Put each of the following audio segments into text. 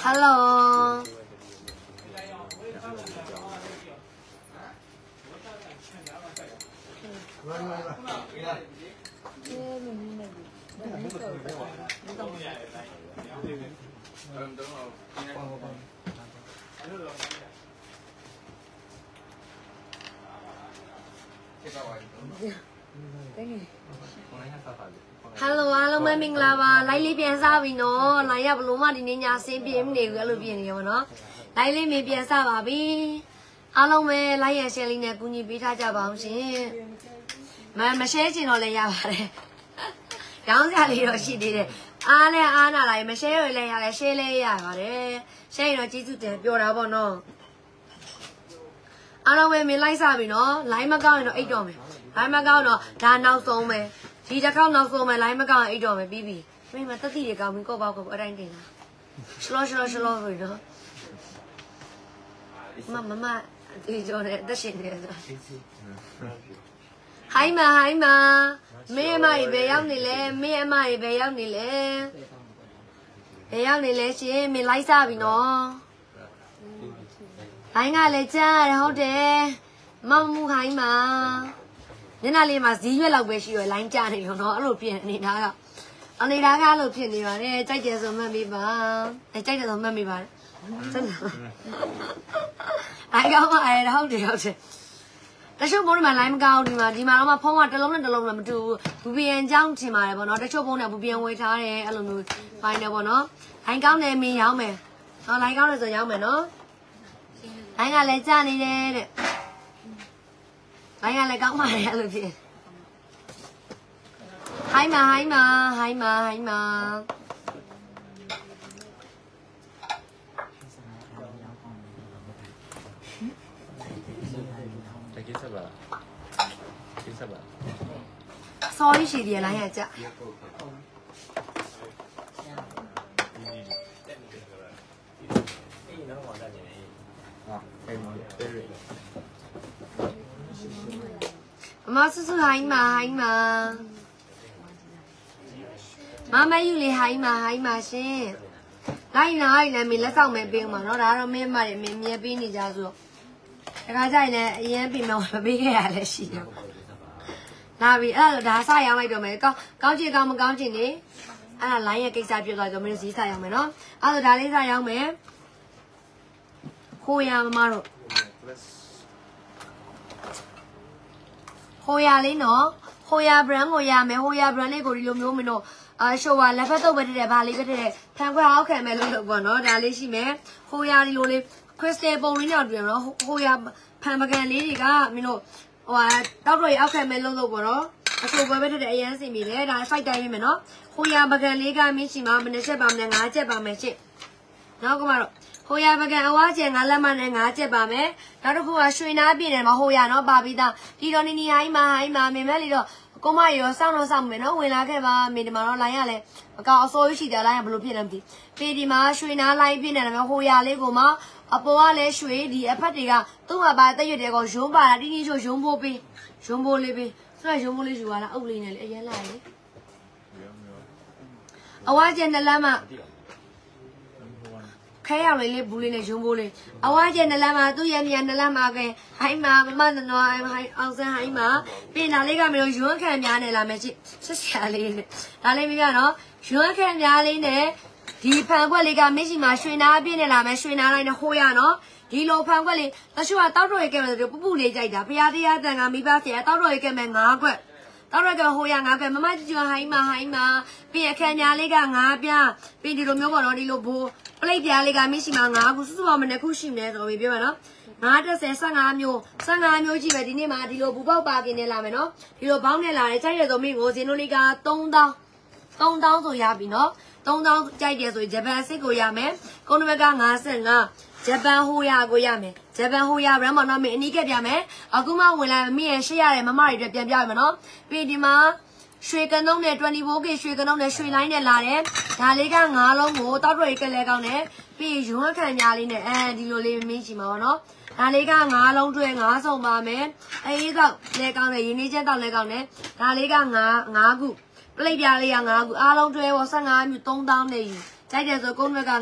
Hello。来来来，回来。Okay. Yeah. ဟယ်လိုဟယ်လိုအားလုံးပဲမင်္ဂလာပါလိုင်းလေးပြန်စားပြီနော်လိုင်းရဘလို့မှဒီနေ့ညအဆင်းပြေမနေဘူးအဲ့လိုပြင်နေရပါတော့လိုင်းလေးမေပြန်စားပါပြီအားလုံးပဲလိုင်းရရှယ်လေးနဲ့ကူညီပေးထားကြပါအောင်ရှင် မမရှဲချင်တော့လည်းရပါတယ်ရောင်းစရာလေးတော့ရှိသေးတယ်အားနဲ့အားနာလိုက်မရှဲရလည်းရတယ်ရှဲလည်းရပါတယ်ရှဲရင်တော့ကျေးဇူးတင်ပြောတာပေါ့နော်အားလုံးပဲမင်းလိုက်စားပြီနော်လိုင်းမကောင်းရင်တော့အိတ်တော့မယ်လိုင်းမကောင်းတော့ဒါနောက်ဆုံးပဲဒီတစ်ခေါက်နောက်ဆုံးပဲလိုင်းမကောင်းရင်အိတ်တော့မယ်ပြီးပြီမင်းမတက်တိတွေကောင်းပြီကိုယ့်ဘောက်ကိုအတိုင်းတင်တာရှလောရှလောရှလောဆိုတော့မမမဒီကြောနဲ့တက်ရှင်နေဆို ဟိုင်းမဟိုင်းမမင်းအမကြီးဘယ်ရောက်နေလဲမင်းအမကြီးဘယ်ရောက်နေလဲဘယ်ရောက်နေလဲရှင်မင်းလိုက်စားပြီနော်ဟိုင်းကလည်းကြားရတယ်ဟုတ်တယ်မောင်မှုဟိုင်းမညနေလေးမှာဇီးရွက်လောက်ပဲရှိရလိုင်းကြနေလို့နော်အဲ့လိုပြင်နေတာကအနေဒါကအဲ့လိုဖြစ်နေပါတယ်ကြိုက်တယ်ဆိုမှတ်မိပါအဲကြိုက်တယ်ဆိုမှတ်မိပါတယ်真的。အဲ့ကောင်းပါအဲ့ဟုတ်တယ်ဟု တ်တယ်တချို့ဘုံတွေမှာ line မကောင်းဒီမှာဒီမှာတော့မှဖုန်းကတစ်လုံးနဲ့တစ်လုံးနဲ့မတူဘူးဘူပီယန်ကြောင်းထင်ပါတယ်ဗောနော်တချို့ဘုံနဲ့ဘူပီယန်ဝေထားတယ်အဲ့လိုမျိုးဖိုင်းတယ်ဗောနော် line ကောင်းတယ်မင်းရောင်းမယ်ဟော line ကောင်းတယ်ဆိုရောင်းမယ်နော် line ကလည်းကြာနေတယ်တဲ့ line ကလည်းကောင်းပါတယ်အဲ့လိုဖြစ်ဟိုင်းမဟိုင်းမဟိုင်းမဟိုင်းမ จะกินสักบาทกินสักบาท sorry ရှိတယ် line ကကြာ อ่ะเป็นเป็น အမဆူဆူဟိုင်းမဟိုင်းမမမယူလေဟိုင်းမဟိုင်းမရှင်လိုက်နာလိုက်လည်းမင်းလက်ဆောင်ပဲပေးဦးမှာเนาะဒါကတော့မင်းမတွေမင်းမြဲပေးနေကြဆိုတော့ တခါကြိုင်လည်းအရင်ပြင်မမပေးခဲ့ရလည်းရှိတယ်လာပြီအဲ့ဒါဒါစရောင်းလိုက်တော့မယ်ကောင်းကောင်းချင်ကောင်းမကောင်းချင်နေအဲ့ဒါ line ရဲ့ကိစ္စပြောသွားကြမင်းဈေးစရောင်းမယ်နော်အဲ့ဒါဒါလေးစရောင်းမယ်ခိုးရမမတို့ဟိုရလေးနော်ဟိုရ brand ကိုရမယ်ဟိုရ brand လေးကိုဒီလိုမျိုးမင်းတို့အာရှိုဝါလက်ဖက်တော့ပဲတည်းတယ်ဗာလေးပဲတည်းတယ်ဖန်ခွဲအောက်ခံမယ်လို့လို့ပေါ့နော်ဒါလေးရှိမယ်ဟိုရဒီလိုလေး crystal ပုံလေးနဲ့တွေ့ရနော်ဟိုယာဖန်ပကံလေးတွေကမင်းတို့ဟိုဟာတောက်တော့ရအောက်ခံမယ်လို့လို့ပေါ့နော်အဆိုပွဲပဲတည်းတယ်အရန်စင်ပြီလေဒါ site တိုင်းပြီမယ်နော်ဟိုယာပကံလေးကမင်းရှိမှာမနေ့ချက်ပါမယ်ငါးချက်ပါမယ်ရှင့်နောက်ကမှတော့ဟိုရပကံအဝါကျန်ငါလက်မနဲ့ငါချက်ပါမယ်နောက်တစ်ခုကရွှေနာပြည့်တယ်မဟိုရနော်ပါပြီးသားဒီတော့နီနီဟိုင်းမဟိုင်းမမင်းမလေးတော့ကိုမရောစောင်းတော့စောင်းမယ်နော်ဝင်လာခဲ့ပါမေဒီမှာတော့လိုင်းရလဲအကောင်အစိုးရရှိတယ်လိုင်းကဘယ်လိုဖြစ်လဲမသိပေဒီမှာရွှေနာလိုင်းပြည့်နေတယ်ဟိုရလေးကိုမှ အပေါ်ကလည်းရွှေဒီအဖက်တွေကသူ့မှာပါတက်ရွက်တယ်ကောရုံးပါတာတင်းတင်းချိုရုံးဖို့ပေးရုံးဖို့လေးပေးဆိုတော့ရုံးဖို့လေးယူလာအုပ်လေးနဲ့လေအရင်လာလေအဝါကျန်တဲ့လမ်းမှာခဲရောက်လေးလေးဘူးလေးနဲ့ရုံးဘိုးလေးအဝါကျဲနလမ်းမှာသူ့ရဲ့မြန်နလမ်းမှာကဲဟိုင်းမှာမမနနွားဟိုင်းအောင်စန်းဟိုင်းမှာပြင်လာလေးကမျိုးရွန်းခံများနေလာမယ်ချစ်ဆက်ဆရာလေးနဲ့ဒါလေးမျိုးကတော့ရွန်းခံများလေးနဲ့ ဒီဖန်ခွက်လေးကမရှိမှာရွှေနာပြည့်နေလာမယ်ရွှေနာလိုက်နဲ့ဟိုးရနော်ဒီလိုဖန်ခွက်လေးတချို့ကတောက်တော့ရေကဲမယ်ဆိုပူပူလေးကြိုက်တာဖရာတရားတန်ကမိဘဆရာတောက်တော့ရေကဲမယ်၅ခွက်တောက်ရကဟိုရငါးပဲမမကြည့်ကြဟိုင်းမဟိုင်းမပြီးအခန်းညာလေးကငါးပြပြီးဒီလိုမျိုးပေါ့နော်ဒီလိုဘိုးပလိတ်ပြားလေးကမရှိမှာငါးခုစုစုပေါင်းမနှစ်ခုရှိမယ်ဆိုပြီးပြောမယ်နော်930 15မျိုး15မျိုးကြီးပဲဒီနေ့မှာဒီလိုဘူပေါက်ပါကင်နဲ့လာမယ်နော်ဒီလိုဘောင်းနဲ့လာတယ်ကြိုက်ရဆိုမိကိုဇင်းတို့လေးက3000 3000ဆိုရပြီနော် 3000ကြိုက်တယ်ဆိုရင်ဂျပန်စစ်ကိုရမယ်ကုန်းနမက55ဂျပန်ဟိုယာကိုရမယ်ဂျပန်ဟိုယာ brand မှာတော့မင်းအနီးကက်ပြမယ်အခုမှဝင်လာမင်းရဲ့ရှေ့ရတယ်မမတွေအတွက်ပြန်ပြရမယ်နော်ပြီးဒီမှာရွှေကနုံးနဲ့ 24K ရွှေကနုံးနဲ့ရွှေလိုင်းနဲ့လာတယ်ဒါလေးက9လုံးကိုတောက်တော်ရီကလေးကောင်းတယ်ပြီးရင်ရွန်းခံညာလေးနဲ့အဲဒီလိုလေးမင်းချီမှာပေါ့နော်ဒါလေးက9လုံးတွဲ9စုံပါမယ်အေးတော့လဲကောင်းတယ်ရင်းနှီးချက်တော့လဲကောင်းတယ်ဒါလေးက9 9ခု ပလိတ်ပြားလေးက9ခုအားလုံးတွဲပေါ်15မြို့3000နဲ့ယူကြိုက်တယ်ဆိုကုန်းဘက်က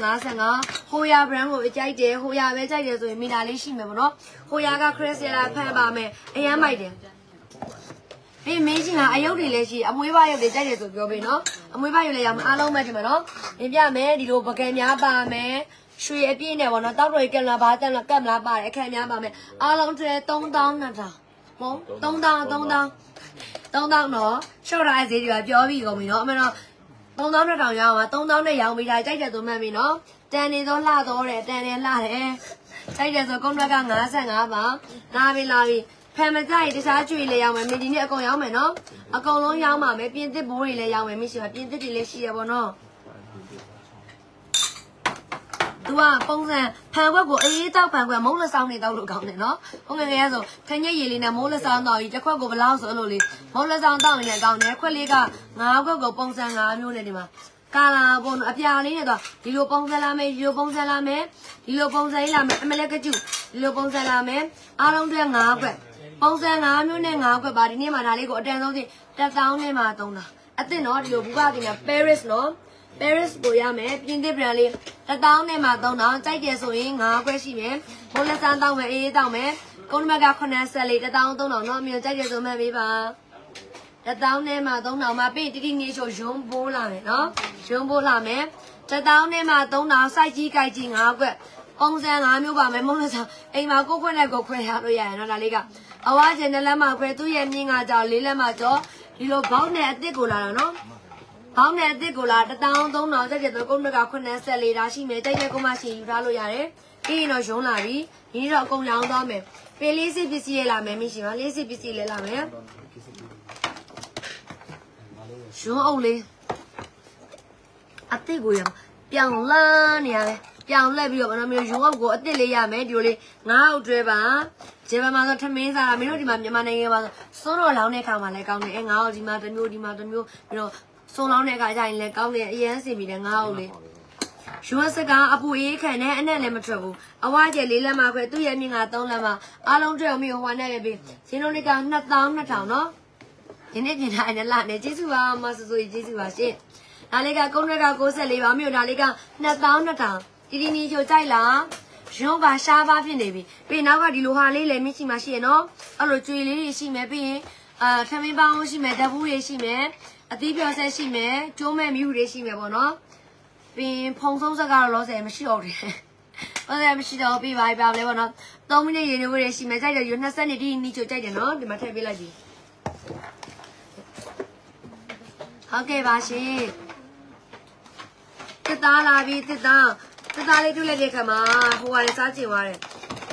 55ဟိုယာ brand ကိုကြိုက်တယ်ဟိုယာပဲကြိုက်တယ်ဆိုရင်မီတာလေးရှိမယ်ပေါ့နော်ဟိုယာက crystal ဖန်ပါမယ်အရန်မိုက်တယ်အေးမင်းရှင်ကအယုတ်တွေလည်းရှိအမွေးပါရုပ်တွေကြိုက်တယ်ဆိုပြောပေးနော်အမွေးပါရုပ်လည်းရအောင်အားလုံးပဲဒီမှာနော်မြင်ပြမယ်ဒီလိုပကံများပါမယ်ရွှေအပြည့်နဲ့ပေါ့နော်တောက်တော်ကင်လာပါတက်လာကပ်လာပါတယ်အခက်များပါမယ်အားလုံးကျွဲ3000နဲ့တောင်မဟုတ်3000 3000 3000တော့ရှော့ရတဲ့ဈေးတွေကပြောပြီးကုန်ပြီနော်အမှန်တော့3000နဲ့တောင်ရအောင်ပါ3000နဲ့ရောင်းပြီးတာကြိုက်တယ်ဆိုမှတ်ပြီနော်တန်နေတော့လှတော့တယ်တန်နေလှတယ်ကြိုက်တယ်ဆိုကုန်းဘက်က55ပါလာပြီလာပြီဖန်မကြိုက်တခြားကျွေလည်းရောင်းမယ်မင်းဒီနေ့အကုန်ရောင်းမယ်နော်အကုန်လုံးရောင်းပါမယ်ပြင်သစ်ဘိုးတွေလည်းရောင်းမယ်မရှိပါပြင်သစ်တွေလည်းရှိရပါတော့ သူကပုံစံဖန်ခွက်ကိုအေးတောက်ဖန်ခွက်မုံးလက်ဆောင်နေတောက်လို့ကောင်းတယ်နော်။ဟုတ်ငယ်ငယ်ဆိုခညက်ရည်လေးနဲ့မိုးလက်ဆောင်တောက်ပြီးတစ်ခွက်ကိုဘယ်လောက်ဆိုအဲ့လိုလေးမုံးလက်ဆောင်တောက်နေကောင်းတယ်ခွက်လေးကငါးခွက်ကိုပုံစံငါးမျိုးနဲ့ဒီမှာကာလာပုံအပြာလေးနဲ့တော့ဒီလိုပုံစံလာမယ်ဒီလိုပုံစံလာမယ်ဒီလိုပုံစံလေးလာမယ်အမလက်ကကျဒီလိုပုံစံလာမယ်အားလုံးတွဲငါးခွက်ပုံစံငါးမျိုးနဲ့ငါးခွက်ပါဒီနေ့မှဒါလေးကိုအတန်ဆုံးချင်းတက်တောင်းနဲ့မှသုံးတာအစ်စ်နော်ဒီလိုဘူပါတင်က Paris နော် Paris ကိုရမယ်ပြင်သစ် brand လေးတစ်တောင်းနဲ့မှ3000ကြိုက်တယ်ဆိုရင်9ခွဲရှိမယ်မိုးလက်စမ်းတောင်းမယ်အေးအေးတောင်းမယ်ကုန်းမက80လေးတစ်တောင်း3000နော်အမျိုးကြိုက်တယ်ဆိုမှတ်ပေးပါတစ်တောင်းနဲ့မှ3000မှပြီးတိတိနေချိုရုံးပိုးလာမယ်နော်ရုံးပိုးလာမယ်တစ်တောင်းနဲ့မှ3000စိုက်ကြီးကြိုက်ကြီး9ခွက်ပုံစံ5မျိုးပါမယ်မုံလက်ဆောင်အိမ်မှာကိုခွက်နဲ့ကိုခွဲရလို့ရရနော်ဒါလေးကအဝါကျင်နဲ့လက်မခွဲသူ့ရဲ့မြင်းကကြောင်လေးလက်မကြောဒီလိုဘောက်နဲ့အစ်စ်ကိုလာတာနော် ဘောင်းနဲ့အစ်စ်ကိုလာ1300တက်တဲ့တော့ကုန်းက84ဒါရှိမယ်တိုက်တဲ့ကုန်းမရှိယူထားလို့ရတယ်ပြီးရင်တော့ရုံးလာပြီဒီနေ့တော့အကုန်လောင်းသွားမယ်ပေးလေးစစ်ပစ္စည်းရလာမယ်မရှိပါလေးစစ်ပစ္စည်းလဲလာမယ်ရုံးအုပ်လေးအစ်စ်ကိုရပြောင်းလန်းနေရတယ်ပြောင်းလဲပြီးတော့ဘာလို့မျိုးရုံးအုပ်ကိုအစ်စ်လေးရမယ်ဒီလိုလေးငါးအုပ်တွဲပါဂျေဘမှာဆိုထမင်းစားတာမင်းတို့ဒီမှာမြန်မာနိုင်ငံမှာဆိုစိုးတော်လောင်းတဲ့ခါမှာလည်းကောင်းတယ်အဲငါးအုပ်ဒီမှာတစ်မျိုးဒီမှာတစ်မျိုးပြီးတော့ စုံလောင်းတဲ့အခါကျရင်လည်းကောင်းတယ်အရန်စင်ပြီးတယ်ငါ့အုပ်လေးရွှေစကားအပူအေးခံနဲ့အနဲ့လည်းမထွက်ဘူးအဝါကျလေးလက်မခွဲသူ့ရဲ့မြင့်က3လက်မအားလုံးတွေ့အောင်မြို့ဟိုနဲ့ပဲဇင်းတို့လေးက2000 2000နော်ဒီနေ့ပြင်ထားတဲ့လနဲ့ကျေးဇူးပါမဆူဆူကျေးဇူးပါရှင်ဒါလေးကကုန်းရက်က64ပါမြို့ဒါလေးက2000 2000တီတီနီချိုကြိုက်လားရုံးကရှားပါဖြစ်နေပြီပြီးနောက်ကဒီလိုဟာလေးလည်းမြင့်ချီမှရှိရနော်အဲ့လိုကြွေလေးတွေရှိမယ်ပြီးရင်အာထမင်းပေါင်းရှိမယ်ဓာတ်ဘူးတွေရှိမယ် အသီးပြောဆက်ရှိမယ်ကျိုးမဲ့မြူတွေရှိမယ်ပေါ့နော်ပြီးရင်ဖုံဆုံးဆက်ကတော့လောဆယ်မရှိတော့တယ်ဟုတ်တယ်မရှိတော့ပြီးပါပြီပါလဲပေါ့နော်3မိနစ်ရေနေဝတွေရှိမယ်ကြိုက်တယ်ယူ20နှစ်ဒီနီချိုကြိုက်တယ်နော်ဒီမှာထည့်ပေးလိုက်ပြီဟုတ်ကဲ့ပါရှင်တစ်သားလာပြီတစ်သားတစ်သားလေးတွေ့လိုက်တဲ့ခါမှာဟိုကလည်းစားကျင်သွားတယ်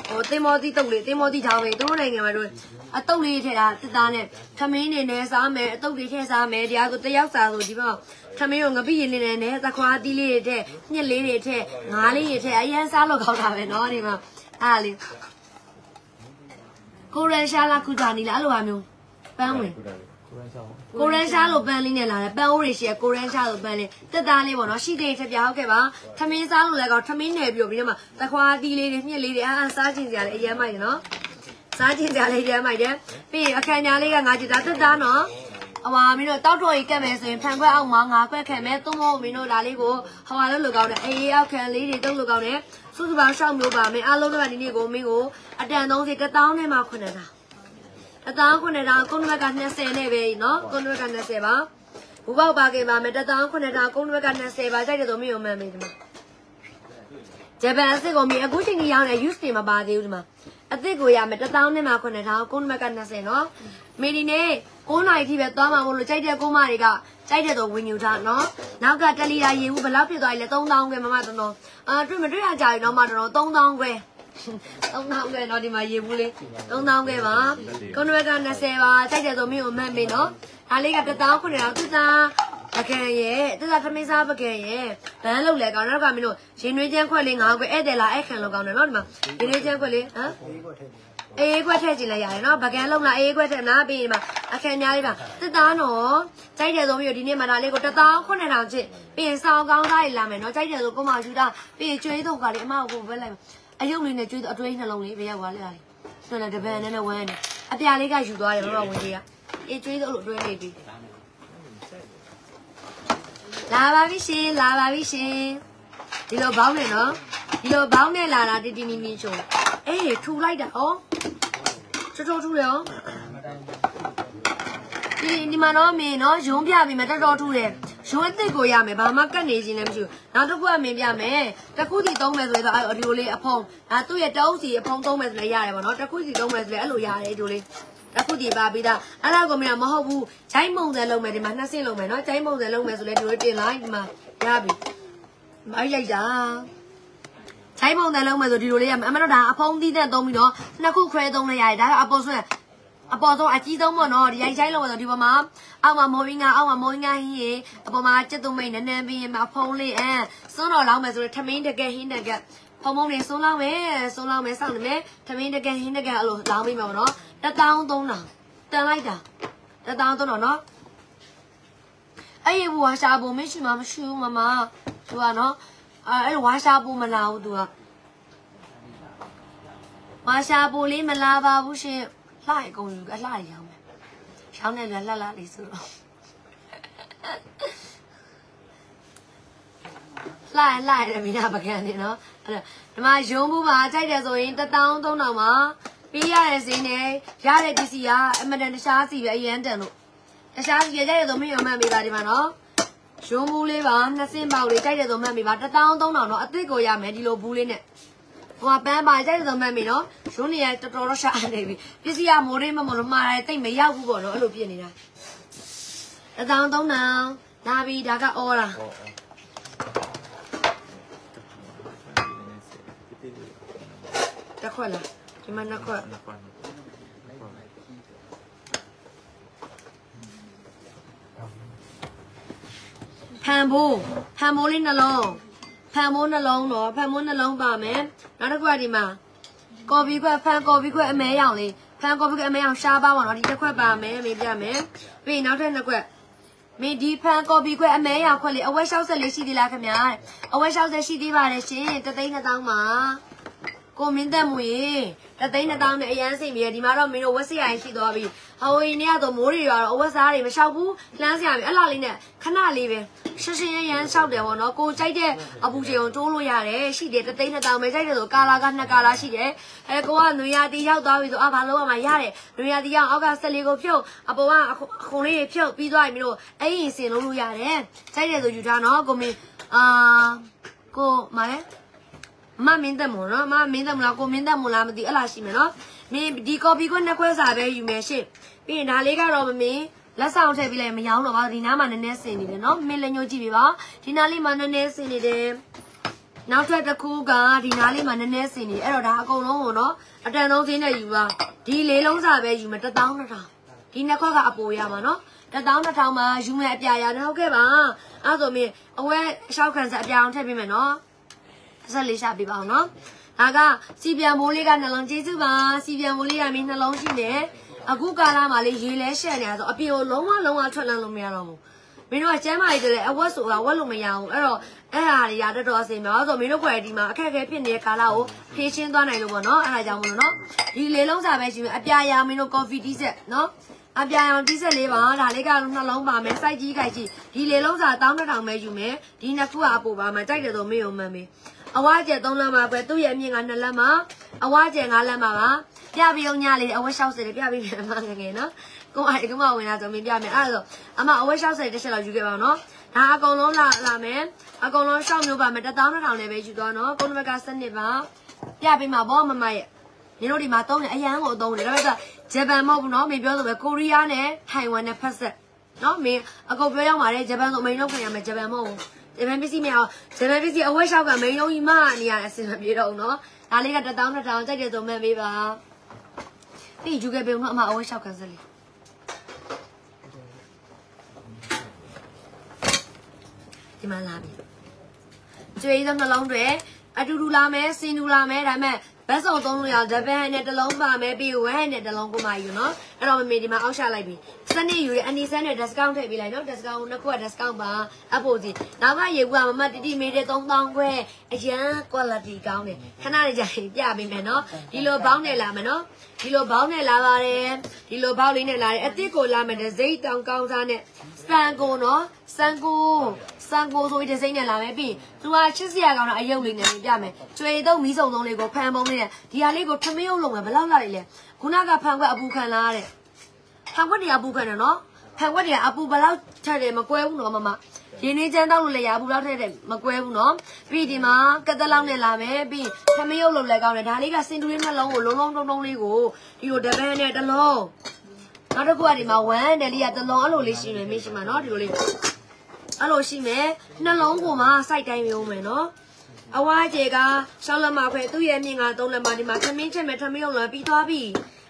ဟိုတင်မောတိတုတ်လေးတင်မောတိထောင်းလေးတို့နိုင်ငံမှာတို့ အတုတ်လေးထည့်တာတစ်သားနဲ့ခမင်းနေနဲ့စားမယ်အတုတ်လေးထည့်စားမယ်ဒီဟာဆိုတယောက်စားဆိုဒီမှာခမင်းကိုငပိရည်လေးနဲ့သခွားတီးလေးတွေထည့်ညက်လေးတွေထည့်ငါးလေးတွေထည့်အရင်စားလို့ကောင်းတာပဲเนาะဒီမှာအားလေးကိုရန်ရှာလာကူတာနီလားအဲ့လိုဟာမျိုးပန်းဝင် ကိုရန်ရှာလို့ပန်းလေးနဲ့လာတယ်ပန်းအိုးတွေရှိရကိုရန်ရှာလို့ပန်းလေးတက်သားလေးပေါ့နော်ရှိသေးထပြဟုတ်ခဲ့ပါထမင်းစားလို့လည်းကောထမင်းနယ်ပြီးပြီးတော့မှတခွာတီးလေးတွေညှက်လေးတွေအာစားချင်စရာလေးအရင်မိုက်တယ်နော် စားကျင်ကြလေးရမ်းမိုက်တယ်ပြီးရင်အခမ်းညာလေးကငါကြည့်တာတက်တာနော်အဝါမင်းတို့တောက်တော်ကြီးကက်မယ်ဆိုရင်ဖန်ခွက်အောက်မှာငါခွက်ခံမယ်သုံးဖို့မင်းတို့ဒါလေးကိုဟဝါလို့လိုကောင်းတယ်အေးအောက်ခံလေးတွေတုပ်လိုကောင်းတယ်စုစုပေါင်းရှောက်မျိုးပါမယ်အားလုံးကဒီနေ့ကိုမင်းကိုအတန်သုံးစီ1000နဲ့မှ9000အသား9000ကုန်းဘက်က20နဲ့ပဲနော်ကုန်းဘက်က20ပါဘူပေါက်ပါခင်ပါမယ်1000 9000ကုန်းဘက်က20ပါကြိုက်တယ်ဆိုမင်းရောမှန်မယ်ဒီမှာဂျပန်အစ်စ်ကိုမင်းအခုချိန်ကြီးရောင်းတယ် use တင်မပါသေးဘူးဒီမှာ အသစ်ကိုရမယ်တထောင်နဲ့မှ9000ကိုနမက20နော်မေဒီနေ9နိုင်ထိပဲသွားမှာမို့လို့ကြိုက်တဲ့ကိုမတွေကကြိုက်တဲ့တော့ဝင်ယူတာနော်နောက်ကတက်လီယာရေဘူးဘလောက်ဖြစ်သွားလဲ3000ခွဲမမတော်တော်အာတွေ့မတွေ့ရကြရင်တော့မတော်တော်3000ခွဲ 3000ခွဲတော့ဒီမှာရေဘူးလေး3000ခွဲပါကွန်ဝက်က20ပါကြိုက်တဲ့ဆိုမျိုးမှတ်မေးနော်ဒါလေးက1000ခွဲတော့သူသားပကံရဲ့တသားသမင်းစားပကံရဲ့ဘန်းလောက်လဲကောင်းနောက်ကမင်းတို့ရင်နွေးချမ်းခွက်လေး9ခွဲဧည့်သည်လားဧည့်ခံလောက်ကောင်းတယ်နော်ဒီမှာရင်နွေးချမ်းခွက်လေးဟမ်အေးခွက်ထည့်ကြည့်လိုက်ရတယ်နော်ပကန်းလုံးလားအေးခွက်ထည့်မလားပြီးရင်ဒီမှာအခက်များလေးပါတက်သားနော်ကြိုက်တယ်ဆိုပြီးတော့ဒီနေ့မှဒါလေးကို18000ချစ်ပြီးရင်ဆောင်းကောင်းသားတွေလာမယ်နော်ကြိုက်တယ်ဆိုကိုမယူတာပြီးရင်ကျွေးတော့ကလေးအမကိုပဲလိုက် အယုတ်လေးနဲ့ကျွေးတော့အတွင်းနှလုံးလေးပဲရောက်သွားလေလားဆိုတော့တပန်နဲ့နဲ့ဝမ်းနေအပြာလေးကယူသွားတယ်မမဝင်ကြီးကအေးကျွေးတော့လို့အတွင်းလေးပြီးလာပါပြီရှင်လာပါပြီရှင်ဒီလိုဘောင်းနေနော်ဒီလိုဘောင်းနဲ့လာတာတီတီမီမီချုံအေးထူလိုက်တာဟောချောချောထူတယ်ဟော ဒီဒီမှာတော့မင်းနော်ရုံးပြပြီးမှတော်တော်ထူတယ်ရုံးအစ်စ်ကိုရမယ်ဘာမှကတ်နေခြင်းလည်းမရှိဘူးနောက်တစ်ခုကမင်းပြမယ်တစ်ခုစီသုံးမယ်ဆိုတော့အဲ့ဒီလိုလေးအဖုံဒါသူ့ရဲ့တောင်းစီအဖုံသုံးမယ်ဆိုလည်းရတယ်ပေါ့နော်တစ်ခုစီသုံးမယ်ဆိုလည်းအဲ့လိုရတယ်ဒီလိုလေးတစ်ခုတည်ပါပြီးသားအဲ့ဒါကိုမင်းကမဟုတ်ဘူးဂျိုင်းမုံစံလုံးမယ်ဒီမှာနှစ်ဆင့်လုံးမယ်နော်ဂျိုင်းမုံစံလုံးမယ်ဆိုလည်းဒီလိုတင်လိုက်ဒီမှာရပြီမိုက်လိုက်တာဂျိုင်းမုံစံလုံးမယ်ဆိုဒီလိုလေးရမယ်အမတို့ဒါအဖုံသီးတဲ့သုံးပြီးတော့နှစ်ခုခွဲသုံးလိုက်ရတယ်ဒါကအပေါ်ဆိုရင် အပေါ်ဆုံးအကြီးဆုံးပေါ့နော်ဒီရိုက်ချိုင်းလုံးဆိုဒီပေါ်မှာအောက်မှာမိုးရင်းကအောက်မှာမိုးရင်းကဟင်းရေအပေါ်မှာကျက်သွမိတ်နည်းနည်းပြီးရင်အဖုံးလေးအဲစွန်းတော်လောင်းမယ်ဆိုတော့ထမင်းတကယ်ဟင်းတကယ်ဖုံဖုံလေးစွန်းလောင်းမယ်စွန်းလောင်းမယ်စောင့်နေမယ်ထမင်းတကယ်ဟင်းတကယ်အဲ့လိုလောင်းပြီးမှာပေါ့နော်တထောင်သုံးတာတန်လိုက်တာတထောင်သုံးတော့နော်အဲ့ဒီဝါရှာပုံမရှိမှမရှိဘူးမမသူကနော်အဲအဲ့ဝါရှာပုံမလာဘူးသူကဝါရှာပုံလေးမလာပါဘူးရှင် လှရကုန်ယူအလှရရောင်းမယ်ရောင်းနေလည်းလှလှလေးဆိုတော့လှရလှရတယ်မိနာပကံနေနော်အဲ့ဒါဒီမှာရုံးဘူးပါကြိုက်တယ်ဆိုရင်1300မှာပေးရတဲ့ဈေးနဲ့ရတဲ့ပစ္စည်းကအမတန်တခြားစီပဲအရန်တန်လို့တခြားစီကြိုက်တယ်ဆိုမရုံမှန်ပေးပါဒီမှာနော်ရုံးဘူးလေးပါနှစ်စင်းပေါက်လေးကြိုက်တယ်ဆိုမှတ်ပေးပါ1300တော့အစ်စ်ကိုရမယ်ဒီလိုဘူးလေးနဲ့ ဟိုကပန်းပါကြိုက်စုံမှတ်ပြီနော်ရုံးနေရတော်တော်တော့ရှာနေပြီပစ္စည်းကမိုးရင်းမမလို့မှားတယ်တိတ်မရောက်ဘူးပေါ့နော်အဲ့လိုဖြစ်နေတာတစ်တောင်းသုံးတောင်းလာပြီဒါကအော်လားဟောဟောတစ်ခွက်လားဒီမှာနှစ်ခွက်နှစ်ခွက်ဖန်ဖိုးဖန်ဖိုးလေးနှလုံး ဖန်ဖိုးနှလုံးတော့ဖန်ဖိုးနှလုံးပါမယ်နောက်တစ်ခွက်ဒီမှာကော်ဖီခွက်ဖန်ကော်ဖီခွက်အမဲရောင်လေးဖန်ကော်ဖီခွက်အမဲရောင်ရှားပါပါတော့ဒီတစ်ခွက်ပါမယ်မေးပြမယ်ပြီးနောက်ထပ်နှစ်ခွက်မင်းဒီဖန်ကော်ပီခွဲအမဲရောင်ခွက်လေးအဝက်60လေးရှိသေးလားခင်ဗျာအဝက်60ရှိသေးပါတယ်ရှင်တသိန်း2000ပါ ကိုမင်းသက်မွေတသိန်းတသောင်းနဲ့အရန်စိတ်မြေဒီမှာတော့မင်းတို့ဝက်စရာရှိသွားပြီဟဝီနေရတော့မိုးတွေရွာတော့အဝက်စားတွေမလျှောက်ဘူးလှမ်းစရာပြီအဲ့လားလေးနဲ့ခဏလေးပဲရှင်းရှင်းရရန်လျှောက်တယ်ပေါ့နော်ကိုကြိုက်တဲ့အပူချိန်ကိုတိုးလို့ရတယ်ရှိတယ်တသိန်းတသောင်းပဲကြိုက်တယ်ဆိုကာလာကနှစ်ကာလာရှိတယ်အဲကိုကနွေရတီရောက်သွားပြီဆိုအာဘာလို့ရမှာရတယ်နွေရတီရောက်အောက်က၁၄ကိုဖြုတ်အပေါ်ကခုံလေးဖြုတ်ပြီးသွားပြီမင်းတို့အဲ့ရင်စင်လို့လို့ရတယ်ကြိုက်တယ်ဆိုယူထားနော်ကိုမင်းအာကိုမာလဲ မမင်းတက်မို့နော်မမင်းတက်မလားကိုမင်းတက်မို့လားမသိအဲ့လားရှိမယ်နော်မင်းဒီကော်ပီကိုနှစ်ခွဲစာပဲယူမယ်ရှင့်ပြီးရင်ဒါလေးကတော့မမင်းလက်ဆောင်ထည့်ပြီးလိုက်မရောင်းတော့ပါဒီနားမှာနည်းနည်းစင်နေတယ်နော်မင်းလည်းညှို့ကြည့်ပြီပါဒီနားလေးမှာနည်းနည်းစင်နေတယ်နောက်ထပ်တစ်ခုကဒီနားလေးမှာနည်းနည်းစင်နေအဲ့တော့ဒါအကုန်လုံးကိုနော်အတန်ဆုံးစင်းနဲ့ယူပါဒီလေးလုံးစာပဲယူမယ်1000 2000ဒီနှစ်ခွက်ကအပိုရမှာနော်1000 2000မှာယူမယ်အပြာရဟုတ်ကဲ့ပါအဲ့ဆိုမင်းအဝဲအလျှောက်ခံစားအပြာအောင်ထည့်ပေးမယ်နော် ဆက်လေးရှာပေးပါအောင်နော်ဒါကစီပြန်မိုးလေးကနှလုံးကျေးဇူးပါစီပြန်မိုးလေးကမင်းနှလုံးရှိနေအခုကာလမှာလေရေလဲရှက်နေတာဆိုအပြင်ကိုလုံးဝလုံးဝထွက်လန်းလို့မရတော့ဘူးမင်းတို့ကကျမ်းမာရေးတည်းအဝတ်ဆိုတာဝတ်လို့မရဘူးအဲ့တော့အဲ့ဟာတွေရတတော်အစင်ပါဆိုမင်းတို့ခွဲဒီမှာအခက်အခဲဖြစ်နေတဲ့ကာလကိုဖြည့်ရှင်းသွားနိုင်လို့ပေါ့နော်အဲ့ဒါကြောင့်မလို့နော်ဒီလေလုံးစာပဲရှိမယ်အပြာရောင်မင်းတို့ coffee tea set နော်အပြာရောင် tea set လေးပါဒါလေးကနှလုံးပါမယ်စိုက်ကြီးခိုက်ကြီးဒီလေလုံးစာ1200ပဲယူမယ်ဒီနှစ်ခုကအပူပါမယ်ကြိုက်တယ်ဆိုမေ့ုံမှန်မေး အဝါကျဲ3လမ်းမှာပဲသူ့ရဲ့အမြင့်က2လမ်းမှာအဝါကျဲ5လမ်းမှာပါပြပြီးအောင်ညလေးအဝက်60လေးပြပြီးပြန်မှငငယ်နော်ကိုအဲ့ကမဝင်လာဆိုမင်းပြမယ်အဲ့ဒါဆိုအမအဝက်60တစ်ချက်လောက်ယူခဲ့ပါအောင်နော်ဒါအကုန်လုံးလာလာမယ်အကုန်လုံးရှောက်မျိုးပါမယ်12000လေးပဲယူသွားနော်ကုန်းဘက်ကစနစ်ပါပြပေးမှာဗောမမရဲ့ညီတို့ဒီမှာသုံးတယ်အရန်ကိုအသုံးတယ်ဒါပေမဲ့ဂျပန်မဟုတ်ဘူးနော်မင်းပြောဆိုပဲကိုရီးယားနဲ့ထိုင်ဝမ်နဲ့ဖက်ဆက်နော်မင်းအကုန်ပြောရောက်ပါတယ်ဂျပန်ဆိုမိန်လုံးခင်ရမယ်ဂျပန်မဟုတ်ဘူး ဂျပန်ပစ္စည်းမရအောင်ဂျပန်ပစ္စည်းအဝက်ရှောက်ကမိန်လုံးကြီးမနေရအစင်မပြေတော့ဘူးနော်ဒါလေးက1000 2000ကြိုက်တယ်ဆိုမှတ်ပေးပါပြီးယူခဲ့ပေဦးနော်အမအဝက်ရှောက်ကန်စလေးဒီမှာလာပြီကျွေးသောနှလုံးတွေအတူတူလာမယ်စင်တူလာမယ်ဒါပေမဲ့ ဘတ်စုံသုံးလို့ရဒဘန်နဲ့တစ်လုံးပါမယ်ပြီးဝဲနဲ့တစ်လုံးကိုမယူနော်အဲ့တော့မမေဒီမှာအောက်ချလိုက်ပြီစနစ်ယူရအနီဆန်နဲ့ discount ထည့်ပေးလိုက်နော် discount နှစ်ခုက discount ပါအဖို့စီနောက်ကရေကူကမမတီတီမေးတဲ့3000ခွဲအရန် quality ကောင်းတယ်ခဏလေးကြာရင်ပြပေးမယ်နော်ဒီလိုဘောင်းနဲ့လာမယ်နော်ဒီလိုဘောင်းနဲ့လာပါတယ်ဒီလိုဘောက်လေးနဲ့လာတယ်အစ်စ်ကိုလာမယ်တဲ့စိတ်တောင်ကောင်းစားနဲ့စံကိုနော်စံကို စံကိုဆိုပြီးဒီစိမ့်နဲ့လာမယ်ပြီးသူကချစ်စရာကောင်းတာအယုတ်လေးနဲ့ပြမယ်ကျွေတော့မီးစုံစုံလေးကိုဖန်ပုံးလေးနဲ့ဒီဟာလေးကိုထမင်းုပ်လုံးမယ်ဘယ်လောက်လာလိမ့်လဲခုနကဖန်ခွက်အပူခံလာတဲ့ဖန်ခွက်တွေအပူခံတယ်နော်ဖန်ခွက်တွေအပူဘယ်လောက်ထက်တယ်မကွဲဘူးနော်မမရင်းနေချမ်းတောက်လို့လည်းရဘူးလောက်ထက်တယ်မကွဲဘူးနော်ပြီးဒီမှာကက်တလောက်နဲ့လာမယ်ပြီးထမင်းုပ်လုံးလည်းကောင်းတယ်ဒါလေးကစင်တူလေးနှလုံးကိုလုံးလုံးတုံးတုံးလေးကိုဒီလိုတပန်းနဲ့တစ်လုံးနောက်တစ်ခုကဒီမှာ1တယ်လေးကတစ်လုံးအဲ့လိုလေးရှိမယ်မရှိမှာနော်ဒီလိုလေး အဲ့လိုရှိမယ်နှလုံးကိုမှစိုက်တိုင်းရုံးမယ်နော်အဝါကျေကရှောက်လက်မှာပဲသူ့ရဲ့မြင်ကသုံးလက်မှာဒီမှာခမင်းချက်မဲ့ထမင်းုံလာပြီးသွားပြီ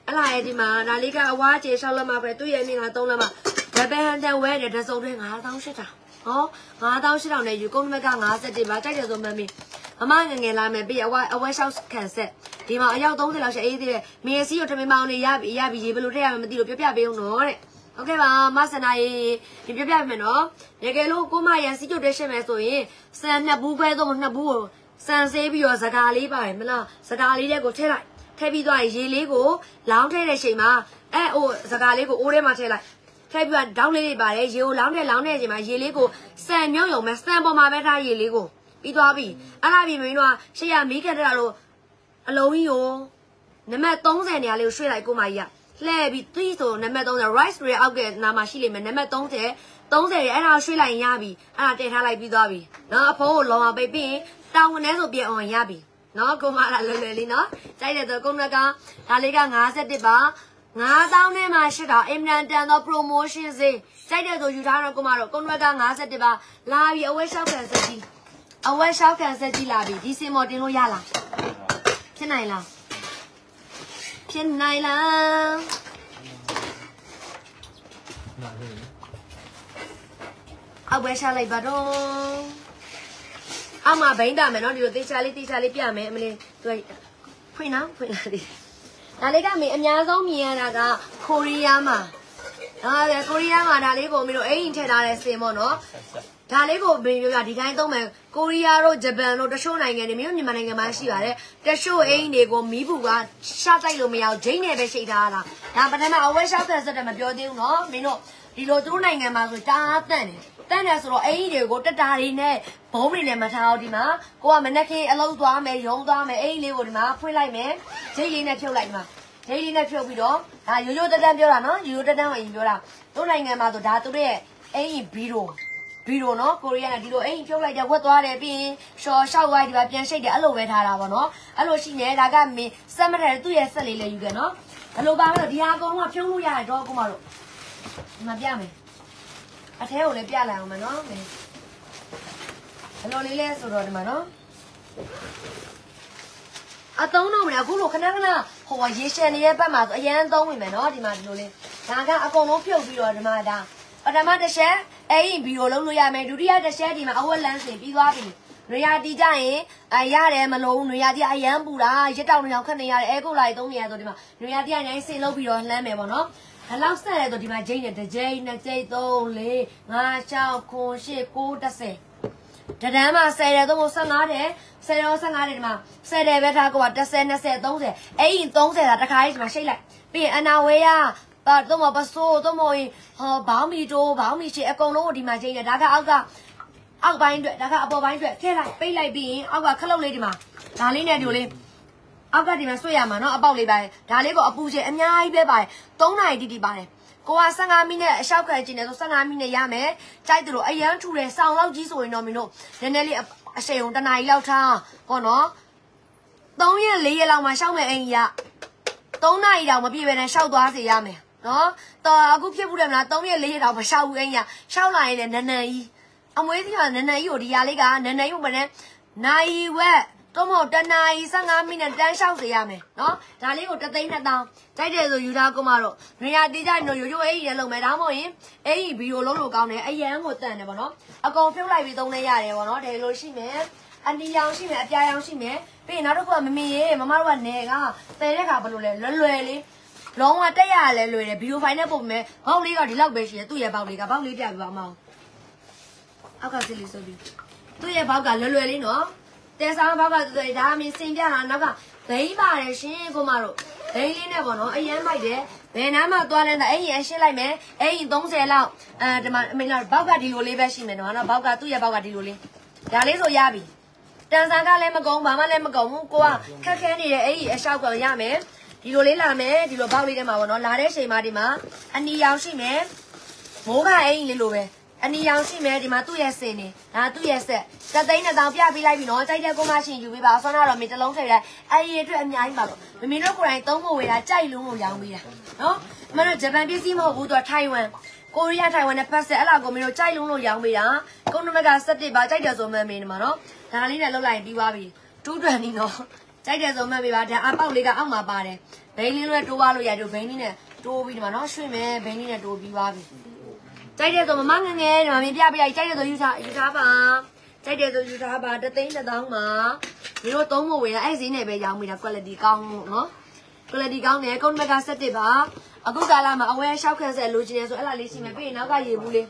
အဲ့လာရဲ့ဒီမှာဒါလေးကအဝါကျေရှောက်လက်မှာပဲသူ့ရဲ့မြင်ကသုံးလက်မှာဒပန်တန်ဝဲတဲ့တစုံတည်း9800ဟော9800နဲ့ယူကုန်နံပါတ်57ပါကြိုက်တယ်ဆိုမှမင်းမမငငယ်လာမယ်ပြီးအဝအဝဲရှောက်ခံဆက်ဒီမှာအယောက်30လောက်ရှိအေးသေးတယ်မင်းစီကိုထမင်းပေါင်းနေရပြီရပြီရေဘယ်လိုထည့်ရမှမသိလို့ပြပြပေးအောင်နော်တဲ့ဟုတ်ကဲ့ပါမဆန္ဒရေပြပြပေးမယ်နော် ရေကယ်လို့ကိုမရန်စီကျုပ်တက်ရှင်းမယ်ဆိုရင်စံနှစ်ဘူးခွဲတော့နှစ်ဘူးကိုစံဆေးပြီးတော့စကားလေးပါတယ်မလားစကားလေးတဲ့ကိုထည့်လိုက်ထည့်ပြီးသွားရင်ရေလေးကိုလောင်းထည့်တဲ့ချိန်မှာအဲဟိုစကားလေးကိုအိုးထဲမှာထည့်လိုက်ထည့်ပြီးတော့ဒေါင်းလေးတွေပါတယ်ရေကိုလောင်းထည့်လောင်းတဲ့အချိန်မှာရေလေးကိုစံမြုံယုံမဲ့စံပေါ်မှာပဲထားရေလေးကိုပြီးသွားပြီအဲ့ဒါပြီးမင်းတို့ကရှေ့ရမီးခက်တဲ့လို့အလုံးကြီးကိုနံပါတ်30နေရာလေးကိုရွှေ့လိုက်ကိုမကြီးကလှည့်ပြီးသီးဆိုနံပါတ်30 rice တွေအောက်ကနာမှာရှိလိမ့်မယ်နံပါတ်30 30ရဲ့အဲ့ဒါရွှေ့လိုက်ရင်ရပြီအဲ့ဒါတည်ထားလိုက်ပြီးသွားပြီနော်အဖိုးကိုလောအောင်ပိတ်ပြီးရင်တောင်ဝင်နေဆိုပြအောင်ရပြီနော်ကိုမလာလွယ်လွယ်လေးနော်ကြိုက်တယ်ဆိုကုန်းကဒါလေးက51ပါ9000နဲ့မှရှိတာအင်မတန်တန်သော promotion ဈေးကြိုက်တယ်ဆိုယူထားတော့ကိုမတော့ကုန်းက51ပါလာပြီအဝဲလျှောက်ခံစက်ကြီးအဝဲလျှောက်ခံစက်ကြီးလာပြီဒီစင်မော်တင်လို့ရလားဖြစ်နိုင်လားဖြစ်နိုင်လား အောက်ပဲရှာလိုက်ပါတော့အောက်မှာဘိန်းတာမယ်နော်ဒီလိုတေချာလေးတေချာလေးပြမယ်အမလေးသူကဖွင့်နော်ဖွင့်လာသေးဒါလေးကမင်းအများဆုံးမြင်ရတာကကိုရီးယားမှာဟာလေကိုရီးယားမှာဒါလေးကိုမင်းတို့အိမ်ထည့်ထားတဲ့စင်ပေါ့နော်ဒါလေးကိုဘယ်လိုရဒီတိုင်းသုံးမယ်ကိုရီးယားတို့ဂျပန်တို့တချို့နိုင်ငံတွေမျိုးမြန်မာနိုင်ငံမှာရှိပါတယ်တချို့အိမ်တွေကိုမီးဘူးကရှာတိုက်လို့မရအောင်ဂျိန်းနဲ့ပဲရှိတ်ထားတာဒါပထမအဝဲရှောက်တဲ့စက်တယ်မပြောသေးဘူးနော်မင်းတို့ဒီလိုသူတို့နိုင်ငံမှာဆိုတားတန့်တယ် တန့်တယ်ဆိုတော့အိမ်တွေကိုတက်တာတွေနဲ့ဘုံတွေနဲ့မထားအောင်ဒီမှာကိုကမနက်ခင်းအလုပ်သွားမယ်ရုံသွားမယ်အိမ်လေးကိုဒီမှာဖွင့်လိုက်မယ်ဂျိန်းလေးနဲ့ဖြုတ်လိုက်မှာဂျိန်းလေးနဲ့ဖြုတ်ပြီးတော့ဒါရိုးရိုးတက်တန်းပြောတာနော်ရိုးရိုးတက်တန်းဝင်ပြောတာတို့နိုင်ငံမှာဆိုဒါသူတို့ရဲ့အိမ်ဘီရိုဗီဒီယိုနော်ကိုရီးယားကဒီလိုအိမ်ဖြုတ်လိုက်တယ်ဝတ်သွားတယ်ပြီးရင်ရှော်ရှောက်ဝိုင်းဒီမှာပြန်ရှိတ်တယ်အဲ့လိုပဲထားတာပေါ့နော်အဲ့လိုရှိနေဒါကမင်းစက်မထက်သူ့ရဲ့ဆက်လေးလေးယူခဲ့နော်ဘယ်လိုပါမလို့ဒီဟာအကောင်ကဖြုံးလို့ရတယ်တော့ကိုမတို့ဒီမှာပြမယ် အထဲကိုလည်းပြလိုက်အောင်မယ်နော်မင်းဘယ်လိုလေးလဲဆိုတော့ဒီမှာနော်အသုံးတော့မလဲအခုလိုခဏခဏဟိုရေရှည်နေတဲ့ဘက်မှာဆိုအရန်သုံးဝင်မယ်နော်ဒီမှာဒီလိုလေးဒါကအကုန်လုံးဖြုတ်ပြီးတော့ဒီမှာဒါပထမတစ်ချက်အဲ့ဒီဗီဒီယိုလုံးလို့ရမယ်ဒုတိယတစ်ချက်ဒီမှာအဝက်လန်းစင်ပြီးသွားပြီနွေရာတီကြရင်အရတယ်မလုံးနွေရာတီအရန်ပူတာရက်တောင်တောင်ခက်နေရတယ်အဲကုတ်လိုက်သုံးနေရဆိုဒီမှာနွေရာတီကနိုင်စင်လုံးပြီးတော့လှမ်းမယ်ပေါ့နော် ဘယ်လောက်ဆက်လဲဆိုဒီမှာဂျိန်းနဲ့တစ်ဂျိန်းနှစ်ဂျိန်း3 4 5 6 9 10 10တဒန်းမှာ10တယ်သုံးဖို့15တယ်10ရော15တယ်ဒီမှာ10တယ်ပဲထားကိုက10 20 30အဲ့ဒီ30တာတစ်ခါလေးဒီမှာရှိတ်လိုက်ပြီးရင်အနာဝဲရပါတော့မပစိုးတော့မဟောဘောင်းမီတိုဘောင်းမီချေအကုန်လုံးကိုဒီမှာချိန်တယ်ဒါကအောက်ကအောက်ပိုင်းအတွက်ဒါကအပေါ်ပိုင်းအတွက်ထည့်လိုက်ပိတ်လိုက်ပြီးရင်အောက်ကခလုတ်လေးဒီမှာဒါလေးနဲ့ဒီလိုလေး အောက်ကဒီမှာဆွတ်ရမှာနော်အပေါက်လေးပါတယ်ဒါလေးကိုအပူချိန်အများကြီးပဲပါတယ်3နာရီတိတိပါတယ်ကိုက15မိနစ်အလျှောက်ခံကျင်တယ်ဆို15မိနစ်ရမယ်ကြိုက်တယ်လို့အရန်ထူတယ်ဆောင်းလောက်ကြီးဆိုရင်တော့မင်းတို့နည်းနည်းလေးအရှိန်ုံတနာရီလောက်ထားပေါ့နော်3ရက်4ရက်လောက်မှရှောက်မယ်အိမ်ကြီးက3နာရီတောင်မပြည့်ပဲနဲ့ရှောက်သွားစေရမယ်နော်တော်အခုဖြစ်ဘူးတယ်မလား3ရက်4ရက်တောင်မရှောက်ဘူးအိမ်ကြီးရှောက်လာရင်လည်းနန်းနန်းကြီးအမွေးစီကနန်းနန်းကြီးကိုဒီရလေးကနန်းနန်းကြီးကိုမနဲ့နိုင်ဝက် တော့မဟုတ်တနာရီ15မိနစ်တန်းလျှောက်စေရမယ်နော်ဒါလေးကိုတသိန်းနှစ်တောင်းကြိုက်တယ်ဆိုယူထားကိုမတော့နေရာတီးကြရင်တော့ရိုးရိုးအိကြီးလည်းလုံးမယ်ဒါမှမဟုတ်ရင်အိကြီးဗီဒီယိုလုံးလို့ကောင်းတယ်အရန်ကိုတန်တယ်ပေါ့နော်အကုန်ဖြုတ်လိုက်ပြီးသုံးလဲရတယ်ပေါ့နော်ဒါလို့ရှိမယ်အနီရောင်ရှိမယ်အပြာရောင်ရှိမယ်ပြီးရင်နောက်တစ်ခုကမမင်းရေမမတို့ကနေကတဲတဲ့ခါဘယ်လိုလဲလွယ်လွယ်လေးလုံးဝတက်ရလဲလွယ်တယ်ဗီဒီယိုဖိုင်နဲ့ပုံမယ်ဘောက်လေးကဒီလောက်ပဲရှိတယ်သူ့ရဲ့ဘောက်လေးကဘောက်လေးပြပြပါမအောင်အောက်ကစစ်လေးဆိုပြီးသူ့ရဲ့ဘောက်ကလွယ်လွယ်လေးနော် တဲဆောင်ဘောက်ကတူတယ်ဒါအမင်းစင်ပြတာနောက်ကဒိန်းပါတယ်ရှင်ကိုမတို့ဒိန်းလေးနဲ့ပေါ့နော်အရန်မိုက်တယ်ဘယ်နားမှသွားလဲတာအဲ့ရင်အရှင်းလိုက်မယ်အဲ့ရင်30လောက်အဲဒီမှာအမေလားဘောက်ကဒီလိုလေးပဲရှိမယ်နော်နော်ဘောက်ကသူ့ရဲ့ဘောက်ကဒီလိုလေးဒါလေးဆိုရပြီတန်ဆန်ကလည်းမကုန်းဘာမှလည်းမကုန်းဘူးကိုကခက်ခဲနေတဲ့အဲ့ဒီအလျှောက်ကရမယ်ဒီလိုလေးလာမယ်ဒီလိုဘောက်လေးထဲမှာပေါ့နော်လာတဲ့ချိန်မှာဒီမှာအနီရောင်ရှိမယ်မိုးကအဲ့ဒီလေးလိုပဲ အနီရောင်ရှိမယ်ဒီမှာသူ့ရဲ့စင်နေဒါသူ့ရဲ့ဆက်သသိန်းနဲ့တောင်ပြပေးလိုက်ပြီနော်ကြိုက်တဲ့ကိုမရှင်ယူပေးပါဆွမ်းတော့မင်းတစ်လုံးထည့်လိုက်အဲ့ဒီအတွက်အများကြီးပါလို့မမင်းတို့ကိုယ်တိုင်သုံးဖို့ဝေတာကြိုက်လုံးကိုရောင်းပေးတာနော်အမတို့ဂျပန်ပစ္စည်းမဟုတ်ဘူးသူကထိုင်ဝမ်ကိုရီးယားထိုင်ဝမ်နဲ့ပတ်ဆက်အဲ့လာကိုမင်းတို့ကြိုက်လုံးလို့ရောင်းပေးတာကုန်းနမက17ပါကြိုက်တယ်ဆိုမှမင်းဒီမှာနော်ဒါလေးနဲ့လောက်လိုက်ပြီးသွားပြီ220နော်ကြိုက်တယ်ဆိုမှပေးပါဒါအပေါက်လေးကအောက်မှာပါတယ်ဘိန်းလေးလည်းတိုးပါလို့ရတယ်ဘိန်းလေးနဲ့တိုးပြီးဒီမှာနော်ရွှေ့မယ်ဘိန်းလေးနဲ့တိုးပြီးသွားပြီ ကြိုက်တယ်ဆိုမမငငယ်ဒီမှာမင်းပြပြလိုက်ကြိုက်တယ်ဆိုယူထားယူထားပါကြိုက်တယ်ဆိုယူထားပါတသိန်းတစ်သောင်းမှာဒီလိုသုံးဖို့ဝယ်ရအဲ့ဈေးနဲ့ပဲရောင်းမိတာ quality ကောင်းလို့နော် quality ကောင်းတယ်ကုန်းမက17ပါအခုကာလမှာအဝဲရှောက်ခက်ဆက်လိုချင်တယ်ဆိုအဲ့လားလေးရှိမယ်ပြီးရင်နောက်ကရေဘူးလေး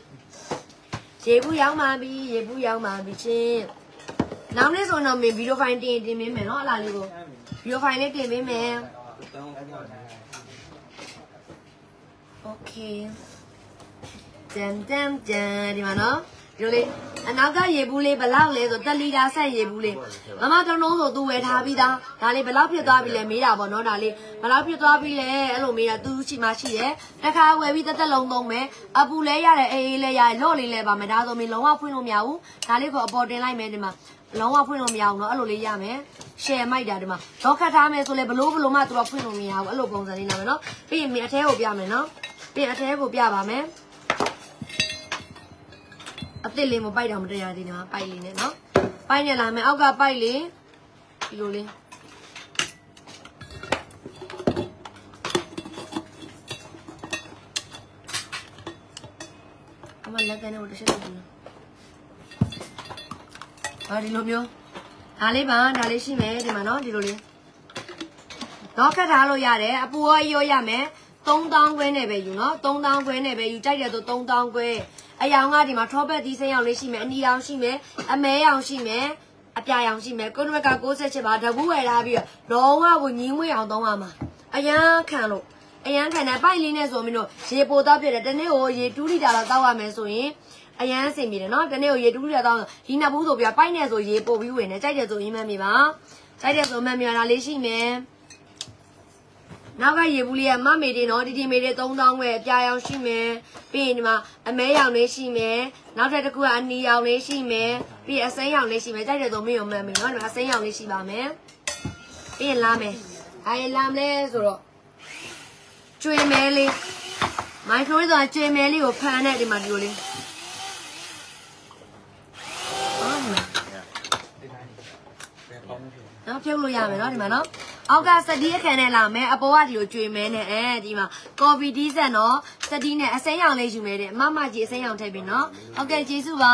ရေဘူးရောင်းပါပြီရေဘူးရောင်းပါပြီချင်းနောက်နေ့ဆိုတော့မင်းဗီဒီယိုဖိုင်တင်တင်ပေးမယ်နော်အဲ့လားလေးကိုဗီဒီယိုဖိုင်လေးတင်ပေးမယ် Okay တမ်တမ်တမ်ဒီမှာနော်ဒီလိုလေးအနောက်ကရေဘူးလေးဘလောက်လဲဆိုတက်လီတာဆက်ရေဘူးလေးမမတုံတုံးဆိုသူဝယ်ထားပြီးသားဒါလေးဘလောက်ဖြစ်သွားပြီလဲမေးတာပေါ့နော်ဒါလေးဘလောက်ဖြစ်သွားပြီလဲအဲ့လိုမေးတာသူရှိမှရှိရဲ့တခါဝယ်ပြီးတက်တက်လုံးသုံးမယ်အပူလဲရတယ်အေးအေးလဲရတယ်လော့လေးလဲပါမယ်ဒါဆိုမေးလုံးဝဖွင့်လို့မရဘူးဒါလေးကိုအပေါ်တင်လိုက်မယ်ဒီမှာလုံးဝဖွင့်လို့မရအောင်နော်အဲ့လိုလေးရမယ် share မိုက်တာဒီမှာတော့ခတ်ထားမယ်ဆိုလဲဘလို့ဘလို့မှသူကဖွင့်လို့မရဘူးအဲ့လိုပုံစံလေးနာမယ်နော်ပြီးရင်မင်းအထဲကိုပြမယ်နော်ပြီးရင်အထဲကိုပြပါမယ် အစ်စ်လေးမပိုက်တော့မတရားသေးနော်ပိုက်လေးနဲ့နော်ပိုက်နေလာမယ်အောက်ကပိုက်လေးဒီလိုလေးအမလက်ကနေတော့တစ်ချက်လုပ်ဘူးဟာဒီလိုမျိုးဒါလေးပါဒါလေးရှိမယ်ဒီမှာနော်ဒီလိုလေးတော့ခတ်ထားလို့ရတယ်အပူရောရောရမယ်3000ခွဲနဲ့ပဲယူနော်3000ခွဲနဲ့ပဲယူကြိုက်တယ်ဆို3000ခွဲ အယောင်ကဒီမှာထောပတ်သီးစိမ်းရောင်လေးရှိမယ်အနီရောင်ရှိမယ်အမဲရောင်ရှိမယ်အပြာရောင်ရှိမယ်ကိုနမက68ပါတဘူးဝယ်ထားပြီးတော့လုံးဝကိုညင်းဝဲအောင်သုံးရမှာအရန်ခံလို့အရန်ခံတဲ့ပိုက်လေးနဲ့ဆိုပြီးတော့ရေပိုတော့ပြတယ်တနေ့ကိုရေ2လီတာလောက်တောက်ရမယ်ဆိုရင်အရန်အဆင်ပြေတယ်နော်တနေ့ကိုရေ2လီတာတောက်ဒီနှစ်ဘူးဆိုပြပိုက်နဲ့ဆိုရေပို့ပြီးဝင်တယ်ကြိုက်တယ်ဆိုရင်းမှန်းမိပါကြိုက်တယ်ဆိုမှန်းမိပါဒါလေးရှိမယ် နောက်ကရေဘူးလေးကမမေတင်နော်တီတီမေတင်3000ပဲအပြာရောင်ရှိမယ်ပြီးရင်ဒီမှာအမဲရောင်လေးရှိမယ်နောက်ထပ်တစ်ခုကအနီရောင်လေးရှိမယ်ပြီးရင်အစိမ်းရောင်လေးရှိမယ်ကြိုက်တယ်ဆိုမင်းရောမှန်းမိနော်ဒီမှာအစိမ်းရောင်လေးရှိပါမယ်ပြီးရင်လာမယ်အဲလာမလဲဆိုတော့ကျွေမဲလေးမိုက်ခရိုဝေးဆိုတာကျွေမဲလေးကိုဖန်တဲ့ဒီမှာဒီလိုလေးဟုတ်မယ်နော်ဖြုတ်လို့ရမယ်နော်ဒီမှာနော် အောက်ကစတီးအခန်းနဲ့လာမယ်အပေါ်ကဒီလိုကျွေမဲနဲ့အဲဒီမှာကော်ဖီတီးဆက်နော်စတီးနဲ့အစိမ်းရောင်လေးယူမယ်တဲ့အမမကြီးအစိမ်းရောင်ထည့်ပြီနော်ဟုတ်ကဲ့ကျေးဇူးပါ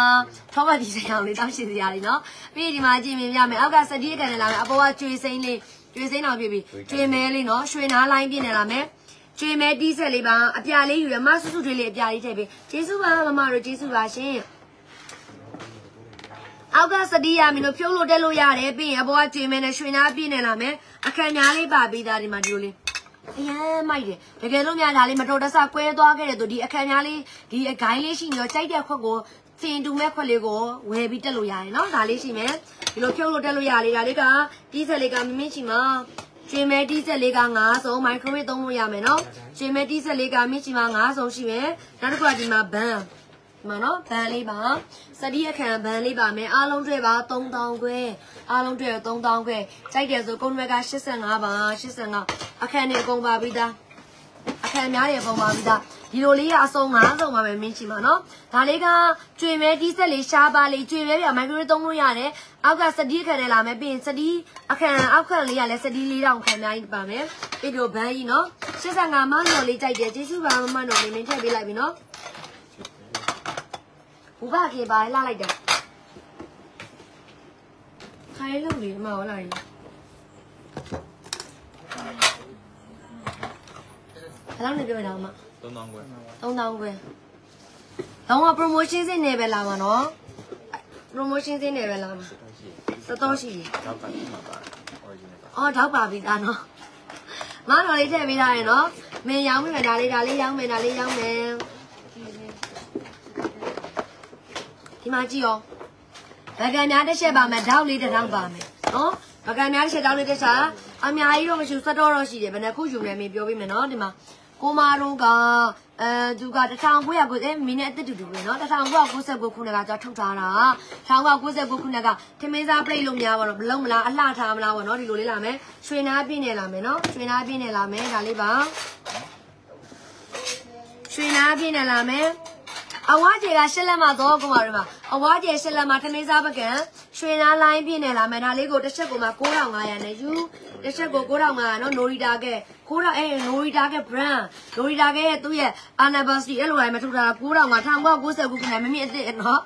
ထောပတ်ဒီစိမ်းရောင်လေးတောင်းရှိစရာလေးနော်ပြီးဒီမှာကြည့်မြင်ပြမယ်အောက်ကစတီးအခန်းနဲ့လာမယ်အပေါ်ကကျွေစိမ်းလေးကျွေစိမ်းတော်ပြပြီကျွေမဲလေးနော်ရွှေနားလိုင်းပြည့်နေလာမယ်ကျွေမဲတီးဆက်လေးပါအပြာလေးယူရမဆူဆူတွေလေးအပြာလေးထည့်ပြီကျေးဇူးပါမမတို့ကျေးဇူးပါရှင် အောက်ကစတီးရမင်းတို့ဖြုတ်လို့တက်လို့ရတယ်ပြီးရင်အပေါ်ကကျွေမဲနဲ့ရွှေနားပြည့်နေလာမယ်အခန်းများလေးပါပြီးသားဒီမှာဒီလိုလေးအရန်မိုက်တယ်တကယ်လို့များဒါလေးမတော်တဆကွဲသွားခဲ့တယ်ဆိုဒီအခန်းများလေးဒီအဂိုင်းလေးရှိနေတော့ကြိုက်တဲ့ခွက်ကိုစင်တူမဲ့ခွက်လေးကိုဝယ်ပြီးတက်လို့ရတယ်နော်ဒါလေးရှိမယ်ဒီလိုဖြုတ်လို့တက်လို့ရလေဒါလေးကတီးဆက်လေးကမမင်းရှိမှာကျွေမဲတီးဆက်လေးက9ဆုံးမိုက်ခရိုဝေးသုံးလို့ရမယ်နော်ကျွေမဲတီးဆက်လေးကမင်းရှိမှာ9ဆုံးရှိမယ်နောက်တစ်ခုကဒီမှာဘန်ဒီ မှာနော်ဘန်လေးပါစတိအခန့်ဘန်လေးပါမယ်အားလုံးတွေ့ပါ3000ခွဲအားလုံးတွေ့3000ခွဲကြိုက်တယ်ဆိုကုန်းရွက်က85ပါ85အခန့်နေအကုန်ပါပြီးသားအခန့်များတွေအကုန်ပါပြီးသားဒီလိုလေးကအစုံ9စုံပါပဲမင်းချီမှာနော်ဒါလေးကကျွေမဲတီးဆက်လေးရှားပါလေးကျွေမဲပြမိုက်ခရိုသုံးလို့ရတယ်အောက်ကစတိအခန့်နဲ့လာမယ်ပြီးရင်စတိအခန့်အောက်ခန့်လေးကလည်းစတိလေးတောင်ခန့်များကြီးပါမယ်ပြီးတော့ဘန်းကြီးနော်85မန်းတော်လေးကြိုက်တယ်ကျေးဇူးပါမမတော်လေးမင်းထည့်ပေးလိုက်ပြီနော် ဘူဘကေပါလှလိုက်တာခိုင်းလို့လေအမဟုတ်လားကြီးဘယ်လောက်နေပြောတော့အမသုံးတောင်းခွဲ3000ခွဲလုံးဝ promotion စင်းနေပဲလာမှာနော် promotion စင်းနေပဲလာမှာတော့ရှိတော်တော်ရှိတယ်တော့ပတ်မှာပါ original ပါအော်ထောက်ပါပြီသားနော်မတော်လေးထည့်ပေးထားရင်နော်မင်းရောင်းမယ်ဒါလေးဒါလေးရောင်းမယ်ဒါလေးရောင်းမယ် ဒီမှာကြည့်ရောဗကန်များတစ်ချက်ပါမယ်ဓာတ်လေးတစ်ထောင်ပါမယ်နော်ဗကန်များတစ်ချက်ဓာတ်လေးတစ်ချက်အများကြီးတော့မရှိဘူးစက်တော့တော့ရှိတယ်ဘယ်နှခုယူလဲမင်းပြောပေးမယ်နော်ဒီမှာကိုမာတို့ကအဲသူက1990အဲမင်းနဲ့အသက်တူတူပဲเนาะ1999ခုနှစ်ကကြောထုတ်ထားတာ1999ခုနှစ်ကထမင်းစားပြိတ်လို့များပါတော့မလုံးမလားအလှထားမလားပေါ့เนาะဒီလိုလေးလာမယ်ရွှေနာပြည့်နေလာမယ်เนาะရွှေနာပြည့်နေလာမယ်ဒါလေးပါရွှေနာပြည့်နေလာမယ် အဝါကျေကရှက်လက်မှာသောကုမာတွေမှာအဝါကျေရှက်လက်မှာထမင်းစားပကံရွှေနာလိုင်းပြင်းနေလာမယ်ဒါလေးကိုတစ်ချက်ကိုမှ9500နဲ့ယူတစ်ချက်ကို9500နော်နိုရီတာကဲ9000အဲနိုရီတာကဲ brand နိုရီတာကဲရဲ့သူ့ရဲ့ anniversary အဲ့လိုတိုင်းမထုတ်တာ9500 1999ခုနဲ့မမြင့်အစ်စ်နော်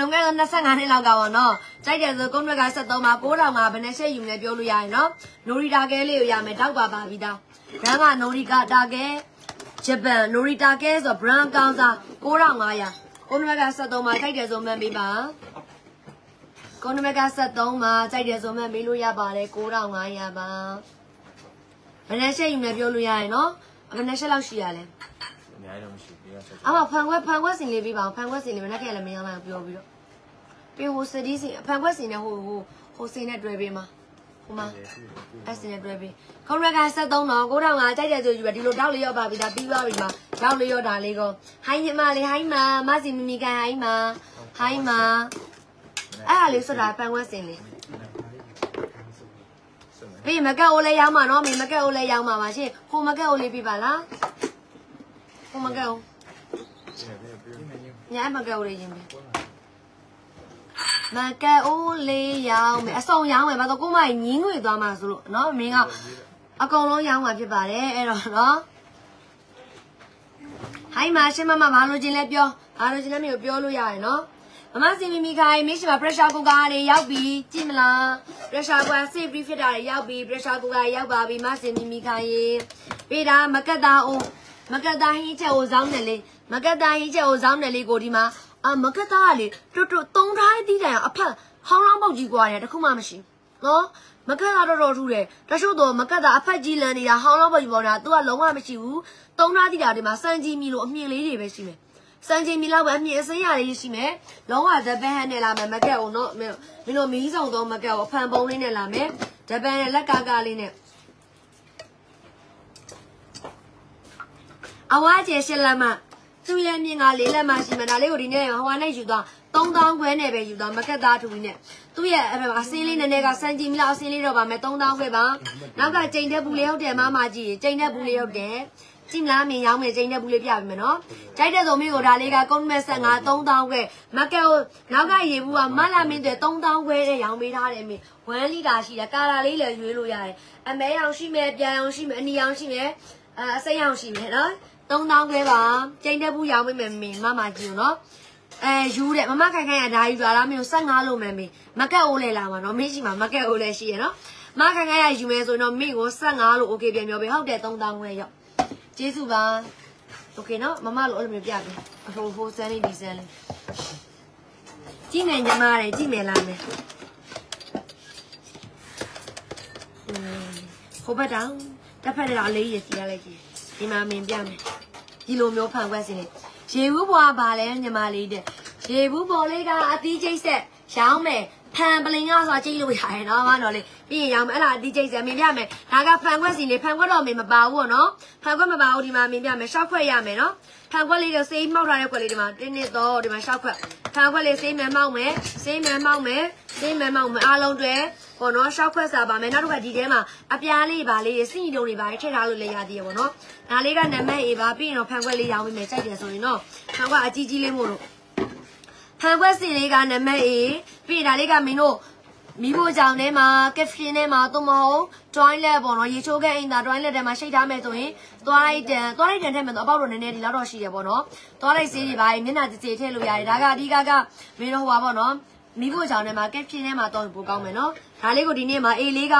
လုံငယ်25နှစ်လောက်ကပါနော်ကြိုက်တယ်ဆိုကုန်းတွေက73မှာ9000မှာဘယ်နဲ့ချက်ယူမလဲပြောလို့ရရင်နော်နိုရီတာကဲလေးကိုရမယ်တောက်ပါပါပြီးသားဒါကနိုရီကာတာကဲ ဂျပန်နိုရီတာကဲဆိုဘရန်ကောင်းစား9500ကုန်းရွက်က73မှာကြိုက်တယ်ဆိုမှတ်ပေးပါကုန်းရွက်က73မှာကြိုက်တယ်ဆိုမှတ်ပေးလို့ရပါတယ်9500ပါဘယ်နဲ့ဆက်ယူလဲပြောလို့ရရင်နော်ဘယ်နဲ့ဆက်လောက်ရှိရလဲအများကြီးတော့မရှိဘူးပြီးတော့ဆက်အမဖန်ခွက်ဖန်ခွက်စင်လေးပြီးပါအောင်ဖန်ခွက်စင်လေးမနေ့ကလည်းမရမ်းလိုက်ပြောပြီးတော့ပြီးဟိုစတီးစင်ဖန်ခွက်စင်နဲ့ဟိုဟိုဟိုစင်နဲ့တွဲပေးမှာဟိုမှာအဲ့စင်နဲ့တွဲပေး ခုံရက73တော့9500ကြိုက်တယ်ဆိုယူပဲဒီလိုတောက်လေးရောက်ပါပြီဒါပြီးသွားပြီမှာတောက်လေးရောက်တာလေးကိုဟိုင်းညီမလေးဟိုင်းမမစီမီမီကန်ဟိုင်းမဟိုင်းမအဲ့ဒါလေးဆိုတာပန်ဝက်စင်လေးပြီးမကက်အိုးလေးရောက်မှာနော်မီမကက်အိုးလေးရောက်မှာပါရှင်ဟိုမကက်အိုးလေးပြပါလားဟိုမကက်အိုးညမကက်အိုးလေးရင်ပြီမကအိုးလေးရောင်းမယ်အစုံရောင်းမယ်ဘာလို့ကိုမကြီးငွေသွားမှာဆိုလို့နော်မင်းက အကုန်လုံးရောင်းမှာဖြစ်ပါတယ်အဲ့တော့เนาะဟိုင်းမှာရှင်းမမဘာလို့ချင်းလဲပြောဘာလို့ချင်းလဲမျိုးပြောလို့ရတယ်เนาะမမစီမီမီခိုင်မင်းရှိမှာ pressure cooker တွေရောက်ပြီကြည့်မလား pressure cooker save free ဖြစ်တာတွေရောက်ပြီ pressure cooker ရောက်ပါပြီမစီမီမီခိုင်ရေပြီးတာမကက်သားအိုးမကက်သားဟင်းချက်ကိုစောင်းတယ်လေမကက်သားဟင်းချက်ကိုစောင်းတယ်လေကိုဒီမှာအာမကက်သားကလေတွတ်တွတ်သုံးထားတဲ့တီးတိုင်အဖက်ဟောင်းဟောင်းပေါက်ကြီးกว่าတယ်တခုမှမရှိနော် မကက်သားတော့တော့ထူးတယ်တချို့တော့မကက်သားအဖက်ကြီးလန်နေတာဟောင်းဟောင်းပေါက်ကြီးပေါ်နေတာ तू ကလုံးဝမရှိဘူးသုံးထားတီးတာဒီမှာစံကြီးမီလို့အမြင့်လေးတွေပဲရှိမယ်စံချိန်မီလောက်ပဲအမြင့်အစင်းရလေးရှိမယ်။လုံးဝဂျပန်ဟန်နဲ့လာမယ်မကက်အောင်နော်မင်းမင်းတို့မီးဆောင်တော့မကက်အောင်အဖန်ပုံးလေးနဲ့လာမယ်။ဂျပန်ရဲ့လက်ကကလေးနဲ့အဝါကျဲရှစ်လက်မသူ့ရဲ့မြင်ကလေးလက်မရှိမှဒါလေးကိုဒီနေ့ဟိုကနေယူသွား3000ခွဲနဲ့ပဲယူသွားမကက်သားထူကြီးနဲ့ သူ့ရဲ့အဲ့အစင်းလေးနည်းနည်းကစံချိန်မီလောက်အစင်းလေးတော့ပါမယ်3000ခွဲပါနောက်ကချိန်တဲ့ဘူးလေးဟုတ်တယ်မမကြီးချိန်တဲ့ဘူးလေးဟုတ်တယ်ကြည့်မလားမင်းရောင်းမယ်ချိန်တဲ့ဘူးလေးပြပေးမယ်နော်ကြိုက်တဲ့ဆိုမင်းကိုဒါလေးကကုန်းမဲ့ဆက်ငါ3000ခွဲမကက်ကိုနောက်ကရေဘူးကမလာမင်းတွေ3000ခွဲတဲ့ရောင်းပေးထားတယ်မင်း1လီတာရှိတယ်ကာလာလေးလည်းရွေးလို့ရတယ်အမဲရောင်ရှိမယ်ပြန်ရောင်ရှိမယ်အနီရောင်ရှိမယ်အဲအစိမ်းရောင်ရှိမယ်နော်3000ခွဲပါချိန်တဲ့ဘူးရောင်းပေးမယ်မင်းမမကြီးကိုနော် အဲယူတဲ့မမခိုင်ခိုင်ကဒါယူလာလားမင်း15လို့မယ်မင်းမကက်အိုးလဲလာမှာနော်မင်းရှိမှာမကက်အိုးလဲရှိရနော်မခိုင်ခိုင်ကယူမယ်ဆိုရင်တော့မင်းကို15လို့ okay ပြန်ပြောပေးဟုတ်တယ်3000ခွဲရောက်ကျေးဇူးပါ okay နော်မမလို့အဲ့လိုမျိုးပြပေးအဟိုဟိုစမ်းလေးဒီစမ်းလေးကြည့်မယ်ညီမလေးကြည့်မယ်လားမယ်ဟိုဘက်တောင်တစ်ဖက်တောင်အလေးရစီရလိုက်ကြည့်ဒီမှာမင်းပြမယ်ဒီလိုမျိုးဖန်ခွက်စင်းလေး ရေဘူးဘွားပါလဲညီမလေးတဲ့ရေဘူးပေါ်လေးကအသီးကျိတ်ဆက်ရောင်းမယ်ဖန်ပလင်ကဆိုကြိတ်လို့ရတယ်နော်မနော်လေပြီးရင်ရောင်းမယ်အဲ့ဒါအသီးကျိတ်ဆက်မင်းပြမယ်ဒါကဖန်ခွက်စီလေးဖန်ခွက်တော့မင်းမပါဘူးပေါ့နော်ဖန်ခွက်မပါဘူးဒီမှာမင်းပြမယ်ရှောက်ခွက်ရမယ်နော်ဖန်ခွက်လေးကိုစေးမှောက်ထားတဲ့ခွက်လေးဒီမှာတင်းနှစ်တော့ဒီမှာရှောက်ခွက်ဖန်ခွက်လေးစေးမယ်မှောက်မယ်စေးမယ်မှောက်မယ်စေးမယ်မှောက်မယ်အားလုံးတွေ ပေါ့နော်ရှောက်ခွက်စားပါမယ်နောက်တစ်ခါဒီထဲမှာအပြားလေးပါလေးစီတုံတွေပါထည့်ထားလို့လည်းရသေးရပေါ့နော်ဒါလေးကနံပါတ် A ပါပြီးရင်တော့ဖန်ခွက်လေးရောင်းပေးမယ်ကြိုက်တယ်ဆိုရင်တော့ဖန်ခွက်အကြီးကြီးလေးမို့လို့ဖန်ခွက်စင်လေးကနံပါတ် A ပြီးရင်ဒါလေးကမင်းတို့မိဖို့ကြောင်ထဲမှာကက်ဖရှင်ထဲမှာသို့မဟုတ် toilet ပေါ့နော်ရေချိုးခဲ့အိမ်သာ toilet ထဲမှာရှိတ်ထားမယ်ဆိုရင်သွားလိုက်တန်သွားလိုက်တန်ထည့်မယ်ဆိုအပေါက်တော့နည်းနည်းဒီလောက်တော့ရှိတယ်ပေါ့နော်သွားလိုက်စေးတွေပါမျက်နှာကြည်ကြည်ထည့်လို့ရတယ်ဒါကအဓိကကမင်းတို့ဟိုပါပေါ့နော်မိဖို့ကြောင့်ထဲမှာကက်ဖြင်းထဲမှာတော့ပိုကောင်းမယ်နော် ဒါလေးကိုဒီနေ့မှာ A လေးက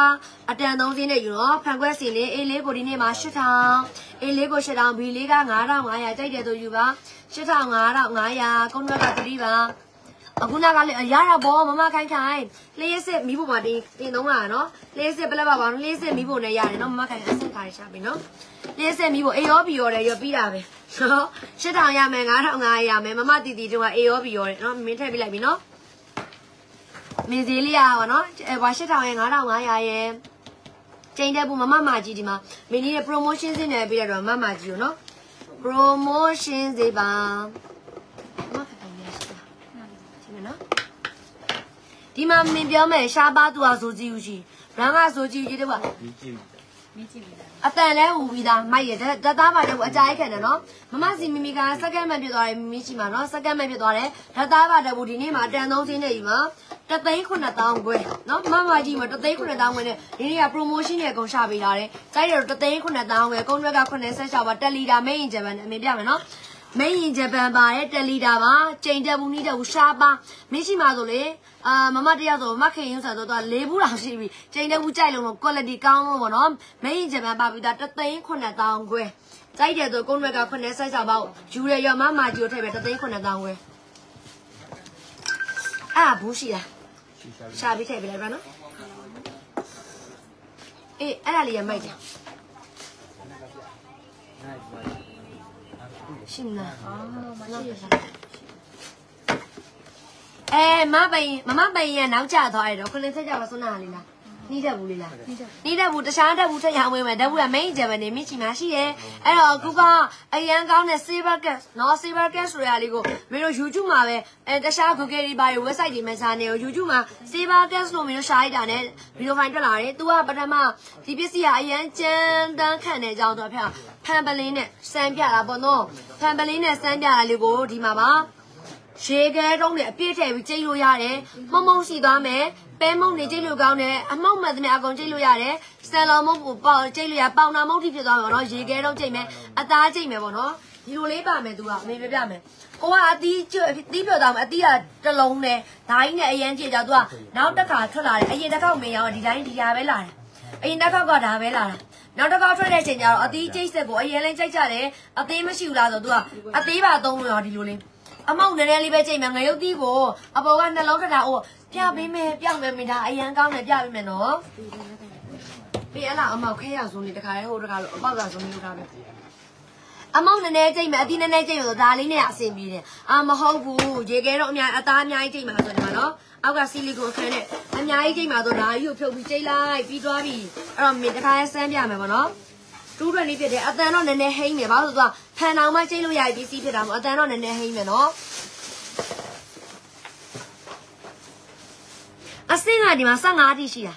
အတန်3စင်းနဲ့ယူတော့ဖန်ခွက်စီလေး A လေးကိုဒီနေ့မှာ8000 A လေးကို8000 B လေးက9500ကြိုက်တယ်ဆိုယူပါ8500ကုန်းဘက်က3ပါအခုနကလည်းရတာဗောမမခိုင်းခိုင်းလျှက်စစ်မိဖို့မှာတင်တင်သုံးလာနော်လျှက်စစ်ပလက်ပါပါလျှက်စစ်မိဖို့နဲ့ရတယ်နော်မမခိုင်းအဆင့်ခါရရှာပြီနော်လျှက်စစ်မိဖို့ A ရော B ရောတယ်ရောပြီးတာပဲနော်8000ရမယ်9500ရမယ်မမတီတီတို့က A ရော B ရောတယ်နော်မင်းထည့်ပြလိုက်ပြီနော် မင်းစည်းလေးရပါနော်အဲဘာ8000ရဲ့9500ရဲ့ချိန်တဲ့ဘူးမမမကြီးဒီမှာမင်းကြီးရဲ့ promotion စင်းနေပြီးတော့မမကြီးရောနော် promotion စေပါမဖတ်တယ်ရရှိတာဒီမနော်ဒီမှာမင်းပြောမယ်ရှားပါသူဟာဆိုကြည့်ဦးရှိရန်ကဆိုကြည့်ကြည့်တော့ဒီကြည့်မင်းကြည့်ပြီလား အတန်လဲဟူပြီးသားမိုက်ရဓာတ်သားပါတော့အကြိုက်ခံတယ်နော်မမစီမီမီကစက္ကန့်မှဖြစ်သွားတယ်မမီရှိမှာနော်စက္ကန့်မှဖြစ်သွားတယ်ဓာတ်သားပါတော့ဒီနေ့မှာအတန်သုံးစင်းနေပြီမှာတသိန်း9000ခွဲနော်မမကြီးမှာတသိန်း9000ခွဲနဲ့ဒီနေ့က promotion နဲ့အကုန်ရှာပေးလာတယ်ကြိုက်တယ်တသိန်း9000ခွဲကုန်းရွက်က86ပါတက်လီတာမိန်ဂျပန်အမေပြမယ်နော် မိန်ဂျပန်ပါရဲ့တက်လီတာပါချိန်တက်ဘူးနီးတက်ဘူးရှားပါမရှိမှာဆိုလေအာမမတယောက်ဆိုမခင်ရုံးဆိုတော့လေးဘူးတောင်ရှိပြီချိန်တက်ဘူးကြိုက်လို့ quality ကောင်းလို့ပေါ့နော်မိန်ဂျပန်ပါပြီးသားတသိန်း9000ခွဲကြိုက်တယ်ဆိုကုန်းရွက်က86ပါယူရရမမကြီးကိုထည့်ပဲတသိန်း9000ခွဲအာဘူးရှိလားရှိစားပြီးရှာပြီးထည့်ပေးလိုက်ပါနော်အေးအဲ့ဒါလေးရမိုက်တယ် ရှိမလားအာမရှိရစားအဲမပိုင်မမပိုင်ရနောက်ကျသွားတယ်တော့ခလင်းဆက်ကြပါစွန်းနာလေးလား နှီးတတ်ဘူးလေးလားနှီးတတ်နှီးတတ်ဘူးတခြားတတ်ဘူးထက်ရအောင်ဝင်မယ်တတ်ဘူးက main ဂျပန်နေမြင့်ချီမှာရှိတယ်အဲ့တော့အခုကအရန်ကောင်းတဲ့ saber gas နော် saber gas ဆိုရလေးကိုမင်းတို့ YouTube မှာပဲအဲတခြား Google တွေပါရ website တွေမှာရှာနေရော YouTube မှာ saber gas လို့မင်းတို့ရှာလိုက်တာနဲ့ဗီဒီယိုဖိုင်တက်လာတယ်။ तू ကပထမဒီပစ္စည်းကအရန်ကြမ်းတမ်းခံတဲ့အကြောင်းတော့ဖေဖန်ပလင်းနဲ့စမ်းပြတာပေါ့နော်။ဖန်ပလင်းနဲ့စမ်းပြတာလေးကိုဒီမှာပါရေခဲတုံးနဲ့အပြည့်ထည့်ပြီးကျိတ်လို့ရတယ်။မုံမုံစီသွားမယ်။ ပဲမုံနေကြိတ်လို့ကောင်းတယ်အမောက်မှန်သမျှအကုန်ကြိတ်လို့ရတယ်ဆယ်လောင်မုံကိုပေါကြိတ်လို့ရပေါင်နာမုံထိဖြစ်သွားမှာနော်ရေခဲတော့ကြိတ်မယ်အသားကြိတ်မယ်ပေါ့နော်ဒီလိုလေးပါမယ်သူကအမေပြပြမယ်ကိုကအတီးတီးပြောတာမအတီးကတလုံးနဲ့ဒိုင်းနဲ့အရန်ကြည့်ကြသူကနောက်တစ်ခါထွက်လာတယ်အရင်တစ်ခေါက်မေရောဒီတိုင်းဒီရာပဲလာတယ်အရင်တစ်ခေါက်ကဒါပဲလာတာနောက်တစ်ခေါက်ထွက်တဲ့အချိန်ကျတော့အသေးကျိတ်ဆက်ကိုအရင်လဲကြိုက်ကြတယ်အသေးမရှိဘူးလားဆိုတော့ तू ကအသေးပါသုံးလို့ရောဒီလိုလေးအမောက်နည်းနည်းလေးပဲကြိတ်မယ်ငရုတ်သီးကိုအပေါ်ကနှလုံးထတာဟို ပြပေးမယ်ပြမယ်မင်းဒါအရန်ကောင်းတယ်ပြပေးမယ်နော်။ပြီးအဲ့လားအမောက်ခဲရဆုံးနေတခါလေဟိုတခါလို့အပေါက်ကဆုံးနေလို့ထားပဲ။အမောက်နည်းနည်းချိန်မယ်အသီးနည်းနည်းချိန်လို့ဒါလေးနဲ့အဆင်ပြေတယ်။အာမဟုတ်ဘူးရေခဲတော့အများအသားအများကြီးချိန်မှာဆိုတယ်မနော်။အောက်ကဆီလီကွန်ခန်းနဲ့အများကြီးချိန်မှာဆိုဒါကြီးကိုဖြုတ်ပြီးချိန်လိုက်ပြီးသွားပြီ။အဲ့တော့မင်းတခါဆန်းပြမယ်ပေါ့နော်။တူးထွက်လေးဖြစ်တယ်အတန်တော့နည်းနည်းဟိမ့်နေဘာလို့ဆိုတော့ဖန်အောင်မှချိန်လို့ရပြီပစ္စည်းဖြစ်တာမို့အတန်တော့နည်းနည်းဟိမ့်မယ်နော် အစင်းကဒီမှာ15အထိရှိတာ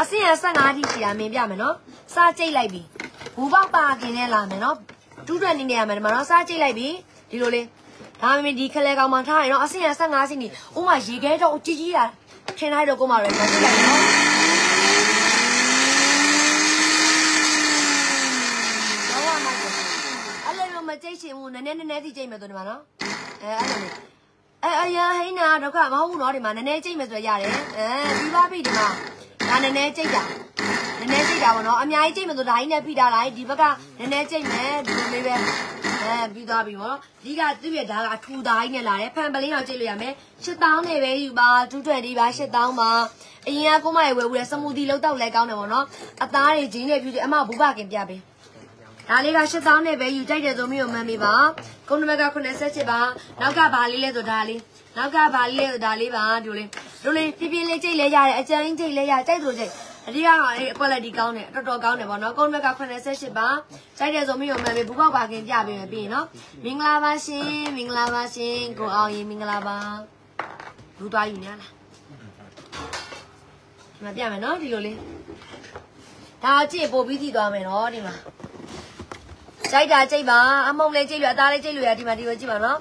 အစင်းက15အထိရှိတာမင်းပြမယ်နော်စားကြိတ်လိုက်ပြီဘူပေါက်ပါกินနဲ့လာမယ်နော်တူးထွက်နေနေရမယ်ဒီမှာနော်စားကြိတ်လိုက်ပြီဒီလိုလေးဒါမှမဟုတ်ဒီခလဲကောင်မှထားရင်နော်အစင်းက15စီနေဥမာရေခဲတော့ကြီးကြီးတာထင်လိုက်တော့ကိုမရဲမကြည့်လိုက်နော်တော့မှမကြည့်အဲ့လိုမျိုးမကြိတ်ချင်ဘူးနည်းနည်းနည်းနည်းစီကြိတ်မယ်ဆိုဒီမှာနော်အဲအဲ့လိုလေး အဲအရန်ဟိန်းနာဒုက္ခမဟုတ်ဘူးနော်ဒီမှာနည်းနည်းကြိတ်မယ်ဆိုရရတယ်အဲပြီးပါပြီဒီမှာဒါနည်းနည်းကြိတ်တာနည်းနည်းကြိတ်တာပေါ့နော်အများကြီးကြိတ်မယ်ဆိုဒါကြီးနဲ့ဖိတာလိုက်ဒီဘက်ကနည်းနည်းကြိတ်မယ်ဒီလိုလေးပဲအဲပြီးသွားပြီပေါ့ဒီကသူ့ရဲ့ဒါကအထူသားကြီးနဲ့လာတယ်ဖန်ပလင်းအောင်ကြိတ်လို့ရမယ်8000နဲ့ပဲယူပါ220ပါ8000ပါအရင်ကကိုမရေဝယ်ဘူးလေစမူတီလောက်တော့လဲကောင်းတယ်ပေါ့နော်အသားတွေဂျင်းနဲ့ဖြူတယ်အမဘူဘကင်ပြပေး ဒါလေးက8000နဲ့ပဲယူကြိုက်တဲ့သုံးမျိုးမှန်ပြီပါကုန်းနံပါတ်က87ပါနောက်ကဘာလေးလဲဆိုဒါလေးနောက်ကဘာလေးလဲဆိုဒါလေးပါဒီလိုလေးဒီလိုလေးပြပြလေးကြိတ်လဲရတယ်အကျဉ်းကြိတ်လဲရကြိုက်လို့ကြိတ်အဓိကကအဲ့ quality ကောင်းတယ်တော်တော်ကောင်းတယ်ပေါ့နော်ကုန်းနံပါတ်က88ပါကြိုက်တဲ့သုံးမျိုးမှန်ပြီဘူးပေါက်ပါခင်ပြပေးမယ်ပြီးရင်နော်မင်္ဂလာပါရှင်မင်္ဂလာပါရှင်ကိုအောင်ရင်မင်္ဂလာပါဘူးသွားယူနေလားဒီမှာပြမယ်နော်ဒီလိုလေးဒါကြည့်ပို့ပြီးကြည့်သွားမယ်နော်ဒီမှာ ကြိုက်တာကြိတ်ပါအမုံလေးကြိတ်လို့အသားလေးကြိတ်လို့ရဒီမှာဒီလိုကြည့်ပါနော်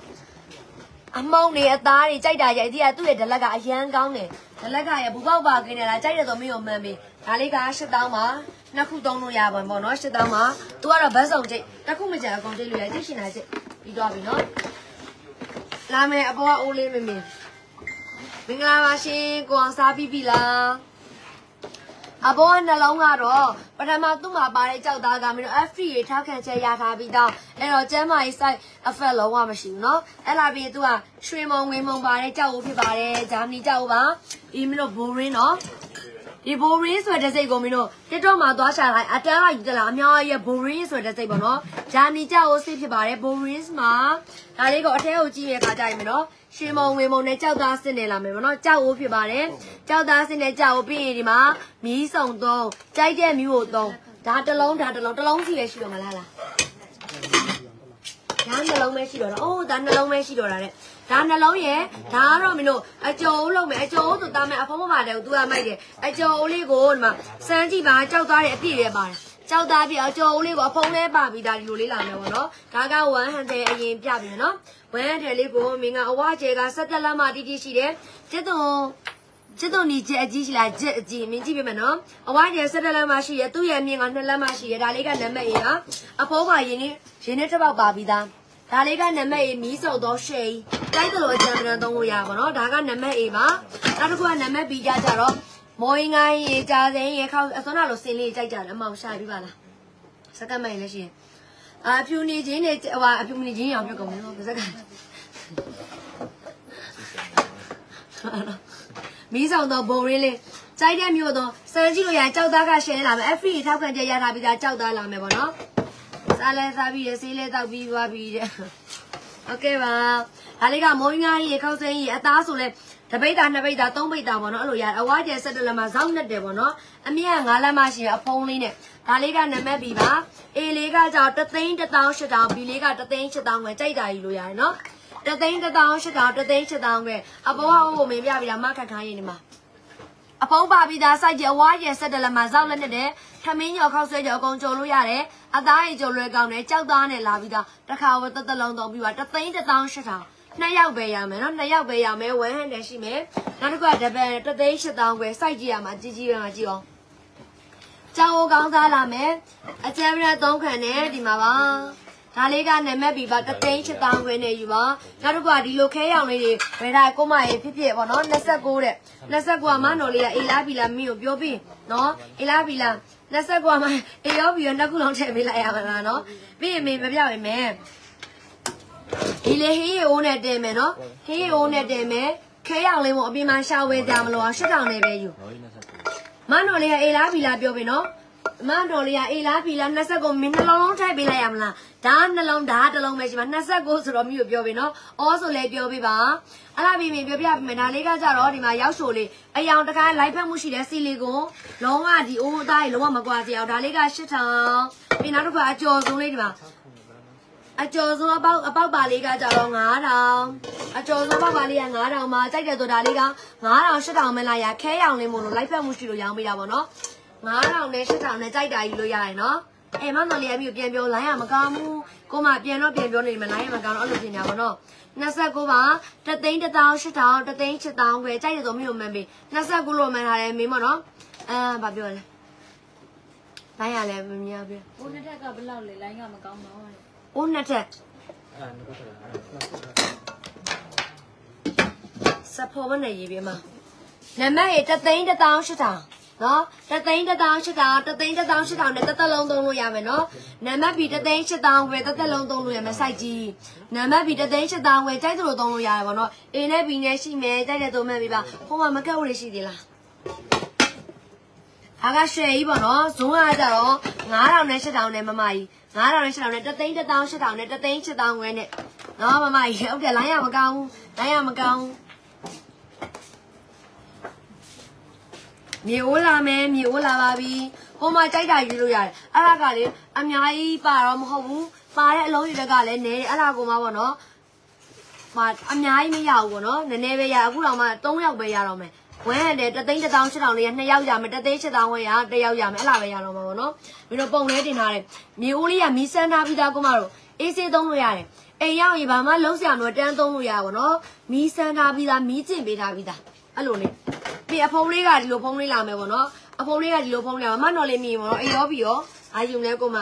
အမုံနေအသားတွေကြိုက်တာကြိုက်ဒီကသူ့ရဲ့ဒလက်ကအရန်ကောင်းတယ်ဒလက်ကရဘူပေါက်ပါခင်းနေလားကြိုက်တယ်ဆိုမင်းကိုမှန်ပြီဒါလေးက8000ပါနှစ်ခုသုံးလို့ရပါဘောနော်8000ပါသူကတော့ဘတ်စုံကြိတ်တစ်ခုမကြအကုန်ကြိတ်လို့ရကြိတ်ရှင်တာကြိတ်ပြီးသွားပြီနော်လာမယ်အပေါ်ကအိုးလေးမင်းမင်းမင်္ဂလာပါရှင်ကိုအောင်စားပြီးပြီလား အဘောကနှလုံးကတော့ပထမသူ့မှာပါတဲ့ကြောက်သားကမင်းတို့ F3 ရေထောက်ခံချက်ရထားပြီးတော့အဲ့တော့ကျမ်းမာရေး site effect လုံးဝမရှိဘူးเนาะအဲ့လာပြီးသူကရွှေမုံငွေမုံပါတဲ့ကြောက်ဦးဖြစ်ပါတယ်ဂျာမနီကြောက်ဦးပါဒီမင်းတို့ဘိုရင်းเนาะ ဒီဘိုရင်းဆိုတဲ့စိတ်ကိုမင်းတို့ TikTok မှာသွားရှာလိုက်အတန်းလိုက်ကြလားအများကြီးဘိုရင်းဆိုတဲ့စိတ်ပေါ့နော်ဂျာမနီကြောက်ဦးစိတ်ဖြစ်ပါတယ်ဘိုရင်းမှာဒါလေးကိုအထဲကိုကြည့်ရခါကြရင်မနော်ရွှေမုံငွေမုံနဲ့ကြောက်သားစစ်နေလာမယ်ပေါ့နော်ကြောက်ဦးဖြစ်ပါတယ်ကြောက်သားစစ်နဲ့ကြောက်ဦးပြီးရင်ဒီမှာမီးစုံသုံးကြိုက်တဲ့မီးကိုသုံးဒါတစ်လုံးဒါတစ်လုံးတစ်လုံးစီလည်းရှိတော့မလားလားဒါနှလုံးပဲရှိတော့တာအိုးဒါနှလုံးပဲရှိတော့တာတဲ့ ဒါနှလုံးရဲ့ဒါကတော့မင်းတို့အကျော်ဦးလုံးမယ်အကျော်ဦးဆိုသားမယ်အဖုံးမပါတယ်သူကမိုက်တယ်အကျော်ဦးလေးကိုဒီမှာစမ်းကြည့်ပါကြောက်သားရဲ့အပြည့်ရဲပါတယ်ကြောက်သားပြအကျော်ဦးလေးကိုအဖုံးလဲပါပြီးသားဒီလိုလေးလာမယ်ပေါ့နော်ဒါက100အရင်ပြပြီနော်100လေးကိုမင်းကအဝကျဲက17လမ်းမှတီးတီးရှိတယ်ကျက်သွန်ကျက်သွန်ဒီကျက်အကြီးရှိလားကျက်အကြီးမင်းကြည့်ပြမယ်နော်အဝကျဲ17လမ်းမှရှိရသူ့ရဲ့မြင်က2လမ်းမှရှိရဒါလေးကနံပါတ် A ကအဖိုးပါရင်းနေရင်းနေတစ်ပေါက်ပါပြီးသား ဒါလေးကနံပါတ် A မီးစုံတော့ရှေးတိုက်တယ်လို့အကြံဉာဏ်သုံးလို့ရပါတော့ဒါကနံပါတ် A ပါနောက်တစ်ခုကနံပါတ် B ကြကြတော့မော်ရင်ငိုင်းရေကြာစင်ရေခောက်အစွမ်းနာလို့စင်လေးကြိုက်ကြတယ်အမောင်ရှာပြပါလားစကတ်မိုင်လည်းရှိရင်အာဖြူနေခြင်းနဲ့ဟိုအဖြူနေခြင်းရောင်ပြုတ်ကုန်တယ်နော်ပါစကတ်မီးဆောင်တော့ဘုံရင်းလေးကြိုက်တဲ့မျိုးတော့စမ်းကြည့်လို့ရကြောက်သားကရှယ်လာမယ် F3 ထောက်ခံချက်ရထားပြီးသားကြောက်သားလာမယ်ပေါ့နော် စားလဲစားပြီးရဆေးလဲတောက်ပြီးသွားပြီးတဲ့ဟုတ်ကဲ့ပါဒါလေးကမုံငါးရေခောက်စင်းရေအသားဆိုလဲတပိတ်တာနှစ်ပိတ်တာသုံးပိတ်တာပေါ့နော်အဲ့လိုရအဝါကျဲဆက်တလက်မှာဇောက်နဲ့တယ်ပေါ့နော်အမြတ်ငါးလက်မှရှိအဖုံးလေးနဲ့ဒါလေးကနံပါတ်ပြီပါ A လေးကကြောင့်တသိန်း18000 B လေးကတသိန်း8000ပဲကြိုက်တာကြီးလို့ရတယ်နော်တသိန်း18000တသိန်း8000ပဲအပေါ်ဟိုမေးပြပြီလားမခက်ခိုင်းရင်ဒီမှာ အဖုံးပါပြီးသားစိုက်ကြအဝါကျဲဆက်တယ်လက်မှာဇောက်လက်နဲ့တယ်ထမင်းညော်ခောက်ဆွဲကြော်အကုန်ကြုံလို့ရတယ်အသားရေကြုံလွယ်ကောင်းတယ်ကြောက်သားနဲ့လာပြီးသားတစ်ခါဝတ်သက်သက်လုံးသုံးပြီးပါတသိန်း18000နှစ်ယောက်ပဲရမယ်နော်နှစ်ယောက်ပဲရမယ်ဝမ်းဟန်တယ်ရှိမယ်နောက်တစ်ခုကတပန်တသိန်း8000ပဲစိုက်ကြည့်ရမှာကြီးကြီးပဲမှာကြည့်အောင်ကြောင်ကောင်းသားလာမယ်အကျမ်းရသုံးခံနဲ့ဒီမှာပါ ဒါလေးကနံပါတ်ပြီပါတသိန်း8000ခွဲနဲ့ယူပါနောက်တစ်ခုကဒီလိုခဲရောင်လေးတွေဘယ်ဒါကိုမရေဖြစ်ဖြစ်ပေါ့နော်29တဲ့29ကမနော်လေးကအေလာဘီလာမင်းကိုပြောပြီးနော်အေလာဘီလာ29ကမအေရောဘီရောနှစ်ခုလုံးထည့်ပေးလိုက်ရမှာလားနော်ပြီးရင်မင်းမပြောက်ရင်မယ်ဒီလေဟေးရိုးနဲ့တင်မယ်နော်ဟေးရိုးနဲ့တင်မယ်ခဲရောင်လေးမို့အပြင်မှာရှာဝဲကြမလို့ရှစ်တောင်နဲ့ပဲယူဟောဒီနဲ့ဆက်မနော်လေးကအေလားဘီလာပြောပြီနော် မနော်လေးကအေလားဘီလာ20ကိုမင်းနှလုံးလုံးထိုက်ပေးလိုက်ရမလားဒါနှလုံးဒါတစ်လုံးပဲရှိမှာ29ဆိုတော့မြို့ပြောပြီနော်အောဆိုလဲပြောပြပါအဲ့ဒါပြီးပြီပြောပြပြီမယ်ဒါလေးကကြတော့ဒီမှာရောက်ရှိုလေးအယောင်တကားလိုက်ဖက်မှုရှိတဲ့စီလီကွန်လုံးဝဒီအိုးအသားကြီးလုံးဝမကွာစေအောင်ဒါလေးက8000ပြီးနောက်တစ်ခါအကျော်ဆုံးလေးဒီမှာအကျော်ဆုံးအပေါက်အပေါက်ပါလေးကကြတော့9000အကျော်ဆုံးပေါက်ပါလေးက9000မှာကြိုက်တယ်ဆိုဒါလေးက9000 8000မလားရခဲရောင်လေးမို့လို့လိုက်ဖက်မှုရှိလို့ရောင်းပေးတာပေါ့နော် 9000နဲ့8000နဲ့ကြိုက်တာယူလို့ရတယ်နော်အဲမတော်လေးအမျိုးပြန်ပြောလိုင်းရမကောင်းဘူးကိုမပြန်တော့ပြန်ပြောနေမှလိုင်းရမကောင်းတော့အဲ့လိုပြင်ညာပေါ့နော်29ပါတသိန်း18000တသိန်း8000ပဲကြိုက်တယ်ဆိုမြို့မှန်ပြီ29လို့မှန်ထားတယ်မင်းမနော်အာဘာပြောလဲလိုင်းရလဲမမြင်ဘူးဟိုနှစ်ထက်ကဘယ်လောက်လဲလိုင်းကမကောင်းတော့တဲ့အိုးနှစ်ထက်အဲ့ဒါကတော့စဖို့မနဲ့ရေးပြမှာနံပါတ်ရတသိန်း18000 နော်တသိန်း18000တသိန်း18000နဲ့တစ်သက်လုံးသုံးလို့ရမယ်နော်နံပါတ်ဘီတသိန်း8000ပဲတစ်သက်လုံးသုံးလို့ရမယ်စိုက်ကြီးနံပါတ်ဘီတသိန်း8000ပဲကြိုက်သလိုသုံးလို့ရတယ်ပေါ့နော် A နဲ့ B နဲ့ရှိမယ်ကြိုက်တဲ့သုံးမှတ်ပြပါဟိုမှာမကက်ဝရရှိသေးလားအားကရွှေကြီးပေါ့နော်ဇုံးကကြတော့9000နဲ့8000နဲ့မမကြီး9000နဲ့8000နဲ့တသိန်း18000နဲ့တသိန်း8000ခွဲနဲ့နော်မမကြီးဟုတ်တယ်လိုင်းရမကောင်းဘူးလိုင်းရမကောင်းဘူး မြေအိုးလာမယ်မြေအိုးလာပါပြီဟိုမှာကြိုက်တာယူလို့ရတယ်အဲ့ဒါကလေအများကြီးပါတော့မဟုတ်ဘူးပါတဲ့အလုံးတွေက်ကလည်းနည်းတယ်အဲ့ဒါကိုမှပေါ့နော်မှာအများကြီးမရဘူးပေါ့နော်နည်းနည်းပဲရအခုတော့မှ3ယောက်ပဲရတော့မယ်ဝမ်းရတယ်တသိန်းတစ်သောင်းရှစ်ထောင်လေးက2ယောက်ရမယ်တသိန်းရှစ်သောင်းဝယ်ရ1ယောက်ရမယ်အဲ့လားပဲရတော့မှာပေါ့နော်ပြီးတော့ပုံလေးတင်ထားတယ်မြေအိုးလေးကမီးစမ်းထားပြီးသားကိုမတို့အေးစေးသုံးလို့ရတယ်အိမ်ရောက်ရင်ဘာမှလုံးစရာမလိုတန်းသုံးလို့ရပါတော့မီးစမ်းထားပြီးသားမီးကျင့်ပေးထားပြီးသားအဲ့လိုလေး ပြီးအဖုံးလေးကဒီလိုဖုံးလေးလာမယ်ပေါ့နော်အဖုံးလေးကဒီလိုဖုံးလေးလာမနော်လေးမြင်ပေါ့နော်အေးရောပြီးရောအာယုံလဲကိုမ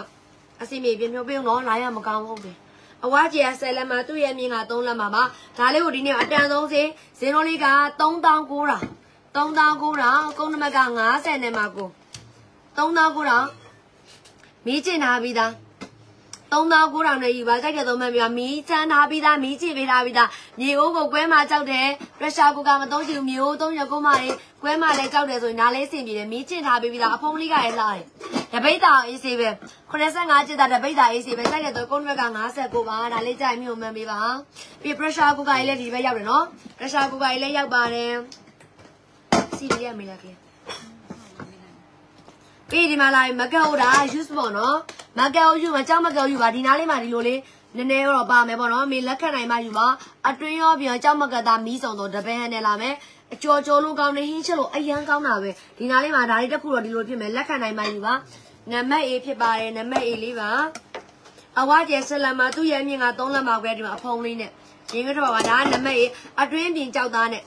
အစီမေပြင်ပြောပေးအောင်နော်လာရမကောင်းဟုတ်တယ်အဝါကျဆယ်လက်မှာသူ့ရဲ့မြင်က3လက်မှာပါဒါလေးကိုဒီနေ့အတန်ဆုံးစေဇင်းလုံးလေးက3900 3900ကုန်းနမက90နဲ့မှာကို3900မီးကျင်ထားပြီးသား 3900နဲ့ယူပါကြိုက်တဲ့သုံးမှန်ပြမီးချမ်းထားပြီးသားမီးကြည့်ပေးထားပြီးသားမြေအိုးကိုကွဲမှကြောက်တယ်ပရက်ရှာကူကမသုံးချင်ဘူးမြေအိုးသုံးရကိုမှလေးကွဲမှလည်းကြောက်တယ်ဆိုရင်ဒါလေးဆင်ပြေတယ်မီးကျင်ထားပေးပြီးသားအဖုံးလေးကလည်းလာတယ်တပိတ်တာအေးစေးပဲ85ကျစ်တာတပိတ်တာအေးစေးပဲကြိုက်တဲ့သုံးကုန်းဘက်က59ပါဒါလေးကြိုက်မြို့မှန်ပေးပါပြီးပရက်ရှာကူကလည်းဒီဘက်ရောက်တယ်နော်ပရက်ရှာကူကလည်းရောက်ပါတယ်စီရီရမေးလာခဲ့ ပြီးဒီမှာလာမကောက်တာ use ပေါ့နော်မကောက်ယူမကြောက်မကောက်ယူပါဒီနားလေးမှာဒီလိုလေးနည်းနည်းတော့ပါမယ်ပေါ့နော်မေလက်ခံနိုင်မှယူပါအတွင်းရောပြန်ကြောက်မကတာမီးဆောင်တော့တပန်းဟန်နဲ့လာမယ်အကျော်ကျော်လုံးကောင်းနေဟင်းချက်လို့အရန်ကောင်းတာပဲဒီနားလေးမှာဒါလေးတစ်ခုတော့ဒီလိုဖြစ်မယ်လက်ခံနိုင်မှယူပါနံပါတ် A ဖြစ်ပါတယ်နံပါတ် A လေးပါအဝါကျဲဆလမ်မှာသူ့ရဲ့အမြင့်က3လက်မှာပဲဒီမှာအဖုံးလေးနဲ့ရင်းကတော့ပါဒါကနံပါတ် A အတွင်းပြင်ကြောက်သားနဲ့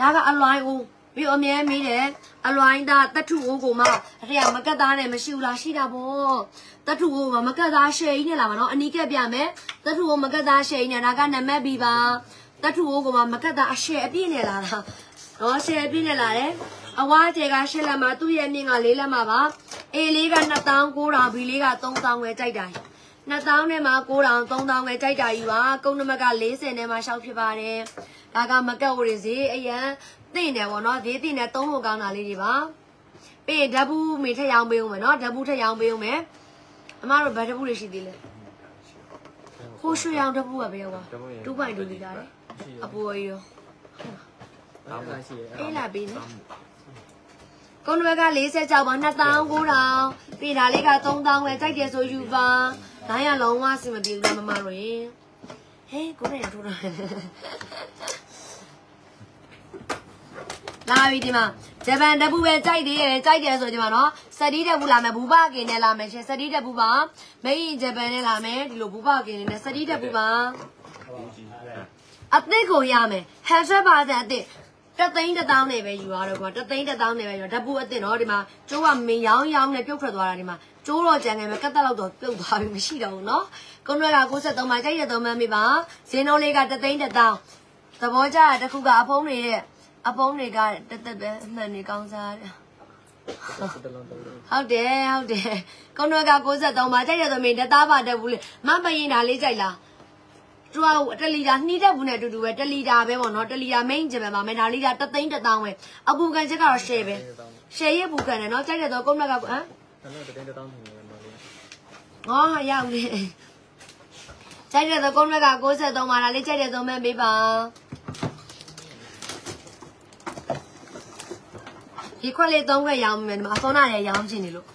ဒါကအလွိုင်းဦး ပြီးအမြဲမေးတယ်အလွိုင်းသားတထုအိုးကိုမှအထက်ကမကတ်သားနဲ့မရှိဘူးလားရှိတာပေါ့တထုအိုးကမကတ်သားရှယ်ကြီးနဲ့လာမှာနော်အနီးကက်ပြမယ်တထုအိုးမကတ်သားရှယ်ကြီးနဲ့ဒါကနံပါတ် B ပါတထုအိုးကမှမကတ်သားအရှယ်အပြည့်နဲ့လာတာနော်ရှယ်အပြည့်နဲ့လာတယ်အဝါကျဲကရှယ်လက်မှာသူ့ရဲ့မြင့်ကလေးလက်မှာပါ A လေးက2900 B လေးက3000ပဲကြိုက်တာ2000နဲ့မှ9000 3000ပဲကြိုက်တာယူပါကုန်းနမက40နဲ့မှရှောက်ဖြစ်ပါတယ်ဒါကမကတ်ဝရစီအရန် သိနေပေါ့နော်ဒီသိနေသုံးဖို့ကောင်းတာလေးတွေပါပြီးရင်ဓာတ်ဘူးမေထက်ရောင်းပေးဦးမယ်နော်ဓာတ်ဘူးထက်ရောင်းပေးဦးမယ်အမတို့ဗတ်ဓာတ်ဘူးတွေရှိသေးလဲဟိုရွှေရောင်ဓာတ်ဘူးကဘယ်ရောက်ပါ2.2လီတာလေအပေါ်ကြီးရောတောင်းတာရှိရဲ့အေးလာပြီနော်ကုန်းဘက်က46ပါ2900ပြည်တာလေးက3000ပဲကြိုက်တယ်ဆိုယူပါ900လုံးဝအဆင်မပြေဘူးလားမမတို့ရေဟဲကိုရရထိုးတာ လာပြီဒီမှာဂျပန်တပူပဲကြိုက်တယ်ကြိုက်တယ်ဆိုဒီမှာနော်စတီးတပူလာမယ်ဘူပကင်နဲ့လာမယ်ရှင်စတီးတပူပါမိတ်ဂျပန်နဲ့လာမယ်ဒီလိုဘူပကင်နဲ့စတီးတပူပါအသစ်ကိုရမယ်ဟန်ဆက်ပါတဲ့အသစ်တသိန်းတစ်သောင်းနဲ့ပဲယူရတော့ကွာတသိန်းတစ်သောင်းနဲ့ပဲယူဓာတ်ပူအသစ်နော်ဒီမှာကျိုးကမင်းရောင်းရောင်းနဲ့ပြုတ်ထွက်သွားတာဒီမှာကျိုးတော့ကြံငယ်ပဲကတ်တက်လောက်တော့ပြုတ်သွားပြီမရှိတော့ဘူးနော်ကုန်းရွက်က63မှာကြိုက်တဲ့သုံးမှန်းမိပါဈေးနှုန်းလေးကတသိန်းတစ်သောင်းသဘောကျတဲ့တစ်ခုကအဖုံးတွေရဲ့ အဖုံးတွေကတက်တက်ပဲအမှန်တွေကောင်းစားတယ်တလုံးတလုံးဟုတ်တယ်ဟုတ်တယ်ကုန်းရွက်က63မှာကြိုက်တဲ့သမီးတသားပါတက်ဘူးလေမမရင်တာလေးကြိုက်လားသူကတလီတာနှီးတက်ဘူးနဲ့အတူတူပဲတလီတာပဲပေါ့နော်တလီတာ main ကျင်ပဲပါမယ်ဒါလေးကတသိန်းတစ်သောင်းပဲအပူကန်ချက်ကတော့ share ပဲ share ရဲ့ပူကန်တယ်နော်ကြိုက်တဲ့တော့ကုန်းရွက်ကဟမ်အဲ့တော့တတင်းတောင်းနေတယ်မလေးငေါရောက်နေကြိုက်တဲ့တော့ကုန်းရွက်က63မှာဒါလေးကြိုက်တဲ့သုံးမဲ့ပေးပါ ဒီခွက်လေး၃ခွက်ရောင်းမယ်ဒီမှာအစောနာလည်းရောင်းချင်နေလို့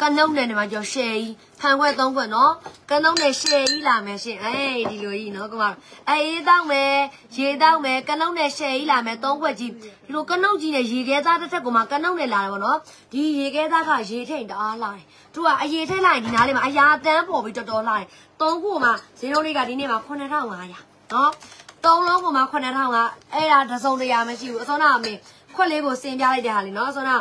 ကနုံနဲ့ဒီမှာကျော် share ကြီးဖန်ခွက်၃ခွက်နော်ကနုံနဲ့ share ကြီးလာမယ်ရှင်အေးဒီလိုကြီးနော်ကမအေးတောင်းမယ်ရေတောင်းမယ်ကနုံနဲ့ share ကြီးလာမယ်၃ခွက်ကြီးဒီလိုကနုံကြီးနဲ့ရေခဲသားတစ်ထက်ကမှကနုံနဲ့လာတယ်ပေါ့နော်ဒီရေခဲသားကရေထိန်တအားလာတယ်သူကအရေထိတ်လိုက်ဒီနားလေးမှာအရာတန်းပေါ်ပြီးတော်တော်လာတယ်၃ခုမှဈေးနှုန်းလေးကဒီနေ့မှာ9500နော်သုံးလုံးကမှ9500အဲ့ဒါတစ်စုံတရာမရှိဘူးအစောနာအမေ ခွက်လေးကိုစင်ပြလိုက်တဲ့ဟာလေးနော်အစောနာ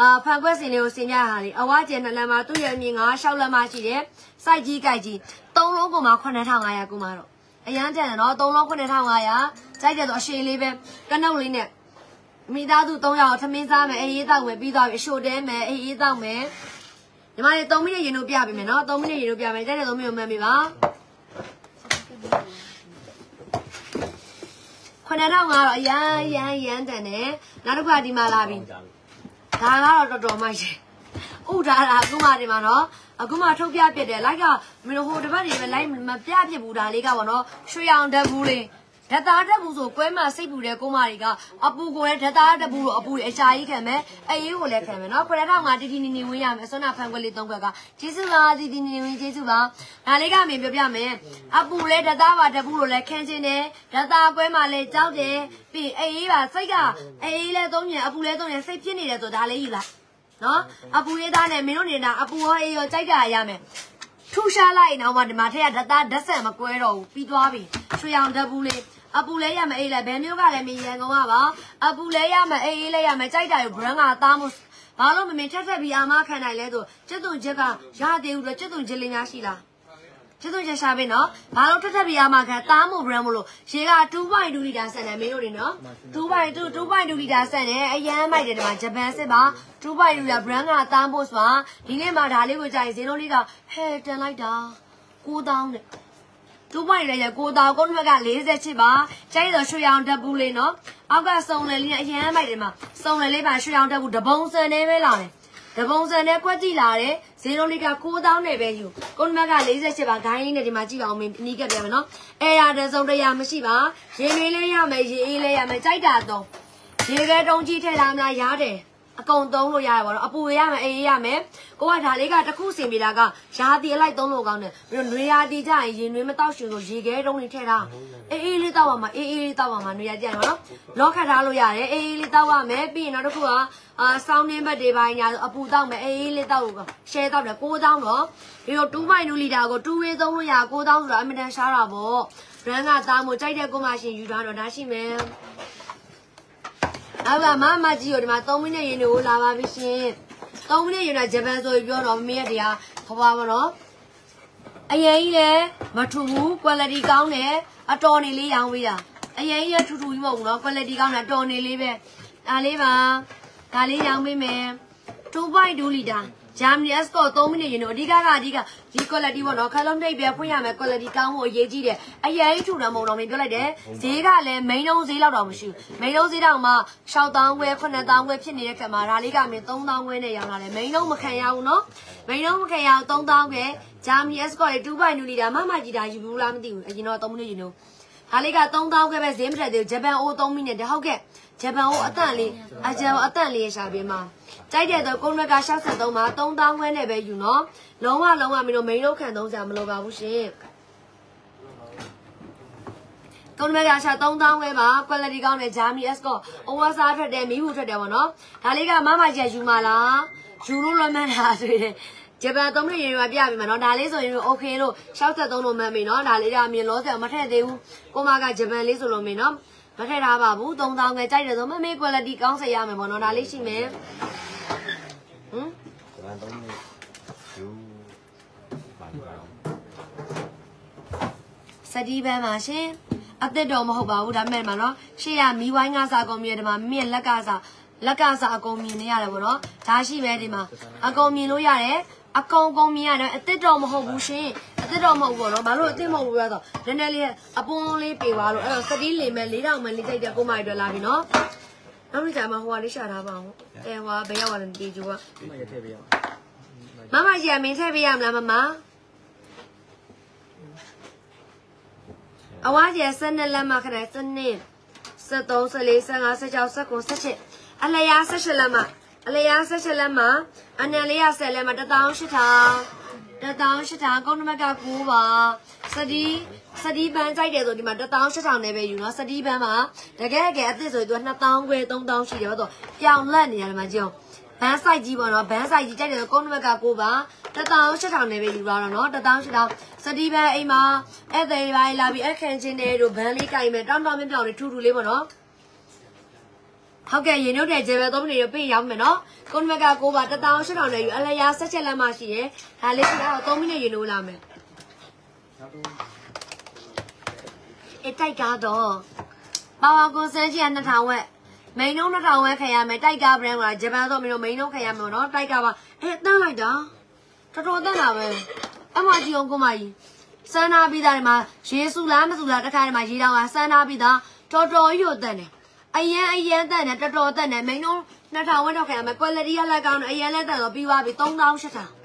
အာဖန်ခွက်စင်လေးကိုစင်ပြရတာလေအဝကျယ်နှစ်လမ်းမှာသူ့ရဲ့အမြင်က6လမ်းမှာရှိတယ်စိုက်ကြီးကြိုက်ကြီး3လုံးကုန်မှာ9500ကိုမှတော့အရန်တန်တယ်နော်3လုံး9500ကြိုက်တယ်တော့အရှိလေးပဲကနှုတ်လေးနဲ့မိသားစု3ယောက်ထမင်းစားမယ်အေးအေးတောက်မယ်ပြီးသွားပြီအရှိုတဲမယ်အေးအေးတောက်မယ်ညီမလေး3မိနစ်ရင်တို့ပြပေးမယ်နော်3မိနစ်ရင်တို့ပြမယ်ကြိုက်တယ်3မိနစ်မှန်ပြီပါ 9500တော့အရန်ရန်ရန်တန်တယ်နောက်တစ်ခါဒီမှာလာပြီဒါကတော့တော်တော်မှရှင်ဥထားတာအခုမှဒီမှာနော်အခုမှထုတ်ပြပြတယ်လိုက်ကမင်းတို့ဟိုတစ်ပတ်တွေပဲလိုက်မပြပြဘူးဒါလေးကပေါ့နော်ရွှေအောင်တက်ဘူးလေး ဓာတ်သားတက်ဘူးဆိုကွဲမှစိတ်ပူတဲ့ကိုမတွေကအပူကိုလည်းဓာတ်သားတက်ဘူးလို့အပူတွေအရှာကြီးခံမယ်အေးကိုလည်းခံမယ်နော်ခွရထောင်ကတီတီနီနီဝင်းရမယ်ဆွမ်းနာဖန်ခွက်လေးသုံးခွက်ကကျေးဇူးပါတီတီနီနီဝင်းကျေးဇူးပါဒါလေးကမင်းပြောပြမယ်အပူလည်းဓာတ်သားပါတက်ဘူးလို့လည်းခံခြင်းတယ်ဓာတ်သားကွဲမှလည်းကြောက်တယ်ပြီးအေးပါစိတ်ကအေးလည်းသုံးညအပူလည်းသုံးညစိတ်ဖြစ်နေတယ်ဆိုဒါလေးယူလိုက်နော်အပူရေးသားနဲ့မင်းတို့နေတာအပူရောအေးရောကြိုက်တာရမယ်ထူရှားလိုက်အောင်မဒီမှာထက်ကဓာတ်သားဓာတ်ဆန်မကွဲတော့ဘူးပြီးသွားပြီရွှေအောင်ဓာတ်ဘူးလေး အပူလဲရမယ်အေးလဲဘယ်မျိုးကလဲမင်းရန်ကုန်ကပါအပူလဲရမယ်အေးအေးလဲရမယ်ကြိုက်တာကို brand ကသားမှုဘာလို့မမင်းထက်ထက်ပြီးအာမခံနိုင်လဲဆိုကျက်သွန်ချက်ကရသေးဘူးလို့ကျက်သွန်ချက်လေးများရှိလားကျေးဇူးချက်ရှာပေးနော်ဘာလို့ထက်ထက်ပြရမှာခါတားမို့ brand မလို့ရေက2.2လီတာဆန်တယ်မင်းတို့တွေနော်2.2 2.2လီတာဆန်တယ်အရန်မိုက်တယ်ဒီမှာဂျပန်စစ်ပါ2.2လီတာ brand ကတားမို့ဆိုပါဒီနေ့မှဒါလေးကိုကြာရင်ဈေးလုံးလေးကဟဲတန်လိုက်တာ9000တဲ့ တူပိုင်ရရကိုတောင်ကုန်းဘက်က48ပါကျိုင်းတော့ရွှေရောင်ဓာတ်ဘူးလေးနော်အောက်ကစုံလယ်လေးနဲ့အရန်မိုက်တယ်မှာစုံလယ်လေးပါရွှေရောင်ဓာတ်ဘူးတပုံစံနဲ့ပဲလာတယ်တပုံစံနဲ့ကွက်ကြည့်လာတယ်ဈေးလုံးလေးက9000နဲ့ပဲယူကုန်းဘက်က48ပါဂိုင်းလေးနဲ့ဒီမှာကြည့်ပါအောင်မင်းအနီးကပ်ပြန်မယ်နော်အဲရတဲ့စုံတရားမရှိပါရေမေးလေးရမယ်ရေအေးလေးရမယ်ကြိုက်တာတော့ရေခဲတုံးကြီးထည့်လာမလားရတယ် အကုန်သုံးလို့ရတယ်ပေါ့နော်အပူရမယ်အေးရမယ်ကိုကဒါလေးကတစ်ခုစင်ပြတာကရာသီအလိုက်သုံးလို့ကောင်းတယ်ပြီးတော့နွေရာသီကျရင်ရေနွေမတောက်ရှင်ဆိုရေခဲတုံးလေးထည့်ထားအေးအေးလေးတောက်ပါမှာအေးအေးလေးတောက်ပါမှာနွေရာသီကျရင်ပေါ့နော်လောခတ်ထားလို့ရတယ်အေးအေးလေးတောက်ရမယ်ပြီးရင်နောက်တစ်ခုကအာဆောင်းနှင်းဘက်တွေပိုင်းညာဆိုအပူတောက်မယ်အေးအေးလေးတောက်လို့ရှဲတောက်တယ်6000တော့ပြီးတော့2.2လီတာကို2ဝေးသုံးလို့ရ9000ဆိုတာအမြဲတမ်းရှားတာပေါ့ brand ကသားမို့ကြိုက်တဲ့ကိုမရှင်ယူထားတော့ဒါရှိမယ် အဲ့ဒါမမကြီးတို့ဒီမှာ3မိနစ်ရင်းကိုလာပါပြီရှင်3မိနစ်ရင်းကဂျပန်ဆိုပြီးပြောတော့မမေးရတရားခေါ်ပါမနော်အရင်ကြီးလည်းမထူဘူး quality ကောင်းတယ်အတော်နေလေးရောင်းပေးတာအရင်ကြီးထူထူကြီးမဟုတ်ဘူးနော် quality ကောင်းတယ်တော်နေလေးပဲအားလေးပါဒါလေးရောင်းပေးမယ်2.2လီတာ ဂျာမနီ escort 3မိနစ်ရင်တော့အဓိကကအဓိကဒီ quality ပေါ့နော်ခလုံးတိတ်ပဲဖွင့်ရမယ် quality ကောင်းဖို့အရေးကြီးတယ်အရင်ကြီးထူတယ်မဟုတ်တော့မင်းပြောလိုက်တယ်ဈေးကလည်း main လုံးဈေးလောက်တော့မရှိဘူး main လုံးဈေးတောင်မှ6000ခွဲ9000ခွဲဖြစ်နေတဲ့ခါမှာဒါလေးကမင်း3000ခွဲနဲ့ရောင်းလာတယ် main လုံးမခံရဘူးနော် main လုံးမခံရဘူး3000ခွဲဂျာမနီ escort တွေ2.2လီတာမမကြီးတာယူဘူးလားမသိဘူးအရင်တော့3မိနစ်ရင်တော့ဒါလေးက3000ခွဲပဲဈေးမထက်သေးဘူးဂျပန်အိုး3မိနစ်တည်းဟုတ်ကဲ့ဂျပန်အိုးအတန့်လေးအဂျန်အတန့်လေးရှာပေးမှာ ကြိုက်တဲ့တော့ကုန်းဘက်က63မှာ3000ခွဲနဲ့ပဲယူနော်လုံးဝလုံးဝမင်းတို့ main လုံးခံသုံးစရာမလိုပါဘူးရှင်ကုန်းဘက်ကရှာ3000ခွဲပါ quality ကောင်းတဲ့ Germany Escort oversize ထွက်တယ်မီးဘူးထွက်တယ်ပေါ့နော်ဒါလေးကမမကြီးယူမှာလားယူလို့လည်းမှန်းတာဆိုရင်ဂျပန်သုံးနှစ်ရေရွာပြပြီမှာနော်ဒါလေးဆိုရင် okay လို့63လို့မှန်းပြီနော်ဒါလေးကအမြင်လောဆယ်မထည့်သေးဘူးကိုမကဂျပန်လေးဆိုလို့မင်းနော်မထည့်ထားပါဘူး3000ငယ်ကြိုက်တယ်ဆိုမမေး quality ကောင်းစေရမယ်ပေါ့နော်ဒါလေးရှိမယ် ဟမ်ဂျပန်သုံးနေယူပါပါစတီးပန်းပါရှင်အသက်တော်မဟုတ်ပါဘူးဒါပေမဲ့မှာနော်ရှေ့ရမီးဝိုင်းကစားကုန်မြေဒီမှာမိမိရဲ့လက်ကစားလက်ကစားအကုန်မြင်နေရတယ်ပေါ့နော်ဒါရှိပဲဒီမှာအကုန်မြင်လို့ရတယ်အကုန်ကုန်မြင်ရတယ်အသက်တော်မဟုတ်ဘူးရှင်အသက်တော်မဟုတ်ဘူးပေါ့နော်ဘာလို့အသက်မဟုတ်ဘူးလဲဆိုတော့နည်းနည်းလေးအပွန်းလေးပေသွားလို့အဲ့တော့စတီးလင်မဲ့၄တောင်မဲ့လေးကြိုက်တဲ့ကိုမတွေလာပြီနော် နောက်နေ့ကျမှဟိုကလေးရှာထားပါအောင်အဲဟိုကဘယ်ရောက်လာလဲဒီကျိုးကမရထည့်ပေးရအောင်မမကြီးကမင်းထည့်ပေးရမလားမမအဝါကြီးစနေလက်မခရဲစနေ73 74 75 76 79 78အလျာ78လက်မအလျာ78လက်မအနံလေးရ10လက်မ18000 18000ကုန်းနမက9ပါစတီးစတီးပန်းကြိုက်တယ်ဆိုဒီမှာ18000နဲ့ပဲယူနော်စတီးပန်းမှာတကယ်တကယ်အစ်စ်ဆိုသူက2000ခွဲ3000ရှိတယ်ဆိုတော့ပြောင်းလက်နေရတယ်မှာကြည့်အောင်ဘန်းဆိုင်ကြီးပေါ့နော်ဘန်းဆိုင်ကြီးကြိုက်တယ်ဆိုကုန်းနမကကိုပါ18000နဲ့ပဲယူတော့နော်18000စတီးဘန်းအိမ်မှာအဲ့သေးပိုင်းလာပြီးအခန့်ချင်းတွေတို့ဘန်းလေးကြိုက်မယ်တောင်းတောင်းမြပြောင်းလေးထူထူလေးပေါ့နော် ဟုတ်ကဲ့ရေနှုတ်တဲ့ဂျယ်ဘယ်သုံးနေရပြင်ရောက်မယ်နော်ကုန်းနမကကိုပါ18000နဲ့ယူအလျာဆက်ချက်လက်မှရှိရယ်ဒါလေးကတော့3မိနစ်ရေနှုတ်လာမယ်နောက်တော့အတိုက်ကားတော့ပါဝါကိုစန်းကြီးက2000ဝက်မိန်နှုံး2000ဝက်ခံရမယ်တိုက်ကား brand ကဂျပန်ဆိုမျိုးမိန်နှုံးခံရမယ်နော်တိုက်ကားပါအဲတန်းလိုက်တာတော်တော်တန်းလာပဲအမကြီးအောင်ကိုမကြီးစမ်းနာပြီးသားဒီမှာရေစုလားမစုလားတစ်ခါဒီမှာရေတောင်ကစမ်းနာပြီးသားတော်တော်ကြီးကိုတန်းတယ် အရန်အရန်တက်နေတော်တော်တက်နေမိန်းတို့2000ဝန်းတော့ခင်ရမယ် quality ကလည်းကောင်းတယ်အရန်လည်းတက်တော့ပြီးသွားပြီ3000 8000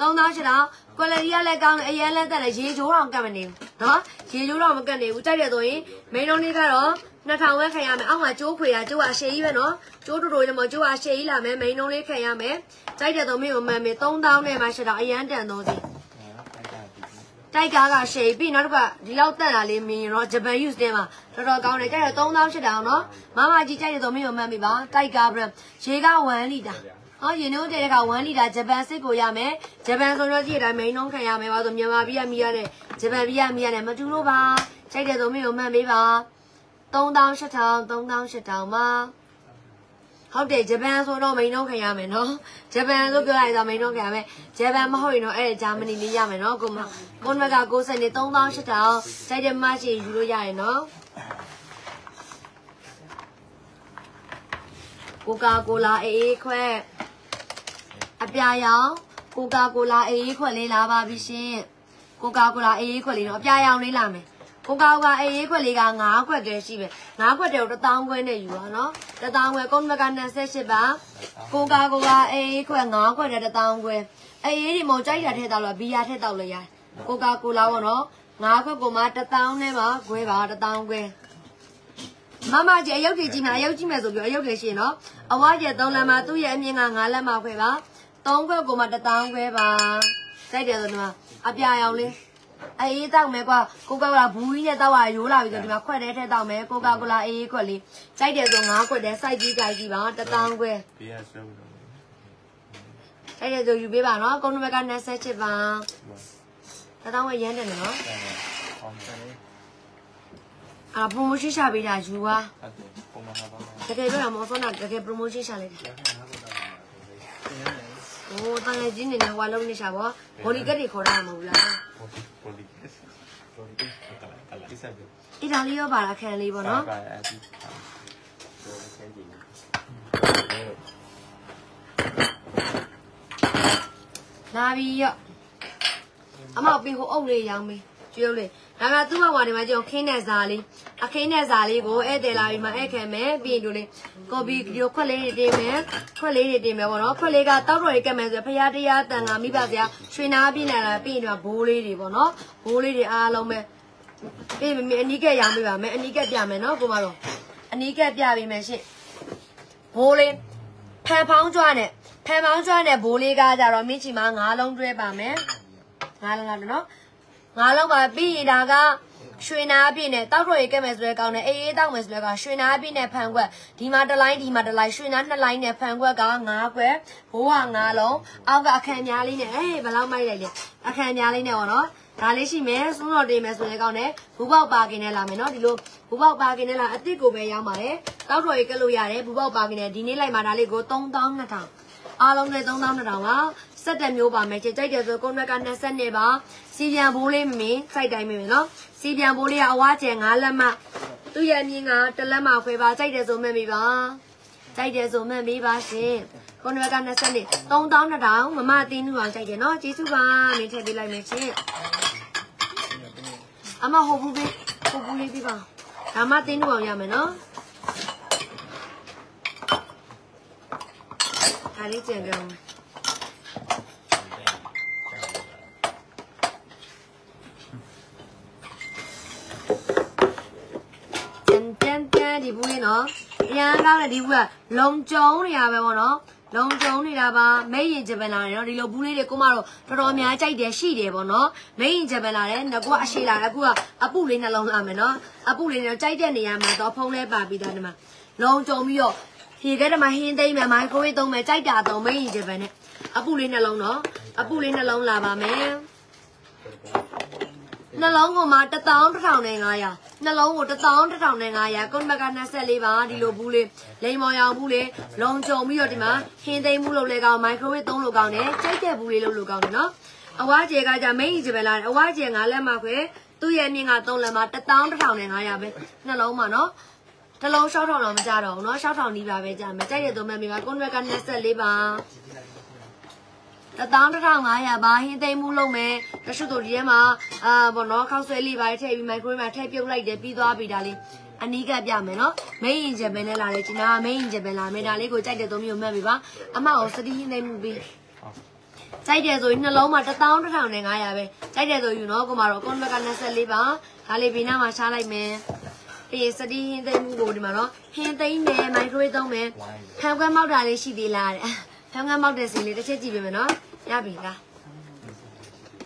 3800 quality ကလည်းကောင်းတယ်အရန်လည်းတက်တယ်ရေချိုးတော့ကတ်မနေဘူးနော်ရေချိုးတော့မကတ်နေဘူးကြိုက်တယ်ဆိုရင်မိန်းတို့နေ့ကတော့2000ဝန်းခင်ရမယ်အောက်မှာကျိုးခွေရကျိုးဟာရှေးကြီးပဲနော်ကျိုးတူတူလည်းမကျိုးဟာရှေးကြီးလာမယ်မိန်းတို့လေးခင်ရမယ်ကြိုက်တယ်ဆိုမင်းကိုမှန်မယ်3000နဲ့မှ8000အရန်တန်တော့စီ Tay 随便，那 ka shapei, naru ka, di lau ta lale mi, rau tepe use te ma, rau rau kaure te ka re tong tong shidao no, ma ma ji 这边皮 re to miyo ma mi ba, tai 当市场 pre. ဟုတ်တယ်ဂျပန်ဆိုတော့မိန်တော့ခင်ရမယ်နော်ဂျပန်ဆိုပြောလိုက်တော့မိန်တော့ခင်ရမယ်ဂျပန်မဟုတ်ရင်တော့အဲ့ဂျာမနီလေးရမယ်နော်ကိုမကိုနက60နေ3800စိုက်တဲ့မရှိယူလို့ရတယ်နော်ကိုကာကိုလာအေးအေးခွက်အပြာရောင်ကိုကာကိုလာအေးအေးခွက်လေးလာပါပြီရှင်ကိုကာကိုလာအေးအေးခွက်လေးနော်အပြာရောင်လေးလာမယ် ကိုကာကအေးအေးခွက်လေးက9ခွက်ကလေးရှိပဲ9ခွက်တည်းကို1000ခွဲနဲ့ယူပါနော်1000ခွဲကုန်းမက28ပါကိုကာကိုကအေးအေးခွက်9ခွက်တည်း1000ခွဲအေးအေးဒီမောင်ကြိုက်တာထည့်တော့လို့ဘီယာထည့်တော့လို့ရတယ်ကိုကာကိုလာပေါ့နော်9ခွက်ကိုမှ1000နဲ့ပါခွဲပါ1000ခွဲမမကြီးအယုတ်ကြီးကြီးမှာအယုတ်ကြီးမယ်ဆိုပြီးအယုတ်ကြီးရှင်နော်အဝါကျ3လက်မှာသူ့ရဲ့အမြင့်က9လက်မှာခွဲပါ3ခွက်ကိုမှ1000ခွဲပါစိုက်တယ်ဆိုတော့အပြာရောင်လေး အေးတောက်မယ်ကွာကိုကာကိုလာဘူးကြီးနဲ့တောက်ရရိုးလာပြီဆိုဒီမှာခွက်တဲ့ထဲတောက်မယ်ကိုကာကိုလာအေးခွက်လေးစိုက်တယ်ဆို9ခွက်တဲ့စိုက်ကြီးကြိုက်ကြီးပါ1000ခွဲပေးရဆွဲလို့စိုက်တယ်ဆိုယူပေးပါနော်ကုန်းနဘက်က28ပါ1000ခွဲရမ်းတယ်နော်ဟောင်းတယ်အာ promotion ရှာပေးတာယူပါဟုတ်တယ်ပုံမှန်ပါပါတကယ်ပြောတာမဟုတ်ဆုံးတာတကယ် promotion ရှာလိုက်တ ဟိုတန်ငယ်ကြီးနေနေဝါလုံးနေရှာပေါ့ဘော်ဒီကက်တွေခေါ်တာမဟုတ်လားဘော်ဒီကက်ဘော်ဒီကက်ကလာကလာဒီဆက်ပြီးအဲ့ဒါလေးရောပါလားခံလေးပေါ့နော်လာပြီရောအမောက်ပင်ဟိုအုပ်လေးရောင်းပြီကျွေးလေး ဒါကသူ့ဘဝဒီမှာကျွန်တော်ခင်းတဲ့ဇာလေးအခင်းတဲ့ဇာလေးကိုဧည့်သည်လာပြီးမှဧည့်ခံမယ်ပြီးရင်တို့လေးကော်ပီဒီလိုခွက်လေးတွေတင်မယ်ခွက်လေးတွေတင်မယ်ပေါ့နော်ခွက်လေးကတောက်တော်ရေးကတ်မယ်ဆိုဖရားတရားတန်ခါမိဘစရာရွှေနာပြင်းလာတာပြီးရင်ဒီမှာဘိုးလေးတွေပေါ့နော်ဘိုးလေးတွေအားလုံးပဲပြီးမမအနီးကက်ရောင်းပေးပါမယ်အနီးကက်ပြမယ်နော်ကိုမတော်အနီးကက်ပြပေးမယ်ရှင့်ဘိုးလေးဖန်ဖောင်းကျွားနဲ့ဖန်ဖောင်းကျွားနဲ့ဘိုးလေးကကြတော့မင်းချီမှာငါးလုံးတွဲပါမယ်ငါးလုံးကတော့နော် ငါးလုံးပါပြီးရင်ဒါကရွှေနာအပြည့်နဲ့တောက်တော့ရေကက်မယ်ဆိုတဲ့ကောင်းနဲ့အေးအေးတောက်မယ်ဆိုတဲ့ကောင်ရွှေနာအပြည့်နဲ့ဖန်ခွက်ဒီမှာတစ်လိုင်းဒီမှာတစ်လိုင်းရွှေနာနှစ်လိုင်းနဲ့ဖန်ခွက်က9ခွက်ဘိုးက9လုံးအောက်ကအခန့်များလေးနဲ့အေးဘယ်လောက်မိုက်လိုက်လဲအခန့်များလေးနဲ့ပေါ့နော်ဒါလေးရှိမယ်စွန်းတော်တင်မယ်ဆိုတဲ့ကောင်းနဲ့ဘူပေါက်ပါကင်နဲ့လာမယ်နော်ဒီလိုဘူပေါက်ပါကင်နဲ့လာအစ်စ်ကိုပဲရောင်းပါတယ်တောက်တော်ရေကက်လို့ရတယ်ဘူပေါက်ပါကင်နဲ့ဒီနေ့လိုက်မှာဒါလေးကို3200အားလုံးနဲ့3200ပါ စက်တက်မျိုးပါမယ်ကြိုက်တယ်ဆိုကုန်းဘက်က20နဲ့ပါစီပြန်ဘိုးလေးမမင်းစိုက်တိုင်းမယ်နော်စီပြန်ဘိုးလေးကအဝါကျယ်9လက်မှသူ့ရဲ့မြင်းကတစ်လက်မှခွဲပါကြိုက်တယ်ဆိုမှတ်မိပါကြိုက်တယ်ဆိုမှတ်မိပါရှင်ကုန်းဘက်က20နဲ့3200မမအတင်းလူအောင်ကြိုက်တယ်နော်ကျေးဇူးပါမင်းထည့်ပေးလိုက်မယ်ရှင်အမဟုတ်ဘူးပဲဟုတ်ဘူးလေးပြပါဒါမှတင်းလူအောင်ရမယ်နော်ဒါလေးကြံကြအောင် တန်တန်တန် ဒီဘူးလေးနော်အရန်ကောင်းတဲ့ဒီဘူးကလုံကျုံနေရပဲပေါ့နော်လုံကျုံနေတာပါမိတ်ရင်ဂျပန်လာတယ်နော်ဒီလိုဘူးလေးတွေကိုမတော့တော်တော်များကြိုက်တယ်ရှိတယ်ပေါ့နော်မိတ်ရင်ဂျပန်လာတယ်ငါကအရှိလာတယ်အခုကအပုလေးနှလုံးလာမယ်နော်အပုလေးနဲ့ကြိုက်တဲ့နေရာမှာတော့ဖုံးလဲပါပြီးသားဒီမှာလုံကျုံပြီးတော့ဒီကဲတမှာဟင်းသိမ့်မယ်မိုက်ခရိုဝေးသုံးမယ်ကြိုက်တာတော့မိတ်ရင်ဂျပန်နဲ့အပုလေးနှလုံးနော်အပုလေးနှလုံးလာပါမယ် နှလုံးကိုမှ11500နှလုံးကို11500ကုန်းဘက်က24ပါဒီလိုဘူးလေးလိမ်မောင်ရောင်ဘူးလေးလုံကြုံပြီးတော့ဒီမှာဟင်းသိမ်းမှုလုပ်လဲကောင်းမိုက်ခရိုဝေးသုံးလို့ကောင်းတယ်ကြိုက်တဲ့ဘူးလေးလုပ်လို့ကောင်းတယ်နော်အဝါကျဲကကြမိတ်ကြီးပဲလားအဝါကျဲ9လက်မှခွဲသူ့ရဲ့မြင့်က3လက်မှ11500ပဲနှလုံးမှာနော်တစ်လုံးရှောက်ထောင်တော့မကြတော့ဘူးเนาะရှောက်ထောင်နီးပါပဲကြာမယ်ကြိုက်တဲ့သုံးမဲ့မိပါကွန်ဘက်က24ပါ 11500ပါဟင်းသိမ်းမှုလုပ်မယ်တရှိတို့ဒီထဲမှာအာဘောနော်ခောက်ဆွဲလေးပါထည့်ပြီးမိုက်ခရိုဝေးမှာထည့်ပြုတ်လိုက်တယ်ပြီးသွားပြီဒါလေးအနီးကပြမယ်နော်မိတ်ရင်ဂျပန်နဲ့လာတယ်ကျင်နာမိတ်ရင်ဂျပန်လာမယ်ဒါလေးကိုကြိုက်တဲ့သုံးမျိုးမှတ်ပြီပါအမအောင်စတိဟင်းသိမ်းမှုပြီးကြိုက်တယ်ဆိုရင်နှလုံးမှာ11500ပဲကြိုက်တယ်ဆိုယူနော်ကိုမတော့ကွန်ဘက်က24ပါဒါလေးဘေးနားမှာရှားလိုက်မယ်ပြီးရင်စတိဟင်းသိမ်းမှုကိုဒီမှာနော်ဟင်းသိမ်းမယ်မိုက်ခရိုဝေးသုံးမယ်ခံကွက်မောက်တာလေးရှိသေးလားတဲ့ခံကွက်မောက်တဲ့စီလေးတစ်ချက်ကြည့်ပေးမယ်နော် ရပြီလား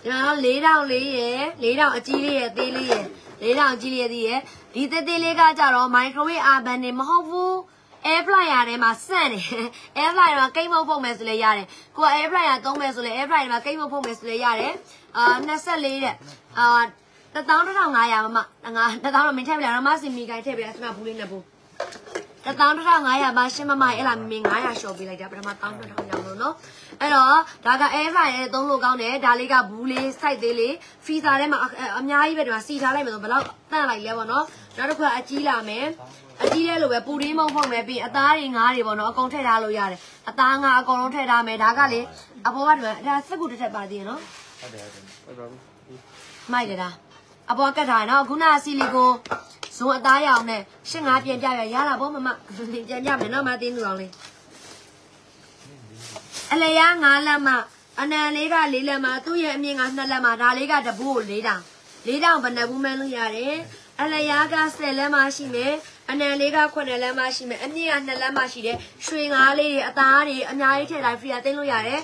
ဒီမှာတော့၄တောင်လေးရယ်၄တောင်အကြီးလေးရယ်အသေးလေးရယ်၄တောင်အကြီးလေးရယ်သေးရယ်ဒီသေးသေးလေးကကြတော့ microwave oven နေမဟုတ်ဘူး air fryer ထဲမှာစန့်တယ် air fryer မှာကိတ်မုတ်ဖုတ်မယ်ဆိုလဲရတယ်ကိုက air fryer သုံးမယ်ဆိုလဲ air fryer မှာကိတ်မုတ်ဖုတ်မယ်ဆိုလဲရတယ်အာ24တဲ့အာ11500မမငါ1000တော့မင်းထည့်ပြလိုက်တော့မစင်မီကိုင်းထည့်ပြလိုက်စမဘူးလေးနဲ့ဘူး11500ပါရှင်းမမအဲ့လာမင်း900ရှော့ပေးလိုက်တာပထမ12000ရောင်းလို့နော် အဲ့တော့ဒါက air fryer ရဲ့သုံးလို့ကောင်းတယ်ဒါလေးကဘူးလေး site သေးလေး freezer ထဲမှာအများကြီးပဲဒီမှာစီထားလိုက်မယ်ဆိုဘယ်လောက်တန့်လိုက်လဲပေါ့နော်နောက်တစ်ခါအကြီးလာမယ်အကြီးလဲလို့ပဲပူရင်းမုံဖုံမယ်ပြီးအသားတွေငါးတွေပေါ့နော်အကုန်ထည့်ထားလို့ရတယ်အသားငါအကုန်လုံးထည့်ထားမယ်ဒါကလေအပေါ်ကဒီမှာဒါစက်ကူတစ်ထက်ပါသေးရနော်ဟုတ်တယ်ဟုတ်တယ်ဟုတ်ပါဘူးမိုက်တယ်ဒါအပေါ်ကတ်ထားရနော်ခုနကဆီလီကွန်ဇွန်အသားရအောင်နဲ့ရှင်းငါပြန်ပြရရလာပေါ့မမပြန်ပြမယ်နော်မတင်းသူအောင်လေး အလျား9လက်မအနံလေးက4လက်မသူ့ရဲ့အမြင့်က2လက်မဒါလေးကတပူးကို4တောင်4တောင်ဘယ်နှဘူးမဲလို့ရတယ်အလျားက10လက်မရှိမယ်အနံလေးက9လက်မရှိမယ်အမြင့်က2လက်မရှိတယ်ရွှေငါးလေးတွေအသားတွေအများကြီးထည့်လိုက်ဖရီယာသိမ်းလို့ရတယ်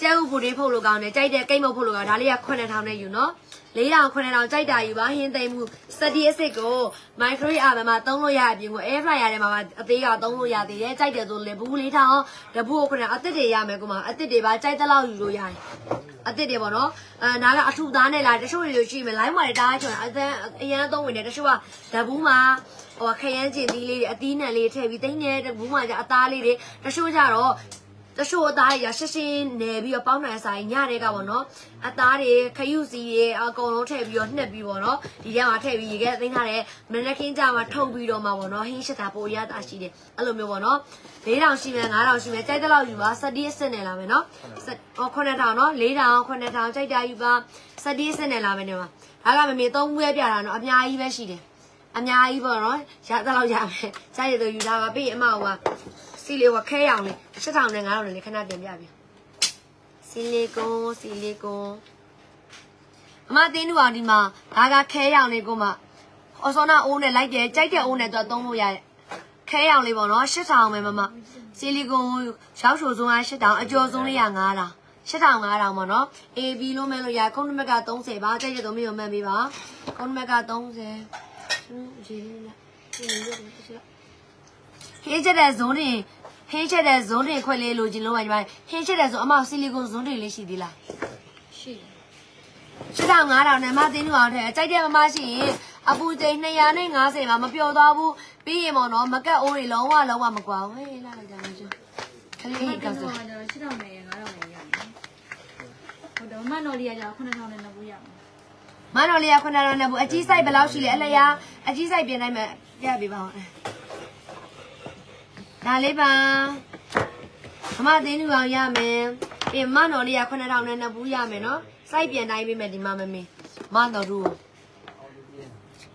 ကျဲဥပူတွေဖုတ်လို့ကောင်းတယ်ကြိုက်တဲ့ကိတ်မုတ်ဖုတ်လို့ကောင်းဒါလေးက9000နဲ့ယူနော် 4000 9000ကြိုက်တာယူပါဟင်းသိမ်းမှုစတီအစ်စ်ကို microwave oven မှာသုံးလို့ရအပြင်ကို air fryer ထဲမှာအသေးကသုံးလို့ရသေးတယ်ကြိုက်တယ်ဆိုလေဘူး4000တပူကို9000အသစ်တွေရမယ်ကွာအသစ်တွေပါကြိုက်တဲ့လောက်ယူလို့ရတယ်အသစ်တွေပေါ့နော်အဲနားကအထုသားနဲ့လာတချို့တွေလို့ရှိမယ် line မှာတားချွန်အသန်းအရန်သုံးဝင်တယ်တချို့ကတပူမှာဟိုခရမ်းကျင်သီးလေးတွေအသီးနှံလေးထည့်ပြီးသိမ့်နေတပူမှာကျအသားလေးတွေတချို့ကြတော့ တချို့အသားတွေကရှင်းရှင်းနေပြီးတော့ပေါင်းနိုင်ဆိုင်ညတဲ့ကပေါ့နော်အသားတွေခရုစီတွေအကုန်လုံးထည့်ပြီးတော့နှက်ပြီးပေါ့နော်ဒီထဲမှာထည့်ပြီးရေခဲသိမ်းထားတဲ့မနက်ခင်းကြမှာထုတ်ပြီးတော့မှပေါ့နော်ဟင်းရှစ်တာပိုရတာရှိတယ်အဲ့လိုမျိုးပေါ့နော်4000ရှိမယ်5000ရှိမယ်ကြိုက်တဲ့လောက်ယူပါစတီးအစ်စ်နဲ့လာမယ်နော်ဟော9000နော်4000 9000ကြိုက်တာယူပါစတီးအစ်စ်နဲ့လာမယ်ဒီမှာဒါကမမေ3ဘူးပဲပြတာနော်အများကြီးပဲရှိတယ်အများကြီးပေါ့နော်ရတဲ့လောက်ရမယ်ကြိုက်ရတော့ယူတာပါပြီးရင်အမဟိုက စီလီကိုခဲရောင်လေး8000နဲ့9000နဲ့လေးခဏတင်ပြပြီစီလီကွန်စီလီကွန်အမအတင်းတူအောင်ဒီမှာဒါကခဲရောင်လေးကိုမှအစောနာအိုးနဲ့လိုက်တယ်ကြိုက်တဲ့အိုးနဲ့တော့သုံးလို့ရတယ်ခဲရောင်လေးပေါ့နော်8000ပဲမမစီလီကွန်ရောက်ချိုစုံက8000အကျော်စုံလေးက9000 8000 9000ပေါ့နော် AB လို့မဲလို့ရခုံးနံပါတ်က30ပါကြိုက်တဲ့သုံးမျိုးမှန်ပေးပါခုံးနံပါတ်က30ရေးလိုက်ရေးလိုက် ဟေးချက်တဲ့ဇုံးတွေဟေးချက်တဲ့ဇုံးတွေခွက်လေးလိုချင်လို့ပါညီမဟေးချက်တဲ့ဆိုအမဆီလီကွန်ဇုံးတွေလေးရှိသေးလားရှိတယ်8000 9000နဲ့မသိန်းအောင်ထဲအကြိုက်တဲ့မမရှိရင်အပူချိန်250မှာမပျော်သွားဘူးပြီးရင်ပေါ့နော်မကက်အိုးတွေလုံးဝလုံးဝမကွာဘူးဟေးလာလိုက်ကြမယ်ချင်းခလေးဟေးကောက်စတော့ကျွန်တော်8000နဲ့9000နဲ့ရမယ်ဟုတ်တယ်မနော်လေးကကျတော့9000နဲ့နှစ်ဘူးရမယ်မနော်လေးကခုနကတော့လည်းဘူးအကြီးဆိုင်ဘယ်လောက်ရှိလဲအလျာအကြီးဆိုင်ပြင်နိုင်မယ်ပြပြပါဦး ဒါလေးပါမမသိန်းလူအောင်ရမယ်အေးမနော်လေးက9000နဲ့နှစ်ဘူးရမယ်နော်စိုက်ပြင်နိုင်ပြီမယ်ဒီမှာမမေမနော်တို့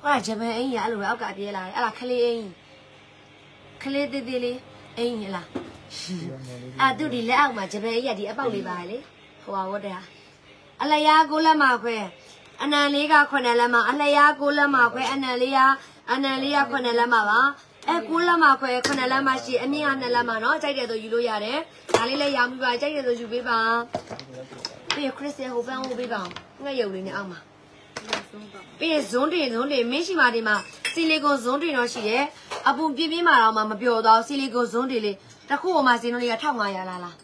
ဟောဂျပန်အင်းကြီးအဲ့လိုပဲအောက်ကပြေးလာတယ်အဲ့ဒါခလေးအင်းကြီးခလေးသေးသေးလေးအင်းကြီးလားအာသူဒီလက်အောက်မှာဂျပန်အင်းကြီးကဒီအပေါက်လေးပါလေဟိုဟာဝတ်တယ်ဟာအလျာကိုလက်မခွဲအနံလေးက9လက်မအလျာကိုလက်မခွဲအနံလေးကအနံလေးက9လက်မပါ အဲကိုလက်မှာခွဲခုနှစ်လက်မှာရှိအမြင့်ကနှစ်လက်မှာနော်ကြိုက်တယ်ဆိုယူလို့ရတယ်ဒါလေးလည်းရမှုပါကြိုက်တယ်ဆိုယူပေးပါပြီးခရစ်စတန်ဟိုပန်းဟိုပေးပါငှက်ရုပ်လေးနဲ့အောက်မှာပြီးရင်ဇွန်းတင်ဇွန်းတင်မင်းရှိမာဒီမှာဆီလီကွန်ဇွန်းတင်တော့ရှိတယ်အပူပြင်းပြင်းမာတော့မှမပြောတော့ဆီလီကွန်ဇွန်းတင်လေးတစ်ခုမှစင်းလုံးလေးက1500လားလား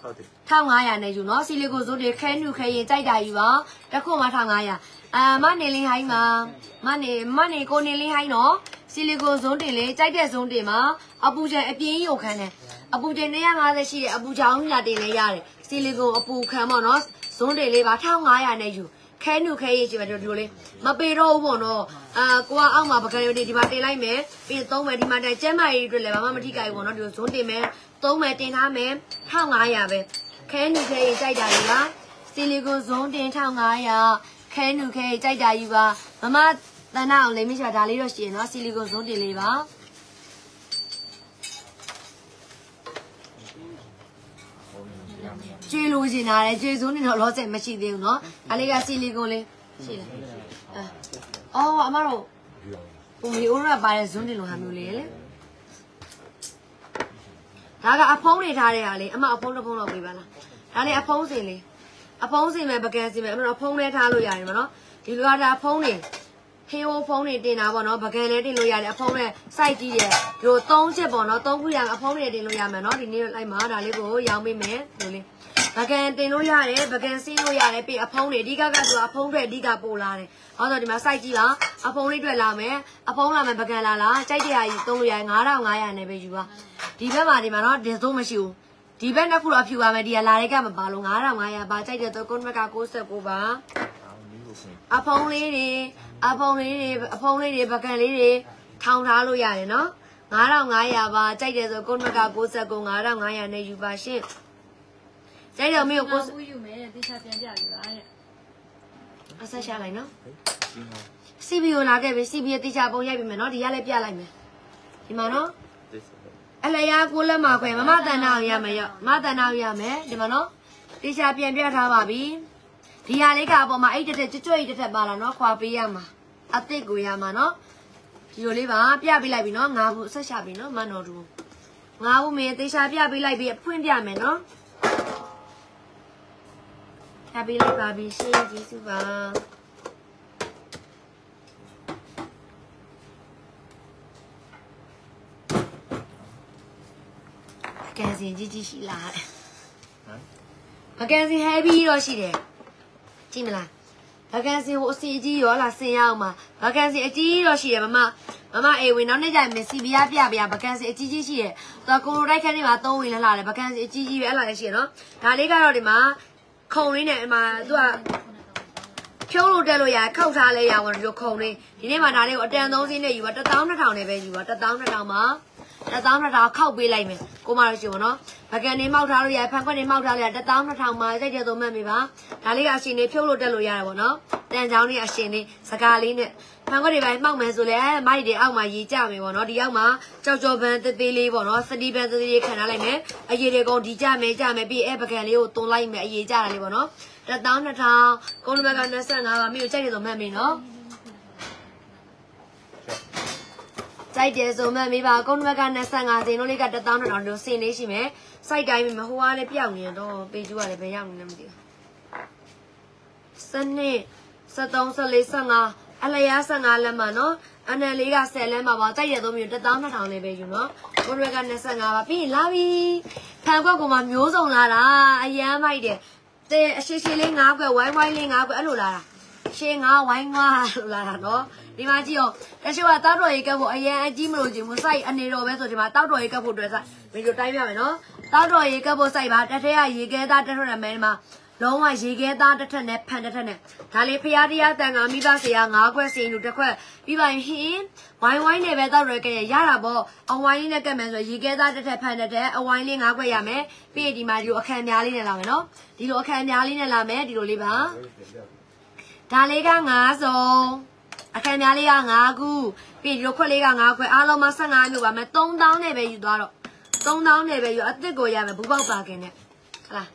ဟုတ်တယ်1500နဲ့ယူနော်ဆီလီကိုဇိုးတွေခဲနုခဲရင်ကြိုက်တာယူပါတစ်ခုမှ1500အာမနေလင်းဟိုင်းမှာမနေမနေကိုနေလင်းဟိုင်းနော် ဆီလီကွန်ဇွန်းတင်လေးကြိုက်တဲ့ဇွန်းတင်မှာအပူချိန်အပြင်းရုပ်ခန်းတယ်အပူချိန်250ရှိတယ်အပူချောင်းညာတင်လေးရတယ်ဆီလီကွန်အပူခံပေါ့နော်ဇွန်းတင်လေးပါ1500နဲ့ယူခဲနုခဲရေးကြည့်ပါတို့ဒီလိုလေးမပေတော့ဘူးပေါ့နော်အာကိုကအောက်မှာပကံရုံတွေဒီမှာတင်လိုက်မယ်ပြီးရင်သုံးမယ်ဒီမှာတိုင်ကျဲမရေးအတွက်လည်းဘာမှမထိကြဘူးပေါ့နော်ဒီလိုဇွန်းတင်မယ်သုံးမယ်တင်ထားမယ်1500ပဲခဲနုခဲရေးကြိုက်တာယူပါဆီလီကွန်ဇွန်းတင်1500ခဲနုခဲရေးကြိုက်တာယူပါမမ တန်းအောင်လေးမရှိပါဒါလေးတော့ရှိရင်နော်ဆီလီကွန်ဇွန်းတင်လေးပါကျွေးလို့ရှင်တာလေကျွေးစုံနေတော့လောဆယ်မရှိသေးဘူးเนาะဒါလေးကဆီလီကွန်လေးရှိလားအဲအော်အမတို့ဟိုမီအိုရာပါတဲ့ဇွန်းတင်လိုဟာမျိုးလေးလေဒါကအဖုံးနေထားတဲ့ဟာလေအမအဖုံးတစ်ဖုံးတော့ပေးပါလားဒါလေးအဖုံးစင်လေးအဖုံးစင်မဲ့ပကံစင်မဲ့အမတို့အဖုံးလေးထားလို့ရတယ်မနော်ဒီလိုကဒါအဖုံးနေ ဟင်းဝဖုံးနေတင်တာပေါ့နော်ပကံလေးတင်လို့ရတယ်အဖုံးနဲ့စိုက်ကြည့်တယ်ဒီလို၃ချက်ပေါ့နော်၃ခုရအဖုံးနေတင်လို့ရမယ်နော်ဒီနေ့လိုက်မှာဒါလေးကိုရောင်းပေးမယ်ဒီလိုလေးပကံတင်လို့ရတယ်ပကံစီးလို့ရတယ်ပြီးအဖုံးတွေအဓိကကဆိုအဖုံးတွေအဓိကပို့လာတယ်ဟောတော့ဒီမှာစိုက်ကြည့်ပါအဖုံးလေးတွေ့လာမယ်အဖုံးလာမယ်ပကံလာလားကြိုက်တဲ့ဟာကြီးသုံးလို့ရတယ်9500နဲ့ပဲယူပါဒီဘက်မှာဒီမှာတော့ဒီသုံးမရှိဘူးဒီဘက်နှစ်ခုတော့ဖြူပါမယ်ဒီကလာတဲ့ကမပါလို့9500ပါကြိုက်တဲ့တော့ကုန်းဘက်က69ပါအောင်းလေးကိုဆင်အဖုံးလေးတွေ အဖုံးလေးတွေအဖုံးလေးတွေပကံလေးတွေထောင်ထားလို့ရတယ်နော်9500ပါကြိုက်တယ်ဆိုကုန်းဘက်က69 9500နဲ့ယူပါရှင့်ကြိုက်တော့မင်းကိုကိုကိုဦးယူမယ်တဲ့တေချာပြန်ပြယူပါတဲ့အဆက်ရှာလိုက်နော်ဒီမှာ CB ကိုလာခဲ့ပြီ CB ရဲ့တေချာပုံရိုက်ပြီမယ်နော်ဒီရလည်းပြလိုက်မယ်ဒီမှာနော် this အလျာကိုလက်မှာခွဲမမတန်နာကိုရမယ်ရမတန်နာကိုရမယ်ဒီမှာနော်တေချာပြန်ပြထားပါပြီ ဒီဟာလေးကအပေါ်မှာအဲ့တက်တက်ကြွကြွတက်တက်ပါလာနော်ခွာပေးရမှာအစ်စ်ကိုရမှာနော်ဒီလိုလေးပါပြပေးလိုက်ပြီနော်ငါးဘူးဆက်ရှာပြီနော်မန်တော်တူငါးဘူးမင်းတေချာပြပေးလိုက်ပြီဖွင့်ပြမယ်နော်ပြပေးလိုက်ပါပြီရှင်းကျေးဇူးပါကန်စင်ကြီးကြီးရှိလားတဲ့ဟမ်မကန်စင် heavy တော့ရှိတယ် ကြည့်မလားမကန်စင်ဟိုအစီအကြီးရောလားဆင်ရအောင်မှာမကန်စင်အကြီးတော့ရှိတယ်မမမမအေဝင်နောက်နေ့ကျရင်မစီဘီယာပြပြမကန်စင်အကြီးကြီးရှိတယ်သူကကိုလိုတိုက်ခန်းနေမှာသုံးဝင်လာလာတယ်မကန်စင်အကြီးကြီးပဲအဲ့လာလည်းရှိရနော်ဒါလေးကတော့ဒီမှာခုံလေးနဲ့အမသူကဖြုံးလို့တက်လို့ရခောက်ထားလဲရအောင်ဒီလိုခုံလေးဒီနေ့မှဒါလေးကိုအတန်သုံးစင်းနဲ့ယူပါ12000နဲ့ပဲယူပါ12000မှာ တစ်သောင်းနှစ်ထောင်ခောက်ပေးလိုက်မယ်ကိုမလို့ရှိပါနော်ဗကန်နေမောက်ထားလို့ရဖန်ခွက်နေမောက်ထားလို့ရတစ်သောင်းနှစ်ထောင်မှာစိတ်ကြသုံးမှတ်မိပါဒါလေးကအရှင်နေဖြုတ်လို့တက်လို့ရတယ်ပေါ့နော်တန်ချောင်းလေးအရှင်နေစကားလေးနဲ့ဖန်ခွက်တွေပိုင်းမောက်မယ်ဆိုလဲမိုက်တွေအောက်မှာရေကြမယ်ပေါ့နော်ဒီအောက်မှာကြောက်ကြောပန်းသေးသေးလေးပေါ့နော်စတီပန်းသေးသေးလေးခံထားလိုက်မယ်အရေတွေကုန်ဒီကြမယ်ကြမယ်ပြီးအဲဗကန်လေးကိုသွန်လိုက်မယ်အရေကြတာလေးပေါ့နော်တစ်သောင်းနှစ်ထောင်ကုန်းဘက်က25ပါမြို့ကြိုက်တယ်ဆိုမှတ်မိနော် စိုက်တယ်ဆိုမှမေးပါကုန်းဘက်က25စင်လုံးလေးက12000တို့စင်လေးရှိမယ်စိုက်တိုင်းမဟိုကလည်းပြောက်နေတော့ပေကျူကလည်းဘယ်ရောက်နေလဲမသိဘူးစနစ်73 74 15အလျား15လက်မှနော်အနံလေးက10လက်မှပါစိုက်ရသုံးမျိုး12000လေးပဲယူနော်ကုန်းဘက်က25ပါပြီးရင်လာပြီဖန်ခွက်ကမှမျိုးစုံလာတာအရန်မိုက်တယ်တဲ့အရှိရှိလေး9ခွက်ဝိုင်းဝိုင်းလေး9ခွက်အဲ့လိုလာတာရှင်းငါဝိုင်းငါလို့လာတာနော် ဒီမှာကြည့်အောင်တချို့ကတောက်တော်ရေကပ်ဖို့အရင်အကြီးမလို့ချင်ဘူးစိုက်အနေတော်ပဲဆိုဒီမှာတောက်တော်ရေကပ်ဖို့အတွက်စိုက်ဗီဒီယိုတိုင်းပြမယ်နော်တောက်တော်ရေကပ်ဖို့စိုက်ပါတစ်ထက်ကရေခဲသားတစ်ထက်နဲ့မဲဒီမှာလုံးဝရေခဲသားတစ်ထက်နဲ့ဖန်တစ်ထက်နဲ့ဒါလေးဖျားတရားတန်ခါမိဘဆရာ၅ခွက်စီလူတစ်ခွက်ပြီးပါရင်ဟင်းဝိုင်းဝိုင်းနဲ့ပဲတောက်တော်ရေကပ်ရရတာပေါ့အဝိုင်းလေးနဲ့ကပ်မယ်ဆိုရေခဲသားတစ်ထက်ဖန်တစ်ထက်အဝိုင်းလေး၅ခွက်ရမယ်ပြီးရင်ဒီမှာဒီလိုအခန်းများလေးနဲ့လာမယ်နော်ဒီလိုအခန်းများလေးနဲ့လာမယ်ဒီလိုလေးပါဒါလေးက9စုံ အခန်းများလေးက9ခုပြီးဒီလိုခွက်လေးက9ခွက်အားလုံးမ15မျိုးပါမယ်3000နဲ့ပဲယူသွားတော့3000နဲ့ပဲယူအစ်စ်ကိုရမယ်ဘူးပေါက်ပါခင်နဲ့ဟလား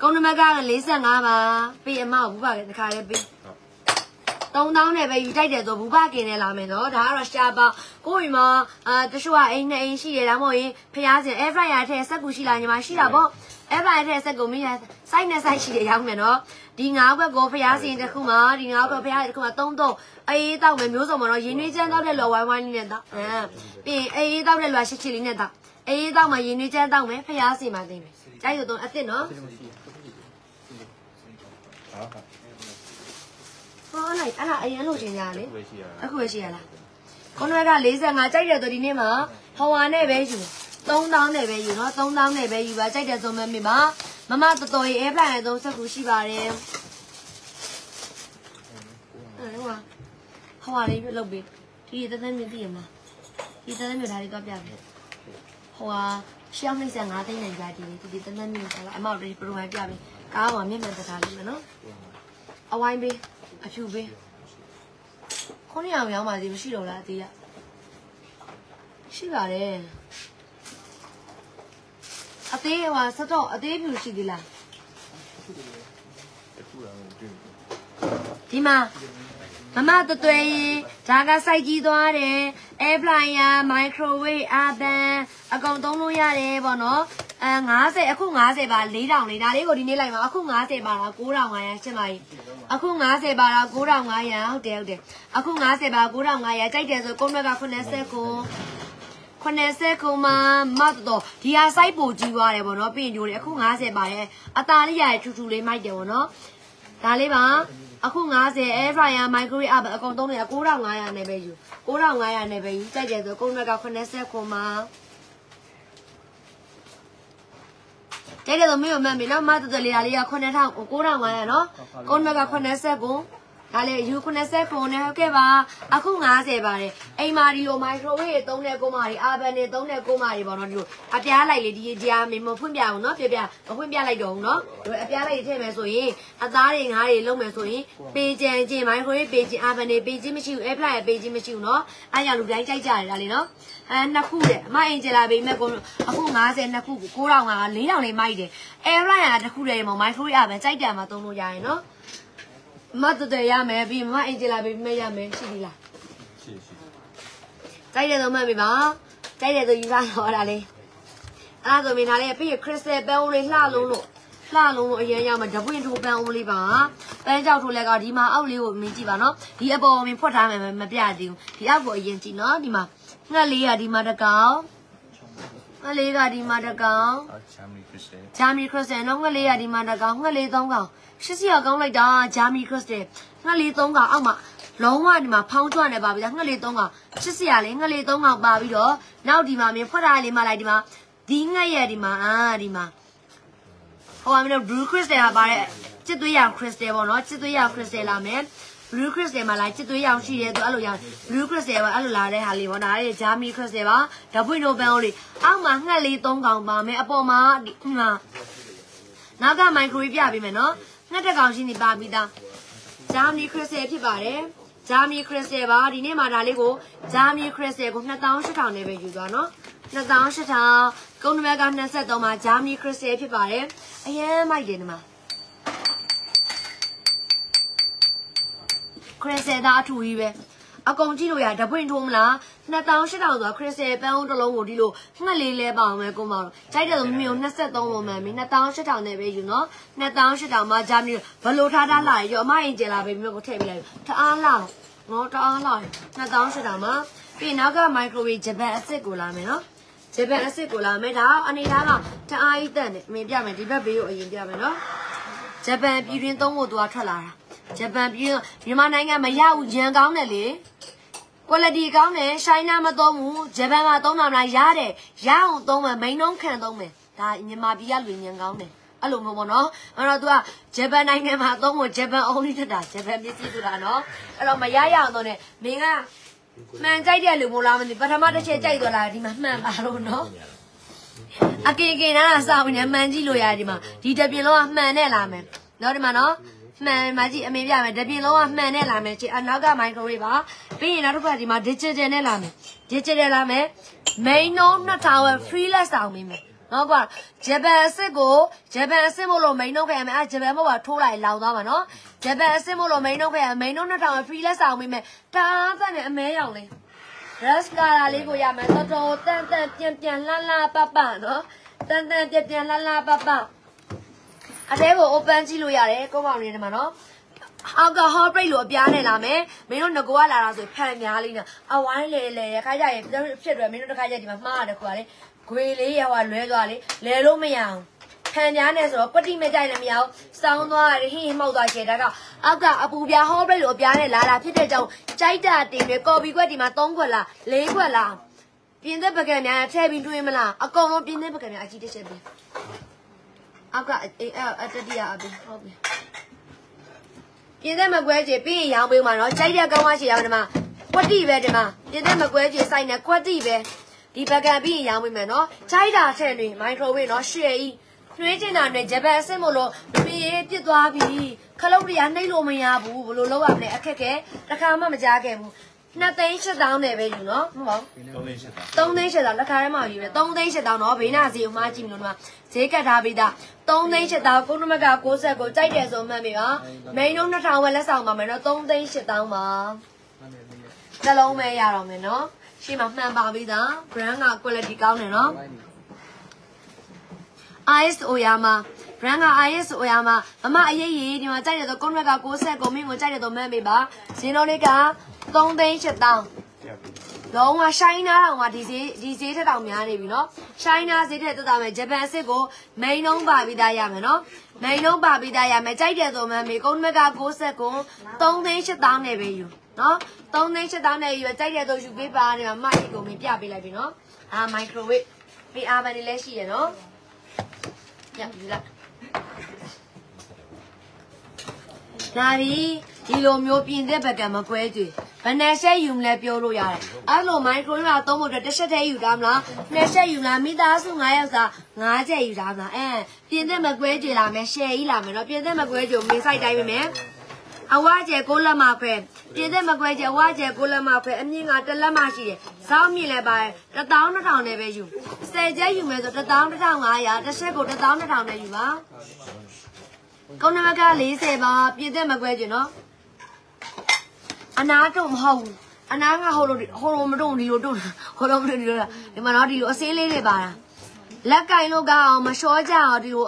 ကုန်းနမက45ပါပြီးအမကိုဘူးပါခင်တစ်ခါလေးပြီး3000နဲ့ပဲယူတိုက်တယ်ဆိုဘူးပါကင်နဲ့လာမယ်နော်ဒါကတော့ရှာပါကိုယ့်အိမ်မှာအာတချို့ကအိမ်နဲ့အိမ်ရှိတယ်ဒါမှမဟုတ်ရင်ဖျားစင် air fryer ထဲစက်ကူရှိလာညီမရှိတာပေါ့ air fryer ထဲစက်ကူမင်းရ site နဲ့ site ရှိတယ်ရောက်မယ်နော်ဒီငါးဘက်ကိုဖျားစင်တစ်ခုမှာဒီငါးဘက်ဖျားတစ်ခုမှာ3တော့ အေးတောက်မယ်မျိုးစုံမှာတော့ရင်းနှီးချမ်းတောက်တဲ့လော်ဝိုင်းဝိုင်းလေးနဲ့တောက်အဲပြီးရင်အေးတောက်တဲ့လော်ရှစ်ချစ်လေးနဲ့တောက်အေးတောက်မှာရင်းနှီးချမ်းတောက်မယ်ဖျားစင်မှာသိမယ်ကြိုက်ရတော့အစ်စ်နော်ဟာဟာဟောလိုက်အဲ့ဒါအရင်လို့ရှင်ကြလေဝေးရှိရအခုပဲရှိရလားခုနက45ကြိုက်တယ်ဆိုဒီနေ့မှာဟောဝါနဲ့ပဲယူ3000နဲ့ပဲယူနော်3000နဲ့ပဲယူပါကြိုက်တယ်ဆိုမဲ့မိပါမမတော်တော်ရေး air plan နဲ့သုံးဆက်ခုရှိပါတယ်အဲ့ဟို ဟောဝါလေးပြုတ်လုပ်ပြီးဒီတသက်မြင့်သိရမှာဒီတသက်မြင့်ဒါလေးတော့ပြပြီဟိုဟာရှောင်းနှိမ့်ဆက်9သိန်းနိုင်ကြဒီဒီဒီတသက်မြင့်ဆိုတာအမောက်လေးပရိုမိုင်းပြပြီကားပေါ်မျက်မှန်တထားလေးမယ်နော်အဝိုင်းပေးအဖြူပေးခုနှစ်အောင်ရောင်းပါသေးမရှိတော့လားအသေးရရှိပါတယ်အသေးဟိုစတော့အသေးဖြူရှိသေးလားတခုတော့တွေ့ပြီဒီမှာ မမတသွဲရင်ဒါကစိုက်ကြီးသွားတယ် air fryer microwave oven အကုန်သုံးလို့ရတယ်ပေါ့နော်အဲ90အခု90ပါ4000လေးဒါလေးကိုဒီနေ့လိုက်ပါအခု90ပါလား9500ရှင်းပါကြီးအခု90ပါလား9500ဟုတ်တယ်ဟုတ်တယ်အခု90ပါ9500ကြိုက်တယ်ဆိုကုန်းဘက်က89 80ခုမှမတ်တော့ဒီဟာ site ပိုကြီးသွားတယ်ဗောနော်ပြင်ကြိုးတယ်အခု90ပါတယ်အသားလေးရရထူထူလေးမိုက်တယ်ဗောနော်ဒါလေးပါ အခု90 air fryer microwave oven အကုန်သုံးနေတာ9500နဲ့ပဲယူ9500နဲ့ပဲယူကြိုက်တယ်ဆိုကုန်းဘက်က80ခုမှကြိုက်တယ်ဆိုမင်းတို့မှတ်ပြီနော်မတ်တော်လေးလေးက9000 9500နော်ကုန်းဘက်က80ခု ဒါလေယူ90ခုနဲ့ဟုတ်ကဲ့ပါအခု90ပါတယ်အိမ်မာဒီလို microwave သုံးတဲ့ကိုမကြီး oven တွေသုံးတဲ့ကိုမကြီးပေါ့နော်ဒီလိုအပြားလိုက်လေဒီကြားမင်းမဖွင့်ပြအောင်နော်ပြပြမဖွင့်ပြလိုက်တော့ဘူးနော်ဒီအပြားလိုက်ထည့်မယ်ဆိုရင်အသားတွေငါးတွေလုံးမယ်ဆိုရင်ပေကြံချင်း microwave ပေချင်း oven တွေပေချင်းမရှိဘူး air fryer ပေချင်းမရှိဘူးနော်အားရလူတိုင်းကြိုက်ကြတယ်ဒါလေနော်အဲနှစ်ခုတဲ့အမအင်ဂျလာဘေးမဲ့ကိုအခု90နှစ်ခုကို9000က4000လေးမိုက်တယ် air fryer တစ်ခုတည်းမှာ microwave oven ကြိုက်တယ်မှာသုံးလို့ရရင်နော် မတ်တဲ့ရမယ်ပြီးမအင်ဂျလာဘေးမဲ့ရမယ်ရှိပြီလားရှိရှိကြိုက်တယ်တော့မှတ်ပြီပါကြိုက်တယ်ဆိုယူစားတော့ဒါလေးအဲ့ဒါဆိုမြင်ထားလေပြီးခရစ်စတယ်ပန်းဦးလေးလှလုံးလို့လှလုံးလို့အရင်ရမှာဓပွင့်ထိုးပန်းဦးလေးပါပန်းကြောက်ထိုးလက်ကဒီမှာအောက်လေးကိုမြင်ကြည့်ပါနော်ဒီအပေါ်မြင်ဖွက်ထားမယ်မပြသေးဘူးဒီအောက်ကိုအရင်ကြည့်နော်ဒီမှာငှက်လေးကဒီမှာတကောင်ငှက်လေးကဒီမှာတကောင်အချမ်းမီခရစ်စတယ်ဂျာမီခရစ်စတယ်နော်ငှက်လေးကဒီမှာတကောင်ငှက်လေးသုံးကောင် ရှစ်စီရကောင်းလိုက်တာဂျာမီခရစ်စတယ်ငှက်လေးသုံးကောင်အောက်မှာလုံးဝဒီမှာဖောင်းကျွနေပါပြီငှက်လေးသုံးကောင်ရှစ်စီရလေးငှက်လေးသုံးကောင်ပါပြီးတော့နောက်ဒီမှာမြင်ဖွက်ထားလေးမှလိုက်ဒီမှာဒီငှက်ရဲ့ဒီမှာအာဒီမှာဟိုကမင်းတို့ blue crystal ကပါတဲ့ချစ်သွေးရောင် crystal ပေါ့နော်ချစ်သွေးရောင် crystal လာမယ် blue crystal မှာလာချစ်သွေးရောင်ရှိရဲသူအဲ့လိုရောင် blue crystal ပါအဲ့လိုလာတဲ့ဟာလေးပေါ့ဒါလေးဂျာမီ crystal ပါဓပွင့်တို့ပန်းလေးအောက်မှာငှက်လေး၃ကောင်ပါမယ်အပေါ်မှာဒီငါနောက်က microwave ပြပေးမယ်နော် ငှက်တစ်ကောင်ရှိနေပါပြီးသားဂျာမီ crystal ဖြစ်ပါတယ်ဂျာမီ crystal ပါဒီနေ့မှာဒါလေးကိုဂျာမီ crystal ကို2800နဲ့ပဲယူသွားနော်2800ကုန်းနံပါတ်က23မှာဂျာမီ crystal ဖြစ်ပါတယ်အရင်မိုက်တယ်ဒီမှာခရစ်စယ်သားအထူကြီးပဲ အကုန်ကြည့်လို့ရဓပွင့်ထိုးမလား2800ဆိုတာခရစ်စယ်ပန်းဦးတစ်လုံးကိုဒီလိုငှက်လေးလဲပါအောင်ပဲကိုမအောင်ကြိုက်တယ်ဆိုမိမျိုး23လုံးမှန်ပြီ2800နဲ့ပဲယူနော်2800မှာဂျာမနီဘလို့ထားထားလာရောအမအင်ဂျယ်လာပဲမျိုးကိုထည့်ပေးလိုက်တအားလာနော်တအားလာ2800မှာပြီးနောက်ကမိုက်ခရိုဝေးဂျပန်အစ်စ်ကိုလာမယ်နော်ဂျပန်အစ်စ်ကိုလာမယ်ဒါအနေထားကတအားကြီးတက်နေအမေပြမယ်ဒီဘက်ဘေးကိုအရင်ပြမယ်နော်ဂျပန်ပြည်တွင်းသုံးဖို့သူကထွက်လာတာ ဂျပန်ပြည်မြန်မာနိုင်ငံမရဘူးဂျန်ကောင်းတယ်လေ quality ကောင်းတယ်ရှိုင်းနာမသုံးဘူးဂျပန်မှာသုံးတာမလားရတယ်ရအောင်သုံးမယ်မိန်နှုံးခံသုံးမယ်ဒါမြန်မာပြည်ကလူညံကောင်းတယ်အဲ့လိုမျိုးပေါ့နော်အဲ့တော့ तू ကဂျပန်နိုင်ငံမှာသုံးဖို့ဂျပန် only တက်တာဂျပန်ပစ္စည်းဆိုတာနော်အဲ့တော့မရရအောင်သုံးတယ်မင်းကမှန်ကြိုက်တဲ့လူမို့လားမသိဘူးပထမတစ်ချက်ကြိုက်သွားလားဒီမှာမှန်ပါလို့နော်အကေကေနားစာဝင်နဲ့မှန်ကြည့်လို့ရတယ်ဒီမှာဒီတပြင်းလုံးကမှန်နဲ့လာမယ်နော်ဒီမှာနော် မှန်မကြည့်အမေပြမယ်တပြင်းလုံးကမှန်နဲ့လာမယ်ချစ်အနောက်က microwave ပါပြီးရင်နောက်တစ်ခါဒီမှာ digital နဲ့လာမယ် digital လာမယ် main no 2000 free less အောင်မိမယ်နော်ကွာဂျပန်အစ်စ်ကိုဂျပန်အစ်စ်မို့လို့ main no ခဲ့ရမယ်အဲဂျပန်ဘက်ကထိုးလိုက်လောင်သွားမှာနော်ဂျပန်အစ်စ်မို့လို့ main no ခဲ့ရ main no 2000 free less အောင်မိမယ်တားသက်နဲ့အမဲရောင်လေး dress ကာလာလေးကိုရမယ်တော်တော်တန်တန်ပြန်ပြန်လှလှပပနော်တန်တန်ပြန်ပြန်လှလှပပ အတဲကို open ကြည့်လို့ရတယ်ကိုမောင်လေးဒီမှာနော်အောက်က hot break လို့အပြားနဲ့လာမယ်မင်းတို့ငကိုကလာတာဆိုဖန်များလေးနဲ့အဝိုင်းလေလေရခါကြရင်ဖြစ်တယ်မင်းတို့တစ်ခါကြဒီမှာမှားရတယ်ခွာလေဂွေလေးရွာလွဲသွားလေလဲလို့မရအောင်ဖန်များနဲ့ဆိုတော့ကွတိမကြိုက်လည်းမရအောင်စောင်းသွားတယ်ဟင်းမှောက်သွားရှယ်တာကအောက်ကအပူပြာ hot break လို့အပြားနဲ့လာတာဖြစ်တဲ့ကြောင့်ကြိုက်တာတင်ပြီးကော်ပီခွက်ဒီမှာ3ခွက်လား4ခွက်လားပြင်းတဲ့ပကံများထည့်ပြီးတွေးမလားအကုန်လုံးပြင်းတဲ့ပကံများအကြီးတစ်ချက်ပဲ အောက်ကအေးအတတိယအပြင်ဟုတ်ပြီပြင်းတဲ့မကွဲချေပြီးရင်ရောင်းပေးမှာနော်ကြိုက်တဲ့ကောင်းဝါချေရောင်းဒီမှာကွက်တိပဲဒီမှာပြင်းတဲ့မကွဲချေစိုက်နေကွက်တိပဲဒီပကံပြီးရင်ရောင်းပေးမယ်နော်ကြိုက်တာထည့်နေမိုက်ခရိုဝေးနော်ရှယ်ဤနှွေးချင်တာနဲ့ဂျပန်အစ်စ်မို့လို့မမေပြစ်သွားပြီခလုတ်တွေကနှိမ့်လို့မရဘူးဘလို့လောက်ရမလဲအခက်ခဲတစ်ခါမှမကြားခဲ့ဘူး နှစ်သိန်းရှစ်တောင်းနဲ့ပဲယူနော်ဟုတ်ပါဘူးသုံးသိန်းရှစ်တာ3သိန်းရှစ်တောင်းတစ်ခါတည်းမှယူပဲ3သိန်းရှစ်တောင်းတော့ဘေးနာစီကိုမှားကြည့်မလို့ဒီမှာဈေးကတ်ထားပြီးသား3သိန်းရှစ်တောင်းကိုနမက60ကိုကြိုက်တယ်ဆိုမှတ်ပြီပါမိန်လုံး2000ဝယ်လက်ဆောင်ပါမယ်နော်3သိန်းရှစ်တောင်းပါနှလုံးပဲရတော့မယ်နော်ရှေ့မှာမှန်ပါပြီးသား brand က quality ကောင်းတယ်နော် IS Oyama brand က IS Oyama မမအရေးကြီးဒီမှာကြိုက်တယ်ဆိုကွန်ရက်က60ကိုမင်းကိုကြိုက်တယ်ဆိုမှတ်ပြီပါဈေးနှုန်းလေးက 3သိန်းရှစ်တောင်းပြပြီလုံးဝရှိုင်းနာတောင်မှဒီဈေးဒီဈေးထက်တောင်များနေပြီနော်ရှိုင်းနာဈေးထက်တက်တာမယ်ဂျပန်အစ်စ်ကိုမိန်နှုံးပါပြီးသားရမယ်နော်မိန်နှုံးပါပြီးသားရမယ်ကြိုက်တယ်ဆိုမှမေကုန်းမက60ကို3သိန်း8000နဲ့ပဲယူနော်3သိန်း8000နဲ့ယူကြိုက်တယ်ဆိုယူပေးပါနေမှာမိုက်ကိုမင်းပြပေးလိုက်ပြီနော်အာမိုက်ခရိုဝေ့ပေးအားပဲလည်းရှိရနော်ညယူလိုက်လာပြီဒီလိုမျိုးပြင်တဲ့ဘက်ကမကွဲကြွေဘ ယ်နဲ့ဆက်ယူမလဲပြောလို့ရတယ်အဲ့လိုမိုက်ခရိုမှာသုံးဖို့အတွက်တစ်ချက်တည်းယူတာမလားနှစ်ချက်ယူလားမိသားစု9ယောက်စာ9ချက်ယူတာမလားအဲပြင်တဲ့မကွဲကြွေလာမယ်ရှယ်ကြီးလာမယ်နော်ပြင်တဲ့မကွဲကြွေမင်းဆိုင်တိုင်းပဲမယ်အဝါကျဲကိုလက်မခွဲပြင်တဲ့မကွဲကျဲအဝါကျဲကိုလက်မခွဲအမြင့်ကတစ်လက်မရှိတယ်ဇောင်းမြင့်လည်းပါတယ်12000နဲ့ပဲယူ10ချက်ယူမယ်ဆို11500တစ်ချက်ကို12000နဲ့ယူပါကုန်းနမက40ပါပြင်တဲ့မကွဲကျင်နော် အနာတော့မဟုတ်ဘူးအနာကဟိုလိုဟိုလိုမတော့ဒီလိုတော့ဟိုလိုမတော့ဒီလိုဒီမှာတော့ဒီလိုအစင်းလေးတွေပါတာလက်ကင်လို့ကအောင်မလျှောကြအောင်ဒီလို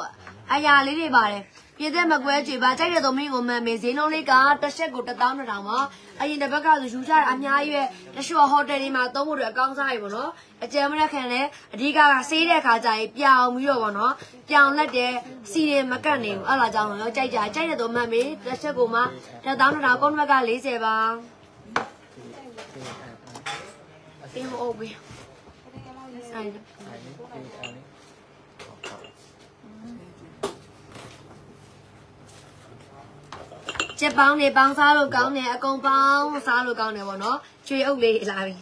အရာလေးတွေပါတယ် ပြင်တဲ့မကွဲကြွေပါကြိုက်တဲ့သမီးကိုမှန်မေဈေးနှုန်းလေးကတစ်ချက်ကို12000ပါအရင်တစ်ဘက်ကဆိုယူချတာအများကြီးပဲတချို့ဟိုတယ်တွေမှာသုံးဖို့တွေအကောင်းစားရေပေါ့နော်အကြံမရက်ခံလဲအဓိကကဆေးတဲ့ခါကျရင်ပြောင်ပြီးတော့ပေါ့နော်ပြောင်လက်တဲ့စီတွေမကတ်နေဘူးအဲ့ဒါကြောင့်တော့ကြိုက်ကြကြိုက်တဲ့သမမှန်မေတစ်ချက်ကိုမှ12000ကုန်းဘက်က40ပါတင်းမဟုတ်ဘူးဆိုင် ချက်ပေါင်းနေပေါင်းစားလို့ကောင်းတယ်အကုန်ပေါင်းစားလို့ကောင်းတယ်ပေါ့နော်ကျွေးအုပ်လေးလာပြီ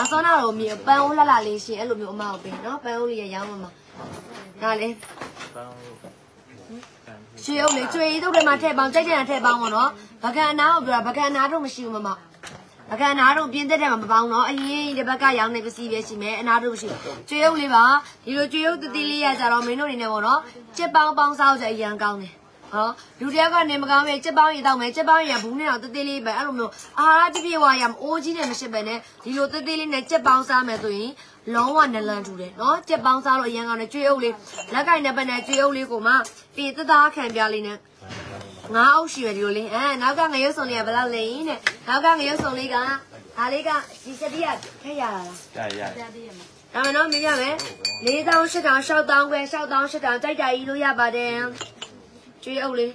အစောနာတော့မြေပန်းဦးလှလှလေးရှင်အဲ့လိုမျိုးအမအောင်ပေးနော်ပန်းဦးလေးရရောင်းမှာဒါလေပေါင်းလို့ရွှေအုပ်လေးကျွေးတုပ်ထဲမှာထည့်ပေါင်းကြိုက်ကြံထည့်ပေါင်းပေါ့နော်ဗကန်နာကိုပြောတာဗကန်နာတော့မရှိဘူးမမဗကန်နာတော့ပြင်းသက်တယ်မှာမပေါင်းတော့အရင်ဒီဘက်ကရောင်းနေပစ္စည်းပဲရှိမယ်အနာတော့မရှိဘူးကျွေးအုပ်လေးပါဒီလိုကျွေးအုပ်တတိလေးရကြတော့မင်းတို့နေနေပေါ့နော်ချစ်ပေါင်းပေါင်းစားကြအရန်ကောင်းတယ် ဟောလူတယောက်ကနေမကောင်းပဲချက်ပေါင်းရတောက်မယ်ချက်ပေါင်းရဘူးနဲ့တော့တသေးလေးပဲအဲ့လိုမျိုးအာဟာရပြည့်ပြည့်ဝရမအိုးကြီးနဲ့မရှိပဲနဲ့ဒီလိုတသေးလေးနဲ့ချက်ပေါင်းစားမယ်ဆိုရင်လုံးဝနလန်ထူတယ်နော်ချက်ပေါင်းစားလို့အရင်ကောင်းတယ်ကျွေးအုပ်လေးလက်ကင်နဲ့ပဲနဲ့ကျွေးအုပ်လေးကိုမှပြီးတသားခံပြလေးနဲ့ငါးအုပ်ရှိရဒီလိုလေးအဲနောက်ကငရုပ်စုံလေးကဘယ်လောက်လဲတဲ့နောက်ကငရုပ်စုံလေးကဒါလေးကဒီစတိကထည့်ရတာလားရရကြားသေးရမှာဒါမှတော့မြင်ရမယ်၄တောင်း၈တောင်း၆တောင်းခွဲ၆တောင်း၈တောင်းကြိုက်ကြကြီးလို့ရပါတယ် ကျွေးအုပ်လေး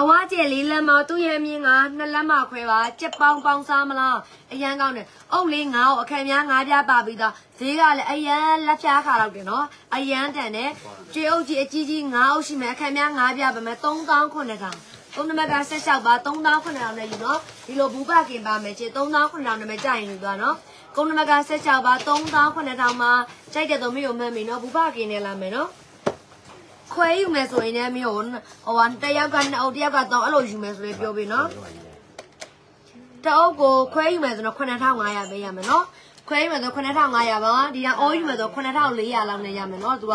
အဝါကျဲလေးလက်မသူ့ရဲ့မြင်းကနှစ်လက်မခွဲပါကြက်ပေါင်းပေါင်းစားမလားအရန်ကောင်းတယ်အုပ်လေးငါ့ကိုအခက်များငါးပြပါပြီးတော့ဈေးကလည်းအရန်လက်ဖြားခါတော့တယ်နော်အရန်တန်တယ်ကျွေးအုပ်ကြီးအကြီးကြီးငါးအုပ်ရှိမယ်အခက်များငါးပြပါမယ်3000ခုနှစ်ထောင်သုံးနံပါတ်ကဆက်လျှောက်ပါ3000ခုနှစ်ထောင်နဲ့ယူနော်ဒီလိုဘူးပကင်ပါမယ်ချေ3000ခုနှစ်ထောင်နဲ့မကြရင်ယူသွားနော် ကုန်းနံပါတ်ကဆက်လျှောက်ပါ3000ခုနှစ်ထောင်မှာကြိုက်တဲ့သူမျိုးမှတ်ပြီနော်ဘူးပကင်နဲ့လာမယ်နော်ခွဲယူမယ်ဆိုရင်လည်းမျိုးဟိုဟာတယောက်ကနှစ်အုပ်တယောက်ကတော့အဲ့လိုယူမယ်ဆိုရင်ပြောပြီးနော်တအုပ်ကိုခွဲယူမယ်ဆိုတော့9500ပဲရမယ်နော်ခွဲယူမယ်ဆို9500ပါဒီကအိုးယူမယ်ဆို9400လောက်နဲ့ရမယ်နော်သူက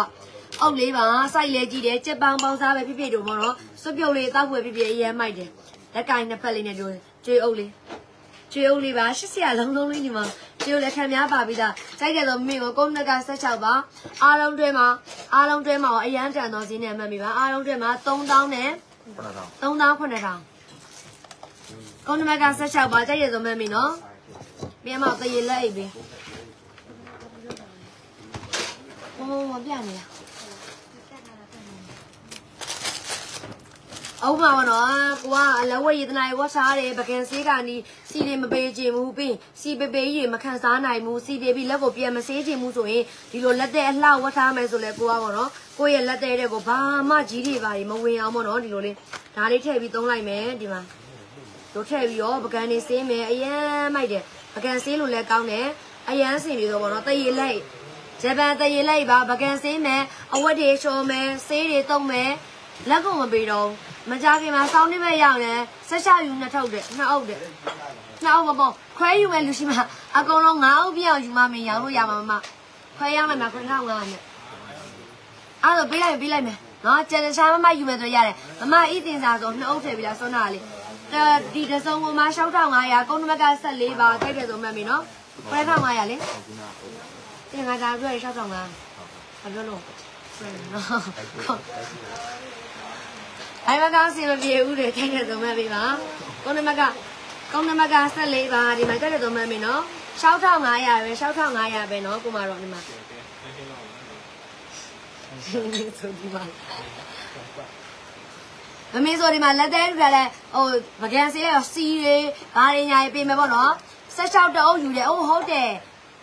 အုပ်လေးပါစိုက်လဲကြည့်တယ်ကြက်ပေါင်းပေါင်းစားပဲဖြစ်ဖြစ်တို့ပေါ့နော်စွပ်ပြုတ်လေးတောက်ဖွယ်ဖြစ်ဖြစ်အရင်မိုက်တယ်လက်ကင်နှစ်ဖက်လေးနဲ့တို့ကျွေးအုပ်လေး ကျွေးအုပ်လေးပါ80လုံးလုံးလေးညီမကျွေးလက်ခံများပါပြီးသားစိုက်တယ်ဆိုမိကိုကုန်းနက်က16ပါအားလုံးတွဲမှာအားလုံးတွဲမှာအရန်တန်တော်စင်းနဲ့မှတ်မိပါအားလုံးတွဲမှာ3000နဲ့ခုနတော့3000 9000ကုန်းနက်က16ပါကြိုက်ရဆိုမှတ်မိနော်ပြန်မတရေလက်အိပ်ပြီဟိုမပြနေလား အောက်မှာပေါ့နော်ကိုကအလဝဲရတနာရေဝတ်စားတယ်ပကံဆေးကနီစီတွေမပေးချင်ဘူးပြီးစီပေပေကြီးတွေမခံစားနိုင်ဘူးစီတွေပြီးလက်ကိုပြန်မဆေးချင်ဘူးဆိုရင်ဒီလိုလက်တဲ့အလှဝတ်ထားမယ်ဆိုလဲကိုကပေါ့နော်ကိုရဲ့လက်တဲ့တဲ့ကိုဘာမှကြီးတွေပါမဝင်အောင်ပေါ့နော်ဒီလိုလေးဒါလေးထည့်ပြီးသုံးလိုက်မယ်ဒီမှာတို့ထည့်ပြီးတော့ပကံနေဆေးမယ်အရန်မိုက်တယ်ပကံဆေးလို့လဲကောင်းတယ်အရန်စင်ပြီးတော့ပေါ့နော်တရေလိုက်ဂျပန်တရေလိုက်ပါပကံဆေးမယ်အဝတ်တွေရှော်မယ်ဆေးတွေသုံးမယ် လက်ကုန်မပေးတော့ဘူးမကြခင်မှာစောင်းနေမဲ့ရောက်နေဆက်ချယူနှစ်ထုတ်တယ်နှစ်အုပ်တယ်နှစ်အုပ်မပေါ့ခွဲယူမဲ့လူရှိမှာအကုန်လုံးငါးအုပ်ပြောင်းယူမှမရောင်းလို့ရမှာမမခွဲရောက်လိုက်မှာခွဲထောက်ငါးနဲ့အဲ့တော့ပေးလိုက်ပေးလိုက်မယ်နော်ကျန်တဲ့ရှားမမယူမယ်ဆိုရတယ်မမဤတင်စာဆိုနှစ်အုပ်ထည့်ပြီးလားစွန်းနာလေးဒီတစ်စုံကမှ6500ကုန်းနမက14ပါကြိုက်တယ်ဆိုမှတ်ပြီနော်ခွဲထောက်500လေခုနကတင်ငါဒါပြောရ6500ဘာပြောလို့နော် အဲ့မကောင်းစီမပြေဘူးတဲ့ခိုင်းတဲ့သုံးမဲ့ပြီပါကုန်းနမကကုန်းနမက14ပါဒီမှာကြက်တဲ့သုံးမှန်းပြီနော်6500ပဲ6500ပဲနော်ကိုမတော့ဒီမှာဆိုဒီမှာမမေဆိုဒီမှာလက်သေးတွေကလည်းဟိုဗကန်စီရောစီတွေဘာတွေညာရေးပြင်မယ်ပေါ့နော်16တအုပ်ယူတယ်အိုးဟုတ်တယ်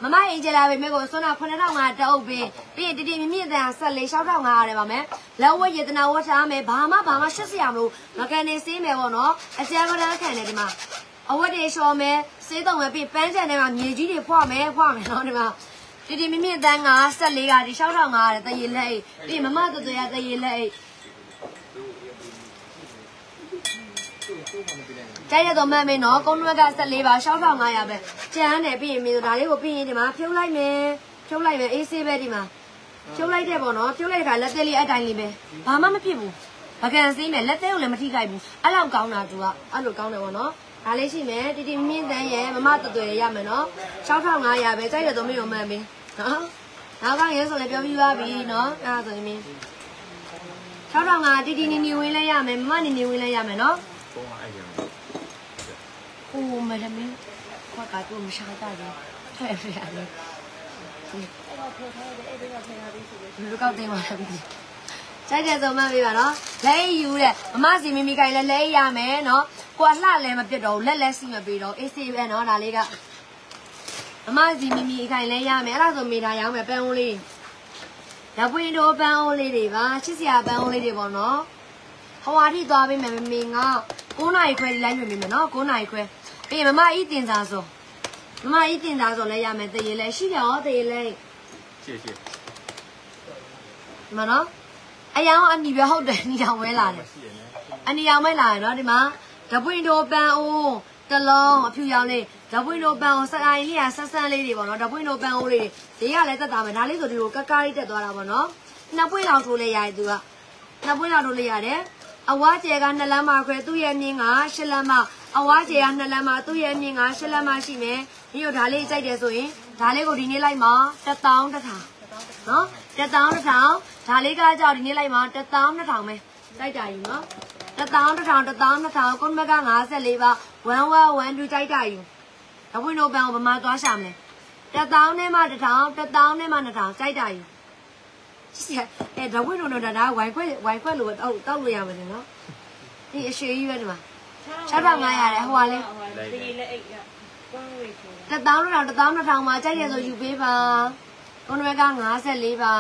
မမအင်ဂျလာပဲမေကိုစွန်းတော့9500တအုပ်ပေးပြီးရင်တတိမြင့်မြင့်တန်14 6500ရတယ်ပါမယ်လက်ဝဲယေတနာဝတ်ထားမယ်ဘာမှဘာမှရှစ်စရာမလို့မကန်နေစေးမယ်ပေါ့နော်အကျမ်းမတန်းခံတယ်ဒီမှာအဝတ်တွေလျှော်မယ်စေးတုံမယ်ပြီးပန်းချန်ထဲမှာမြေကြီးတွေဖွာမယ်ဖွာမယ်နော်ဒီမှာတတိမြင့်မြင့်တန်က14ကဒီ6500ရတယ်တရေလက်အိတ်ပြီးမမတူတူရတရေလက်အိတ် ကြိုက်ရတော့မှတ်မင်းနော်ကုန်းနွက်က14ပါ6500ပဲကျန်တယ်ပြီးရင်မင်းတို့ဒါလေးကိုပြီးရင်ဒီမှာဖြုတ်လိုက်မယ်ဖြုတ်လိုက်မယ်အေးဆေးပဲဒီမှာဖြုတ်လိုက်တဲ့ပေါ့နော်ဖြုတ်လိုက်တဲ့ခါလက်သေးလေးအတိုင်းလေးပဲဘာမှမဖြစ်ဘူးပကံစည်းမယ်လက်သေးကိုလည်းမထိခိုက်ဘူးအဲ့လောက်ကောင်းတာသူကအဲ့လိုကောင်းတယ်ပေါ့နော်ဒါလေးရှိမယ်တီတီမြင့်တန်းရဲ့မမတသွယ်ရမယ်နော်6500ပဲကြိုက်ရတော့မင်းကိုမှတ်မင်းနော်နောက်ကရဲဆိုလည်းပြောပြီးပါပြီနော်အဲ့ဒါဆိုရင်မင်း6500တီတီနီနီဝင်လဲရမယ်မမနီနီဝင်လဲရမယ်နော်ပုံကအဲ့ ကိုမလည်းမင်းခွက်ကသူ့မရှာကြဘူးထဲ့ရတယ်ဒီတော့ပြောထားတယ်အဲ့ဒါကထင်ရသေးဆိုလို့ဒီလိုကောက်တင်ပါလားပြီကြိုက်တယ်ဆိုမှပြပါနော်လက်ယူတဲ့မမစီမိမိကိုင်လည်းလက်ရမယ်နော်ကိုကလှလည်းမပြတ်တော့လက်လက်စီမပေးတော့အေးစီပဲနော်ဒါလေးကမမစီမိမိကိုင်လည်းရမယ်အဲ့ဒါဆိုမိသားရောင်းမယ်ပန်းအိုးလေးရပွင့်တို့ပန်းအိုးလေးတွေပါချစ်စရာပန်းအိုးလေးတွေပေါ့နော်ဟွာထိသွားပေးမယ်မမေငေါ့ 9နာရီခွဲဒီလိုက်မြင်ပြီမယ်နော်9နာရီခွဲပြီးရင်မမဤတင်စားဆိုမမဤတင်စားဆိုလည်းရမယ်တရေလဲရှိတယ်ဟောတရေလဲရှေ့ရှေ့ဒီမှာနော်အယောင်အနီပဲဟုတ်တယ်နီတောင်ဝဲလာတယ်ရှိရနေအနီအောင်ပဲလာတယ်နော်ဒီမှာဓပွင့်တို့ပန်းအိုးတလုံးအဖြူရောင်လေးဓပွင့်တို့ပန်းအိုးစကိုင်းလေးကဆက်ဆန်းလေးတွေပေါ့နော်ဓပွင့်တို့ပန်းအိုးလေးဈေးကလည်းတက်တာမယ်ဒါလေးဆိုဒီကိုကကားလေးတက်သွားတာပေါ့နော်နှစ်ပွင့်လောက်ထိုးလဲရတယ်သူကနှစ်ပွင့်လောက်ထိုးလဲရတယ် အဝါကျဲကနှစ်လမ်းမှာခွဲသူ့ရဲ့မြင်းကရှစ်လမ်းမှာအဝါကျဲကနှစ်လမ်းမှာသူ့ရဲ့မြင်းကရှစ်လမ်းမှာရှိမယ်ပြီးတော့ဒါလေးကြိုက်တယ်ဆိုရင်ဒါလေးကိုဒီနေ့လိုက်မှာ1000တစ်ထောင်နော်တက်တောင်းတစ်ထောင်ဒါလေးကကြောက်ဒီနေ့လိုက်မှာတက်တောင်းနှစ်ထောင်ပဲစိုက်တာယူနော်တက်တောင်းတစ်ထောင်တက်တောင်းနှစ်ထောင်ကွန်မက်က54ပါ1112စိုက်တာယူအဝင်းတို့ပန်းကိုဗမာသွားရှာမလဲတက်တောင်းနဲ့မှတစ်ထောင်တက်တောင်းနဲ့မှနှစ်ထောင်စိုက်တာယူ စီအဲဒဝင်းတို့တော့ဒါဝိုင်ခွက်ဝိုင်ခွက်လို့တောက်တောက်လို့ရမယ်နော်ဒီအရှိကြီးပဲဒီမှာ6500ရတယ်ဟိုကလေတရေလက်အိတ်ကကွန်းဝေးဆိုတက်တောင်းတစ်ထောင်တက်တောင်းနှစ်ထောင်မှာကြိုက်ရဆိုယူပေးပါကွန်မက်က54ပါ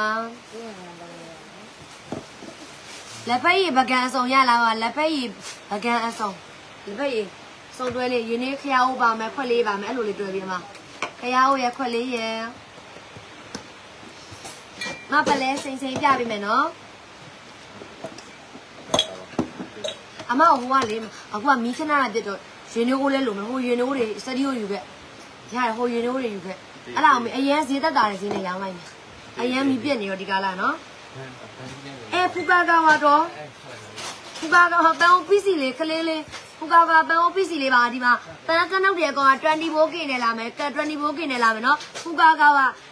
လက်ဖက်ရည်ပကံအစုံရလာပါလက်ဖက်ရည်ပကံအစုံလက်ဖက်ရည်စုံတွဲလေးရင်းနှီးခရအောင်ပါမယ်ခွက်လေးပါမယ်အဲ့လိုလေးတွဲပြီးမှာခရအောင်ရခွက်လေးရ မပလဲစိန်စိန်ပြပေးမယ်နော်အမဟိုကလေအခုကမီးခဏပြတ်တော့ရင်နိုးကိုလဲလို့မဟိုရင်နိုးတွေစတူဒီယိုယူခဲ့ရတယ်ဟိုရင်နိုးတွေယူခဲ့အဲ့ဒါအောင်အရင်ဈေးသက်တာတဲ့ဈေးနဲ့ရောင်းလိုက်မယ်အရင်မီးပြတ်နေရောဒီကားလာနော်အဲဖူကာကတော့ဖူကာကပန်းပီစီလေးခလေးလေးဖူကာကပန်းပီစီလေးပါဒီမှာပန်းကနှုတ်တဲ့ကောင်က 24 k နဲ့လာမယ်24 k နဲ့လာမယ်နော်ဖူကာကက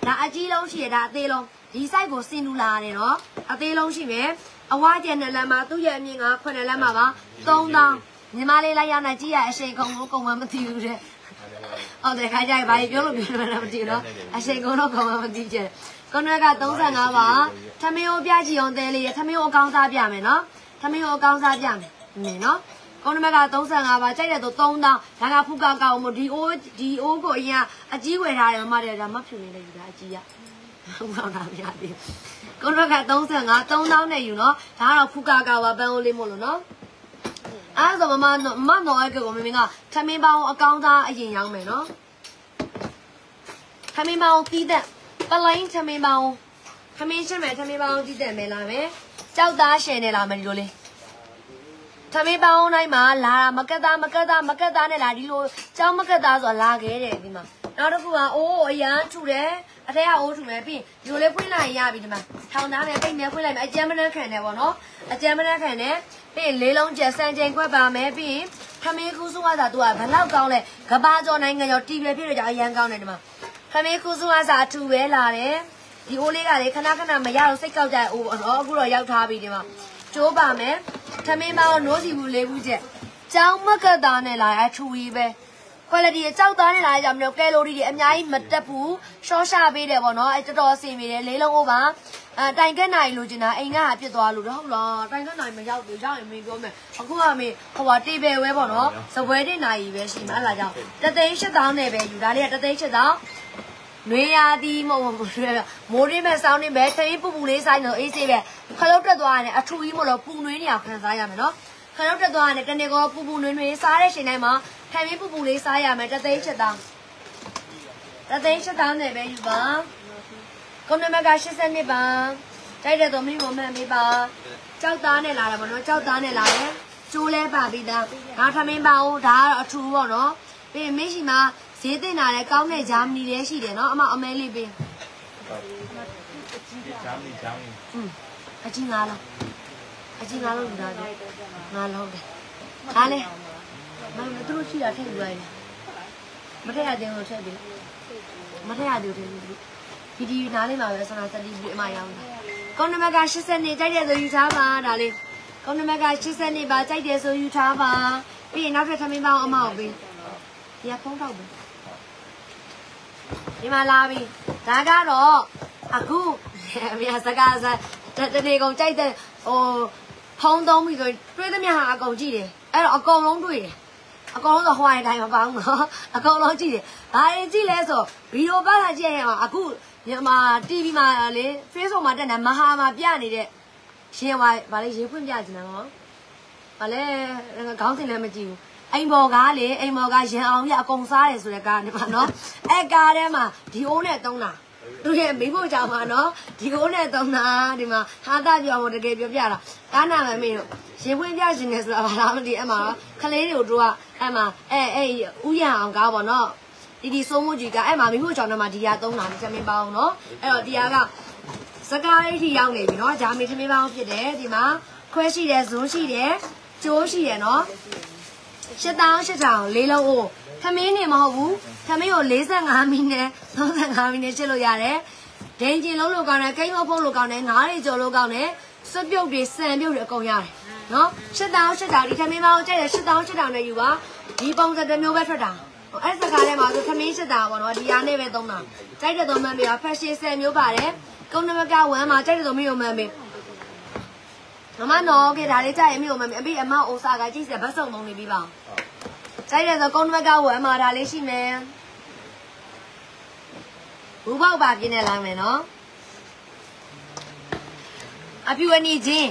ဒါအကြီးလုံးရှိရဒါအသေးလုံး ဒီ site ကိုစင်လူလာရတယ်နော်အသေးလုံးရှိမယ်အဝါကျန်တဲ့လမ်းမှာသူ့ရဲ့အမြင့်က9လမ်းမှာပါ3000ညီမလေးလိုက်ရနိုင်ကြည့်ရအရှိန်ကုန်ကိုကုန်မှမသိဘူးတဲ့ဟုတ်တယ်ခါကြိုက်ပါပြောလို့ပြောလို့မသိဘူးနော်အရှိန်ကုန်တော့ကုန်မှမသိချင်ကွန်ရက်က35ပါထမင်းကိုပြကြည့်အောင်တဲလေးရထမင်းကိုအကောင်းစားပြမယ်နော်ထမင်းကိုအကောင်းစားပြမယ်နင်နော်ကွန်ရက်က35ပါကြိုက်တဲ့တော့3000ဒါကဖူကောက်ကောက်မို့ဒီအိုးဒီအိုးကိုအရင်အကြီးဝယ်ထားတယ်မမတဲ့ဒါမဖြူနေလေယူတာအကြီးက ဟုတ်တော့တာမရသေးဘူးကွန်ရက်က35 3000နဲ့ယူနော်ဒါကတော့ဖူကောက်ကောက်ပါပန်းအိုးလေးမို့လို့နော်အဲ့ဒါဆိုမမနော်မနော်ရဲ့ကိုမမင်းကထမင်းပေါင်းအကောင်းသားအရင်ရောင်းမယ်နော်ထမင်းပေါင်းတီးတဲ့ပလိုင်းထမင်းပေါင်းထမင်းရှင်းမယ်ထမင်းပေါင်းတီးတဲ့မယ်လာမယ်ကြောက်သားရှင်နေလာမယ်ဒီလိုလေးထမင်းပေါင်းတိုင်းမှာလာတာမကက်သားမကက်သားမကက်သားနဲ့လာဒီလိုကြောင်းမကက်သားဆိုတာလာခဲ့တယ်ဒီမှာနောက်တစ်ခုကအိုးအရန်ထူတယ် အထက်ကအိုးထူမယ်ပြီးဒီလိုလေးဖွင့်လိုက်ရပြီဒီမှာထောင်သားနဲ့ပိတ်နဲ့ဖွင့်လိုက်မယ်အကျမ်းမနှက်ခံတယ်ပေါ့နော်အကျမ်းမနှက်ခံတယ်ပြီးရင်လေးလုံးကျက်စံချိန်ခွက်ပါမယ်ပြီးရင်ထမင်းခူးစုဝါသာသူကဘလောက်ကောင်းလဲကဘာကျော်နိုင်ငံကျော်တီပြပြည့်တော့အရန်ကောင်းတယ်ဒီမှာထမင်းခူးစုဝါသာအထူပဲလာတယ်ဒီအိုးလေးကလေခဏခဏမရတော့စိတ်ကောက်ကြအိုးပေါ့နော်အခုတော့ရောက်ထားပြီဒီမှာကျိုးပါမယ်ထမင်းပေါင်းနိုးစီဘူးလေးဘူးချက်ကြောင်းမကတ်သားနဲ့လာအထူကြီးပဲ quality အကြောက်သားနဲ့လာကြမလို့ကယ်လိုရီတွေအများကြီးမတက်ဘူးရှော့ရှာပေးတယ်ပေါ့နော်အဲတော်တော်အဆင်ပြေတယ်လေးလုံးဟိုပါအဲတိုင်ကက်နိုင်လို့ကျင်တာအိမ်ကပြစ်သွားလို့တော့ဟုတ်လားတိုင်ကက်နိုင်မရောက်ဘူးရောက်ရင်မင်းပြောမယ်အခုကမေဟိုပါတေဘယ်ဝဲပေါ့နော်စပွဲတင်နိုင်ပြီပဲရှိမှာအဲ့ဒါကြောင့်တသိန်း8000နဲ့ပဲယူဒါလေးကတသိန်း8000နွေရာသီမဟုတ်ဘူးမိုးရင်းမဲ့စောင်းနေပဲခရီးပူပူလေးဆိုင်တော့အေးဆေးပဲခလုတ်တက်သွားရတယ်အထူကြီးမလို့ပူနွေးနေအောင်ခံစားရမယ်နော် ခလုတ်တက်သွားရတယ်တနေ့ကောပူပူနွေးနွေးစားတဲ့ချိန်တိုင်းမှာခံပြီးပူပူလေးစားရမယ်တသိန်း8000တသိန်း8000နဲ့ပဲယူပါကွန်နံပါတ်က82ပါတိုက်တဲ့တော့မိမမှန်ပေးပါကြောက်သားနဲ့လာတာပေါ့နော်ကြောက်သားနဲ့လာတယ်ကျိုးလဲပါပြီးသားဒါထမင်းပါဦးဒါကတော့အထူပေါ့နော်ပြီးရင်မင်းရှိမှာဈေးတင်တာလည်းကောင်းတဲ့ဂျာမနီလည်းရှိတယ်နော်အမအမဲလေးပေးဂျာမနီဂျာမနီอืมအကြီးငါလုံး အကြီးငါလုံးယူတာလေငါလုံးတယ်ဒါလေမမတို့ရှိတာထည့်ယူလိုက်တယ်မထည့်ရသေးဘူးထည့်ပြီမထည့်ရသေးဘူးထည့်ပြီဒီဒီနားလေးမှာပဲဆန္ဒစတိပြီးအမရောင်းတာကောင်းနံပါတ်က80နေကြိုက်တဲ့ဆိုယူထားပါဒါလေးကောင်းနံပါတ်က80နေပါကြိုက်တယ်ဆိုယူထားပါပြီးရင်နောက်ထပ်ထမင်းပေါင်းအမအောင်ပေးဒီကဖုန်းထောက်ပဲဒီမှာလာပြီဒါကတော့အခုအမေစကားစတနေ့ကုန်ကြိုက်တဲ့ဟို ဖုန်းသုံးပြီဆိုတွေးသမျှဟာအကုန်ကြည့်တယ်အဲ့တော့အကုန်လုံးတွေးတယ်အကောင်လုံးဆိုဟွာတိုင်းမပေါင်းနော်အကောင်လုံးကြည့်တယ်ဘာရင်ကြည့်လဲဆိုဗီဒီယိုပါလာကြည့်ရင်အခုမြန်မာ TV မှာလေ Facebook မှာတက်နေမဟာမှာပြနေတဲ့ရှင်ဝါဗာလေရေဖွင့်ပြချင်တယ်နော်ဗာလေခေါင်းစင်လည်းမကြည့်ဘူးအိမ်ပေါ်ကားလေအိမ်ပေါ်ကရန်အောင်ရအကုန်စားတယ်ဆိုတဲ့ကားဒီမှာနော်အဲကားထဲမှာဒီအိုးနဲ့တုံးတာ သူရဲ့မိဖို့ကြောင့်ပါနော်ဒီကုန်းနဲ့သုံးတာဒီမှာဟာတာပြောမို့တကယ်ပြောပြတာကားနာမမေတို့ရင်ဝင်ပြရှင်နေဆိုတာဘာလားမသိအဲ့မှာခလေးတွေကိုတို့ကအဲ့မှာအဲအဲဥရအောင်ကားပေါ့နော်ဒီဒီဆုံးမကြီးကအဲ့မှာမိဖို့ကြောင့်တော့မှဒီရသုံးတာချက်မင်းပါအောင်နော်အဲ့တော့ဒီရကစကားလေးထိရောက်နေပြီနော်ဂျာမီထမင်းပေါင်းဖြစ်တယ်ဒီမှာခွဲရှိတယ်ဇွန်းရှိတယ်ကျိုးရှိတယ်နော်၈000၈000လေးလုံးအိုး သမင်းနေမဟုတ်ဘူးသမင်းကို45မိနစ်35မိနစ်ချစ်လို့ရတယ်ဒိန်ကျင်လုံးလို့ကောင်းတယ်ကိန်းလုံးဖုံးလို့ကောင်းတယ်ငါးတွေကြော်လို့ကောင်းတယ်စွပ်ပြုတ်တွေစံပြုတ်တွေအကုန်ရတယ်နော်ရှစ်တောင်းရှစ်တောင်းဒီသမင်းပေါင်းကြိုက်တယ်ရှစ်တောင်းရှစ်တောင်းနဲ့ယူပါဒီပုံစံတစ်မျိုးပဲထွက်တာဟိုအဲ့စကားထဲမှာဆိုသမင်းရှစ်တောင်းပေါ့နော်ဒီအားနဲ့ပဲသုံးတာကြိုက်တဲ့သုံးမှန်းပြပါ fashion 10မျိုးပါတယ်ကုန်းနမကဝမ်းမှာကြိုက်တယ်ဆိုမြို့မှန်းပြီမမနော်ကဒါလေးကြိုက်ရင်မြို့မှန်းပြီအမေအမအိုစာကကြည့်စရာဘတ်စုံသုံးနေပြီပါ ။ဆိုင်ရဆိုကုန်းဘက်ကဝမ်းမာတာလေးရှိမယ်။ဘူပေါက်ပါပြင်းနေလိုက်မယ်နော်။အပြူအနေချင်း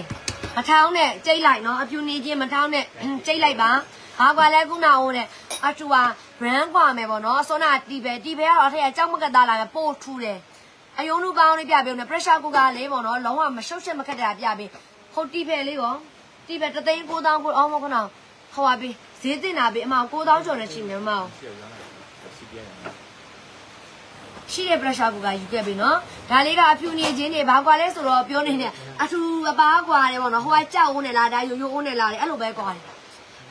မထောင်းနဲ့ကြိတ်လိုက်နော်အပြူနေချင်းမထောင်းနဲ့ကြိတ်လိုက်ပါ။ဘာကွာလဲခုနအောင်နဲ့အတူဟာ brand ကွာမယ်ပေါ့နော်။စောနာတီပဲတီပဲကတော့အထက်ကကြောက်မကတာလာမယ်ပို့ထူတယ်။အယုံလူပေါင်းလေးပြပြုံးနေ pressure cooker လေးပေါ့နော်။လုံးဝမရှုပ်ရှက်မခက်တာပြပြီးဟုတ်တီပဲလေးပေါ့။တီပဲတသိန်း9000ကိုအောင်းမခဏဟောပါပြီ။ ဈေးတင်တာပေးအမ9000ကျော်နဲ့ရှိနေမအောင်စီပြည့်ရအောင်ရှိတဲ့ pressure cooker ယူခဲ့ပြီနော်ဒါလေးကအဖြူနေခြင်းတွေဘာကွာလဲဆိုတော့ပြောနေတယ်အထူအပားကွာတယ်ပေါ့နော်ဟိုကကြောက်ဦးနေလားဒါရိုးရိုးဦးနေလားအဲ့လိုပဲကွာတယ်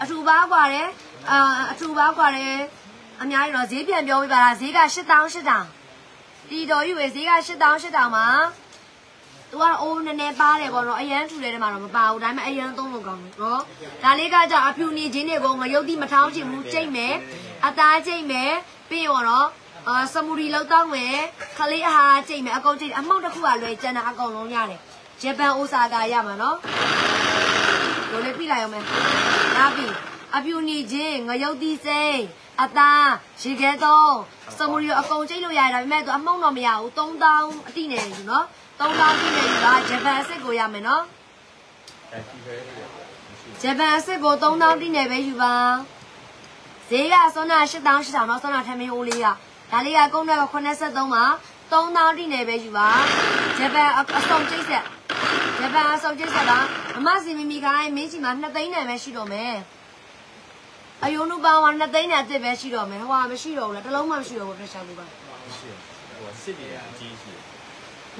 အထူပါကွာတယ်အာအထူပါကွာတယ်အများကြီးတော့ဈေးပြန်ပြောပြပါလားဈေးက8000 8000ဒီတော်ယူဝေဈေးက8000 8000မှာ သူကအိုးနည်းနည်းပါတယ်ပေါ့နော်အရန်ထူတယ်တဲ့မှာတော့မပါဘူးဒါပေမဲ့အရန်သုံးလို့ကောင်းတယ်နော်ဒါလေးကကြောင့်အဖြူနေခြင်းတွေကိုငရုတ်တိမထောင်းချင်ဘူးကြိတ်မယ်အသားကြိတ်မယ်ပြီးရောတော့အာစမူရီလောက်တော့မယ်ခလေးအဟာကြိတ်မယ်အကုန်ကြိတ်အမောက်တစ်ခုကလွယ်ကျန်တာအကုန်လုံးရတယ်ဂျပန်အိုဆာကာရမှာနော်တို့လေးပြလိုက်အောင်မယ်ဒါပြီအဖြူနေခြင်းငရုတ်တိစိမ့်အသားရေခဲသုံးစမူရီအကုန်ကြိတ်လို့ရတယ်ဒါပေမဲ့သူအမောက်တော့မရဘူး3000အတိနေယူနော် 3000အတိနေယူတာဂျပန်အစ်စ်ကိုရမယ်နော်အဲစီပဲမရှိဂျပန်အစ်စ်ကို3000တိနေပဲယူပါဈေးကစောနာ8000 8000တော့စောနာထမင်းအိုးလေးကဒါလေးကကုန်းတော့83မှာ3000တိနေပဲယူပါဂျပန်အစုံကျိတ်ဆက်ဂျပန်အစုံကျိတ်ဆက်ပါမမစီမီမီခိုင်းမင်းစီမှာ2သိန်းနဲ့ပဲရှိတော့မယ်အယုံ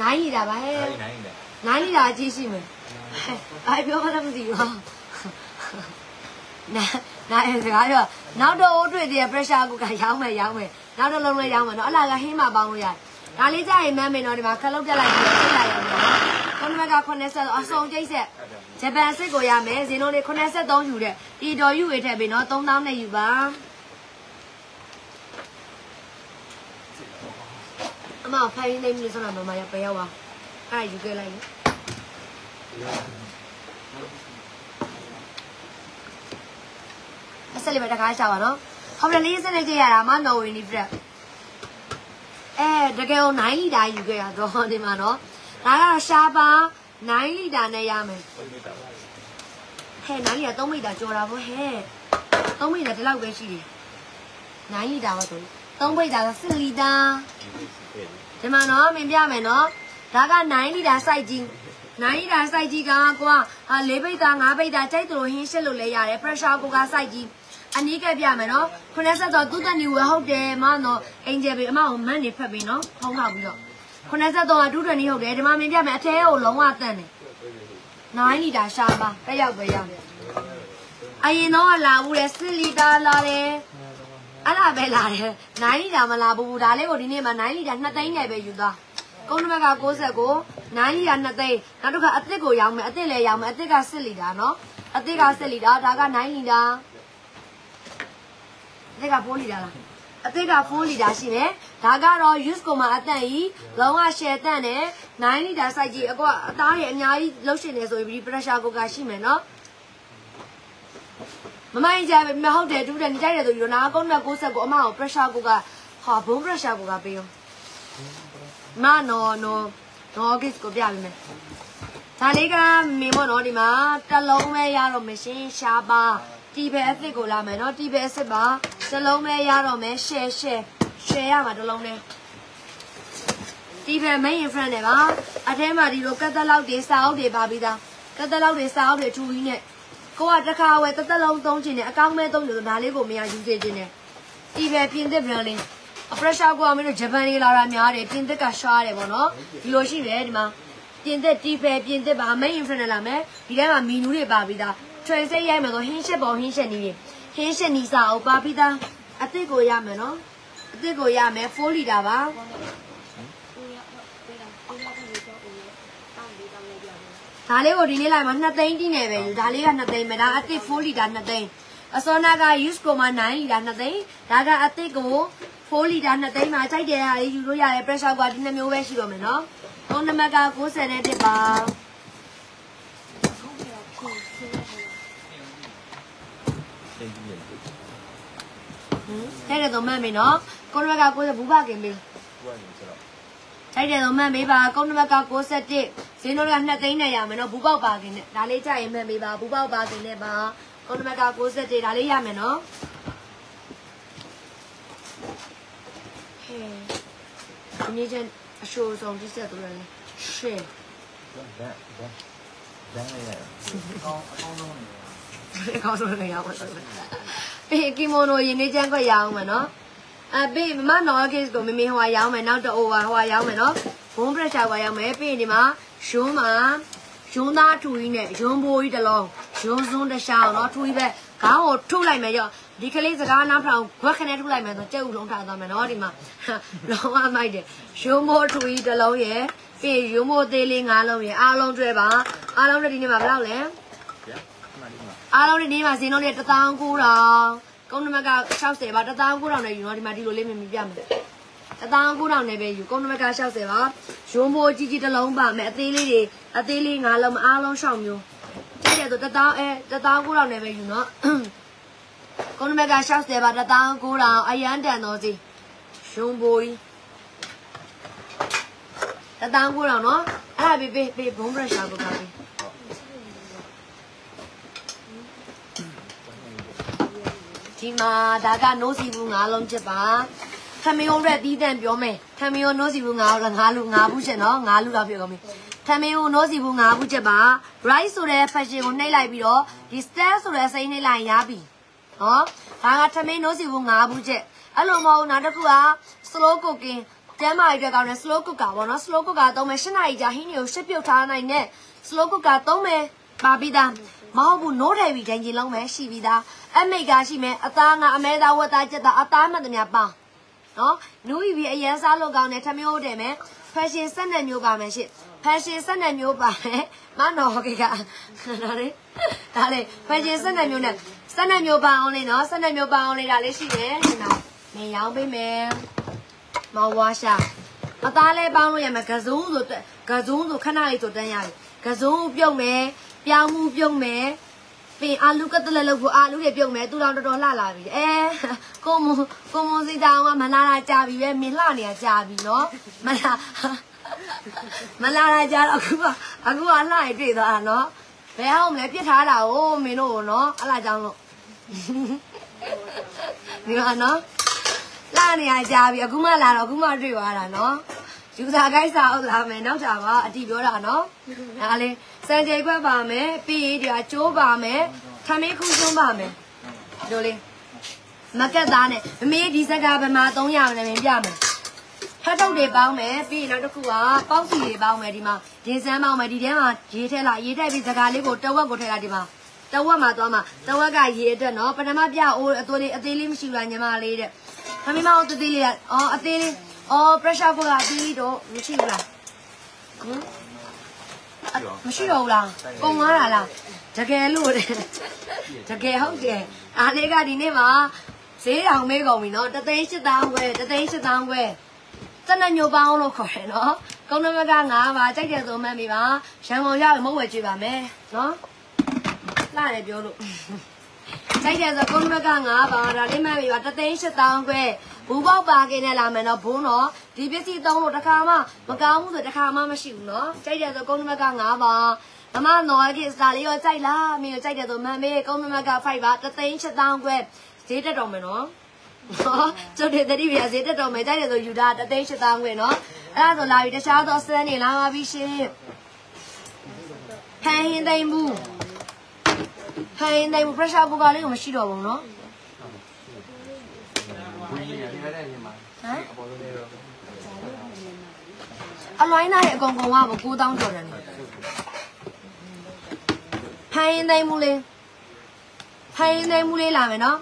နုပေါင်းက2သိန်းနဲ့အစ်စ်ပဲရှိတော့မယ်ဟိုကမရှိတော့ဘူးလားတစ်လုံးမှမရှိတော့ဘူးပြချာဘူးပါရှိဟိုစစ်တွေအကြီးရှိနိုင်နေတာပါဟဲ့အဲဒီနိုင်တယ်နိုင်နေတာအကြီးရှိမယ်ဘာပြောမှလည်းမသိဘူးနာနိုင်စကားပြောနောက်တော့အိုးတွေ့တဲ့ pressure ကိုကရောင်းမယ်ရောင်းမယ်နောက်တော့လုံးလေးရောင်းမယ်နော်အလားကဟင်းမပေါင်းလို့ရတယ်ဒါလေးကြရင်မမ်းမယ်နော်ဒီမှာခလုတ်ပြက်လိုက်ပြီးချိန်လိုက်ရအောင်နော်ခုနက80အစုံကျိတ်ဆက်ဂျပန်စစ်ကိုရမယ်ဈေးနှုန်းလေး83ယူတဲ့ဒီတော်ယူဝေထည့်ပြီနော်3000နဲ့ယူပါ အမဖိုင်နေမလို့ဆိုတော့မမရပရောက်ပါအဲ့ဒါယူခဲ့လိုက်လေအဆက်လေးပဲတကားရှာပါနော်ဟုတ်တယ်လေးစနေကြရတာအမနော်ဝေနီဖရက်အဲတကယ်ကို9လီတာယူခဲ့ရတော့ဒီမှာနော်ဒါကတော့ရှားပါ9လီတာနဲ့ရမယ်ဟဲ့နိုင်ရ3မိတာကြော်တာဗောဟဲ့3မိတာဒီလောက်ပဲရှိတယ်9လီတာပါသူ3မိတာက10လီတာ ဒီမှာနော်မင်းပြမယ်နော်ဒါက9လီတာ size ကြီး9လီတာ size ကြီးကကွာဟာ4ပိတ်တာ5ပိတ်တာကြိုက်သလိုဟင်းရှစ်လို့လဲရတယ် pressure cooker size ကြီးအနည်းကပြမယ်နော်90တော့သူ့တန်နေဝယ်ဟုတ်တယ်မနော်အင်ဂျယ်ဘေအမကိုမန်းနေဖက်ပြီနော်ဖုံးထောက်ပြီးတော့90တော့ကတူးတန်နေဟုတ်တယ်ဒီမှာမင်းပြမယ်အထဲကိုလုံးဝတန့်တယ်9လီတာရှာပါတက်ရောက်ပဲရောက်အရင်တော့လာဘူးလေ10လီတာလာတယ် အဲ့ဒါပဲလာတယ်9လီတာမလာဘူးဒါလေးကိုဒီနေ့မှာ9လီတာ2သိန်းနဲ့ပဲယူသွားကုန်းနံပါတ်က69 9လီတာ2သိန်းနောက်တစ်ခါအသစ်ကိုရောင်းမယ်အသစ်လည်းရောင်းမယ်အသစ်က10လီတာနော်အသစ်က10လီတာဒါက9လီတာအသစ်က4လီတာလားအသစ်က4လီတာရှိတယ်ဒါကတော့ use ကိုမှအတန့်ကြီးလုံးဝ share တန့်တယ်9လီတာ size ကြီးအကွာအသားတွေအများကြီးလှုပ်ရှင်နေဆိုရင်ဒီ pressure cooker ရှိမယ်နော် မမိုင်းကြပဲမဟုတ်တယ်တူတယ်နေကြတယ်ဆိုပြီးတော့နာကုန်းနဲ့69အမကို pressure cooker ဟာဘုံ pressure cooker ပေးရောမနော်နော်နော် kiss ကိုပြပေးမယ်ဒါလေးကမေမောနော်ဒီမှာတစ်လုံးပဲရတော့မရှင်ရှားပါတီပဲအစ်စ်ကိုလာမယ်နော်တီပဲအစ်စ်ပါတစ်လုံးပဲရတော့မယ် share share share ရမှာတစ်လုံးနဲ့တီပဲ main friend နဲ့ပါအထဲမှာဒီလိုကတ်သက်လောက်တွေစာအုပ်တွေပါပြီးသားကတ်သက်လောက်တွေစာအုပ်တွေထူကြီးနဲ့ ကိုကတစ်ခါဝယ်တစ်သက်လုံးသုံးချင်တယ်အကောင်းမဲ့သုံးလို့ဒါလေးကိုမရယူစေချင်တယ်တီပဲပြင်သစ် brand လေးအပရက်ရှာကိုအမေတို့ဂျပန်လေးလာတာများတယ်ပြင်သစ်ကရှားတယ်ပေါ့နော်ဒီလိုရှိတယ်ဒီမှာပြင်သစ်တီပဲပြင်သစ်ပါ main friend နဲ့လာမယ်ဒီထဲမှာမီနူးတွေပါပြီးသား translate ရိုက်မယ်ဆိုဟင်းရှစ်ပေါ်ဟင်းရှစ်နီးဟင်းရှစ်နီးစာအုပ်ပါပြီးသားအစ်စ်ကိုရမယ်နော်အစ်စ်ကိုရမယ်4လီတာပါ ဒါလေးကိုဒီနေ့လိုက်မှာ2သိန်းတိနေပဲယူဒါလေးက2သိန်းပဲဒါအစ်စ်4လီတာ2သိန်းအစောနာက use ကိုမှ9လီတာ2သိန်းဒါကအစ်စ်ကို4လီတာ2သိန်းမှာကြိုက်တယ်ဟာလေးယူလို့ရတယ် pressure ကဒီနှမျိုးပဲရှိတော့မယ်နော်။သုံးနံပါတ်က90နဲ့တစ်ပါ။သိကြီးရတယ်ထိုက်တယ်တော့မှတ်ပြီနော်ကုန်းနံပါတ်က90ဘူးပါကင်ပြီကိုကနေဆိုတော့ထိုက်တယ်တော့မှတ်ပြီပါကုန်းနံပါတ်က91 ဈေးနှုန်းက2သိန်းနဲ့ရမယ်နော်ဘူးပေါက်ပါကင်နဲ့ဒါလေးကြိုက်ရင်မှတ်ပြီပါဘူးပေါက်ပါကင်နဲ့ပါကုန်းနံပါတ်က91ဒါလေးရမယ်နော်ဟဲ့ဒီနေ့ကျအရှိုးဆုံးတိဆက်သူလည်းရှေ့ဒါဒါဒါဒါလည်းရတယ်ကောင်းအကောင်းဆုံးနေတယ်အကောင်းဆုံးလည်းရအောင်ဆိုပြီးကီမိုနိုရင်းနေချမ်းခွက်ရအောင်မယ်နော် အပြီးမမနော် case ကိုမမေဟိုရအောင်မယ်နောက်တော့ over ဟိုရအောင်မယ်နော်ဘုံ pressure ကရအောင်မယ်ပြီးရင်ဒီမှာရုံးမှာရုံးသားထူကြီးနဲ့ရုံးဘိုးကြီးတစ်လုံးရုံးစွန်းတစ်ရှောင်းနော်ထူကြီးပဲခေါင်းကိုထုတ်လိုက်မယ်ရောဒီကလေးစကားနောက်ထောင်ခွက်ခနဲ့ထုတ်လိုက်မယ်ဆိုကြက်ဥလုံးထားသွားမယ်နော်ဒီမှာလုံးဝမိုက်တယ်ရုံးဘိုးထူကြီးတစ်လုံးရယ်ပြီးရင်ရုံးဘိုးသေးလေး၅လုံးရယ်အားလုံးတွဲပါအားလုံးနဲ့ဒီနေ့မှာဘယ်လောက်လဲဗျာခဏလေးမှာအားလုံးဒီနေ့မှာဈေးနှုန်းလေး19000 ကုန်းနံပါတ်က60ပါ19000နဲ့ယူတော့ဒီမှာဒီလိုလေးမြင်ပြမယ်19000နဲ့ပဲယူကုန်းနံပါတ်က60ပါရုံးမိုးကြီးကြီးတစ်လုံးပါမယ်အသေးလေးတွေအသေးလေး၅လုံးအားလုံးရှောက်မျိုးကြည့်ရတော့1000အဲ19000နဲ့ပဲယူနော်ကုန်းနံပါတ်က60ပါ19000အရန်တန်တော့စီရုံးမိုးကြီး19000နော်အဲ့ဒါပေးပေးပေးဘုံဘရက်ရှာကိုပါပေး ဒီမှာဒါကနိုးစီဘူးငါးလုံးချက်ပါထမင်းုံရက်တီးတန့်ပြောမယ်ထမင်းုံနိုးစီဘူးငါးငါးလူငါးဘူးချက်နော်ငါးလူတော့ပြောကောင်းပြီထမင်းုံနိုးစီဘူးငါးဘူးချက်ပါ rice ဆိုတဲ့ fashion ကိုနှိပ်လိုက်ပြီးတော့ဒီ style ဆိုတဲ့စိမ်းနှိပ်လိုက်ရင်ရပြီနော်ဒါကထမင်းနိုးစီဘူးငါးဘူးချက်အဲ့လိုမဟုတ်နောက်တစ်ခုက slow cooking ကျမ်းမာရေးအတွက်ကောင်းတဲ့ slow cooker ပေါ့နော် slow cooker သုံးမယ်၈နာရီကြာဟင်းတွေကိုရှစ်ပြုတ်ထားနိုင်တဲ့ slow cooker သုံးမယ်ပါပြီးသားမဟုတ်ဘူးနိုးတယ်ပြီးဒိန်ကြီးလုံးမယ်ရှိပြီးသား အမိတ်ကရှိမယ်အသားငါအမဲသားဝက်သားချက်သားအသားမှတ်သမျှပါနော်နူးရီပြီးအရန်စားလို့ကောင်းတယ်ထမင်းဟုတ်တယ်မယ် fashion ဆက်နှစ်မျိုးပါမယ်ရှင့် fashion ဆက်နှစ်မျိုးပါမယ်မနော်ဟိုကေကဒါလေဒါလေ fashion ဆက်နှစ်မျိုးနဲ့ဆက်နှစ်မျိုးပါအောင်လေးနော်ဆက်နှစ်မျိုးပါအောင်လေးဒါလေးရှိတယ်ဒီနော်နေရောင်းပေးမယ်မောင်ဝါရှာအသားလဲပေါင်းလို့ရမယ်ကစုံဆိုကစုံဆိုခဏလေးဆိုတန်းရတယ်ကစုံပြုတ်မယ်ပြောင်းမှုပြုတ်မယ် ပြီးအာလူကတလည်းလို့ကိုအာလူတွေပြုတ်မယ်သူတော်တော်တော်လှလာပြီအဲကိုမကိုမစီတောင်ကမလာတာကြာပြီပဲမင်းလှနေတာကြာပြီနော်မလာမလာတာကြာတော့အခုကအခုကလှရတွေ့သွားတာနော်ဘယ်အောင်မလဲပြစ်ထားတာ哦မင်းတို့နော်အဲ့လာကြောင်းလို့ဒီမှာနော်လှနေရကြာပြီအခုမှလာတော့အခုမှတွေ့သွားတာနော်ယူစာခိုက်စာအုပ်လာမယ်နောက်တာပါအတီပြောတာနော်ဒါလေး စံကြေခွက်ပါမယ်ပြီးရင်ဒီကကျိုးပါမယ်ထမင်းခုကျွန်းပါမယ်တို့လေးမကက်သားနဲ့မမေးဒီစကားဗမာ300နဲ့မင်းပြမယ်ဖတ်ထုတ်တွေပေါင်းမယ်ပြီးရင်နောက်တစ်ခုကပေါက်စီတွေပေါင်းမယ်ဒီမှာရင်စမ်းပေါင်းမယ်ဒီထဲမှာရေးထည့်လိုက်ရေးထည့်ပြီးစကားလေးကိုတဝက်ကိုထည့်လိုက်ဒီမှာတဝက်မှာသွားမှာတဝက်ကရေးအတွက်နော်ပထမပြအိုးအသွေးလေးအသေးလေးမရှိဘူးလားညီမလေးတဲ့ခမင်းမအောင်သေးသေးလေးကအော်အသေးလေးအော် pressure cooker အသေးလေးတော့မရှိဘူးလားဟမ် မရှိတော့ဘူးလားပုံသွားတာလားတကယ်လို့တဲ့တကယ်ဟုတ်တယ်အားလေးကဒီနေ့မှာဈေးတောင်မေးကုန်ပြီနော်တသိန်း၈တောင်းခွဲတသိန်း၈တောင်းခွဲစက်နဲ့ညိုပေါင်းလို့ခေါ်တယ်နော်ကုန်းနမက9ပါကြိုက်တယ်ဆိုမှတ်ပြီပါရန်ကုန်ရောက်မဟုတ်ဝယ်ကြည့်ပါမယ်နော်လှတယ်ပြောလို့ကြိုက်တယ်ဆိုကုန်းနမက9ပါဒါလေးမှတ်ပြီပါတသိန်း၈တောင်းခွဲ ဘူပေါက်ပါကင်းနဲ့လာမယ်နော်ဘုန်းတော့ဒီပစ္စည်းသုံးလို့တစ်ခါမှမကောင်းဘူးဆိုတစ်ခါမှမရှိဘူးနော်ကြိုက်တယ်ဆိုကုန်းနမက9ပါမမနော်ကိစတာလေးရောကြိုက်လားမင်းရောကြိုက်တယ်ဆိုမှန်မေးကုန်းနမက5ပါတသိန်း၈တောင်းခွဲဈေးတက်တော်မယ်နော်ဟောကျုပ်တဲ့တတိယဈေးတက်တော်မယ်ကြိုက်တယ်ဆိုယူတာတသိန်း၈တောင်းခွဲနော်အဲ့ဒါဆိုလာပြီတခြားသောစမ်းနေလာပါပြီရှင်ဟန်ဟင်းသိမ့်ဘူးဟန်ဟင်းသိမ့်ဘူး pressure cooker လေးကိုမရှိတော့ဘူးနော် ဘူးကြီးရခဲ့တဲ့ညီမ ဟမ် အပေါ်လေးတော့အလွိုင်းသားရဲ့အကုန်ကုန်က9000ကျော်တယ်လေဟန်ဟင်းသိမ့်ဘူးလေဟန်ဟင်းသိမ့်ဘူးလေးလာမယ်နော်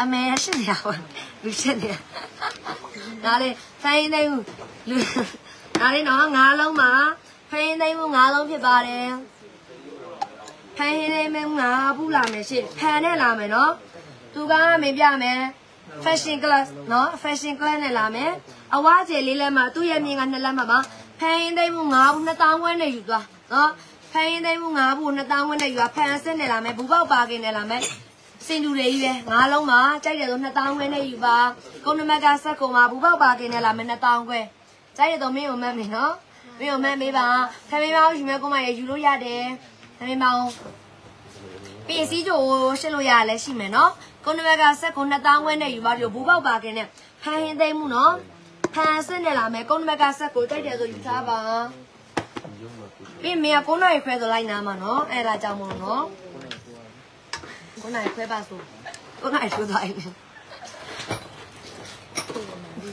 အမေရှိနေရပါလူရှိနေရဒါလေဖိုင်းသိမ့်ဘူးလူဒါလေးနော်ငါးလုံးမှာဖိုင်းသိမ့်ဘူးငါးလုံးဖြစ်ပါတယ်ဖိုင်းသိမ့်ဘူးငါးဘူးလာမယ်ရှင့်ဖန်နဲ့လာမယ်နော်သူကမင်းပြမယ် fashion class နော် fashion class နဲ့လာမယ်အဝါကျယ်လေးလက်မှာသူ့ရဲ့မြင်ကနှစ်လက်မှာပါဖိုင်းသိမ့်ဘူးငါးဘူး2000ခွဲနဲ့ယူသွားနော်ဖိုင်းသိမ့်ဘူးငါးဘူး2000ခွဲနဲ့ယူသွားဖန်အစစ်နဲ့လာမယ်ဘူပေါက်ပါကင်နဲ့လာမယ်စင်တူတွေကြီးပဲငါးလုံးမှာကြိုက်တယ်ဆို2000ခွဲနဲ့ယူပါကုန်းနမကဆက်ကုန်မှာဘူပေါက်ပါကင်းနဲ့လာမယ်2000ခွဲကြိုက်တယ်တော့မင်းကိုမှတ်မယ်နော်မင်းကိုမှတ်မေးပါခမင်းမောင်ယူမဲ့ကုန်းမရေယူလို့ရတယ်ခမင်းမောင် ပြင်စည်းကြိုရှင်းလို့ရလဲရှိမယ်နော်ကုန်းနမကဆက်ကုန်2000ခွဲနဲ့ယူပါဒီဘူပေါက်ပါကင်းနဲ့ဖန်ဟင်းသိမ်းမှုနော်ဖန်စစ်နဲ့လာမယ်ကုန်းနမကဆက်ကိုကြိုက်တယ်ဆိုယူထားပါပြင်မင်းက9နိုင်ခွဲဆိုလိုက်နာမှာနော်အဲ့ဒါကြောင့်မို့နော်ကိုနိုင်ခွဲပါဆိုကိုနိုင်ထိုးသွားရင်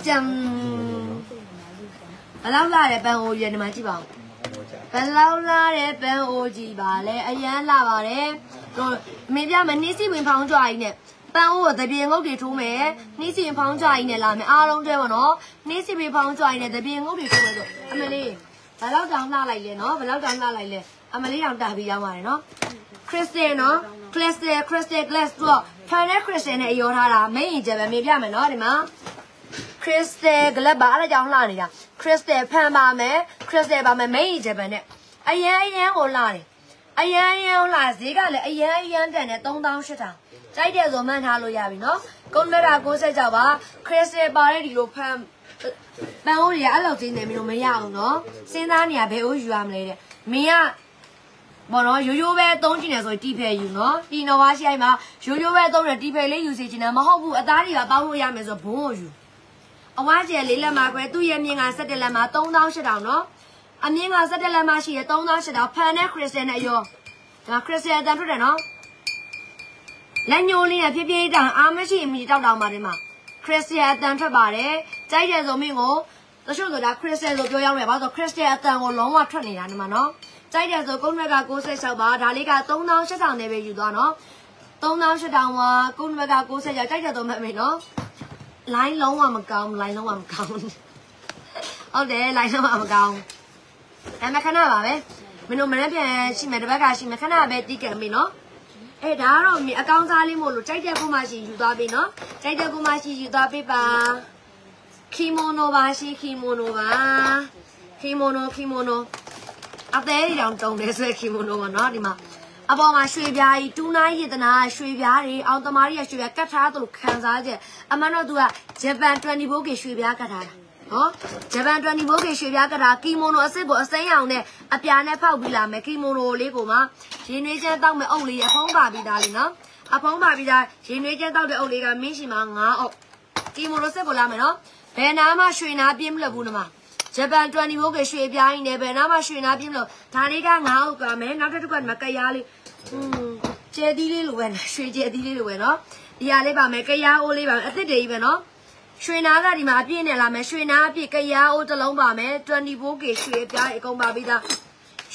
ကြံဘယ်လောက်လာတဲ့ပန်းအိုးရဒီမှာကြည့်ပါဦး ဘယ်လောက်လာတဲ့ပန်းအိုးကြည့်ပါလဲအရန်လာပါတယ်တို့မင်းပြမနှီးစီဝင်ဖောင်းကြွားကြီးနဲ့ပန်းအိုးကိုတပြေငုတ်တွေထိုးမယ်နှီးစီဝင်ဖောင်းကြွားကြီးနဲ့လာမယ်အားလုံးတွဲပါနော်နှီးစီဝင်ဖောင်းကြွားကြီးနဲ့တပြေငုတ်တွေထိုးမယ်ဆိုအမလေးဘယ်လောက်တောင်လှလိုက်လဲနော်ဘယ်လောက်တောင်လှလိုက်လဲအမလေးတောင်တာပြီးရောက်ပါတယ်နော်ခရစ်စတယ်နော်ခရစ်စတယ်ခရစ်စတယ် glass တော့ဖန်တဲ့ခရစ်စတယ်နဲ့ရောထားတာမိတ်ရင်ကျပဲမြင်ပြမယ်နော်ဒီမှာ ခရစ်စတယ် glass ပါအဲ့ဒါကြောင့်လှနေတာခရစ်စတယ်ဖန်ပါမယ်ခရစ်စတယ်ပါမယ်မိတ်ရင်ကျပဲနဲ့အရန်အရန်ကိုလှတယ်အရန်အရန်လှဈေးကလည်းအရန်အရန်တန်တဲ့3800ကြိုက်တယ်ဆိုမှန်းထားလို့ရပြီနော်ကုန်းမရာ60ကြောက်ပါခရစ်စတယ်ပါတဲ့ဒီလိုဖန်ပန်းအိုးတွေကအဲ့လိုကျင်းနေမျိုးမရအောင်နော်စဉ်းစားနေရဘယ်အိုးယူရမလဲတဲ့မင်းကဘောနော်ရိုးရိုးပဲသုံးချင်တယ်ဆိုရင်တီဖယ်ယူနော်ဒီနော်ဝါရှိအိုင်မှာရိုးရိုးပဲသုံးတယ်တီဖယ်လေးယူစီချင်တယ်မဟုတ်ဘူးအသားတွေကပေါင်းလို့ရမယ်ဆိုဘုံကိုယူ အဝါကျယ်လေးလက်မှာခွဲသူ့ရဲ့မြင်က17လက်မှာ3800နော်အမြင့်က17လက်မှာရှိရ3800ဖန်နဲ့ခရစ်စတန်နဲ့ရောဒါခရစ်စတန်အတန်ထွက်တယ်နော်လက်ညိုးလေးနဲ့ဖြည်းဖြည်းတောင်အားမရှိအမီတောက်တောင်ပါတယ်မှာခရစ်စတန်အတန်ထွက်ပါတယ်ကြိုက်တယ်ဆိုမင်းကိုတချို့ဆိုတာခရစ်စတန်ဆိုပြောရောက်တယ်ဘာလို့ဆိုခရစ်စတန်အတန်ကိုလုံးဝထွက်နေတာဒီမှာနော်ကြိုက်တယ်ဆိုကုန်းဘက်က66ပါဒါလေးက3800နဲ့ပဲယူသွားနော်3800ပါကုန်းဘက်က66ကြိုက်တယ်တော့မှတ်မယ်နော် line လုံးဝမကောင်း line လုံးဝမကောင်းဟုတ်တယ်လိုက်တော့မကောင်းဒါမှခဏပါပဲမင်းတို့မနေ့ပြန်ရှိမယ်တစ်ပတ်ကရှိမယ်ခဏပဲတီးကံပြီနော်အေးဒါကတော့အကောင်းစားလေးမို့လို့ကြိုက်တဲ့ကိုမှရှိယူသွားပြီနော်ကြိုက်တဲ့ကိုမှရှိယူသွားပြီပါခီမိုနိုပါရှိခီမိုနိုပါခီမိုနိုခီမိုနိုအသေးကြီးတောင်တုံတယ်ဆိုခီမိုနိုပါနော်ဒီမှာ အပေါ်မှာရွှေပြားကြီးတူနာရည်တနာရွှေပြားတွေအောင်သမားတွေကရွှေပြားကတ်ထားသလိုခံစားချက်အမှန်တော့သူကဂျပန်20ဘိုးကရွှေပြားကတ်ထားတာနော်ဂျပန်20ဘိုးကရွှေပြားကတ်ထားကီမိုနိုအစ်စ်ကိုအစိမ်းအောင်နဲ့အပြာနဲ့ဖောက်ပြီးလာမယ်ကီမိုနိုလေးကိုမှရင်းနှီးချမ်းတောက်မဲ့အုပ်လေးအဖုံးပါပြီးသားလေးနော်အဖုံးပါပြီးသားရင်းနှီးချမ်းတောက်တဲ့အုပ်လေးကမင်းရှိမှာ9အုပ်ကီမိုနိုစစ်ကိုလာမယ်နော်ဘယ်နာမှရွှေနာပြင်းမလို့ဘူးနမဂျပန်20ဘိုးကရွှေပြားကြီးနဲ့ဘယ်နာမှရွှေနာပြင်းမလို့ဒါလေးက9အုပ်ကမယ်နောက်တစ်ခုကမကရားလေးอืม ကျဲသီးလေးလိုပဲရွှေကျဲသီးလေးလိုပဲနော်ဒီဟာလေးပါမယ်ကရားအိုးလေးပါမယ်အစ်စ်တွေကြီးပဲနော်ရွှေနာကဒီမှာအပြည့်နဲ့လာမယ်ရွှေနာအပြည့်ကရားအိုးတစ်လုံးပါမယ် 24 k ရွှေပြားအကုန်ပါပြီးသား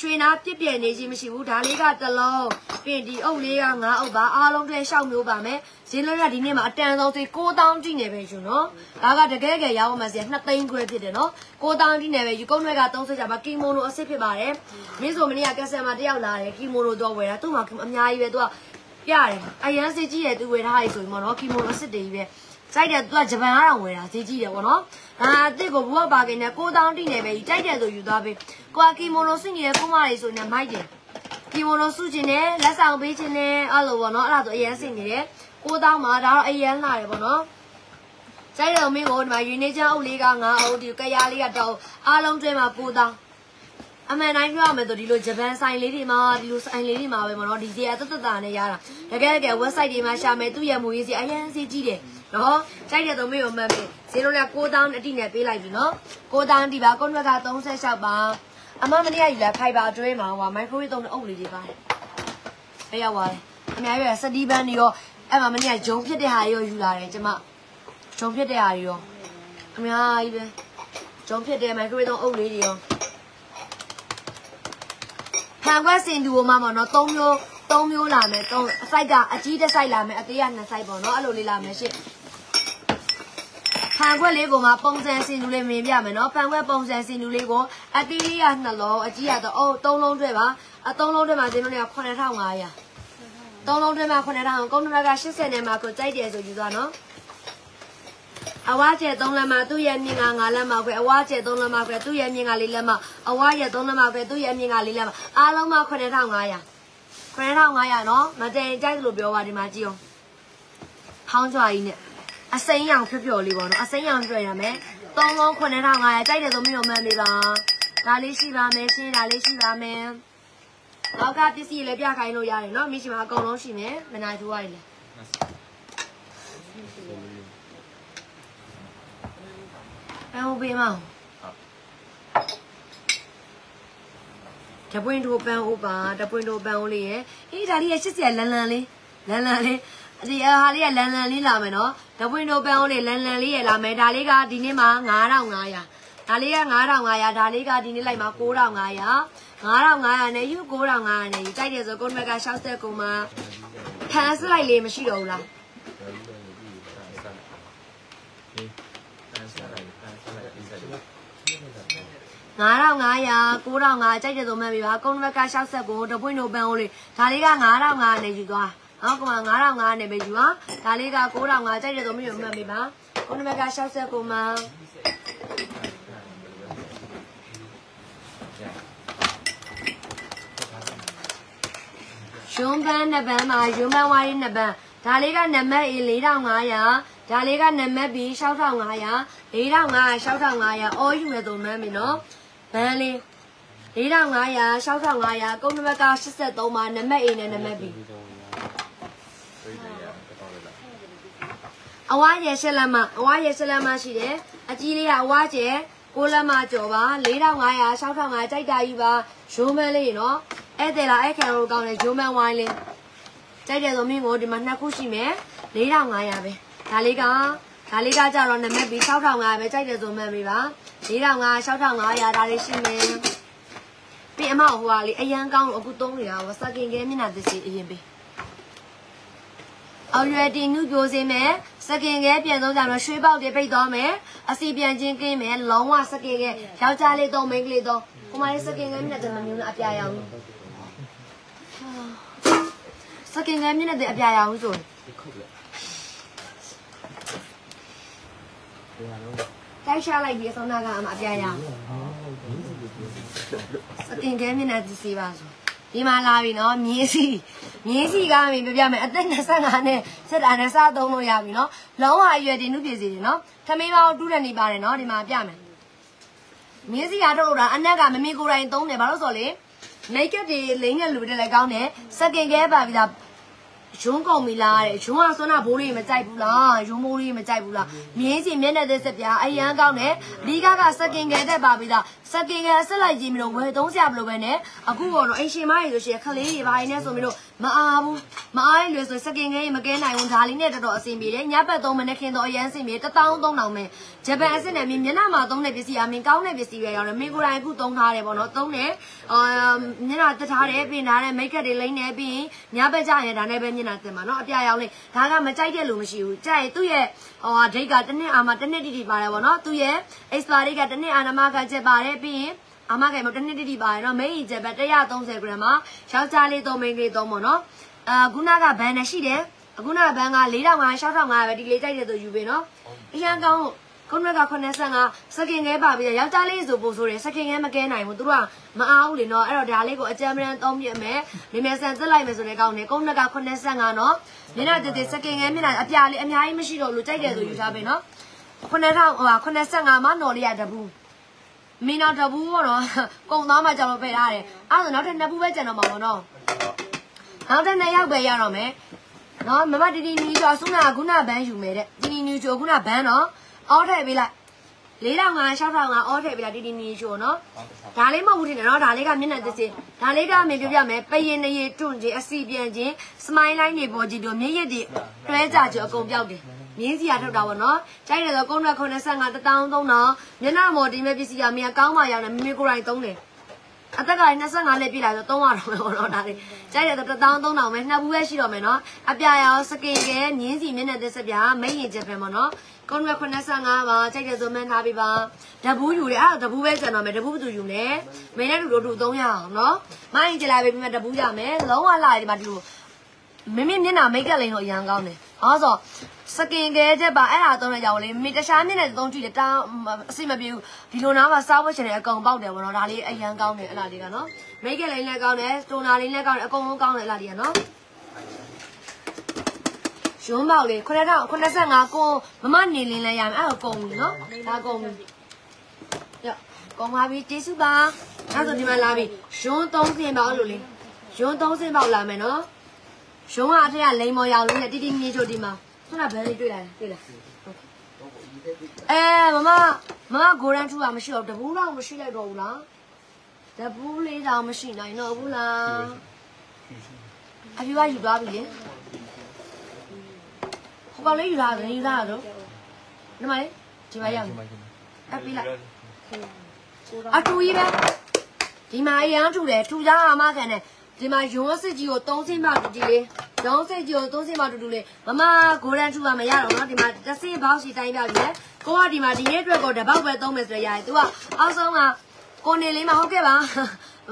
ရွှေနာပြည့်ပြည့်နေခြင်းမရှိဘူးဒါလေးကတစ်လုံးပြင်ဒီအုပ်လေးက9အုပ်ပါအားလုံးထဲရှောက်မျိုးပါမယ်ဈေးလုံးကဒီနေ့မှာအတန်ဆုံးသေး6000ကြည့်နေပဲရှင်နော်ဒါကတကယ်ကယ်ရောင်းမှစီ2သိန်းခွဲဖြစ်တယ်နော်6000ကြည့်နေပဲယူကုန်းတွေက30ကြပါကီမိုနိုအစ်စ်ဖြစ်ပါတယ်မင်းဆိုမနေ့ကကက်ဆယ်မှာတယောက်လာတယ်ကီမိုနိုတော့ဝယ်တာသူ့မှာအများကြီးပဲသူကပြတယ်အရန်စစ်ကြီးတယ်သူဝယ်ထားရဆိုရင်ပေါ့နော်ကီမိုနိုအစ်စ်တွေကြီးပဲကြိုက်တယ်သူကဂျပန်ကတော့ဝယ်တာဈေးကြီးတယ်ပေါ့နော် ဒါအစ်စ်ကိုဘူးကပါကင်နဲ့6000တိနေပဲကြိုက်တယ်ဆိုယူသွားပေးကိုကကီမိုနိုစစ်နေတဲ့ကုမလေးဆိုနေမိုက်တယ်ကီမိုနိုစုချင်တယ်လက်ဆောင်ပေးချင်တယ်အဲ့လိုပေါ့နော်အဲ့ဒါဆိုအရန်စစ်နေတယ်6000မှာဒါတော့အရန်လာတယ်ပေါ့နော်ကြိုက်တယ်မင်းကိုဒီမှာယူနေချမ်းအုပ်လေးက9အုပ်ဒီကရားလေးကတော့အားလုံးတွဲမှာ9000အမှန်တိုင်းပြောရမယ်ဆိုဒီလိုဂျပန်ဆိုင်လေးတွေမှာဒီလိုဆိုင်လေးတွေမှာပဲမနော်ဒီစီအသက်သက်တာနဲ့ရတာတကယ်တကယ် website တွေမှာရှာမယ်သူ့ရဲ့မူရေးစီအရင်စီကြည့်တယ် နော်ကြိုက်တဲ့သုံးမေကိုမှတ်မယ်ဈေးလုံးက9000အတိနဲ့ပေးလိုက်ပြီနော်9000ဒီပါကွန်ဝက်က36ပါအမမနေ့ကယူလာဖိုက်ပါအတွင်းမှာဟိုမိုက်ခရိုဝေးသုံးတဲ့အုပ်လေးတွေပါတယ်အဲ့ရောက်သွားတယ်အများကြီးပဲစတီးဘန်တွေရောအဲ့မှာမနေ့ကဂျုံဖြစ်တဲ့ဟာတွေရောယူလာတယ်ကျမဂျုံဖြစ်တဲ့ဟာတွေရောအများကြီးပဲဂျုံဖြစ်တဲ့မိုက်ခရိုဝေးသုံးအုပ်လေးတွေရောခံခွက်စင်တူဟိုမှာပေါ့နော်၃မျိုး၃မျိုးလာမယ်၃အစိုက်ကအကြီးတစ်စိုက်လာမယ်အသေးကနှစ်စိုက်ပေါ့နော်အဲ့လိုလေးလာမယ်ရှင့် ဖန်ခွက်လေးကိုမှပုံစံစင်တူလေးမြင်ပြမယ်နော်ဖန်ခွက်ပုံစံစင်တူလေးကိုအသေးလေးကနှလုံးအကြီးကတော့အိုး၃လုံးတွဲပါအ၃လုံးတွဲမှာဒီလိုလေးက9500သုံးလုံးတွဲမှာ9000ကုန်းနံပါတ်က80နဲ့မှာကိုကြိုက်တယ်ဆိုယူသွားနော်အဝါကျဲ3လက်မှာသူ့ရဲ့မြင်က5လက်မှာခွဲအဝါကျဲ3လက်မှာခွဲသူ့ရဲ့မြင်က4လက်မှာအဝါရဲ့3လက်မှာခွဲသူ့ရဲ့မြင်က4လက်မှာအားလုံးမှာ9500 9500နော်မတည်ကြိုက်လို့ပြောပါဒီမှာကြည့်အောင်ဟောင်းကြွားကြီးနဲ့ အစိမ်းရောင်ဖြော်ဖြော်လေးပေါ့နော်အစိမ်းရောင်တွေ့ရမယ်3လုံး9500ကြိုက်တယ်ဆိုမျိုးမှန်လေးပါဒါလေးရှိပါမယ်ရှင်းဒါလေးရှိပါမယ်နောက်ကပစ္စည်းလည်းပြခိုင်းလို့ရတယ်နော်မိရှိမှာအကုန်လုံးရှိမယ်မနာထိုးရတယ်လေအဲဟိုပေးမအောင်တပွင့်တို့ပန်းဦးပါတပွင့်တို့ပန်းဦးလေးရဲ့အေးဒါလေးရဲ့ရှစ်စရာလန်လန်လေးလန်လန်လေး ဒီအဟာလေးကလန်လန်လေးလာမယ်နော်တပွင့်တို့ပန်းဦးလေးလန်လန်လေးရဲ့လာမယ်ဒါလေးကဒီနေ့မှာ9500ဒါလေးက9500ဒါလေးကဒီနေ့လိုက်မှာ9500 9500နဲ့ယူ9500နဲ့ယူကြိုက်တယ်ဆိုကိုနမက60ကုန်မှာဖန်စလိုက်လေးမရှိတော့ဘူးလား9500 9500ကြိုက်တယ်ဆိုမှတ်ပြီပါကုန်းနမက69တပွင့်တို့ပန်းဦးလေးဒါလေးက9500နဲ့ယူသွား နော်ကောင်က9500နဲ့ပဲယူပါဒါလေးက9500ကြိုက်တယ်ဆိုမှတ်ပြီပါကုန်းနမက69မှာရွှန်းပန်းနှစ်ပန်းမှာရွှန်းပန်းဝါးလေးနှစ်ပန်းဒါလေးကနံပါတ် A 4500ဒါလေးကနံပါတ် B 6500 4500 6500အော်ယူမယ်ဆိုမှန်းပြီနော်ဘန်းလေး4500 6500ကုန်းနံပါတ်က83ပါနံပါတ် A နဲ့နံပါတ် B အဝါရဲရှက်လက်မအဝါရဲရှက်လက်မရှိတယ်အကြီးလေးကအဝါကျဲကိုလက်မကြော်ပါ4500 6500ကြိုက်တာကြီးပါရိုးမန်းလေးနော်ဧည့်သည်လားအဲ့ခံလို့ကောင်းတယ်ဂျိုးမန်ဝိုင်းလေးကြိုက်တယ်ဆိုမင်းကိုဒီမှာနှစ်ခုရှိမယ်4500ပဲဒါလေးကဒါလေးကကြတော့နံပါတ်ပြီး6500ပဲကြိုက်တယ်ဆိုမှတ်ပြီပါ4500 6500ဒါလေးရှိမယ်ပြီးအမဟိုဟာလေးအရန်ကောင်းလို့အခုသုံးနေတာဟောစကင်ကဲမျက်နှာသစ်စီအရင်ပေး အောင်ရွယ်တင်နှုပြိုစေမယ်စကင်ကဲပြန်သုံးကြမယ်ရွှေပေါက်တွေပိတ်သွားမယ်အစီပြန်ချင်းကင်းမယ်လုံးဝစကင်ကဲယောက်ျားလေးသုံးမိန်းကလေးသုံးကိုမလေးစကင်ကဲမျက်နှာတမမျိုးနဲ့အပြာရောင်စကင်ကဲမျက်နှာတဲ့အပြာရောင်ဆိုတိုက်ရှာလိုက်ပြီးအဆုံးနာကအမအပြာရောင်စကင်ကဲမျက်နှာဒီစီပါဆို ဒီမှာလာပြီနော်မြင်းစီမြင်းစီကမှပြပြမယ်အသက်25နဲ့စက်တာနဲ့စသုံးလို့ရပြီနော်လုံးဝအရွယ်တင်နှုတ်ပြည်စီတယ်နော်ထမင်းပေါင်းတူးတယ်နေပါတယ်နော်ဒီမှာပြမယ်မြင်းစီကထုတ်လို့တာအနက်ကမမေကိုယ်တိုင်သုံးတယ်ဘာလို့ဆိုလဲမိတ်ကပ်တွေလိမ့်တဲ့လူတွေလည်းကောင်းတယ်စကင်ကဲပါပြီလားရုံးကုန်ပြီလားတဲ့ရုံးကဆွမ်းနာဘိုးလေးမကြိုက်ဘူးလားရုံးဘိုးလေးမကြိုက်ဘူးလားမြင်းစီမျက်နှာသက်စက်ပြာအရန်ကောင်းတယ်အဓိကကစကင်ကဲတက်ပါပြီလားစကင်ကဲအဆက်လိုက်ကြည့်ပြီးတော့ဝယ်သုံးစရာမလိုပဲနဲ့အခုတော့အိမ်ရှင်မကြီးဆိုရှင်ခလေးတွေဘာကြီးနဲ့ဆိုပြီးတော့မအားဘူးမအားရင်လွယ်ဆိုစကင်ကဲမကဲနိုင်ဘူးဒါလေးနဲ့တော်တော်အဆင်ပြေတယ်ညဘက်သုံးမနဲ့ခင်တော့အရန်အဆင်ပြေ1000 3000ပဲဂျပန်အစစ်နဲ့မြင်မျက်နှာမှာသုံးတဲ့ပစ္စည်းအမင်းကောင်းတဲ့ပစ္စည်းပဲရောက်တယ်မင်းကိုယ်တိုင်အခုသုံးထားတယ်ပေါ့နော်သုံးတယ်အာမျက်နှာတက်ထားတယ်ပြင်ထားတယ်မိတ်ကပ်တွေလိမ့်နေပြီးရင်ညဘက်ကျရင်ဒါနဲ့ပဲမျက်နှာတက်မှာနော်အပြရောင်လေးဒါကမကြိုက်တဲ့လူမရှိဘူးကြိုက်သူ့ရဲ့ ဟိုဟာဒိတ်ကတစ်နှစ်အာမတစ်နှစ်တိတိပါတယ်ပေါ့နော်သူ့ရဲ့ expiry ကတစ်နှစ်အာနမကချက်ပါတယ်ပြီးရင်အမကဲမတစ်နှစ်တိတိပါတယ်နော်မိတ်ဂျပန်130 gram မှာယောက်ျားလေးသုံးမိန်းကလေးသုံးပေါ့နော်အာခုနကဘန်နဲ့ရှိတယ်အခုနကဘန်က4500 6500ပဲဒီလေးကြိုက်တဲ့သူယူပေးနော်အရန်ကောင်း ကုန်းရက85စကင်ငဲပါပြီးယောက်ျားလေးဆိုပို့ဆိုတယ်စကင်ငဲမကဲနိုင်ဘူးသူတို့ကမအားဘူးလေနော်အဲ့တော့ဒါလေးကိုအကြမ်းမရန်သုံးပြမယ်နေမယ်ဆန်သက်လိုက်မယ်ဆိုတဲ့ကောင်းတယ်ကုန်းရက85နော်မျက်နှာတည်စကင်ငဲမျက်နှာအပြာလေးအများကြီးမရှိတော့လို့ကြိုက်တယ်ဆိုယူထားပေးနော်9000ဟို85မှာနော်လေးရတဘူးမင်းတော့တဘူးပေါ့နော်ကုံသားမှကြောင်လို့ဖယ်ထားတယ်အဲ့ဒါဆိုနောက်ထပ်နှစ်ဘူးပဲကျန်တော့မှာပေါ့နော်နောက်ထပ်နှစ်ယောက်ပဲရတော့မယ်နော်မမတီတီနီကျော်ဆုနာခုနဘန်းယူမယ်တဲ့တီတီနီကျော်ခုနဘန်းနော် အော်ထည့်ပေးလိုက်4500 6500အော်ထည့်ပေးလိုက်တီတီနီကျော်နော်ဒါလေးမဟုတ်ဘူးတင်နော်ဒါလေးကမျက်နှာတစ်စင်ဒါလေးကမင်းပြောပြမယ်ပရင်နေရတွန့်ခြင်းအစီပြန်ခြင်းစမိုင်းလိုင်းတွေပေါ်ကြည့်တော့မျက်ရည်တွေတွဲကြကြအကုန်ပြောက်တယ်မြင်းစီရထုတ်တာပေါ့နော်ကြိုက်တယ်ဆိုကုန်းရက်85 1000 3000မျက်နှာမော်ဒီမဲ့ပစ္စည်းကမင်းကောင်းမှရောက်တယ်မိမိကိုယ်တိုင်သုံးတယ်အသက်က25နှစ်ပြည့်လာဆို300တော့ပဲဟောတော့ဒါလေးကြိုက်တယ်ဆို1000 3000ပဲနှစ်ဘူးပဲရှိတော့မယ်နော်အပြာရောစကင်ကဲမြင်းစီမျက်နှာသက်စပြမိတ်ရင်ချက်ပဲပေါ့နော် ကုန်းရက်85ပါကြိုက်တယ်ဆိုမှန်းထားပြီးပါဓဘူးယူတယ်အဲ့ဒါဓဘူးပဲကျန်တော့မယ်ဓဘူးဘယ်သူယူလဲမင်းနဲ့တူတို့တူ300အောင်နော်မိုင်းကြလာပြီပြီးမှဓဘူးရမယ်လုံးဝလာဒီမှာဒီလိုမင်းမမျက်နှာမိတ်ကလိန်တော့အရန်ကောင်းတယ်ဟောဆိုစကင်ကဲချက်ပါအဲ့ဒါသုံးရကြအောင်လေမိတခြားမျက်နှာသုံးကြည့်တယ်တာအစိမပြေဘူးဒီလိုနားမှာစားဖို့ချင်တယ်အကုန်ပေါက်တယ်ဗောနော်ဒါလေးအရန်ကောင်းတယ်အဲ့ဒါလေးကနော်မိတ်ကလိန်လည်းကောင်းတယ်စတိုနာလေးလည်းကောင်းတယ်အကုန်လုံးကောင်းတယ်အဲ့ဒါလေးကနော် ရုံးပေါက်လေး9000 85ကိုမမနေလင်းလဲရမယ်အဲ့တော့ကုန်ပြီနော်ဒါကုန်ပြီရကုန်ပါပြီကျေးဇူးပါအဲ့ဆိုဒီမှာလာပြီရုံး3ဆင်ပေါက်လို့လေရုံး3ဆင်ပေါက်လာမယ်နော်ရုံးကအထက်ကလိန်မော်ရောင်လေးနဲ့တီတီမြေချိုဒီမှာခုနဘယ်လေးတွေ့လာလဲတွေ့လားအဲမမမမဂိုရန်ထူတာမရှိတော့တဘူးတော့မရှိလိုက်တော့ဘူးလားတဘူးလေးတော့မရှိနိုင်တော့ဘူးလားအပြူကယူသွားပြီလေ ဟိုကောင်လေးယူလာတယ်ယူလာတော့ဒီမှာလေဒီမှာရအောင်အပြလိုက်အထူကြီးပဲဒီမှာအရန်ထူတယ်ထူကြအာမခံတယ်ဒီမှာရုံးစစ်ကြီးကို၃ဆင်းမှတူတူလေးရုံးစစ်ကြီးကို၃ဆင်းမှတူတူလေးမမဂိုရန်ထူပါမရတော့နော်ဒီမှာတစ်ဆင်းဘောက်စီတိုင်းပြပြီလေကိုကဒီမှာဒီနေ့အတွက်ကိုတပေါက်ပဲသုံးမယ်ဆိုရရတယ် तू ကအောက်ဆုံးကကိုနေလေးမဟုတ်ခဲ့ပါ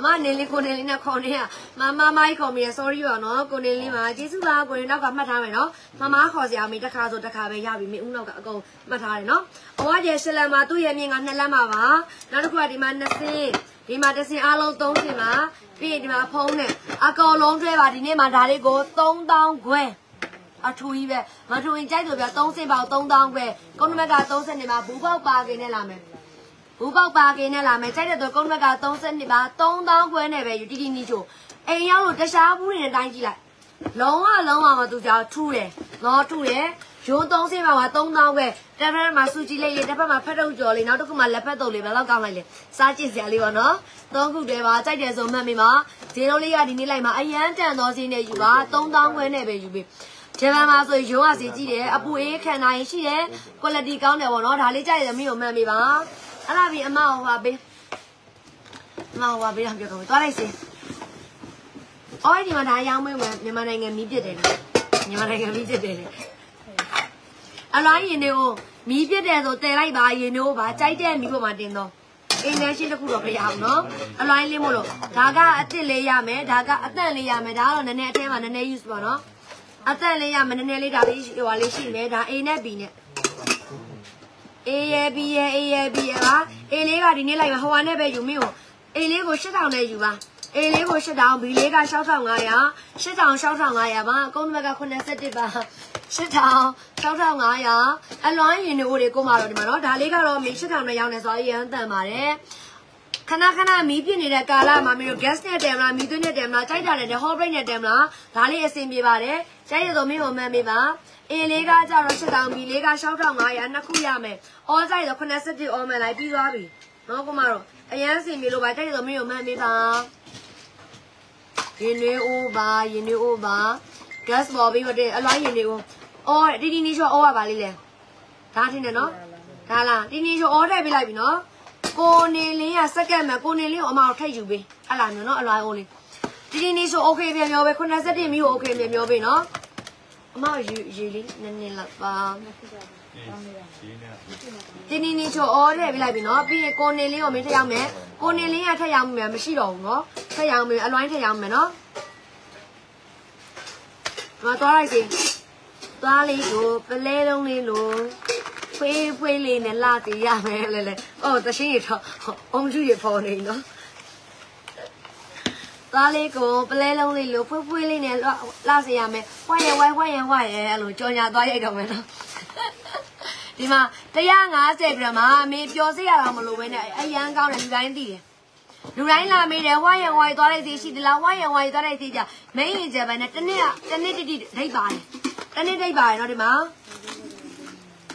မမနေလေးကိုနေလေးနဲ့ခေါ်နေရမမမိုက်ခေါ်မိရ sorry ပါနော်ကိုနေလေးမှာကျေးဇူးပါကိုနေနောက်ကမှတ်ထားမယ်နော်မမခေါ်စရာမေးတစ်ခါဆိုတစ်ခါပဲရပြီမေဦးနောက်ကအကုန်မှတ်ထားတယ်နော်အဝါကျရှလန်မှာသူ့ရဲ့မြင်ကနှစ်လက်မှာပါနောက်တစ်ခုကဒီမှာနှစ်ဆင်းဒီမှာတစ်ဆင်းအားလုံး၃ဆင်းပါပြီးရင်ဒီမှာဖုံးနဲ့အကောင်လုံးတွဲပါဒီနေ့မှာဒါလေးကို3000ခွဲအထူကြီးပဲမထူရင်ကြိုက်လို့ပြ3ဆင်ပေါက်3000ခွဲကုန်းနမက30နေမှာဘူးပေါက်ပါကင်းနဲ့လာမယ် ဘူးပေါက်ပါကင်းနဲ့လာမယ်ကြိုက်တဲ့တော့ကုန်းနမက30နေပါ3000ခွဲနဲ့ပဲယူတီတီနီချိုအိမ်ရောက်လို့တခြားဘူးတွေနဲ့တိုင်းကြည့်လိုက်လုံးဝလုံးဝမသူကြောင်ထူတယ်နော်ထူတယ်ရုံး3ဆင်ပါမှာ3000ပဲတစ်ဖက်မှာစူကြည့်လိုက်လေတစ်ဖက်မှာဖက်တုပ်ကြော်လေးနောက်တစ်ခုမှာလက်ဖက်တုပ်လေးဘယ်တော့ကောင်းလိုက်လဲစားကြည့်စရာလေးပါနော်သုံးခုတည်းပါကြိုက်တယ်ဆိုမှတ်မိပါဈေးလုံးလေးကဒီနေ့လိုက်မှာအရန်တန်သောဈေးနဲ့ယူပါ3000ခွဲနဲ့ပဲယူပေးဂျပန်မှာဆိုရုံးကစီကြည့်တယ်အပူအေးခံနိုင်ရှိတယ် quality ကောင်းတယ်ပေါ့နော်ဒါလေးကြိုက်တယ်မိကိုမှန်ပြီပါ အဲ့ဒါပြီးအမဟိုပါပေးအမဟိုပါပေးတော့ပြောကောင်းပြီသွားလိုက်စီအော်ဒီမှာဒါရောင်းမင်းမြန်မာနိုင်ငံမီးပြစ်တယ်နော်မြန်မာနိုင်ငံမီးဖြစ်တယ်အလိုင်းရင်တွေကိုမီးပြစ်တယ်ဆိုတည်လိုက်ပါရင်တို့ပါကြိုက်တဲ့မီးပေါ်မှာတင်တော့အင်းနဲ့ရှင်းတစ်ခုတော့မရအောင်နော်အလိုင်းလေးမို့လို့ဒါကအစ်စ်လေးရမယ်ဒါကအတန့်လေးရမယ်ဒါကတော့နည်းနည်းအထဲမှာနည်းနည်း use ပါနော်အတန့်လေးရမယ်နည်းနည်းလေးဒါလေးဟိုဟာလေးရှိမယ်ဒါ A နဲ့ B နဲ့ A ရ B ရ A ရ B ရပါ A လေးကဒီနေ့လိုက်ပါဟိုဟာနဲ့ပဲယူမင်းကို A လေးကို8000နဲ့ယူပါ A လေးကို8000 B လေးက6500 8000 6500ပါအကုန်ဘက်က81ပါ8000 6500အလွမ်းရင်တွေကိုကိုမတော့ဒီမှာနော်ဒါလေးကတော့မင်း8000နဲ့ရောင်းနေဆိုတော့အရင်တန်ပါတယ် ခဏခဏမီးပြနေတဲ့ကာလမှာမင်းတို့ gas နဲ့တယ်မလားမီးသွင်းနဲ့တယ်မလားကြိုက်တာနဲ့ hot break နဲ့တယ်မလားဒါလေးအဆင်ပြေပါတယ်ကြိုက်ရတော့မင်းကိုမှန်ပေးပါအင်းလေးကကြတော့8000ဘီလေးက6500နှစ်ခုရမယ်အော်ဆိုင်တော့81အော်မယ်လိုက်ပြီးသွားပြီနော်ကိုမတော့အရန်အဆင်ပြေလို့ပါကြိုက်ရတော့မင်းကိုမှန်ပေးပါရင်နေဦးပါရင်နေဦးပါ gas ပေါ်ပြီးတော့အလွိုင်းရင်နေဦးအော်တီတီနီချောအော်ရပါလိမ့်လေဒါထင်တယ်နော်ဒါလားတီတီနီချောအော်ထည့်ပေးလိုက်ပြီနော် ကိုနေလင်းကစက္ကန့်မှာကိုနေလင်းကိုအမအောင်ထိတ်ယူပေးအဲ့လားမျိုးနော်အလွိုင်းအိုးလေးတီတီနီချော okay ပြန်ပြောပဲ87မိကို okay ပြန်ပြောပေးနော်အမရေရေလေးနည်းနည်းလောက်ပါတင်းနေနေချိုအော်တဲ့ပြလိုက်ပြီနော်ပြီးရင်ကိုနေလေးကိုမင်းထည့်ရောက်မယ်ကိုနေလေးကထည့်ရောက်မယ်မရှိတော့ဘူးနော်ထည့်ရောက်မယ်အလွိုင်းထည့်ရောက်မယ်နော်မတော်လိုက်စီသွားလေးကိုပလဲလုံးလေးလို့ ဖွေးဖွေးလေးနဲ့လာတည်ရမယ်လေလေအော်တရှင်းရတော့အုံးကျူရပေါ်နေနော်သားလေးကိုပလဲလုံးလေးလို့ဖွေးဖွေးလေးနဲ့လာစေရမယ်ဝိုင်းရဝိုင်းဝိုင်းရဝိုင်းရအဲ့လိုကြော်ညာသွားရိုက်တော့မယ်နော်ဒီမှာ150ပြမှာအမေပျော်စေရတာမလို့ပဲနဲ့အရန်ကောင်းတယ်လူတိုင်းသိတယ်လူတိုင်းလာမေးတယ်ဝိုင်းရဝိုင်းသွားတဲ့စီရှိသလားဝိုင်းရဝိုင်းသွားတဲ့စီကြမင်းရင်ကြပဲနဲ့တနေ့တနေ့တိတိဒိတ်ပါတယ်တနေ့ဒိတ်ပါတယ်နော်ဒီမှာ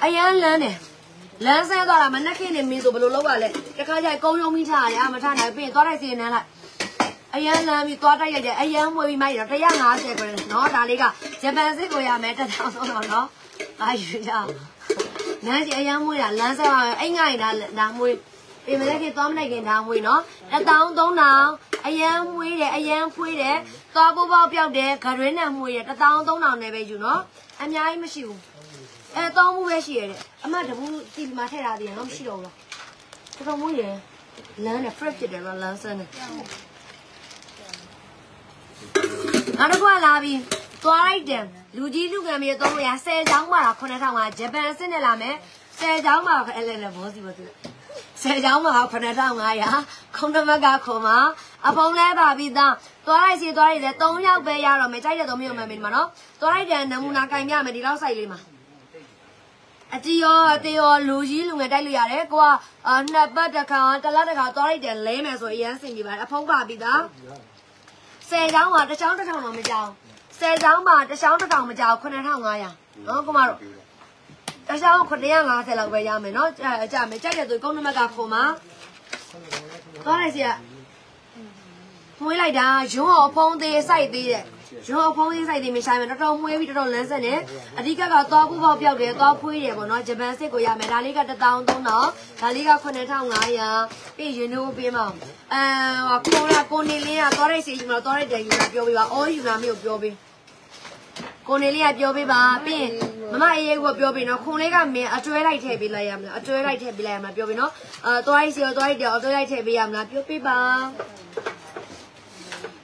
အရန်လန်းတယ်လန်းဆဲသွားတာမနှက်ခင်းနေမင်းဆိုဘယ်လိုလုပ်ရလဲတခါကျကုန်းယုံမိထားရတယ်အမထားနိုင်ပြင်သွားတဲ့စီနန်းလိုက်အရန်လမ်းပြီးသွားတိုက်ရိုက်တယ်အရန်မွေပြီးမိုက်တော့150ပဲနော်ဒါလေးကဂျပန်စစ်ကိုရမယ်တစ်ထောင်ဆုံးတော့နော်အာယူကြလမ်းကြီးအရန်မွေးတာလမ်းဆက်ပါအိမ်ငိုင်ဒါဒါမွေးပြင်မလက်ခင်သွားမလိုက်ခင်ဒါမွေးနော်တစ်တောင်းသုံးတောင်းအရန်မွေးတယ်အရန်ဖွေးတယ်သွားပိုးပေါက်ပြောက်တယ်ဂရွင်းနဲ့မွေးတယ်တစ်တောင်းသုံးတောင်းနဲ့ပဲယူနော်အများကြီးမရှိဘူး အဲတောင်းမှုပဲရှိရတဲ့အမတဘူးဒီမှာထည့်ထားသေးတယ်နော်မရှိတော့ဘူးလားတော်တော်မွေးတယ်လမ်းနဲ့ fresh ဖြစ်တယ်နော်လမ်းဆန်းတယ်နောက်တစ်ခုကလာပြီးသွားလိုက်တယ်လူကြီးလူငယ်မြေသုံးလို့ရ10ချောင်းမှာ9000မှာဂျပန်စစ်နဲ့လာမယ်10ချောင်းမှာအဲ့လေလေဘောစီဘောစီ10ချောင်းမှာ9500ခုံတမကခုံမှာအဖုံးလဲပါပြီးသားသွားလိုက်စီသွားလိုက်တယ်3ယောက်ပဲရတော့မယ်ကြိုက်တဲ့သုံးမျိုးမှန်ပြီဒီမှာနော်သွားလိုက်တယ်နမူနာကင်ပြမယ်ဒီလောက်စိုက်လေးမှာ အတီရောအတေရောလူကြီးလူငယ်တိုက်လို့ရတယ်ကိုကနှစ်ပတ်တစ်ခါတစ်လတစ်ခါသွားလိုက်တယ်လဲမယ်ဆိုအရင်စင်ပြပါတယ်အဖုံးပါပြီးသား10ချောင်းမှာတစ်ချောင်းတစ်ချောင်းတော့မကြောက်ဆယ်ချောင်းမှာတစ်ချောင်းတစ်ထောင်မကြောက်9500နော်ကိုမတို့တစ်ချောင်း950လောက်ပဲရမယ်နော်အကြမယ်ကြိုက်တဲ့သူကုန်းနမကခုံမှာသွားလိုက်စီကမွေးလိုက်တာရုံးအောင်ဖုံးသေးစိုက်သေးတဲ့ ရုံးအောင်ဖုံးသေးစိုက်သေးမဆိုင်မယ်တော်တော်မွေးပြီးတော်တော်လန်းဆက်နေအဓိကကသွားပူပေါက်ပြောက်တယ်သွားဖွေးတယ်ပေါ့နော်ဂျပန်စစ်ကိုရမယ်ဒါလေးက1300ဒါလေးက9500ပြီးရင်တို့ပေးမအောင်အဲကိုလာကိုနေလင်းကသွားလိုက်စီယူမလားသွားလိုက်တယ်ယူလားပြောပေးပါအော်ယူလားမင်းကိုပြောပေးကိုနေလေးကပြောပေးပါပြီးရင်မမအေးကပြောပေးနော်ခုံလေးကမင်းအတွဲလိုက်ထည့်ပေးလိုက်ရမလားအတွဲလိုက်ထည့်ပေးလိုက်ရမလားပြောပေးနော်အဲသွားလိုက်စီရောသွားလိုက်တယ်အတွဲလိုက်ထည့်ပေးရမလားပြောပေးပါ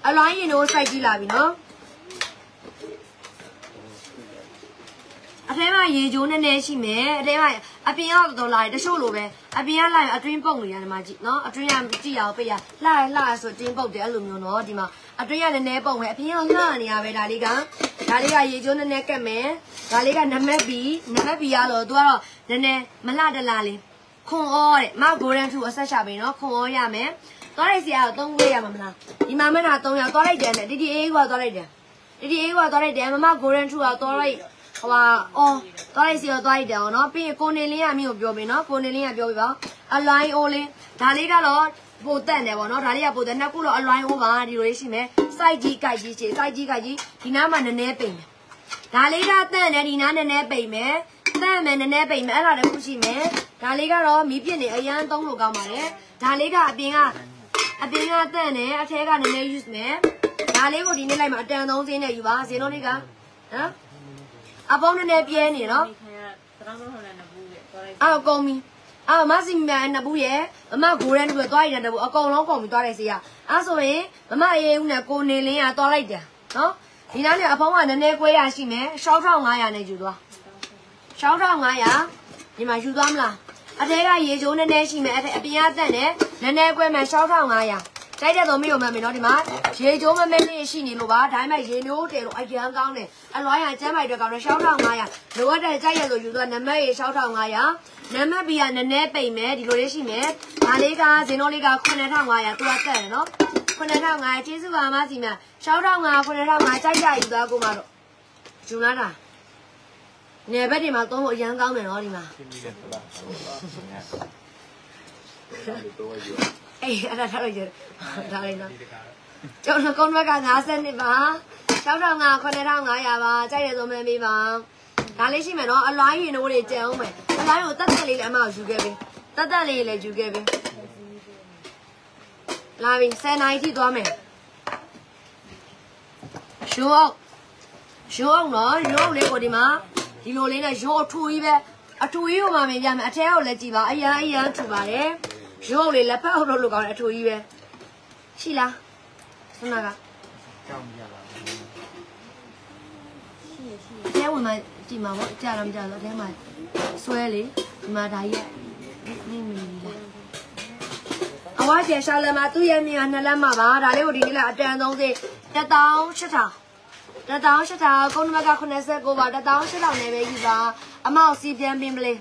အလွိုင်းရင်တို့စိုက်ကြည့်လာပြီနော် အထဲမှာရေချိုးနည်းနည်းရှိမယ်အထဲမှာအပြင်ကတော်တော်လာတယ်တချို့လိုပဲအပြင်ကလာရင်အတွင်းပုတ်နေရတယ်မှာကြည့်နော်အတွင်းကကြည့်ရအောင်ပေးရလှရလှရဆိုတင်းပုတ်တယ်အဲ့လိုမျိုးနော်ဒီမှာအတွင်းကနည်းနည်းပုတ်မယ်အပြင်ကလှနေရပဲဒါလေးကဒါလေးကရေချိုးနည်းနည်းကက်မယ်ဒါလေးကနမက်ဘီနမက်ဘီရတော့သူကတော့နည်းနည်းမလှတလားလေးခွန်အောတဲ့မဂိုရန်ထူအဆက်ရှာပေးနော်ခွန်အောရမယ်သွားလိုက်စီရတော့3ခွေးရမှာမလားဒီမှာမနာ3ရောက်သွားလိုက်တယ်နဲ့တီတီအေးကသွားလိုက်တယ်တီတီအေးကသွားလိုက်တယ်မမဂိုရန်ထူကသွားလိုက် ဟိုဟာအော်သွားလိုက်စီတော့သွားလိုက်တယ်နော်ပြီးရင်ကိုနေလင်းကမြို့ကိုပြောပေးနော်ကိုနေလင်းကပြောပေးပါအလိုင်းအိုးလေးဒါလေးကတော့ပိုတက်တယ်ပေါ့နော်ဒါလေးကပိုတက်နှစ်ခုတော့အလိုင်းအိုးပါဒီလိုလေးရှိမယ်စိုက်ကြီးကြိုက်ကြီးချေစိုက်ကြီးကြိုက်ကြီးဒီနားမှာနည်းနည်းပိန်မယ်ဒါလေးကတန့်တယ်ဒီနားနည်းနည်းပိန်မယ်တန့်မယ်နည်းနည်းပိန်မယ်အဲ့ဒါလည်းခုရှိမယ်ဒါလေးကတော့မီးပြစ်နေအရန်သုံးလို့ကောင်းပါတယ်ဒါလေးကအပြင်ကအပြင်ကတန့်တယ်အထဲကနည်းနည်း use မယ်ဒါလေးကိုဒီနေ့လိုက်မှာအတန်သုံးစင်းနဲ့ယူပါဈေးလုံးလေးကနော် အပေါင်းနည်းနည်းပြဲနေနော်အာကုန်ပြီအာမစီမြန်နဘူးရဲ့မမဂိုးတဲ့နဘူးရဲ့သွားရတဲ့နဘူးအကုန်လုံးကုန်ပြီသွားတဲ့စီကအဲဆိုရင်မမရေဦးနဲ့ကိုနေလင်းကသွားလိုက်တယ်နော်ဒီနားနဲ့အပေါင်းကနည်းနည်းကွဲရရှိမယ်ရှောက်ထောက်900နဲ့ယူသွားရှောက်ထောက်900ဒီမှာယူသွားမလားအထဲကရေချိုးနည်းနည်းရှိမယ်အပြင်အသက်နဲ့နည်းနည်းကွဲမယ်ရှောက်ထောက်900在家都没有妹妹了的就我们妹妹的新年路吧，再买些牛仔路，还健康的，还老样再买点搞点小肠啊呀！如果在在家就有段能买小肠啊呀，恁买不呀？能买白买的罗的西买，哪里家、谁哪里家困难肠啊呀？都要改了咯，困难肠啊，这丝干嘛西嘛？小肠啊，困难肠啊，在家也都要够嘛了，就那啥。你不的嘛，都我健康的老的嘛。 အရန်ကောင်းတယ်နော်ဒီမှာရှင်းပြီးတဲ့သလားဟုတ်ပါဘူး။တော့ရောအေးအဲ့ဒါထားလိုက်ကြဒါလေးနော်ဒီတကားကျောင်းတော်ကုန်းဘက်က50နှစ်ပါ6500 9500ပါကြိုက်ရဆုံးမဲမေးပါဒါလေးရှိမယ်နော်အလွိုင်းရင်တို့တွေကြံအောင်မယ်အလွိုင်းကိုတက်တက်လေးလည်းအမကိုယူခဲ့ပြီတက်တက်လေးလည်းယူခဲ့ပြီလာပြီ10နာရီထိသွားမယ်ရိုးအောင်ရိုးအောင်နော်ရိုးအောင်လေးကိုဒီမှာဒီလိုလေးနဲ့ရိုးအထူကြီးပဲအထူကြီးကိုမှမင်းကြမယ်အထဲကိုလည်းကြည်ပါအရန်အရန်ထူပါတယ် ရိုးအောင်လေးလက်ဖက်အုပ်လို့လို့ကောင်းတယ်အထူကြီးပဲရှိလားဆန္ဒကကြောင်းပြလာအဲဝင်မှာကြည်မှာပေါ့ကြာလားမကြာလားအဲမှာဆွဲလေဒီမှာဒါကြီးနေနေလားအဝါကျရှာလမသူ့ရဲ့မြာနှစ်လက်မှာပါဒါလေးကိုဒီနေ့ကအတန်ဆုံးစေ18000 18000ကုန်းနမက89ပါ18000နဲ့ပဲယူပါအမောက်စီပြန်ပင်ပလင်း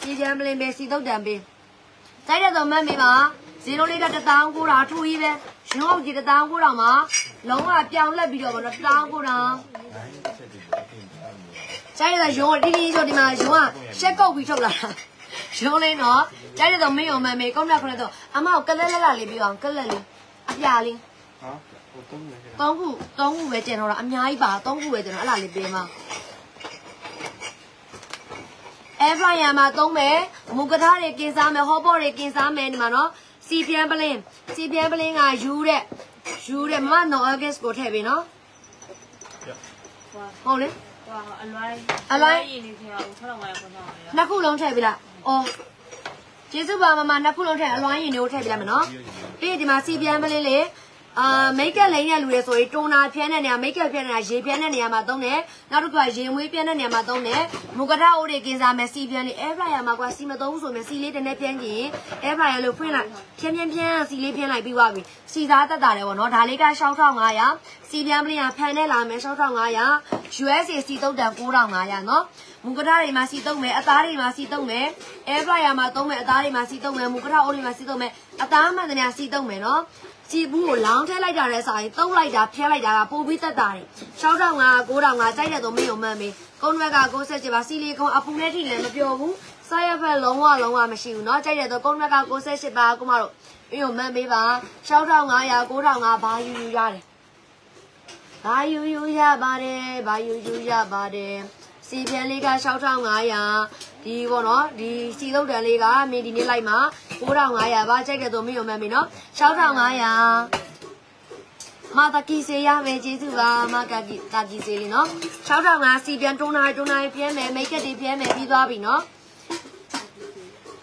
စီပြန်ပလင်းပဲစီတုတ်တံပင် တိုက်တဲ့တော့မှတ်မိပါ0လေးက19000တာထူကြီးပဲရှင်ဟုတ်ကြီး19000မှာလုံးဝပြောင်းလက်ပြီးတော့ဗောနော်19000ကျိုင်းရတဲ့ရုံးကတီးတီးဆိုဒီမှာရုံးကရှက်ကုတ်ပြီးထုတ်လာတာရုံးလေးနော်ကျိုင်းရတော့မင်းုံမမေကုန်းနဲ့ခုနဲ့တော့အမကိုကလက်လက်လာလေးပြီးအောင်ကလက်လေးအပြာလေးဟာဟိုတုံးနေကြသုံးခုသုံးခုပဲကျန်တော့တာအများကြီးပါသုံးခုပဲကျန်တော့အဲ့လာလေးပေးမှာ အဲဖရိုင်ယာမှာသုံးမယ်မူကထားတွေကင်စားမယ်ဟောပေါ်တွေကင်စားမယ်ဒီမှာနော်စီပြန်ပလင်းစီပြန်ပလင်းကယူတဲ့ယူတဲ့မမနော်အော့ဂတ်ကိုထည့်ပေးနော်ဟွာဟုတ်လေဟွာအလွိုင်းအလွိုင်းရည်နေခင်အောင်ဆက်တော့ငါရခွန်ဆောင်ရနှစ်ခုလုံးထည့်ပြီလား။အော်ကျေးဇူးပါမမနှစ်ခုလုံးထည့်အလွှမ်းရင်တွေကိုထည့်ပြလိုက်မယ်နော်။ပြီးရင်ဒီမှာစီပြန်မလေးလေ အာမိတ်ကပ်လိမ့်တဲ့လူတွေဆိုရင်တိုနာဖြန်းတဲ့နေရာမိတ်ကပ်ဖြန်းတဲ့နေရာရေဖြန်းတဲ့နေရာမှာသုံးတယ်။နောက်တစ်ခုကရေမွေးဖြန်းတဲ့နေရာမှာသုံးတယ်။မူကတာအိုးတွေကင်စားမယ်စီပြန်လေး air fryer မှာကွာစီမသုံးဘူးဆိုရင်စီလေးတစ်နဲ့ဖြန်းကြည့်ရင် air fryer လို့ဖွင့်လိုက်ဖြန်းဖြန်းဖြန်းစီလေးဖြန်းလိုက်ပြီးသွားပြီ။စီသားတက်တာတယ်ပေါ့နော်။ဒါလေးက6500စီပြန်မလေးကဖန်နဲ့လာမယ်6500 USA စီတုတ်တန်9500နော်။မူကတာတွေမှာစီတုံးမယ်အသားတွေမှာစီတုံးမယ် air fryer မှာသုံးမယ်အသားတွေမှာစီတုံးမယ်မူကတာအိုးတွေမှာစီတုံးမယ်အသားမှန်တယ်များစီတုံးမယ်နော် စီဘူးကိုလောင်းထဲလိုက်တာလဲစာရင်တုံးလိုက်တာဖျက်လိုက်တာကပိုပြီးတက်တာတယ်6500 9000ကြိုက်တဲ့တော့မင်းုံမှန်ပြီကုန်းဘက်က67ပါစီလီကွန်အပူနဲ့ထိလည်းမပြောဘူးစားရဖက်လုံးဝလုံးဝမရှိဘူးเนาะကြိုက်တဲ့တော့ကုန်းဘက်က68ပါကိုမတို့မင်းုံမှန်ပေးပါ6500 9000ဘာယူယူရတယ်ဘာယူယူရပါတယ်ဘာယူယူရပါတယ်စီပြန်လေးက6500 ဒီပေါ့နော်ဒီစီလုံးတန်လေးကမင်းဒီနေ့လိုက်မှာ9500ပါကြိုက်တယ်ဆိုမင်းရောမှန်းပြီနော်6500မာတကီစေရမယ်ကျေးဇူးပါမာကကီတာကီစေလေးနော်6500စီပြန်တွန်းနိုင်တွန်းနိုင်ပြဲမယ်မိတ်ကက်တွေပြဲမယ်ပြီးသွားပြီနော်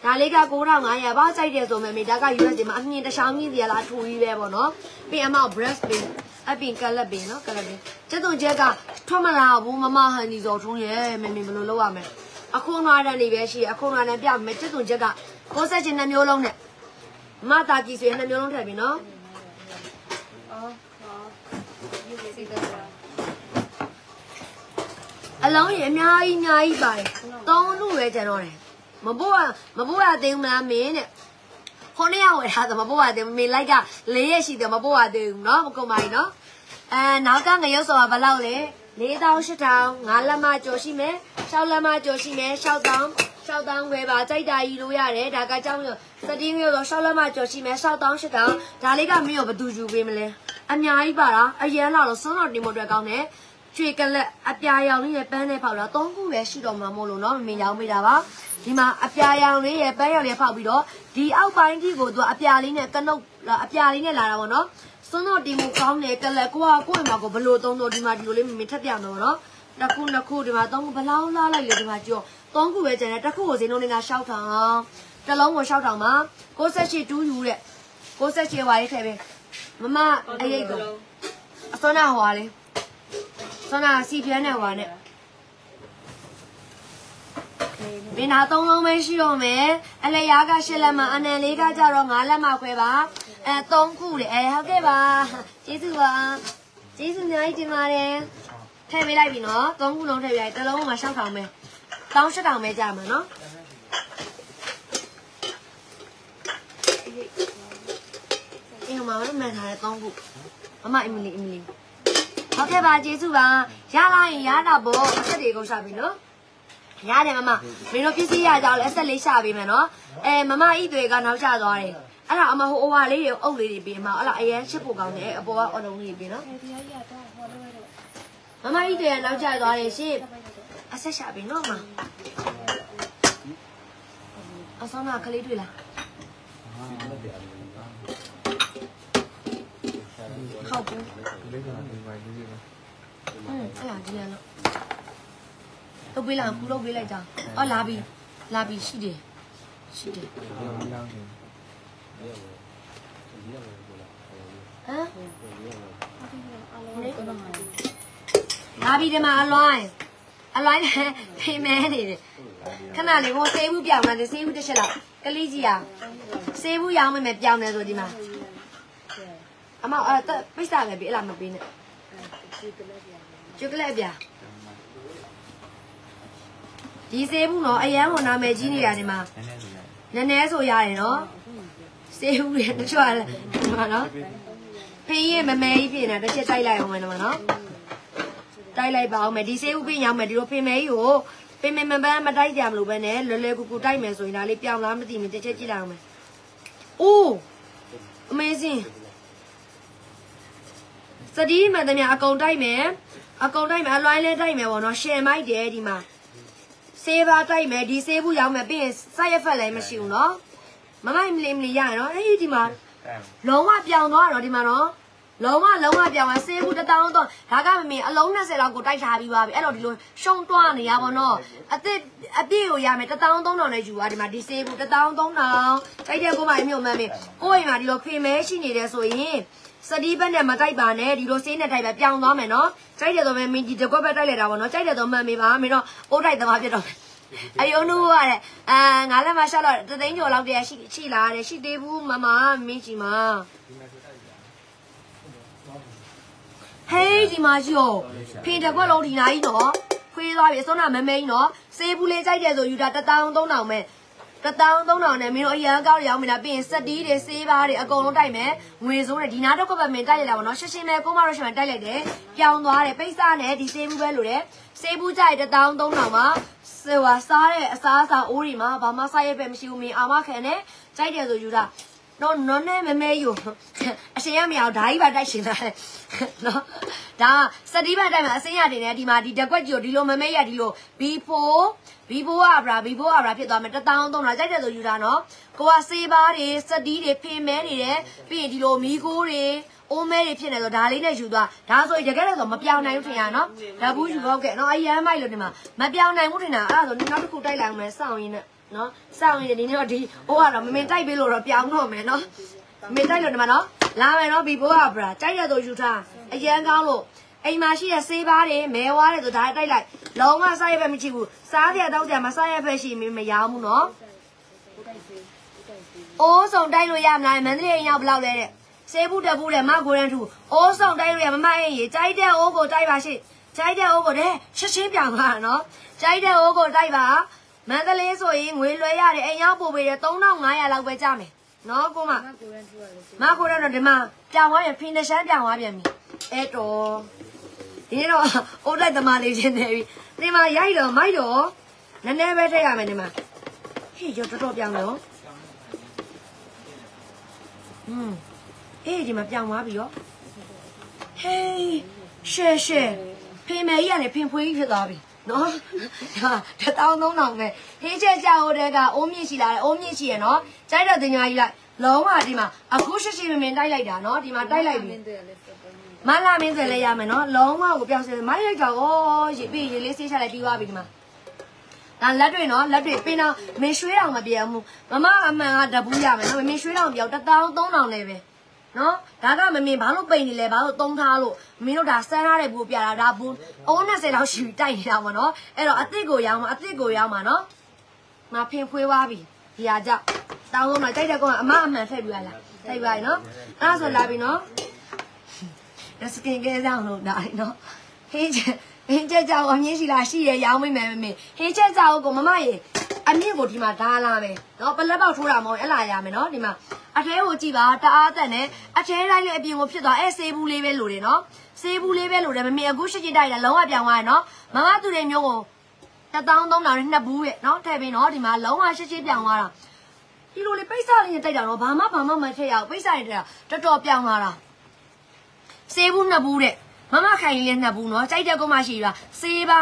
ဒါလေးက9500ပါကြိုက်တယ်ဆိုမှမေဒါက US ဒီမှာအမြင်တစ်ချောင်းကြီးတရားလားထူကြီးပဲပေါ့နော်ပင်အမောက် breast pain အပင်ကလပ်ပင်နော်ကလပ်ပင်ကျတုံချက်ကထွက်မလာဘူးမမဟန်ဒီစော်ထုံးရဲ့မေမေဘယ်လိုလုပ်ရမလဲ အခုနွားတန်းနေပဲရှိရအခုနွားတန်းပြမယ်ကျက်သွန်ချက်က60ချင်နှမျိုးလုံးနဲ့မတာကီစေနှမျိုးလုံးထည့်ပြီနော် အော်ဟောဒီစီတော့ အလောင်းကြီးအများကြီးအများကြီးပါတယ်။သုံးလူပဲကျန်တော့တယ်။မပို့ရမပို့ရသေးဘူးမလားမင်းတဲ့။ခေါင်းရဝယ်ထားတယ်မပို့ရသေးဘူးမင်းလိုက်က၄ရက်ရှိတယ်မပို့ရသေးဘူးเนาะမကုန်ပါဘူးเนาะ။အဲနောက်ကငရုတ်ဆိုတာဘယ်လောက်လဲ။ ၄တောင်း၈တောင်း၅လက်မကျော်ရှိမယ်။၆လက်မကျော်ရှိမယ်။၆တောင်း၆တောင်းခွဲပါကြိုက်တာကြီးလို့ရတယ်။ဒါကကြောင်းရစတင်းမျိုးတော့၆လက်မကျော်ရှိမယ်။၆တောင်း၈တောင်းဒါလေးကမင်းရောဘယ်သူယူပေးမလဲ။အများကြီးပါလား။အရန်လာတော့စွန်းတော်တင်မအတွက်ကောင်းတယ်။ ကျွေကလက်အပြာရောင်လေးရဲ့ပန်းနဲ့ဖောက်တာ၃ခုပဲရှိတော့မှာမို့လို့เนาะမမင်းရောင်မိတာပါဒီမှာအပြာရောင်လေးရဲ့ပန်းရောင်လေးဖောက်ပြီးတော့ဒီအောက်ပိုင်းကြီးကိုသူကအပြာလေးနဲ့ကနုတ်အပြာလေးနဲ့လာတာပေါ့နော် စွန်းတော့ဒီမူကောင်းတယ်ကလက်ကိုကကိုယ့်မှာကိုဘလို့သုံးတော့ဒီမှာဒီလိုလေးမမင်းထက်ပြမယ်ပေါ့နော်တစ်ခုနှစ်ခုဒီမှာသုံးခုဘလောင်းလားလိုက်လေဒီမှာကြောသုံးခုပဲကျန်တယ်တစ်ခုကိုဈေးနှုန်းလေးကရှောက်ထောင်တစ်လုံးကိုရှောက်ထောင်မှာ68တူးယူတဲ့68ဝါလေးထည့်ပေးမမအရေးကိုအစောနာဟွာလေးစောနာစီပြန်းနဲ့ဟွာနဲ့မင်းသားသုံးလုံးပဲရှိတော့မယ်အလျားက၈လက်မှအနံလေးကကြတော့၅လက်မှခွဲပါ အဲသုံးခုလေအဲဟုတ်ကဲ့ပါကျေးဇူးပါကျေးဇူးအများကြီးတင်ပါတယ်ထည့်ပေးလိုက်ပြီနော်သုံးခုလုံးထည့်ပေးလိုက်တစ်လုံးမှရှောက်ထောင်မယ်တောင်းရှစ်ထောင်ပဲကြာမှာနော်အေးမမတို့မှန်ထားတဲ့သုံးခုမမအမလီအမလီဟုတ်ကဲ့ပါကျေးဇူးပါရလာရင်ရတာပေါ့အဆက်တွေကုန်ရှာပြီနော်ရတယ်မမမင်းတို့ပစ္စည်းရကြအောင်လဲအဆက်လေးရှာပေးမယ်နော်အဲမမဤတွေကနောက်ကျသွားတယ် အဲ့ဒါအမဟိုအဝါလေးတွေအုပ်လေးတွေပေးအမအဲ့ဒါအရင်ချစ်ဖို့ကောင်းတယ်အပေါ်ကအလုံးလေးပေးနော်ဒီဟာကြီးကတော့ဟောလို့ရတယ်မမဤတွေကနောက်ကျသွားတယ်ရှင်အဆက်ရှာပေးနော်အမအဆောင်ကကလေးတွေ့လားခောက်ဘူးလေးကဒီမိုင်းလေးတွေဟင်းအဲ့ဒါဒီရလို့လုပ်ပေးလိုက်ကူလုပ်ပေးလိုက်ကြအော်လာပြီလာပြီရှိတယ်ရှိတယ်လောင်းလောင်းနေ ဟမ်အားလုံးကတော့မှာလာပြီဒီမှာအလွိုင်းအလွိုင်းနဲ့ဖိမဲနေတယ်ခဏလေးဟိုဆေးဘူးပြောင်းလာတယ်ဆေးဘူးတစ်ချက်လောက်ကလေးကြီးอ่ะဆေးဘူးရောင်းမယ်မယ်ပြောင်းနေဆိုဒီမှာအမအဲ့ပိဿာပဲပြီအဲ့လားမပေးနဲ့ချူကလက်ပြဒီဆေးဘူးနော်အရန်ဟိုနာမည်ကြီးနေရတယ်မှာနည်းနည်းဆိုရတယ်နော် ဆေးဘူးတွေတချို့ကလည်းဒီမှာနော်ဖေးရဲ့မမဲကြီးပြင်တာတစ်ချက်တိုက်လိုက်အောင်မယ်နော်နော်တိုက်လိုက်ပါအောင်မယ်ဒီဆေးဥပင်းရောင်းမယ်ဒီလိုပင်မဲကြီးကိုပင်မဲမပန်းမတိုက်ကြမလို့ပဲနဲ့လွယ်လွယ်ကူကူတိုက်မယ်ဆိုရင်ဒါလေးပြောင်းလားမသိဘူးတစ်ချက်ကြည့်လိုက်အောင်မယ်။အိုး amazing စတီးမှန်တယ်များအကုန်တိုက်မယ်အကုန်တိုက်မယ်အလွိုင်းလဲတိုက်မယ်ပေါ့နော်ရှယ်မိုက်တယ်ဒီမှာဆေးပါတိုက်မယ်ဒီဆေးဘူးရောင်းမယ်ပြီးရင်စိုက်ရဖက်လည်းမရှိဘူးနော် မမိုက်မလီမလီရရနော်အေးဒီမှာလုံးဝပြောင်းသွားတော့ဒီမှာနော်လုံးဝလုံးဝပြောင်းသွားဆေးဘူးတစ်တောင်းတော့ဒါကမမင်းအလုံး20လောက်ကိုတိုက်ထားပြီးပါပြီအဲ့တော့ဒီလိုရှုံတွားနေရပါတော့အစ်စ်အပြည့်ကိုရမယ်တစ်တောင်း3000နဲ့ယူပါဒီမှာဒီဆေးဘူးတစ်တောင်း3000တိုက်တဲ့ကိုမအမျိုးမှန်းပြီကိုယ့်အိမ်မှာဒီလိုဖေမဲရှိနေတယ်ဆိုရင်စတီးဘက်နဲ့မတိုက်ပါနဲ့ဒီလိုဆေးနဲ့တိုက်ပဲပြောင်းသွားမယ်နော်ကြိုက်တယ်ဆိုပဲမင်းဒီတစ်ခွက်ပဲတိုက်လိုက်တာပေါ့နော်ကြိုက်တယ်ဆိုမှန်ပြီပါမင်းတော့အိုးတိုက်သမားဖြစ်တော့မယ် အယုံနူကတဲ့အာငါလည်းမရှောက်တော့တသိန်းကျော်လောက်တည်းရှိရှိလာတယ်ရှိသေးဘူးမမမင်းကြီးမဟေးဒီမှာရှိရောဖင်တစ်ခွက်လုံးဒီနာကြီးနော်ခွေးသွားပြီအစုံနာမမိန်နော်စေးဘူးလေးကြိုက်တယ်ဆိုယူတာ1300ပဲ1300နဲ့မင်းတို့အရန်ကောက်ရအောင်မလားပြီးရင်စက်တီးတွေစေးပါးတွေအကုန်လုံးတိုက်မယ်ငွေစိုးတွေဒီနာတော့ကပ်မင်းတိုက်လိုက်တာပေါ့နော်ရှင်းရှင်းပဲကိုမတော့ရှင်းမှတိုက်လိုက်တယ်ပြောင်းသွားတယ်ပိတ်စနဲ့ဒီစေးဘူးပဲလို့တယ်စေးဘူးကြိုက်1300မှာ စေဝါစားတဲ့အစားအစာအိုးတွေမှာဘာမှစားရပဲမရှိဘူးမင်းအာမခံနဲ့ကြိုက်တယ်ဆိုယူတာတော့နွန်းနဲ့မမဲယူအရှင်ရမရအောင်ဓာကြီးပါတိုက်ရှင်လာတယ်နော်ဒါစတိပတ်တိုက်မှာအစင်းရတယ်နဲ့ဒီမှာဒီတက်ွက်ကြီးကိုဒီလိုမမဲရဒီလို B4 B4 အပရာ B4 အပရာဖြစ်သွားမယ်တစ်တောင်းသုံးတာကြိုက်တယ်ဆိုယူတာနော်ကိုကစေးပါးတွေစတီးတွေဖင်မဲနေတယ်ပြီးရင်ဒီလိုမီးခိုးတွေ အိုးမဲတွေဖြစ်နေဆိုဒါလေးနဲ့ယူသွားဒါဆိုရင်တကယ်တော့မပြောင်းနိုင်ဘူးထင်ရနော်ဓာဘူးယူဟုတ်ကဲ့နော်အရန်မိုက်လို့ဒီမှာမပြောင်းနိုင်ဘူးထင်တာအဲ့ဒါဆိုနောက်တစ်ခုတိုက်လိုက်အောင်မယ်စောင့်ရင်းနဲ့နော်စောင့်ရင်းဒီနေ့တော့ဒီအိုးကတော့မမင်းတိုက်ပေးလို့တော့ပြောင်းတော့မယ်နော်မင်းတိုက်လို့ဒီမှာနော်လာမယ်နော်ဘီဘိုးကဗရာကြိုက်ရတော့ယူထားအရန်ကောင်းလို့အိမ်မှာရှိတဲ့ဆေးပါးတွေမဲဝါးတွေဆိုဒါတိုက်လိုက်လုံးဝစားရပဲမရှိဘူးစားကြတောက်ကြမစားရပဲရှိမင်းမရောဘူးနော်အိုးဆောင်တိုက်လို့ရမလားမန္တလေးအိမ်ရောက်ဘယ်လောက်လဲတဲ့ ဆေးဘူးတက်ဘူးတဲ့မကိုရန်ထူအိုးဆောင်တိုက်လို့ရမမအိမ်ရေကြိုက်တဲ့အိုးကိုတိုက်ပါရှိကြိုက်တဲ့အိုးကိုတဲ့ချက်ချင်းပြောင်းသွားနော်ကြိုက်တဲ့အိုးကိုတိုက်ပါမန္တလေးဆိုရင်ငွေလွှဲရတယ်အိမ်ရောက်ပို့ပေးတယ်3500လောက်ပဲကြမယ်နော်ကိုမမကိုရန်ထူရတယ်မခိုးတော့ဒီမှာပြောင်းသွားရင်ဖင်တရှမ်းပြောင်းသွားပြန်ပြီအဲ့တော့ဒီနေ့တော့အိုးလိုက်သမားလေးချင်းနေပြီဒီမှာရိုက်တော့မိုက်တော့နည်းနည်းပဲထည့်ရမယ်ဒီမှာဟေးရောတော်တော်ပြောင်းတော့อืม အေးဒီမှာပြောင်းသွားပြီရောဟေးရှဲရှဲဖင်မယ်ကြီးကလည်းဖင်ဖွေးကြီးဖြစ်သွားပြီနော်ဟာတတောင်းသုံးတောင်ပဲဟင်းချက်ကြောက်တဲ့ကအိုးမြင့်ရှိလာတယ်အိုးမြင့်ရှိရနော်ကြိုက်တော့တင်ညာကြီးလိုက်လုံးဝဒီမှာအခုရှိရှိမင်မင်တိုက်လိုက်တာနော်ဒီမှာတိုက်လိုက်ပြီမင်းတို့လည်းစပ်ပေါ်နေမလာမင်းဆိုလည်းရမယ်နော်လုံးဝကိုပြောင်းစင်မရိုက်တော့ဩရေပြီးရေလေးဆေးချလိုက်ပြီးသွားပြီဒီမှာဒါလက်တွေနော်လက်တွေပင်းတော့မင်းရွှေးအောင်မပြောင်းဘူးမမအမှန်ကတပူးရမယ်နော်မင်းရွှေးအောင်ပြောင်းတစ်တောင်းသုံးတောင်းလည်းပဲ နော်ဒါကမမင်းဘာလို့ပိန်နေလဲဘာလို့သုံးထားလို့မင်းတို့ဒါစမ်းထားတဲ့ဘူးပြတာဒါဘူးအိုး20လောက်ရှိပြီတိုက်နေတာပေါ့နော်အဲ့တော့အစ်စ်ကိုရောင်းမှာအစ်စ်ကိုရောင်းမှာနော်ငါဖင်ဖွေးသွားပြီဒီဟာကြောင့်တောင်းဆုံးတော့ကြိုက်တဲ့ကောင်ကအမအမှန်ထည့်ပြရလားထည့်ပြရနော်အဲ့ဒါဆိုလာပြီနော်ဒါစကင်ကဲဆောင်လို့ဒါနော်ဟင်းချက်ဟင်းချက်ကြောင်အမြင့်ရှိလားရှိရရောင်းမိမယ်မမေဟင်းချက်ကြောင်ကိုမမရေ အမြင့်ကိုဒီမှာဓာလာမယ်နော်ပလက်ပေါက်ထိုးတာမဟုတ်အဲ့လာရမယ်နော်ဒီမှာအထဲကိုကြည့်ပါတအားတက်နေအထဲတိုင်းလည်းအပြင်ကိုဖြစ်သွားအဲဆေးဘူးလေးပဲလိုတယ်နော်ဆေးဘူးလေးပဲလိုတယ်မမေအခုရှိချစ်တိုက်တာလုံးဝပြောင်းသွားရနော်မမသူတွေမျိုးကို1300နဲ့နှစ်ဘူးရဲ့နော်ထည့်ပြီးနော်ဒီမှာလုံးဝရှိချစ်ပြောင်းသွားတာဒီလိုလေးပိတ်စလေးနဲ့တိုက်တာတော့ဘာမှဘာမှမထည့်ရဘူးပိတ်စလေးတက်တာတော်တော်ပြောင်းသွားတာစေးဘူးနှစ်ဘူးတဲ့မမခိုင်လေးနှစ်ဘူးနော်ကြိုက်တဲ့ကုမရှိတာစေးပါ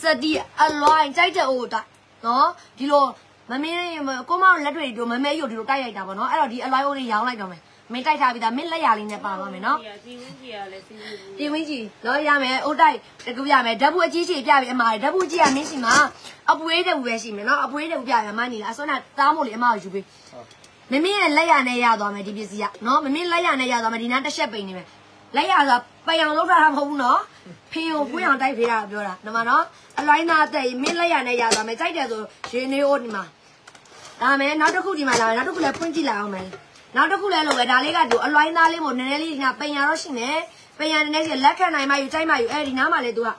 စတီအလွိုင်းကြိုက်တဲ့အိုတာ နော်ဒီလိုမမင်းကိုမလက်တွေတို့မမဲရုပ်ဒီလိုတိုက်ရိုက်တာပေါ့နော်အဲ့တော့ဒီအလွိုင်းအိုလေးရောင်းလိုက်တော့မယ်မင်းတိုက်ထားပြီးသားမင်းလက်ရလေးနဲ့ပါသွားမယ်နော်ဒီဝင်းကြီးကလည်းစီးဘူးတင်ဝင်းကြီးနော်ရမယ်အိုတိုက်တကူရမယ်ဓာတ်ဘူးအကြီးကြီးပြပြီအမဓာတ်ဘူးကြီးကမင်းစီမှာအပွေးတဲ့ဘူးပဲရှိမယ်နော်အပွေးတဲ့ဘူးပြရမှန်းနေလားအစောနာသားမို့လေအမကိုယူပေးမမင်းရဲ့လက်ရနဲ့ရသွားမယ်ဒီပစ္စည်းကနော်မမင်းလက်ရနဲ့ရသွားမယ်ဒီနားတစ်ချက်ပိန်နေမယ်လက်ရဆိုပိုင်အောင်လောက်ထားတာမဟုတ်ဘူးနော်ဖင်ကိုပွင့်အောင်တိုက်ဖေးတာပြောတာဒီမှာနော် အလိုင်းသားအသက်မင်းလက်ရနဲ့ရသွားမယ်ကြိုက်တယ်ဆိုရေနေအိုးဒီမှာဒါမယ်နောက်တစ်ခုဒီမှာလာမယ်နောက်တစ်ခုလည်းဖွင့်ကြည့်လိုက်အောင်မယ်နောက်တစ်ခုလည်းလိုပဲဒါလေးကသူအလိုင်းသားလေးကိုနည်းနည်းလေးဒီကပိန်ရတော့ရှိနေပိန်ရနည်းနည်းစီလက်ခံနိုင်မှယူကြိုက်မှယူအဲဒီနားမှာလေသူက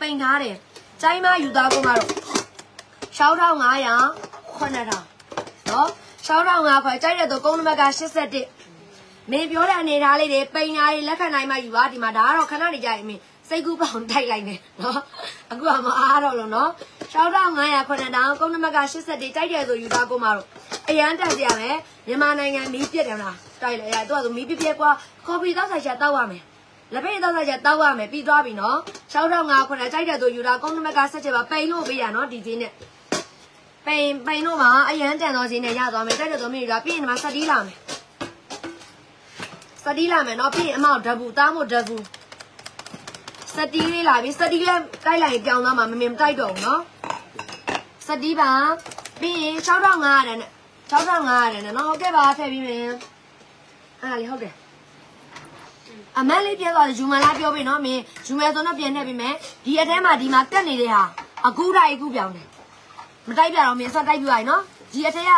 ပိန်ထားတယ်ကြိုက်မှယူသားကုန်ကတော့6500 9000နော်6500ခွဲကြိုက်တဲ့သူကုန်းနံပါတ်က81မင်းပြောတဲ့အနေထားလေးတွေပိန်ညာတွေလက်ခံနိုင်မှယူပါဒီမှာဒါကတော့ခဏနေကြရင်မင်း စိတ်ကူးပေါအောင်တိုက်လိုက်နေနော်အခုကမအားတော့လို့နော်6500ခုနှစ်တောင်ကုန်းနမက80တိတိုက်တယ်ဆိုယူသားကိုမတော့အရန်တက်ကြရမယ်မြန်မာနိုင်ငံမီးပြက်တယ်မလားတိုက်လိုက်ရတော့သူမီးပြက်ပြက်ကွာကော်ဖီတောက်ဆိုင်ချက်တောက်ရမယ်လက်ပိတ်တောက်ဆိုင်ချက်တောက်ရမယ်ပြီးသွားပြီနော်6500ခုနှစ်တိုက်တယ်ဆိုယူသားကုန်းနမကဆက်ချက်ပါပိန်လို့ပေးရနော်ဒီဈေးနဲ့ပိန်ပိန်လို့ပါအရန်တန်တော်ဈေးနဲ့ရသွားမယ်တိုက်တယ်ဆိုမင်းယူသားပြီးရင်ဒီမှာဆက်တီးလာမယ်စတီးလာမယ်နော်ပြီးရင်အမောက်ဓာတ်ဘူးတားမို့ဓာတ်ဘူး စတီးလေးလာပြီစတီးလေးတိုက်လိုက်ရင်ပြောင်းသွားမှာမမြင်မတိုက်တော့ဘူးနော်စတီးပါပြီးရင်6500တဲ့နဲ့6500တဲ့နဲ့နော်ဟုတ်ကဲ့ပါထည့်ပြီးမယ်အဲ့ဒါလေးဟုတ်တယ်အမန်းလေးပြဲသွားတယ်ယူမလားပြောပြီနော်မင်းယူမယ်ဆိုတော့ပြန်ထည့်ပြီးမယ်ဒီအထဲမှာဒီမှာတက်နေတဲ့ဟာအခုတိုက်အခုပြောင်းတယ်မတိုက်ပြတော့မင်းစတိုက်ပြရည်နော်ဒီအထဲက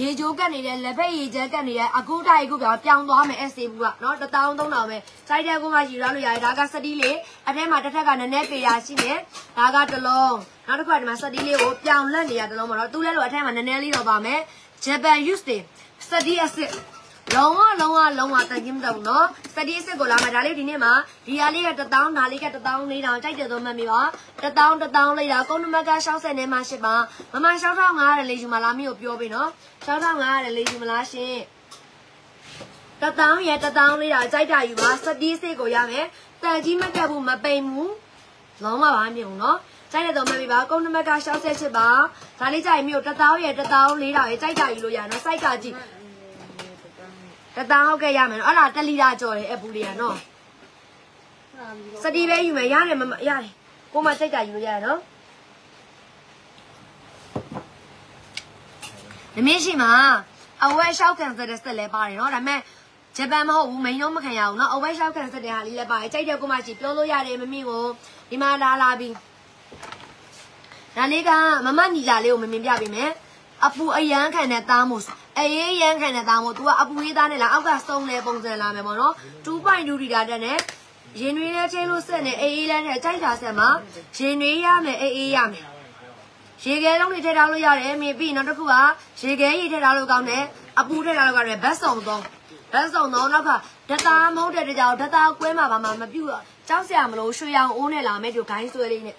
ရေချိုးကတ်နေတဲ့လက်ဖက်ရေကျဲကတ်နေတဲ့အခုတိုက်အခုပြောင်းပြောင်းသွားမယ် SA ဘူးကနော်1000 3000ပဲစိုက်တဲ့ကုန်းကယူရလို့ရတယ်ဒါကစတီးလေးအထဲမှာတစ်ထက်ကနည်းနည်းပေရရှိတယ်ဒါကတစ်လုံးနောက်တစ်ခါဒီမှာစတီးလေးကိုပြောင်းလက်နေရတစ်လုံးပေါ့နော်သူ့လဲလို့အထဲမှာနည်းနည်းလေးတော့ပါမယ် Japan use တွေစတီးအစ်စ် လုံးဝလုံးဝလုံးဝတန်ကြီးမတော့ဘူးနော်စတီးအစ်စ်ကိုလာမှာဒါလေးဒီနေ့မှာဒီဟာလေးက1000ဒါလေးက1000 4000ကြိုက်တယ်ဆိုမှတ်မိပါ1000 1000လေးတာကုန်းနံပါတ်က60နဲ့မှ8ပါမမ6500လေးယူမလားမြို့ပြောပေးနော်6500လေးယူမလားရှင်တတောင်းရဲ့တတောင်းလေးတာကြိုက်တာယူပါစတီးစိတ်ကိုရမယ်တန်ကြီးမကပ်ဘူးမပိန်ဘူးလုံးဝပါမြင်ဘူးနော်ကြိုက်တဲ့တော့မပြပါကုန်းနံပါတ်က68ပါဒါလေးကြိုက်မြို့တတောင်းရဲ့တတောင်းလေးတာရဲ့ကြိုက်တာယူလို့ရနော်စိုက်ကကြည့် တတန်းဟုတ်ကဲ့ရမယ်နော်အဲ့ဒါတက်လီတာကြော်တယ်အပူလေးကနော်စတီပဲယူမယ်ရတယ်မမရတယ်ကိုမစိတ်တာယူရရနော်နမင်းရှိမှာအဝဲရှောက်ခံစတဲ့စက်လဲပါတယ်နော်ဒါပေမဲ့ဂျပန်မဟုတ်ဘူးမိန်တော့မခံရဘူးနော်အဝဲရှောက်ခံစတဲ့ဟာလေးလဲပါတယ်ကြိုက်တဲ့ကိုမရှိပြောလို့ရတယ်မမိကိုဒီမှာလာလာပြီးဒါလေးကမမညီလာလေးကိုမမြင်ပြပေးမယ်အပူအယမ်းခံတဲ့သားမို့ အေးရန်ခံတဲ့သားမို့ तू ကအပူရေးသားနဲ့လားအောက်ကစုံလဲပုံစံလာမယ်ပေါ့နော်2.2လီတာတက်နဲ့ရင်တွေနဲ့ချင်းလို့ဆက်နေအေးအေးလဲနဲ့ကြိုက်တာဆက်မှာရင်တွေရမယ်အေးအေးရမယ်ရေခဲလုံးတွေထည့်ထားလို့ရတယ်မင်းပြီးနောက်တစ်ခုကရေခဲရည်ထည့်ထားလို့ကောင်းတယ်အပူထည့်ထားလို့ကောင်းတယ်ဘတ်စုံသုံးဘတ်စုံသုံးနောက်ကဓတာမဟုတ်တဲ့တကြောင်ဓတာကွဲမှာပါမှာမပြူကြောက်စရာမလို့ရွှေရောင်အိုးနဲ့လာမယ်ဒီဂိုင်းဆွဲလေးနဲ့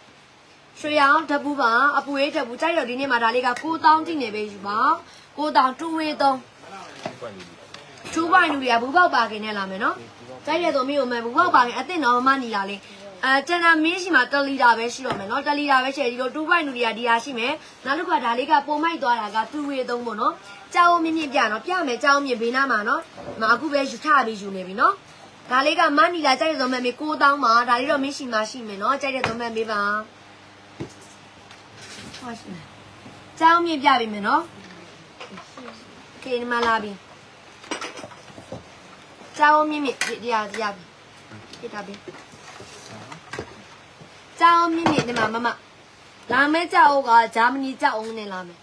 ရွှေရောင်ဓပူပါအပူရေးဓပူကြိုက်တော့ဒီနေ့မှာဒါလေးက9000တိနေပဲယူပါ 9000 2ဝေး3 2ပိုင်းလူတွေကဘူးပေါက်ပါခင်နဲ့လာမယ်နော်ကြိုက်တဲ့ဆိုမျိုးမယ်ဘူးပေါက်ပါခင်အစ်စ်တော်မနီလာလေးအဲကျန်တာမင်းရှိမှာ1လီတာပဲရှိတော့မယ်နော်1လီတာပဲရှိတယ်ဒီလို2ပိုင်းလူတွေကဒီဟာရှိမယ်နောက်တစ်ခါဒါလေးကပုံမိုက်သွားတာက2ဝေး3ပေါ့နော်ကြောင်းမြင့်မြင့်ပြနော်ပြမယ်ကြောင်းမြင့်ဘေးနားမှာနော်မအခုပဲယူထပြီးယူနေပြီနော်ဒါလေးကမနီလာကြိုက်တဲ့သုံးမဲ့မေ9000ပါဒါလေးတော့မင်းရှိမှရှိမယ်နော်ကြိုက်တဲ့သုံးမဲ့မေးပါဟုတ်ရှိမယ်ကျောင်းမြင့်ပြပြီမယ်နော် ကဲဒီမှာလာပြီကျောင်းမြင့်မြင့်ဒီရရပြီပြတာပြီကျောင်းမြင့်မြင့်ဒီမှာမမလာမဲကြောက်ကဂျာမနီကြောက်အောင်နဲ့လာမယ်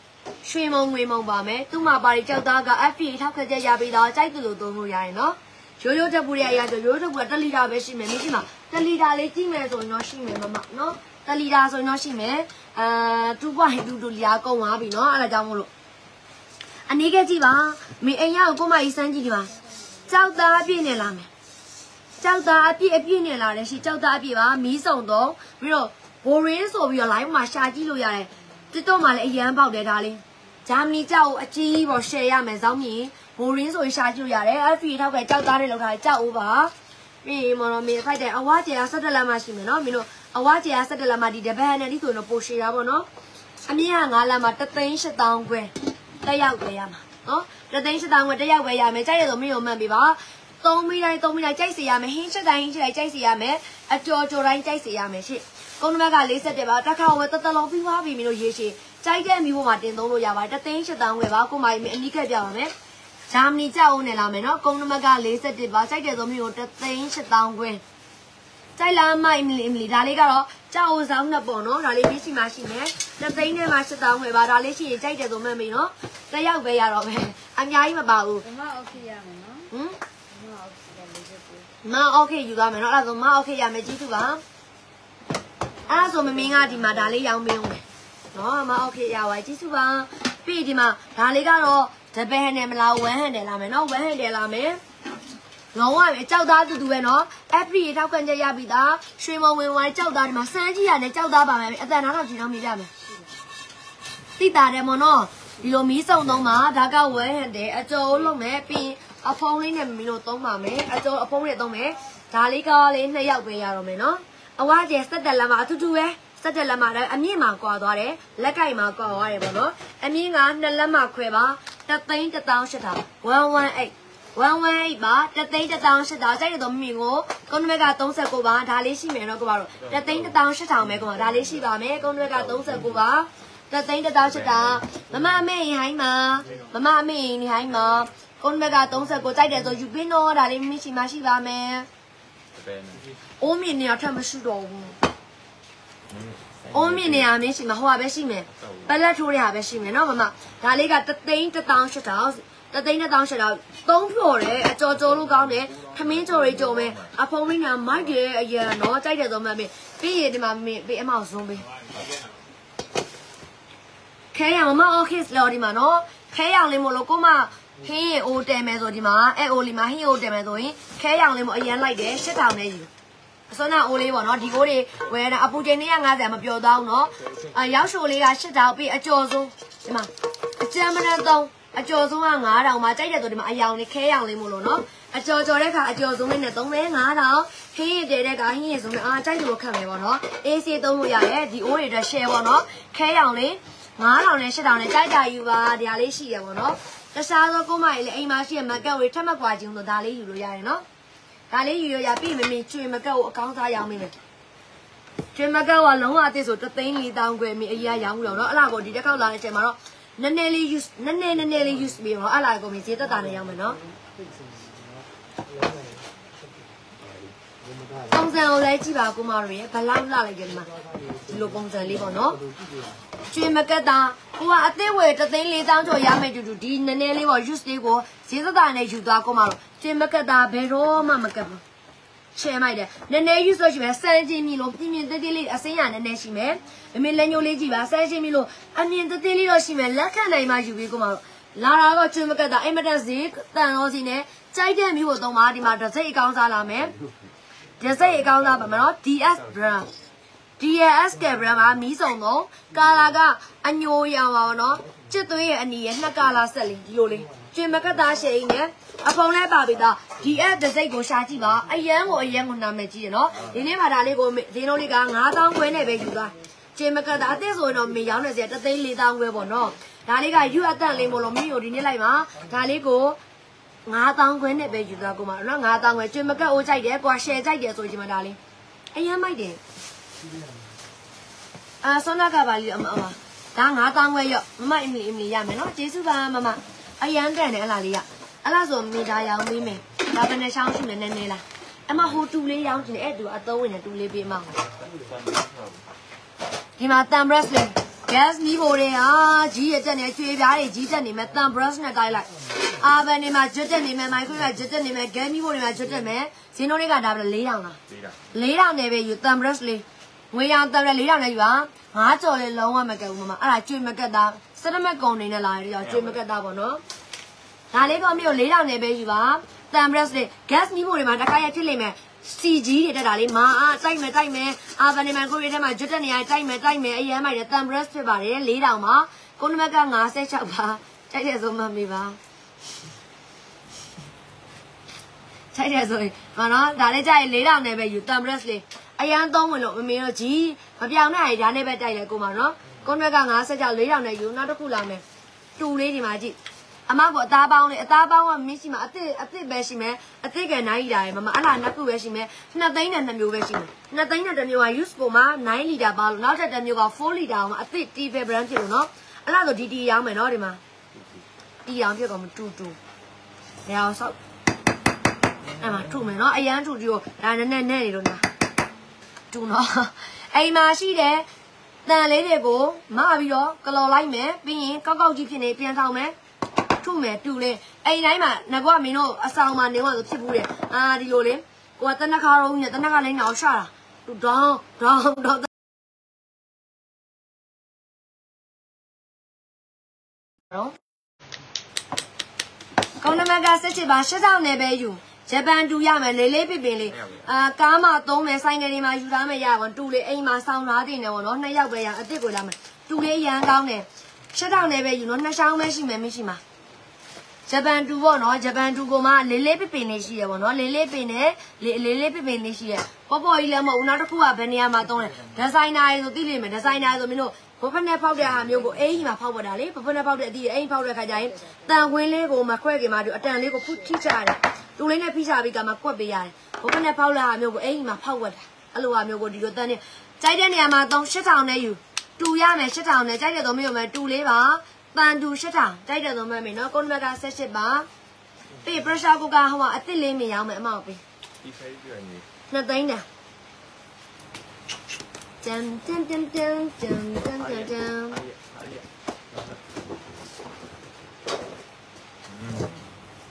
ရွှေမုံငွေမုံပါမယ်သူ့မှာပါရီကြောက်သားက FPA ထောက်ခက်ချက်ရပြီးတော့ကြိုက်သူလိုသုံးလို့ရရင်နော်ရိုးရိုးတက်ပူရဲ့အရာဆိုရိုးရိုးတက်ပူက1လီတာပဲရှိမယ်မရှိမှာ1လီတာလေးကြည့်မယ်ဆိုရင်တော့ရှိမယ်မမနော်1လီတာဆိုရင်တော့ရှိမယ်အာ2.2လီတာကုန်သွားပြီနော်အဲ့ဒါကြောင့်မို့လို့ အနည်းကကြည့်ပါမင်းအိမ်ရောက်ကိုမကြီးစမ်းကြည့်ဒီမှာကြောက်သားအပြည့်နဲ့လာမယ်ကြောက်သားအပြည့်အပြည့်နဲ့လာတယ်ရှိကြောက်သားအပြည့်ပါမီးစုံတော့ပြီးတော့ဘိုရင်းဆိုပြီးတော့ live မှာရှာကြည့်လို့ရတယ်တစ်တော့မှလည်းအရန်ပေါက်တယ်ဒါလေးဂျာမနီကြောက်ကိုအကြီးပေါ် share ရမယ်ဇောင်းမြင်ဘိုရင်းဆိုရင်ရှာကြည့်လို့ရတယ် FP ထောက်ကကြောက်သားတွေလောက်ထားတယ်ကြောက်ဦးပါပြီးရင်မတော်မင်းဖိုက်တယ်အဝါကျရာ17လမ်းမှရှိမယ်နော်မင်းတို့အဝါကျရာ17လမ်းမှဒီတပန်းနဲ့ဒီဆိုရင်တော့ပိုရှည်တာပေါ့နော်အမြင့်က9လမ်းမှ3သိန်း8000ခွဲ တက်ရောက်ပဲရမှာနော်3သိန်း8000ခွဲတက်ရောက်ပဲရမယ်ကြိုက်ရဆိုမင်းတို့မှတ်ပေးပါ3မိတိုင်း3မိတိုင်းကြိုက်စီရမယ်ဟင်းချက်တိုင်းဟင်းချက်တိုင်းကြိုက်စီရမယ်အကျော်ကျော်တိုင်းကြိုက်စီရမယ်ရှင့်ကုန်းနမက47ပါတက်ခါဝဲတတလုံးပြီးသွားပြီမင်းတို့ရေးရှိကြိုက်တဲ့မိဖို့မှာတင်သုံးလို့ရပါတယ်3သိန်း8000ခွဲပါကိုမကြီးမအနိကက်ပြပါမယ်ဂျာမနီကြောက်ဦးနေလာမယ်နော်ကုန်းနမက47ပါကြိုက်တဲ့ဆိုမျိုး3သိန်း8000ခွဲကြိုက်လားမိုက်မလီမလီဒါလေးကတော့ ကြောက်ဆောင်နဲ့ပေါ့နော်ဒါလေးမျက်စိမှာရှိမယ်နှစ်သိန်းနဲ့မှ7000ခွဲပါဒါလေးရှိရင်ကြိုက်တယ်ဆိုမှမေးနော်တယောက်ပဲရတော့မယ်အများကြီးမပါဘူးမမအောက်ခေရမယ်နော်ဟမ်မအောက်ခေယူသွားမယ်နော်အဲ့ဒါဆိုမအောက်ခေရမယ်ကြီးစုပါအဲ့ဒါဆိုမမင်းကဒီမှာဒါလေးရောင်းပေးဦးမယ်နော်မအောက်ခေရပါကြီးစုပါပြီးဒီမှာဒါလေးကတော့တပည့်ဟန်တယ်မလားဝမ်ဟန်တယ်လားမယ်နော်ဝမ်ဟန်တယ်လားမယ် လုံးဝပဲကြောက်သားတူတူပဲနော် every ရေထောက်ခံချက်ရပြီသားရွှေမဝင်ဝိုင်းကြောက်သားဒီမှာစမ်းကြည့်ရတယ်ကြောက်သားပါမယ်အတန်နားတော့ကြည့်တော့မြင်ကြမယ်တိတာတယ်မနော်ဒီလိုမီးစုံသုံးမှာဒါကဝဲဟန်တယ်အကျော်လုံးမယ်ပြီးအဖုံးလေးနဲ့မီးလို့သုံးပါမယ်အကျော်အဖုံးလေးသုံးမယ်ဒါလေးကလေးနှစ်ယောက်ပဲရတော့မယ်နော်အဝကျဲဆက်တက်လက်မှာအတူတူပဲဆက်တက်လက်မှာတော့အမြင့်မှာကွာသွားတယ်လက်ကြိုက်မှာကွာသွားတယ်ပေါ့နော်အမြင့်ကနှစ်လက်မှာခွဲပါတသိန်း18000 118 one way မှာတသိန်း18000စိုက်ရတော့မိမိကိုကုန်းနံပါတ်က39ပါဒါလေးရှိမယ်နော်ကိုပါတို့တသိန်း18000ပဲကိုပါဒါလေးရှိပါမယ်ကုန်းနံပါတ်က39ပါတသိန်း18000မမအမေရင်ဟိုင်းမှာမမအမေရင်ဟိုင်းမှာကုန်းနံပါတ်က39စိုက်တယ်ဆိုယူပင်းတော့ဒါလေးမိမိရှိမှရှိပါမယ်အိုးမြင်နေရထပ်မရှိတော့ဘူးအိုးမြင်နေရမင်းရှိမှာဟိုဟာပဲရှိမယ်ပလက်ထိုးရတာပဲရှိမယ်နော်မမဒါလေးကတသိန်း18000 တောင်းရှစ်တောင်းတသိန်းတစ်တောင်းရှစ်တောင်းသုံးဖြော်တယ်အကြော်ကြော်လို့ကောင်းတယ်ခမင်းကြော်ရီကြော်မယ်အဖုံးမင်းကမိုက်တယ်အရင်နော်ကြိုက်တယ်ဆိုမှမင်းပြီးရင်ဒီမှာမင်းပြီးအမောက်ဆုံးပေးခဲရမမအော်ခစ်လော်ဒီမှာနော်ခဲရောင်လေးမလို့ကိုမဟင်းရင်အိုးတယ်မယ်ဆိုဒီမှာအဲအိုးလေးမှာဟင်းအိုးတယ်မယ်ဆိုရင်ခဲရောင်လေးမအရင်လိုက်တယ်ရှစ်ထောင်နဲ့ယူအစောနာအိုးလေးပေါ့နော်ဒီအိုးတွေဝယ်တာအပူချိန်150မပြောသားဘူးနော်အရောက်ရှိုလေးက8000ပြီးအကျော်ဆုံးဒီမှာအကြမ်းမနဲ့သုံး အကျော်ဆုံးက9000မှာကြိုက်တဲ့ဆိုဒီမှာအယောင်လေးခဲရောင်လေးမို့လို့နော်အကျော်ကျော်တဲ့ခါအကျော်ဆုံးလေးနဲ့3လဲ9000ခင်းရတဲ့တဲ့ကဟင်းရဆုံးနဲ့အာကြိုက်လို့ခတ်မယ်ပေါ့နော် AC သုံးလို့ရတယ်ဒီအိုးတွေအတွက် share ပေါ့နော်ခဲရောင်လေး9000နဲ့8000နဲ့ကြိုက်တာယူပါဒီဟာလေးရှိရပေါ့နော်တခြားသောကိုမကြီးလည်းအိမ်မှာရှိရမကက်ဝေးထက်မကွာခြင်းလို့ဒါလေးယူလို့ရတယ်နော်ဒါလေးယူရရပြီမမင်းကျွေမကက်ကိုအကောင်းစားရောင်းမင်းလေကျွေမကက်ကလုံးဝအသစ်ဆို3သိန်း4တောင်းခွဲမိအကြီးရောင်းလို့တော့အဲ့လာကိုဒီတစ်ခေါက်လာတဲ့အချိန်မှာတော့ နည်းနည်းလေး use နည်းနည်းနည်းနည်းလေး use ပြီးတော့အဲ့လာကိုမင်းဈေးသက်တာနဲ့ရောင်းမယ်နော်ပုံစံကိုလည်းကြည့်ပါကိုမတို့ရေဘလောက်လာလိုက်ကြဒီမှာဒီလိုပုံစံလေးပေါ့နော်ကျွေမကက်တာကိုကအသစ်ဝယ်3သိန်း4တောင်းကျော်ရမယ်တူတူဒီနည်းနည်းလေးပေါ့ use လေးကိုဈေးသက်တာနဲ့ယူသွားကိုမတို့ကျွေမကက်တာဘယ်တော့မှမကက်ဘူး ရှယ်မိုက်တယ်နည်းနည်းယူဆိုရှိမယ်စမ်းချင်းမီလို့ပြင်းပြင်းသေးသေးလေးအစင်းရနည်းနည်းရှိမယ်မမေလက်ညိုးလေးကြည့်ပါစမ်းချင်းမီလို့အမြင်သေးသေးလေးတော့ရှိမယ်လက်ခံနိုင်မှယူပြီးကိုမတော့လာတာတော့ကျွန်းမကတ်တာအိမ်မတက်ဈေးတန်ရောစီနဲ့ကြိုက်တဲ့မျိုးကိုသုံးပါဒီမှာတစ်စိတ်အကောင်းစားလာမယ်တစ်စိတ်အကောင်းစားပါမယ်နော် DS brand DAS က brand မှာမီးစုံတော့ကာလာကအညိုရောင်ပါတော့ချစ်သွေးရဲ့အနီရဲ့နှစ်ကာလာဆက်လေးဒီလိုလေး ကျွန်းမကတ်သားရှိန်နဲ့အဖုံလဲပါပြီသား DS တစ်စိတ်ကိုရှာကြည့်ပါအရန်ကိုအရန်ကိုနာမည်ကြီးရနော်ဒီနေ့မှာဒါလေးကိုဈေးနှုန်းလေးက9000ခွဲနဲ့ပဲယူသွားကျွန်းမကတ်သားအသက်ဆိုရင်တော့မေရောင်းနေစရာ3သိန်း4000ခွဲပေါ့နော်ဒါလေးကယူအတန့်လေးမို့လို့မင်းတို့ဒီနေ့လိုက်ပါဒါလေးကို9000ခွဲနဲ့ပဲယူသွားကိုမနော်9000ခွဲကျွေမကတ်အိုးကြိုက်တယ်ကွာ share ကြိုက်တယ်ဆိုချင်မဒါလေးအရင်မိုက်တယ်အာဆွမ်းနာကပါလီအမအမဒါ9000ခွဲရော့မမအမီအမီရမယ်နော်ကျေးဇူးပါမမ အရန်တန်တယ်အလားလေးရအဲ့လားဆိုမိသားရောင်းပေးမယ်ဒါပဲနဲ့ရှောင်းရှိနေနေနေလားအမဟိုတူလေးရောင်းချင်တယ်အဲ့တူအသုံးဝင်တယ်တူလေးပေးမအောင်ဒီမှာတမ်ဘရက်စ်လေး gas မီးဘိုတွေဟာကြီးရတက်နေချွေပြားတွေကြီးတက်နေမဲ့တမ်ဘရက်စ်နဲ့တိုက်လိုက်အာဘန်တွေမှာကျွတ်တက်နေမဲ့မိုက်ခွေးကကျွတ်တက်နေမဲ့ gas မီးဘိုတွေမှာကျွတ်တက်မဲ့ဇင်းတို့တွေကဒါပဲ4000လားသေးတာ4000နဲ့ပဲယူတမ်ဘရက်စ်လေးငွေရောင်တမ်ဘရက်4000နဲ့ယူပါငါးကြော်လေးလုံးဝမကက်ဘူးမမအဲ့ဒါကျွေမကက်တာ စရမက်ကုံနေနဲ့လာရတော့ကျွေမကက်တာပေါ့နော်ဒါလေးတော့မြို့4000နဲ့ပဲယူပါတမ်ဘရက်စ်လေး gas မီးဘိုတွေမှာတစ်ခါရဖြစ်လိမ့်မယ်စီကြီးတွေတက်တာလေးမာအားတိုက်မယ်တိုက်မယ်အာဗန်နီမန်ကိုရီထဲမှာကျွတ်တက်နေရတိုက်မယ်တိုက်မယ်အရန်မိုက်တယ်တမ်ဘရက်စ်ဖြစ်ပါတယ်4000မှာကိုနမက56ပါတိုက်တဲ့ဆုံးမမေးပါတိုက်တဲ့ဆိုရင်မနော်ဒါလေးကြိုက်4000နဲ့ပဲယူတမ်ဘရက်စ်လေးအရန်သုံးဝင်လို့မမေတို့ကြီးမပြောင်းနဲ့အရာနဲ့ပဲတိုက်လဲကိုမနော် ကိုနမက56 4000နဲ့ယူနောက်တစ်ခုလာမယ်တူလေးဒီမှာကြည့်အမကအသားပေါင်းလေအသားပေါင်းကမင်းရှိမှာအစ်စ်အစ်စ်ပဲရှိမယ်အစ်စ်ကနိုင်လာရယ်မမအဲ့ဒါနှစ်ခုပဲရှိမယ်နှစ်သိန်းနဲ့နှစ်မျိုးပဲရှိမယ်နှစ်သိန်းနဲ့တစ်မျိုးက use ကိုမှ9လီတာပါလို့နောက်ထပ်တစ်မျိုးက4လီတာအောင်အစ်စ် tea brand ဖြစ်လို့နော်အဲ့ဒါဆိုဒီတီရောင်းမယ်နော်ဒီမှာတီရောင်းဖြစ်ကောင်မတူတူဒါအောင်ဆောက်အဲ့မှာထူမယ်နော်အရန်ထူတီကိုဒါနည်းနည်းနဲ့နေလို့နာတူနော်အိမ်မှာရှိတယ် တန်လေးတွေကိုမပြီးတော့ကလော်လိုက်မယ်ပြီးရင်ကောက်ကောက်ကြီးဖြစ်နေပြန်ဆောင်မယ်ထုမယ်တူလေအိမ်တိုင်းမှာငကွာမင်းတို့အဆောင်မှာနေမှဆိုဖြစ်ဘူးတဲ့အာဒီလိုလေကိုကတနခါရုံးနဲ့တနခါလိမ့်အောင်ရှာတာတူဒေါင်းဒေါင်းဒေါင်းနော်ကောင်းနမကဆက်ချစ်ပါရှစ်ဆောင်နယ်ပဲယူ ဂျပန်တူရမယ်လေးလေးပစ်ပင်လေးအာကားမှာသုံးမယ်ဆိုင်ကလေးမှာယူထားမယ်ရပါတူလေးအိမ်မှာဆောင်းထားတင်တယ်ပေါ့နော်နှစ်ယောက်ပဲရအစ်စ်ကိုလာမယ်တူလေးရန်ကောင်းတယ်ရှစ်ဆောင်နယ်ပဲယူနော်နှစ်ချောင်းပဲရှိမယ်မရှိမှာဂျပန်တူပေါ့နော်ဂျပန်တူကမှလေးလေးပစ်ပင်လေးရှိရပေါ့နော်လေးလေးပင်နဲ့လေးလေးလေးပစ်ပင်လေးရှိရပေါ်ပေါ်ကြီးလည်းမဟုတ်ဘူးနောက်တစ်ခုကဘယ်နေရာမှာသုံးလဲဒီဇိုင်နာရေဆိုသိလိမ့်မယ်ဒီဇိုင်နာဆိုမင်းတို့ ဘဖက်နဲ့ဖောက်တဲ့ဟာမျိုးကိုအိမ်ကြီးမှာဖောက်ပတာလေဘဖက်နဲ့ဖောက်တဲ့အတီးအိမ်ဖောက်တဲ့ခါကျရင်တန်ခွင်းလေးကိုမခွဲခင်မှာဒီအတန်လေးကိုဖုထိချရတယ်တူလေးနဲ့ဖိချပြီးကမှကွက်ပေးရတယ်ဘဖက်နဲ့ဖောက်တဲ့ဟာမျိုးကိုအိမ်ကြီးမှာဖောက်ဝတ်တာအဲ့လိုဟာမျိုးကိုဒီလိုတန်နေကြိုက်တဲ့နေရာမှာသုံး8000နဲ့ယူတူရမယ်8000နဲ့ကြိုက်တဲ့တော့မယူမယ်တူလေးပါပန်တူ8000ကြိုက်တဲ့တော့မမယ်နော်ကွန်နမက78ပါပြီး pressure cooker ဟိုကအစ်စ်လေးမြင်ရောင်းမယ်အမောက်ပေးဒီဖိတ်ပြနေနှစ်သိန်းတာ dum dum dum dum dum dum dum dum.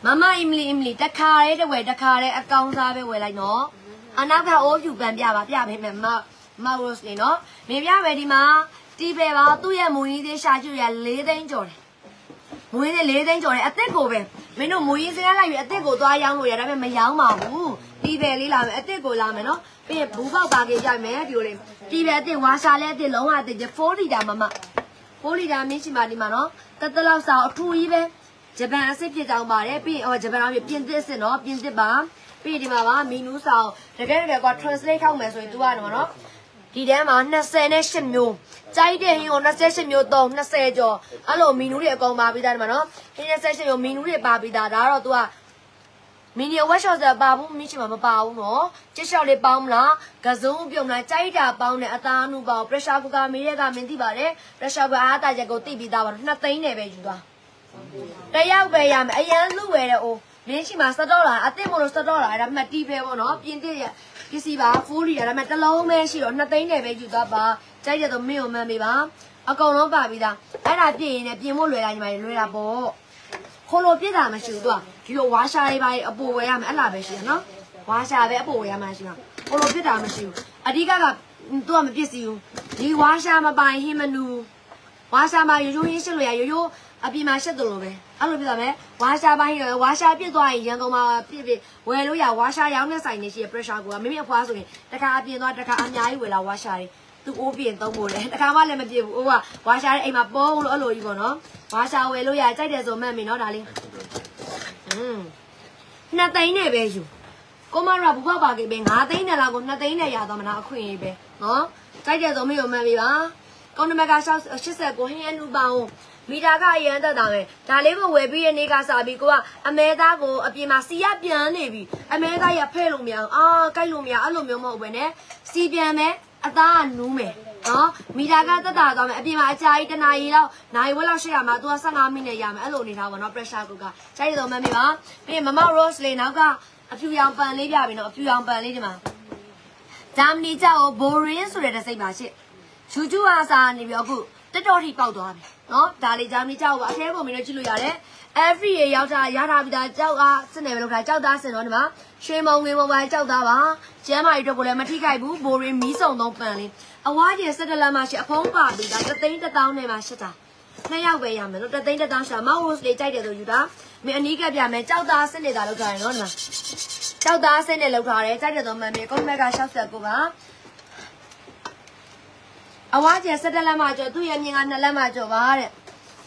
Mama Emily Emily တခါရဲတဝယ်တခါရဲအကောင်စားပဲဝယ်လိုက်နော်အနောက်ကအိုးဖြူပန်ပြပါပြပေးမယ်မမရိုးစ်နေနော်မင်းပြမယ်ဒီမှာတီးပဲပါသူ့ရဲ့မုံကြီးသေးရှာကျူရ၄သိန်းကျော်တယ် င်းသေး၄သိန်းကျော်တယ်အသက်ကိုပဲမင်းတို့မူရင်းစကားလိုက်ပြီးအသက်ကိုသွားရောင်းလို့ရဒါပေမဲ့မရောင်းပါဘူးတီးပဲလေးလာမယ်အသက်ကိုလာမယ်နော်ပြီးရင်ဘူးပေါက်ပါကေရိုက်မယ်ဒီလိုလေးတီးပဲအသက်ဝါရှာလဲအသက်လုံးဝအသက်4လီတာမမ4လီတာမင်းရှိမှဒီမှာနော်တသက်လောက်စာအထူကြီးပဲဂျပန်အစ်စ်ဖြစ်တောင်းပါတယ်ပြီးရင်ဟောဂျပန်အဖြစ်ပြင်သစ်စစ်နော်ပြင်သစ်ပါပြီးရင်ဒီမှာပါမီနူးဆောင်တကယ်တကယ်က translate ထောက်မယ်ဆိုရင် तू ကတော့နော် ဒီထဲမှာ28မျိုးကြိုက်တဲ့ဟင်းကို28မျိုးသုံး20ကျော်အဲ့လိုမီနူးတွေအကုန်ပါပြီးသားဒီမှာနော်ဒီ28မျိုးမီနူးတွေပါပြီးသားဒါကတော့ तू ကမီနီဝက်ရှော့စပါဘူးမရှိမှမပါဘူးနော်ချစ်လျှောက်လေးပေါင်းမလားကစုံပြုံမလားကြိုက်တာပေါင်းတဲ့အသားအနုပေါင်း pressure cooker မေးရကမင်းသိပါတယ် pressure cooker အားတာချက်ကိုသိပြီးသားပါ2သိန်းနဲ့ပဲယူသွားတယောက်ပဲရမယ်အရန်လူဝယ်တဲ့အိုးမင်းရှိမှာစတော့လာအသစ်မလို့စတော့လာဒါပေမဲ့တီးပဲပေါ့နော်ပြင်သစ်ရ ပစ္စည်းပါဖိုးရီရဒါပေမဲ့တစ်လုံးပဲရှိတော့2သိန်းနဲ့ပဲယူသွားပါကြိုက်တဲ့တော့မင်းကိုမှန်းပေးပါအကုန်လုံးပါပြီးသားအဲ့ဒါပြင်ရင်လည်းပြင်ဖို့လွယ်လာညီမတွေလွယ်တာပေါ့ခိုးလို့ပြစ်တာမရှိဘူးသူကဒီလိုဝါရှာလေးပါအပိုဝယ်ရမယ်အဲ့လားပဲရှိရနော်ဝါရှာပဲအပိုဝယ်ရမှရှိမှာခိုးလို့ပြစ်တာမရှိဘူးအဓိကကသူကမပြစ်စီဘူးဒီဝါရှာမပိုင်ဟင်းမနူဝါရှာမှာရိုးရိုးရင်းရှစ်လို့ရရိုးရိုး အပြင်မှာရှစ်တယ်လို့ပဲအဲ့လိုပြတာမယ်ဝါရှာပိုင်းဝါရှာပြစ်သွားရင်ရန်ကုန်မှာပြစ်ပြစ်ဝယ်လို့ရဝါရှာရောင်းတဲ့ဆိုင်နေရှိရ pressure ကိုမိမိအဖွားဆိုရင်တခါအပြင်သွားတခါအများကြီးဝယ်လာဝါရှာတွေသူအိုးပြင်သုံးဖို့လေတခါမှလည်းမပြစ်ဘူးအိုးကဝါရှာတဲ့အိမ်မှာပုံလို့အဲ့လိုကြီးပေါ့နော်ဝါရှာဝယ်လို့ရကြိုက်တယ်ဆိုမှတ်မင်းနော်ဒါလေးอืมနှစ်သိန်းနဲ့ပဲယူကိုမရဘူဖပါကေပဲ9သိန်းနဲ့လောက်ကို2သိန်းနဲ့ရသွားမလားအခွင့်အရေးပဲနော်ကြိုက်တယ်ဆိုမင်းကိုမှတ်ပြီပါကုန်းနမက89ဟင်းအနုပေါင်း မီတာကအရန်တက်တာပဲဒါလေးကိုဝယ်ပြီးရနေကစားပြီးကိုကအမဲသားကိုအပြင်မှာစီရပြန်နေပြီအမဲသားရဖဲ့လို့မရအောင်အာကြိုက်လို့မရအဲ့လိုမျိုးမဟုတ်ပဲねစီပြန်မယ်အသားကနူးမယ်နော်မီတာကတက်တာသွားမယ်အပြင်မှာအကြာကြီးတနာရီလောက်နိုင်ဝက်လောက်ရှိရမှာသူက15မိနစ်ရမယ်အဲ့လိုအနေထားပါနော် pressure cooker ကြိုက်တော့မမေးပါပြီးရင်မမ rose လေးနောက်ကအဖြူရောင်ပန်လေးပြပြီနော်အဖြူရောင်ပန်လေးဒီမှာဂျာမနီကြောက်ဘိုရင်းဆိုတဲ့တစ်စိတ်ပါရှစ်ချူချူအားစာနေပြီးအခုတက်တော်ထိပေါက်သွားပြီ နော်ဒါလေးဂျာမနီကြောက်ပါအထဲပုံမင်းတို့ကြည့်လို့ရတယ် every year ရောက်တာရထားပြီးသားကြောက်အားစစ်နေပဲလို့ခါကြောက်သားစင်တော့ဒီမှာရွှေမုံငွေမုံပါကြောက်သားပါကျမ်းမာရီတို့ကိုလည်းမထိခိုက်ဘူးဘိုရင်းမီးစုံသုံးပန်လေးအဝါကျစက်တလမ်းမှာရှိအဖုံးပါပြီးသားတသိန်းတစ်သောင်းနဲ့မှရှစ်တာနှစ်ယောက်ပဲရမယ်နော်တသိန်းတစ်သောင်းရှာမောက် rose လေးကြိုက်တယ်ဆိုယူတာမင်းအနီးကပ်ပြမယ်ကြောက်သားစစ်နေတာလောက်ထားတယ်နော်ဒီမှာကြောက်သားစစ်နေလောက်ထားတယ်ကြိုက်တယ်ဆိုမှမေကုန်းမက်က69ပါ အဝါကျစက်တလမ်းမှာကျော်သူ့ရဲ့မြင်ကနှစ်လက်မှာကျော်ပါတဲ့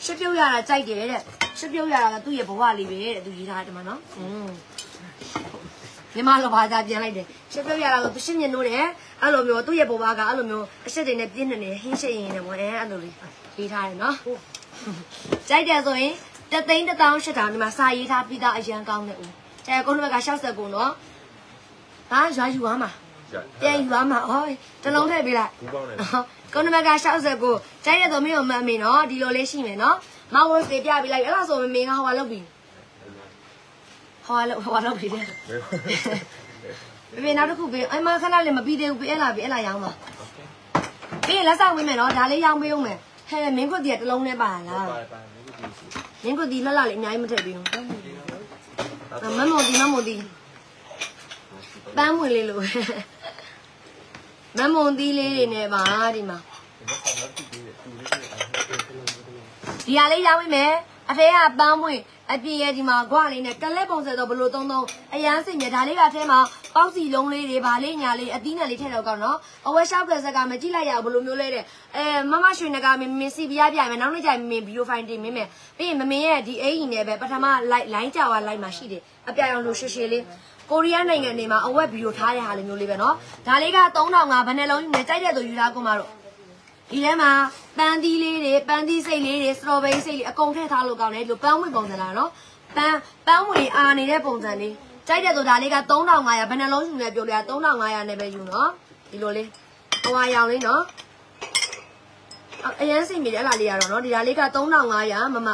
ရှစ်ပြုတ်ရတာကြိုက်တယ်တဲ့ရှစ်ပြုတ်ရတာကသူ့ရဲ့ဘဝလေးပဲတဲ့သူရေးထားတယ်ဒီမှာနော်อืมမြန်မာလိုဘာသာပြန်လိုက်တယ်ရှစ်ပြုတ်ရတာကသူရှင်းမြင်လို့တယ်အဲ့လိုမျိုးသူ့ရဲ့ဘဝကအဲ့လိုမျိုးအရှက်တွေနဲ့ပြင်းနေနေဟင်းရှိရင်လည်းဘောအဲအဲ့လိုလေးရေးထားတယ်နော်ကြိုက်တယ်ဆိုရင်တသိန်းတစ်သောင်းရှစ်တောင်ဒီမှာစာရေးထားပြီးသားအရန်ကောင်းတဲ့ဦးကျဲကုန်းဘက်က60ကုန်နော်ဟာရွာယူသွားမှာပြန်ယူသွားမှာဟောတလုံးထည့်ပေးလိုက်ဘူးပေါင်းတယ် ကုန်းနမက60ကိုကြိုက်ရတော့မင်းကိုမအမေနော်ဒီလိုလေးရှိမယ်နော်မောင်ဝတ်စေပြပြီးလိုက်အဲ့ဒါဆိုမမေကဟိုကလောက်ပြီဟိုကလောက်ဟိုကလောက်ပြီတဲ့မမေနောက်တစ်ခုပေးအမခဏလေးမပြီးသေးဘူးပေးအဲ့လာပေးအဲ့လာရောင်းပါပြီးရင်လက်ဆောင်ပေးမယ်နော်ဒါလေးရောင်းပေးဦးမယ်ဟဲ့မင်းခွတ်တီကတစ်လုံးနဲ့ပါလားပါတယ်ပါတယ်မင်းတို့ဒီစီမင်းခွတ်တီလှလှလေးအများကြီးမထည့်ပေးဘူးမမုံတီမမုံတီပန်းဝင်လေးလို့ မမုံတီလေးတွေနဲ့ပါဒီမှာဒီဟာလေးရောင်းမိမယ်အဖေကပန်းပွင့်အပြင်ရဲ့ဒီမှာခွာလေးနဲ့ကလက်ပုံစံတော့ဘလို့သုံးသုံးအရန်စင်မြဒါလေးကအထဲမှာပေါက်စီလုံးလေးတွေဗာလေးညာလေးအသီးနယ်လေးထည့်တော့ကောင်းနော်အဝဲရှောက်ကဆက်ကမကြည့်လိုက်ရဘူးဘလို့မျိုးလဲတဲ့အဲမမရွှေနဂါမင်းမင်းစီပြားပြမယ်နောက်နေ့ကျရင်မင်းဗီဒီယိုဖိုင်တင်မင်းမယ်ပြီးရင်မမင်းရဲ့ဒီအိမ်ကြီးနဲ့ပဲပထမလိုက်လိုင်းကြွားလိုက်မှာရှိတယ်အပြာရောင်လို့ရှည်ရှည်လေး ကိုရီးယားနိုင်ငံတွေမှာအဝက်ဗီဒီယိုထားတဲ့ဟာလေးမျိုးလေးပဲနော်ဒါလေးက3000ကဘယ်နှလုံးယူနေကြိုက်တဲ့သူယူသားကုန်ပါတော့ဒီထဲမှာပန်းသီးလေးတွေပန်းသီးစိတ်လေးတွေစတော်ဘယ်ရီစိတ်လေးအကုန်ထည့်ထားလို့ကောင်းတယ်ဒီလိုပန်းဝင်ပုံစံလားနော်ပန်းပန်းဝင်အာနေတဲ့ပုံစံလေးကြိုက်တဲ့ဆိုဒါလေးက3500ဘယ်နှလုံးယူလဲပြောလိုက်တာ3500နဲ့ပဲယူနော်ဒီလိုလေးဟွာရောင်လေးနော်အရန်စိတ်မိတယ်အဲ့လားလေးရတော့နော်ဒီဒါလေးက3500မမ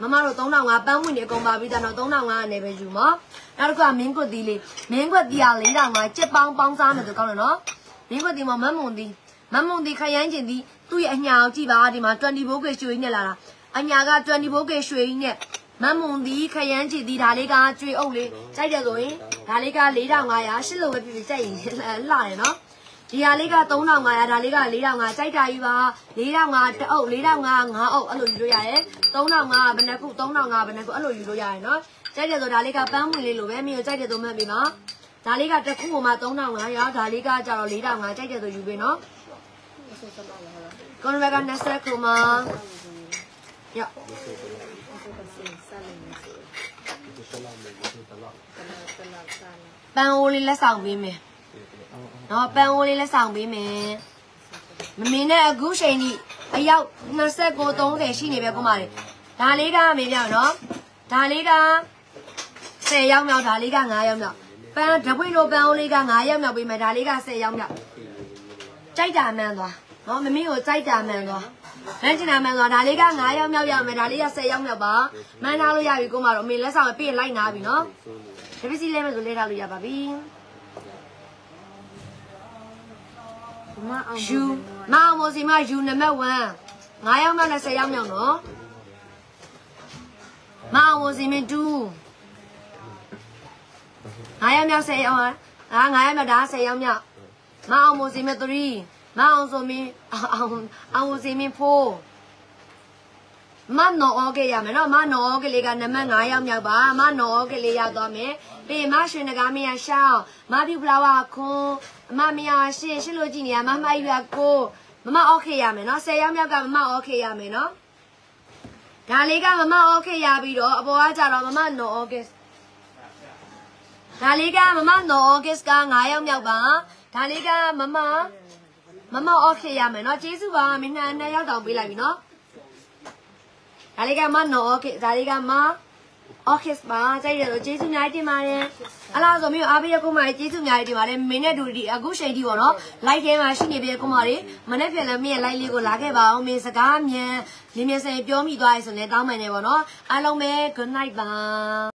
မမတို့3500ပန်းဝင်နေအကုန်ပါပြီးသားတော့3500နဲ့ပဲယူမှာနောက်တစ်ခုကမင်းကွက်သီးလေးမင်းကွက်သီးက4500ကြက်ပေါင်းပေါင်းစားမယ်ဆိုကောင်းတယ်နော်မင်းကွက်သီးမှာမမုံသီးမမုံဒီခရမ်းကျင်ဒီသူ့ရဲ့အညာကိုကြည့်ပါဒီမှာ20ဘိုးကေရွှေကြီးနဲ့လာတာအညာက20ဘိုးကေရွှေကြီးနဲ့မမုံဒီခရမ်းကျင်ဒီဒါလေးကကျွေအုပ်လေးကြိုက်တယ်ဆိုရင်ဒါလေးက4500ရှစ်လိုပဲပြပြကြိုက်ရင်လှရနော် ဒီဟာလေးက3500ဒါလေးက4500ကြိုက်တာကြီးပါ4500တအုပ်4500ငါးအုပ်အဲ့လိုယူလို့ရတယ်3500ဘယ်နှခု3500ဘယ်နှခုအဲ့လိုယူလို့ရတယ်နော်ကြိုက်တယ်ဆိုဒါလေးကပန်းမွေလေးလိုပဲမြို့ကြိုက်တယ်ဆိုမှတ်ပြီနော်ဒါလေးကတစ်ခုမှ3500ဒါလေးကကြတော့4500ကြိုက်တယ်ဆိုယူပေးနော် con ve con nasa kuma ya ပန်းအိုးလေးလက်ဆောင်ပေးမယ် နော်ပန်းအိုးလေးလက်ဆောင်ပေးမယ်မမင်းနဲ့အခုချိန်ကြီးအယောက်29 30ရှိနေပဲကိုမလေးဒါလေးကမေးပြနော်ဒါလေးက10ရောက်မြောက်ဒါလေးက9ရောက်မြောက်ပန်းတပွင့်လိုပန်းအိုးလေးက9ရောက်မြောက်ပေးမယ်ဒါလေးက10ရောက်မြောက်ကြိုက်တာမှန်သွားနော်မမင်းကိုကြိုက်တာမှန်သွားလမ်းချင်တာမှန်သွားဒါလေးက9ရောက်မြောက်ရမယ်ဒါလေးက10ရောက်မြောက်ပါမှန်းထားလို့ရပြီကိုမတော့အမေလက်ဆောင်ပြည့်လိုက်နာပြီနော်တပည့်စီလဲမယ်ဆိုလဲထားလို့ရပါပြီ မအောင် ယူမအောင်မောစီမယူနံပါတ်1 9ရောက်နဲ့10ရောက်မြောက်နော်မအောင်မောစီမ2 9ရောက်မြောက်10ရောက်ဟာ9ရောက်မြောက်ဒါ10ရောက်မြောက်မအောင်မောစီမ3မအောင်ဆိုမင်းအောင်အောင်စီမ4မနော်ဩကေရမယ်နော်မနော်ဩကေလေးကနံပါတ်9ရောက်မြောက်ပါမနော်ဩကေလေးရသွားမယ်ပြီးမရွှေနဂါမင်းရရှောင်းမဖြူဖလာဝါခွန်း အမမရရှင်ရှင်းလို့ကြည့်နေရမမယူရကိုမမ okay ရမယ်နော်10ရောက်မြောက်ကမမ okay ရမယ်နော်ဒါလေးကမမ okay ရပြီးတော့အပေါ်ကကြတော့မမ no okay ဒါလေးကမမ no okay က9ရောက်မြောက်ပါဒါလေးကမမမမ okay ရမယ်နော်ကျေးဇူးပါမင်းနှံနှစ်ရောက်တောင်ပေးလိုက်ပြီနော်ဒါလေးကမ no okay ဒါလေးကမ office ပါကြိုက်တယ်လို့ကျေးဇူးအများကြီးတင်ပါတယ်အဲ့လားဆိုမျိုးအားပေးရကုမကြီးကျေးဇူးအများကြီးတင်ပါတယ်မင်းနဲ့တူဒီအခုချိန်ထိပေါ့နော် live ထဲမှာရှိနေပြီကုမကြီးမနေ့ပြန်လည်းမင်းရဲ့ live လေးကိုလာခဲ့ပါအောင်မင်းစကားမြန်လင်းမြန်စင်ပြောမိသွားရဆိုရင်လည်းတောင်းပန်နေပေါ့နော်အားလုံးပဲ good night ပါ